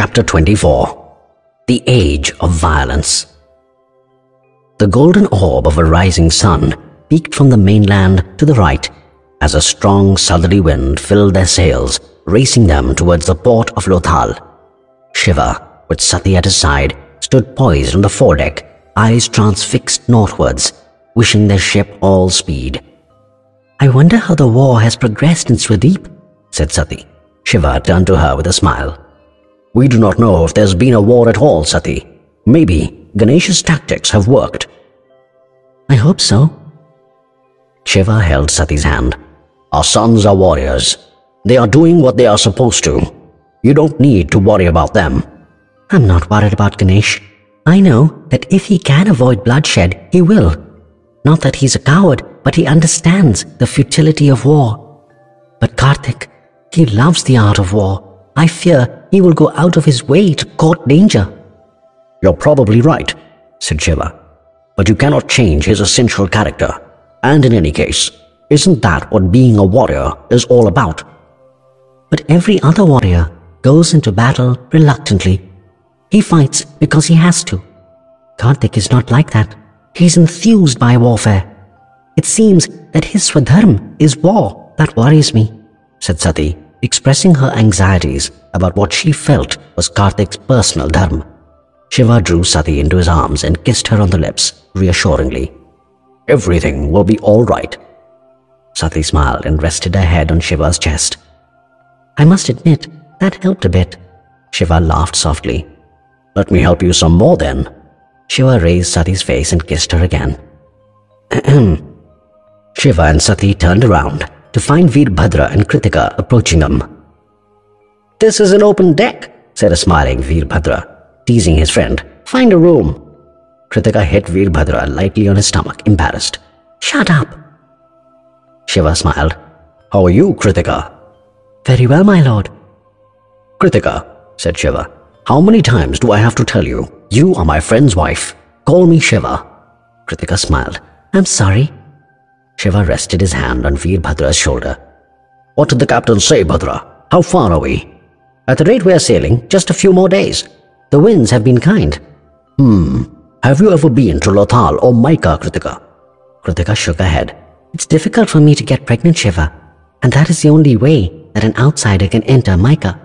Chapter 24 The Age of Violence The golden orb of a rising sun peeked from the mainland to the right as a strong southerly wind filled their sails, racing them towards the port of Lothal. Shiva, with Sati at his side, stood poised on the foredeck, eyes transfixed northwards, wishing their ship all speed. I wonder how the war has progressed in Swadweep, said Sati. Shiva turned to her with a smile. We do not know if there's been a war at all, Sati. Maybe Ganesh's tactics have worked. I hope so. Shiva held Sati's hand. Our sons are warriors. They are doing what they are supposed to. You don't need to worry about them. I'm not worried about Ganesh. I know that if he can avoid bloodshed, he will. Not that he's a coward, but he understands the futility of war. But Kartik, he loves the art of war. I fear he will go out of his way to court danger. You're probably right, said Shiva. But you cannot change his essential character. And in any case, isn't that what being a warrior is all about? But every other warrior goes into battle reluctantly. He fights because he has to. Kartik is not like that. He's enthused by warfare. It seems that his swadharm is war that worries me, said Sati, expressing her anxieties about what she felt was Kartik's personal dharma. Shiva drew Sati into his arms and kissed her on the lips, reassuringly. Everything will be all right. Sati smiled and rested her head on Shiva's chest. I must admit, that helped a bit. Shiva laughed softly. Let me help you some more then. Shiva raised Sati's face and kissed her again. Shiva and Sati turned around to find Veerbhadra and Kritika approaching them. This is an open deck, said a smiling Veerbhadra, teasing his friend. Find a room. Kritika hit Veerbhadra lightly on his stomach, embarrassed. Shut up. Shiva smiled. How are you, Kritika? Very well, my lord. Kritika, said Shiva, how many times do I have to tell you? You are my friend's wife. Call me Shiva. Kritika smiled. I'm sorry. Shiva rested his hand on Veerbhadra's shoulder. What did the captain say, Bhadra? How far are we? At the rate we are sailing, just a few more days. The winds have been kind. Hmm. Have you ever been to Lothal or Maika, Kritika? Kritika shook her head. It's difficult for me to get pregnant, Shiva. And that is the only way that an outsider can enter Maika.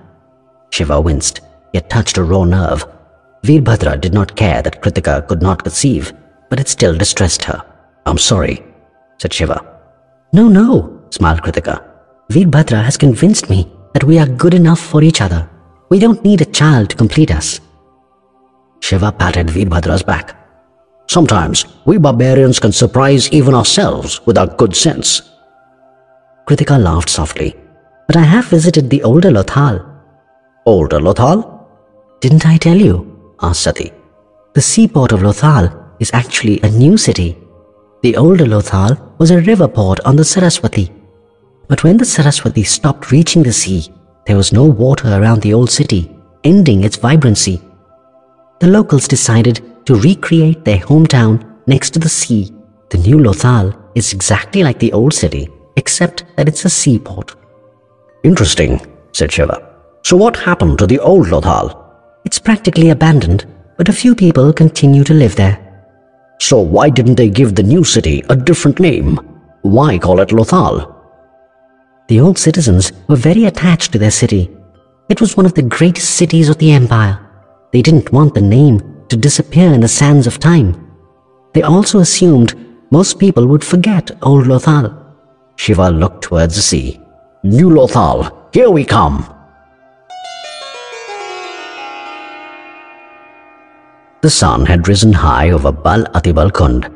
Shiva winced, yet touched a raw nerve. Veerbhadra did not care that Kritika could not conceive, but it still distressed her. I'm sorry, said Shiva. No, no, smiled Kritika. Veerbhadra has convinced me that we are good enough for each other. We don't need a child to complete us. Shiva patted Veerbhadra's back. Sometimes we barbarians can surprise even ourselves with our good sense. Kritika laughed softly. But I have visited the older Lothal. Older Lothal? Didn't I tell you? asked Sati. The seaport of Lothal is actually a new city. The older Lothal was a river port on the Saraswati. But when the Saraswati stopped reaching the sea, there was no water around the old city, ending its vibrancy. The locals decided to recreate their hometown next to the sea. The new Lothal is exactly like the old city, except that it's a seaport. Interesting, said Shiva. So what happened to the old Lothal? It's practically abandoned, but a few people continue to live there. So why didn't they give the new city a different name? Why call it Lothal? The old citizens were very attached to their city. It was one of the greatest cities of the empire. They didn't want the name to disappear in the sands of time. They also assumed most people would forget old Lothal. Shiva looked towards the sea. New Lothal, here we come. The sun had risen high over Bal Atibal Kund.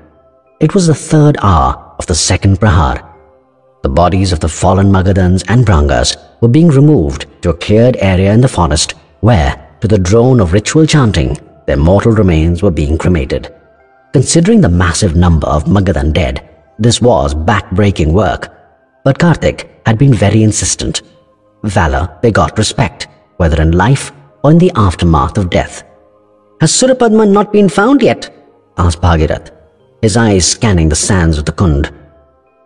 It was the third hour of the second Prahar. The bodies of the fallen Magadhans and Brangas were being removed to a cleared area in the forest where, to the drone of ritual chanting, their mortal remains were being cremated. Considering the massive number of Magadhan dead, this was back-breaking work. But Kartik had been very insistent. Valor begot respect, whether in life or in the aftermath of death. Has Surapadman not been found yet? asked Bhagirath, his eyes scanning the sands of the Kund.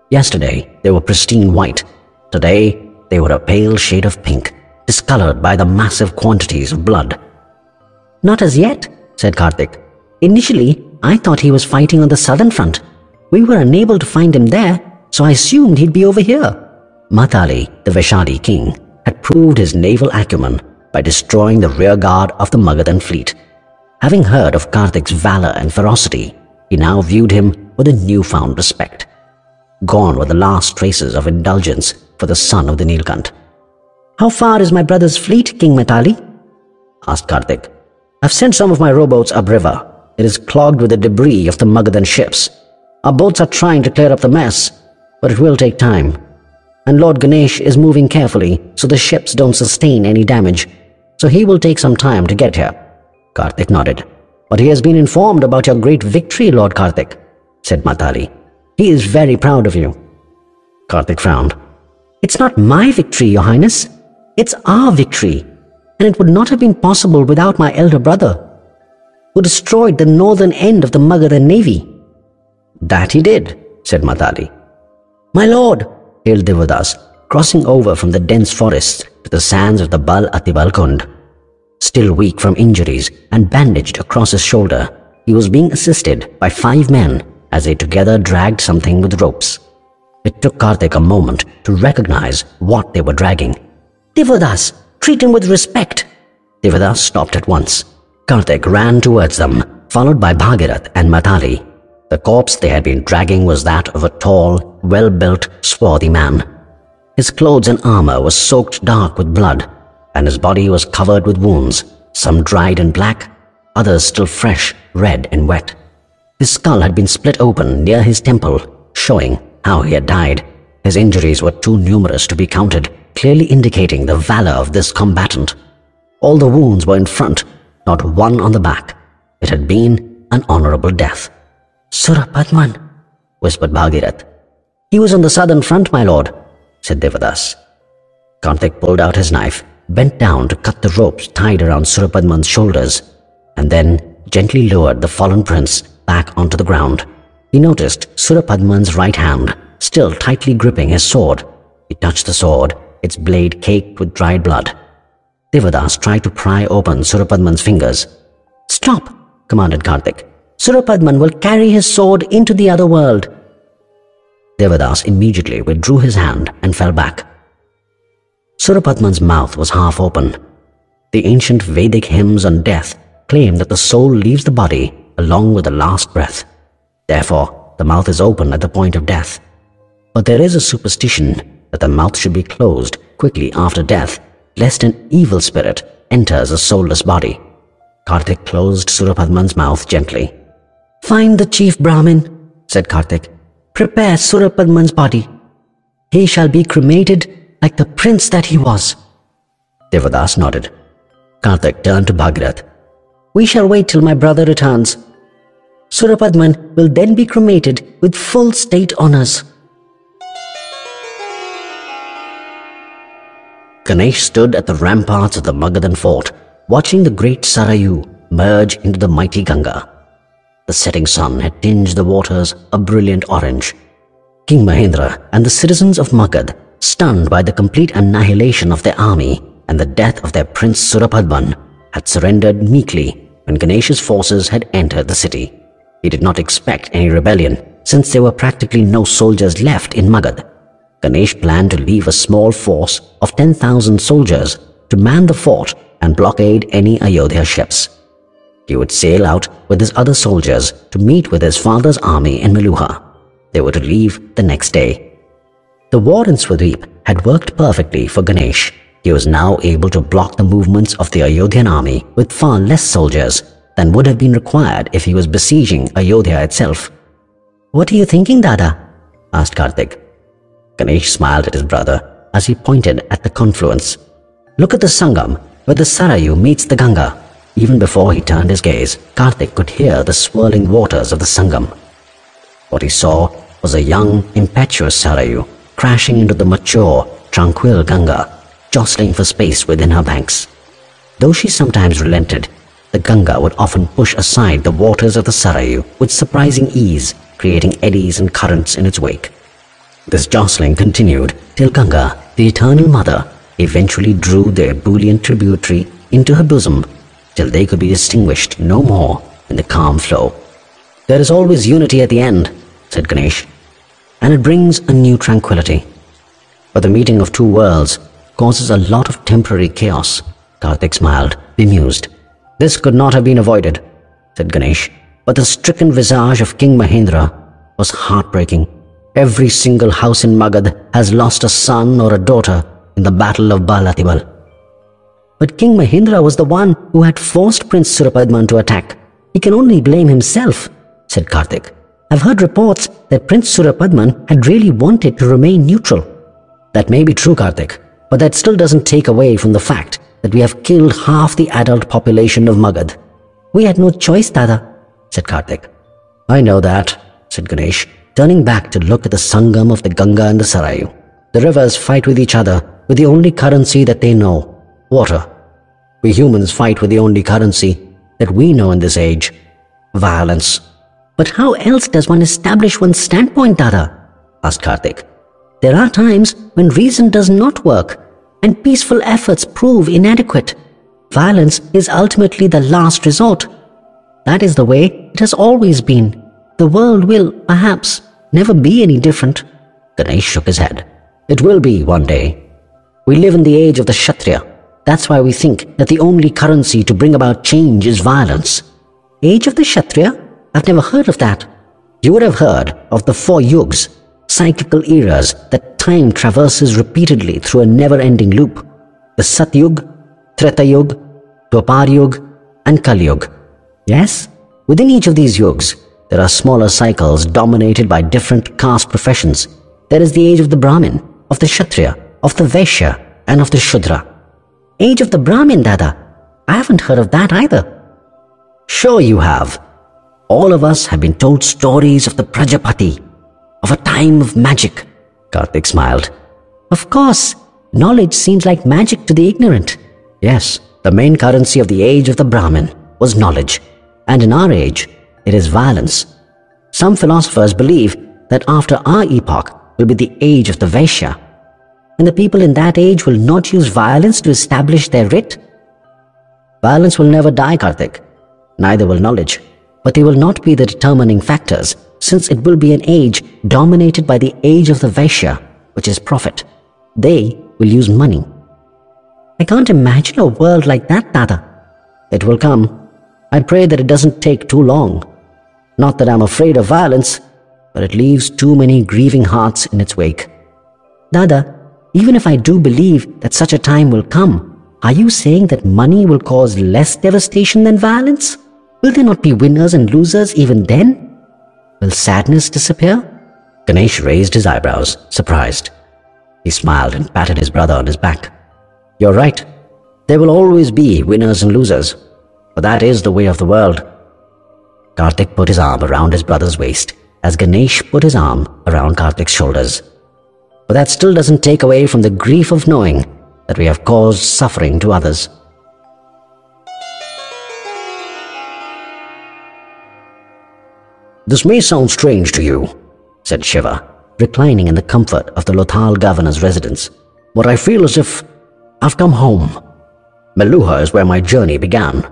Yesterday, they were pristine white. Today, they were a pale shade of pink, discolored by the massive quantities of blood. Not as yet, said Kartik. Initially, I thought he was fighting on the southern front. We were unable to find him there, so I assumed he'd be over here. Matali, the Vaishali king, had proved his naval acumen by destroying the rear guard of the Magadhan fleet. Having heard of Kartik's valor and ferocity, he now viewed him with a newfound respect. Gone were the last traces of indulgence for the son of the Neelkanth. How far is my brother's fleet, King Matali? asked Kartik. I've sent some of my rowboats upriver. It is clogged with the debris of the Magadhan ships. Our boats are trying to clear up the mess, but it will take time. And Lord Ganesh is moving carefully so the ships don't sustain any damage, so he will take some time to get here. Kartik nodded. But he has been informed about your great victory, Lord Kartik, said Matali. He is very proud of you. Kartik frowned. It's not my victory, Your Highness. It's our victory, and it would not have been possible without my elder brother, who destroyed the northern end of the Magadha navy. That he did, said Matali. My lord, hailed Divodas, crossing over from the dense forest to the sands of the Bal Atibalkund. Still weak from injuries and bandaged across his shoulder, he was being assisted by five men as they together dragged something with ropes. It took Kartik a moment to recognize what they were dragging. Divodas, treat him with respect. Divodas stopped at once. Kartik ran towards them, followed by Bhagirath and Matali. The corpse they had been dragging was that of a tall, well-built, swarthy man. His clothes and armor were soaked dark with blood, and his body was covered with wounds, some dried and black, others still fresh, red and wet. His skull had been split open near his temple, showing how he had died. His injuries were too numerous to be counted, clearly indicating the valor of this combatant. All the wounds were in front, not one on the back. It had been an honorable death. Surapadman, whispered Bhagirath. He was on the southern front, my lord, said Divodas. Kartik pulled out his knife, bent down to cut the ropes tied around Surapadman's shoulders, and then gently lowered the fallen prince back onto the ground. He noticed Surapadman's right hand still tightly gripping his sword. He touched the sword, its blade caked with dried blood. Divodas tried to pry open Surapadman's fingers. Stop, commanded Kartik. Surapadman will carry his sword into the other world. Divodas immediately withdrew his hand and fell back. Surapadman's mouth was half open. The ancient Vedic hymns on death claim that the soul leaves the body along with the last breath. Therefore, the mouth is open at the point of death. But there is a superstition that the mouth should be closed quickly after death, lest an evil spirit enters a soulless body. Kartik closed Surapadman's mouth gently. Find the chief Brahmin, said Kartik. Prepare Surapadman's body. He shall be cremated like the prince that he was. Divodas nodded. Kartik turned to Bhagirath. We shall wait till my brother returns. Surapadman will then be cremated with full state honors. Ganesh stood at the ramparts of the Magadhan fort, watching the great Sarayu merge into the mighty Ganga. The setting sun had tinged the waters a brilliant orange. King Mahendra and the citizens of Magadh, stunned by the complete annihilation of their army and the death of their prince Surapadman, had surrendered meekly when Ganesh's forces had entered the city. He did not expect any rebellion, since there were practically no soldiers left in Magadh. Ganesh planned to leave a small force of 10,000 soldiers to man the fort and blockade any Ayodhya ships. He would sail out with his other soldiers to meet with his father's army in Meluha. They were to leave the next day. The war in Swadweep had worked perfectly for Ganesh. He was now able to block the movements of the Ayodhyan army with far less soldiers than would have been required if he was besieging Ayodhya itself. What are you thinking, Dada? asked Kartik. Ganesh smiled at his brother as he pointed at the confluence. Look at the Sangam, where the Sarayu meets the Ganga. Even before he turned his gaze, Kartik could hear the swirling waters of the Sangam. What he saw was a young, impetuous Sarayu crashing into the mature, tranquil Ganga, jostling for space within her banks. Though she sometimes relented, the Ganga would often push aside the waters of the Sarayu with surprising ease, creating eddies and currents in its wake. This jostling continued till Ganga, the eternal mother, eventually drew their ebullient tributary into her bosom till they could be distinguished no more in the calm flow. There is always unity at the end, said Ganesh, and it brings a new tranquility. But the meeting of two worlds causes a lot of temporary chaos. Kartik smiled, bemused. This could not have been avoided, said Ganesh, but the stricken visage of King Mahendra was heartbreaking. Every single house in Magadh has lost a son or a daughter in the battle of Balatibal. But King Mahendra was the one who had forced Prince Surapadman to attack. He can only blame himself, said Kartik. I've heard reports that Prince Surapadman had really wanted to remain neutral. That may be true, Kartik, but that still doesn't take away from the fact that we have killed half the adult population of Magadh. We had no choice, Dada, said Kartik. I know that, said Ganesh, turning back to look at the Sangam of the Ganga and the Sarayu. The rivers fight with each other with the only currency that they know water. We humans fight with the only currency that we know in this age violence. But how else does one establish one's standpoint, Dada? asked Kartik. There are times when reason does not work and peaceful efforts prove inadequate. Violence is ultimately the last resort. That is the way it has always been. The world will, perhaps, never be any different. Ganesh shook his head. It will be one day. We live in the age of the Kshatriya. That's why we think that the only currency to bring about change is violence. Age of the Kshatriya? I've never heard of that. You would have heard of the four yugs, cyclical eras that time traverses repeatedly through a never-ending loop. The Satyug, Treta Yug, Dwapar Yug, and Kali Yug. Yes, within each of these yugs, there are smaller cycles dominated by different caste professions. There is the age of the Brahmin, of the Kshatriya, of the Vaishya, and of the Shudra. Age of the Brahmin, Dada. I haven't heard of that either. Sure you have. All of us have been told stories of the Prajapati, of a time of magic. Kartik smiled. Of course, knowledge seems like magic to the ignorant. Yes, the main currency of the age of the Brahmin was knowledge, and in our age, it is violence. Some philosophers believe that after our epoch will be the age of the Vaishya, and the people in that age will not use violence to establish their writ? Violence will never die, Kartik. Neither will knowledge. But they will not be the determining factors, since it will be an age dominated by the age of the Vaishya, which is profit. They will use money. I can't imagine a world like that, Dada. It will come. I pray that it doesn't take too long. Not that I'm afraid of violence, but it leaves too many grieving hearts in its wake. Dada, even if I do believe that such a time will come, are you saying that money will cause less devastation than violence? Will there not be winners and losers even then? Will sadness disappear? Ganesh raised his eyebrows, surprised. He smiled and patted his brother on his back. You're right. There will always be winners and losers. But that is the way of the world. Kartik put his arm around his brother's waist as Ganesh put his arm around Kartik's shoulders. But that still doesn't take away from the grief of knowing that we have caused suffering to others. This may sound strange to you, said Shiva, reclining in the comfort of the Lothal governor's residence, but I feel as if I've come home. Meluha is where my journey began.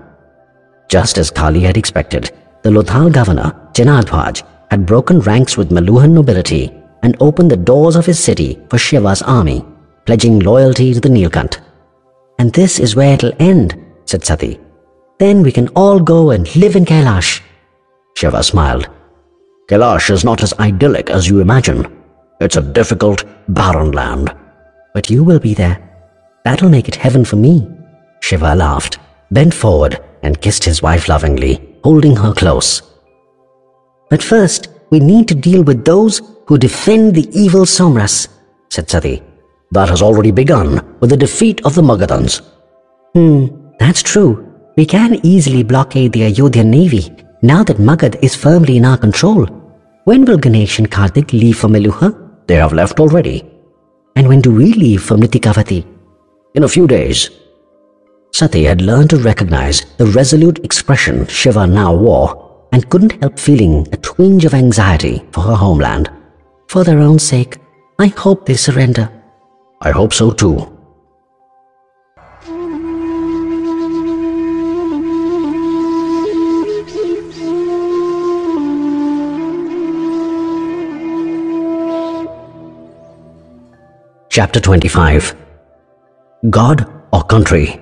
Just as Kali had expected, the Lothal governor, Janadhwaj, had broken ranks with Meluhan nobility and opened the doors of his city for Shiva's army, pledging loyalty to the Neelkanth. And this is where it'll end, said Sati. Then we can all go and live in Kailash. Shiva smiled. Kailash is not as idyllic as you imagine. It's a difficult, barren land. But you will be there. That'll make it heaven for me. Shiva laughed, bent forward, and kissed his wife lovingly, holding her close. But first, we need to deal with those who defend the evil Somras, said Sati. That has already begun with the defeat of the Magadhans. Hmm, that's true. We can easily blockade the Ayodhya navy now that Magadh is firmly in our control. When will Ganesh and Kartik leave for Meluha? They have left already. And when do we leave for Mritikavati? In a few days. Sati had learned to recognize the resolute expression Shiva now wore and couldn't help feeling a twinge of anxiety for her homeland. For their own sake, I hope they surrender. I hope so too. Chapter 25 God or Country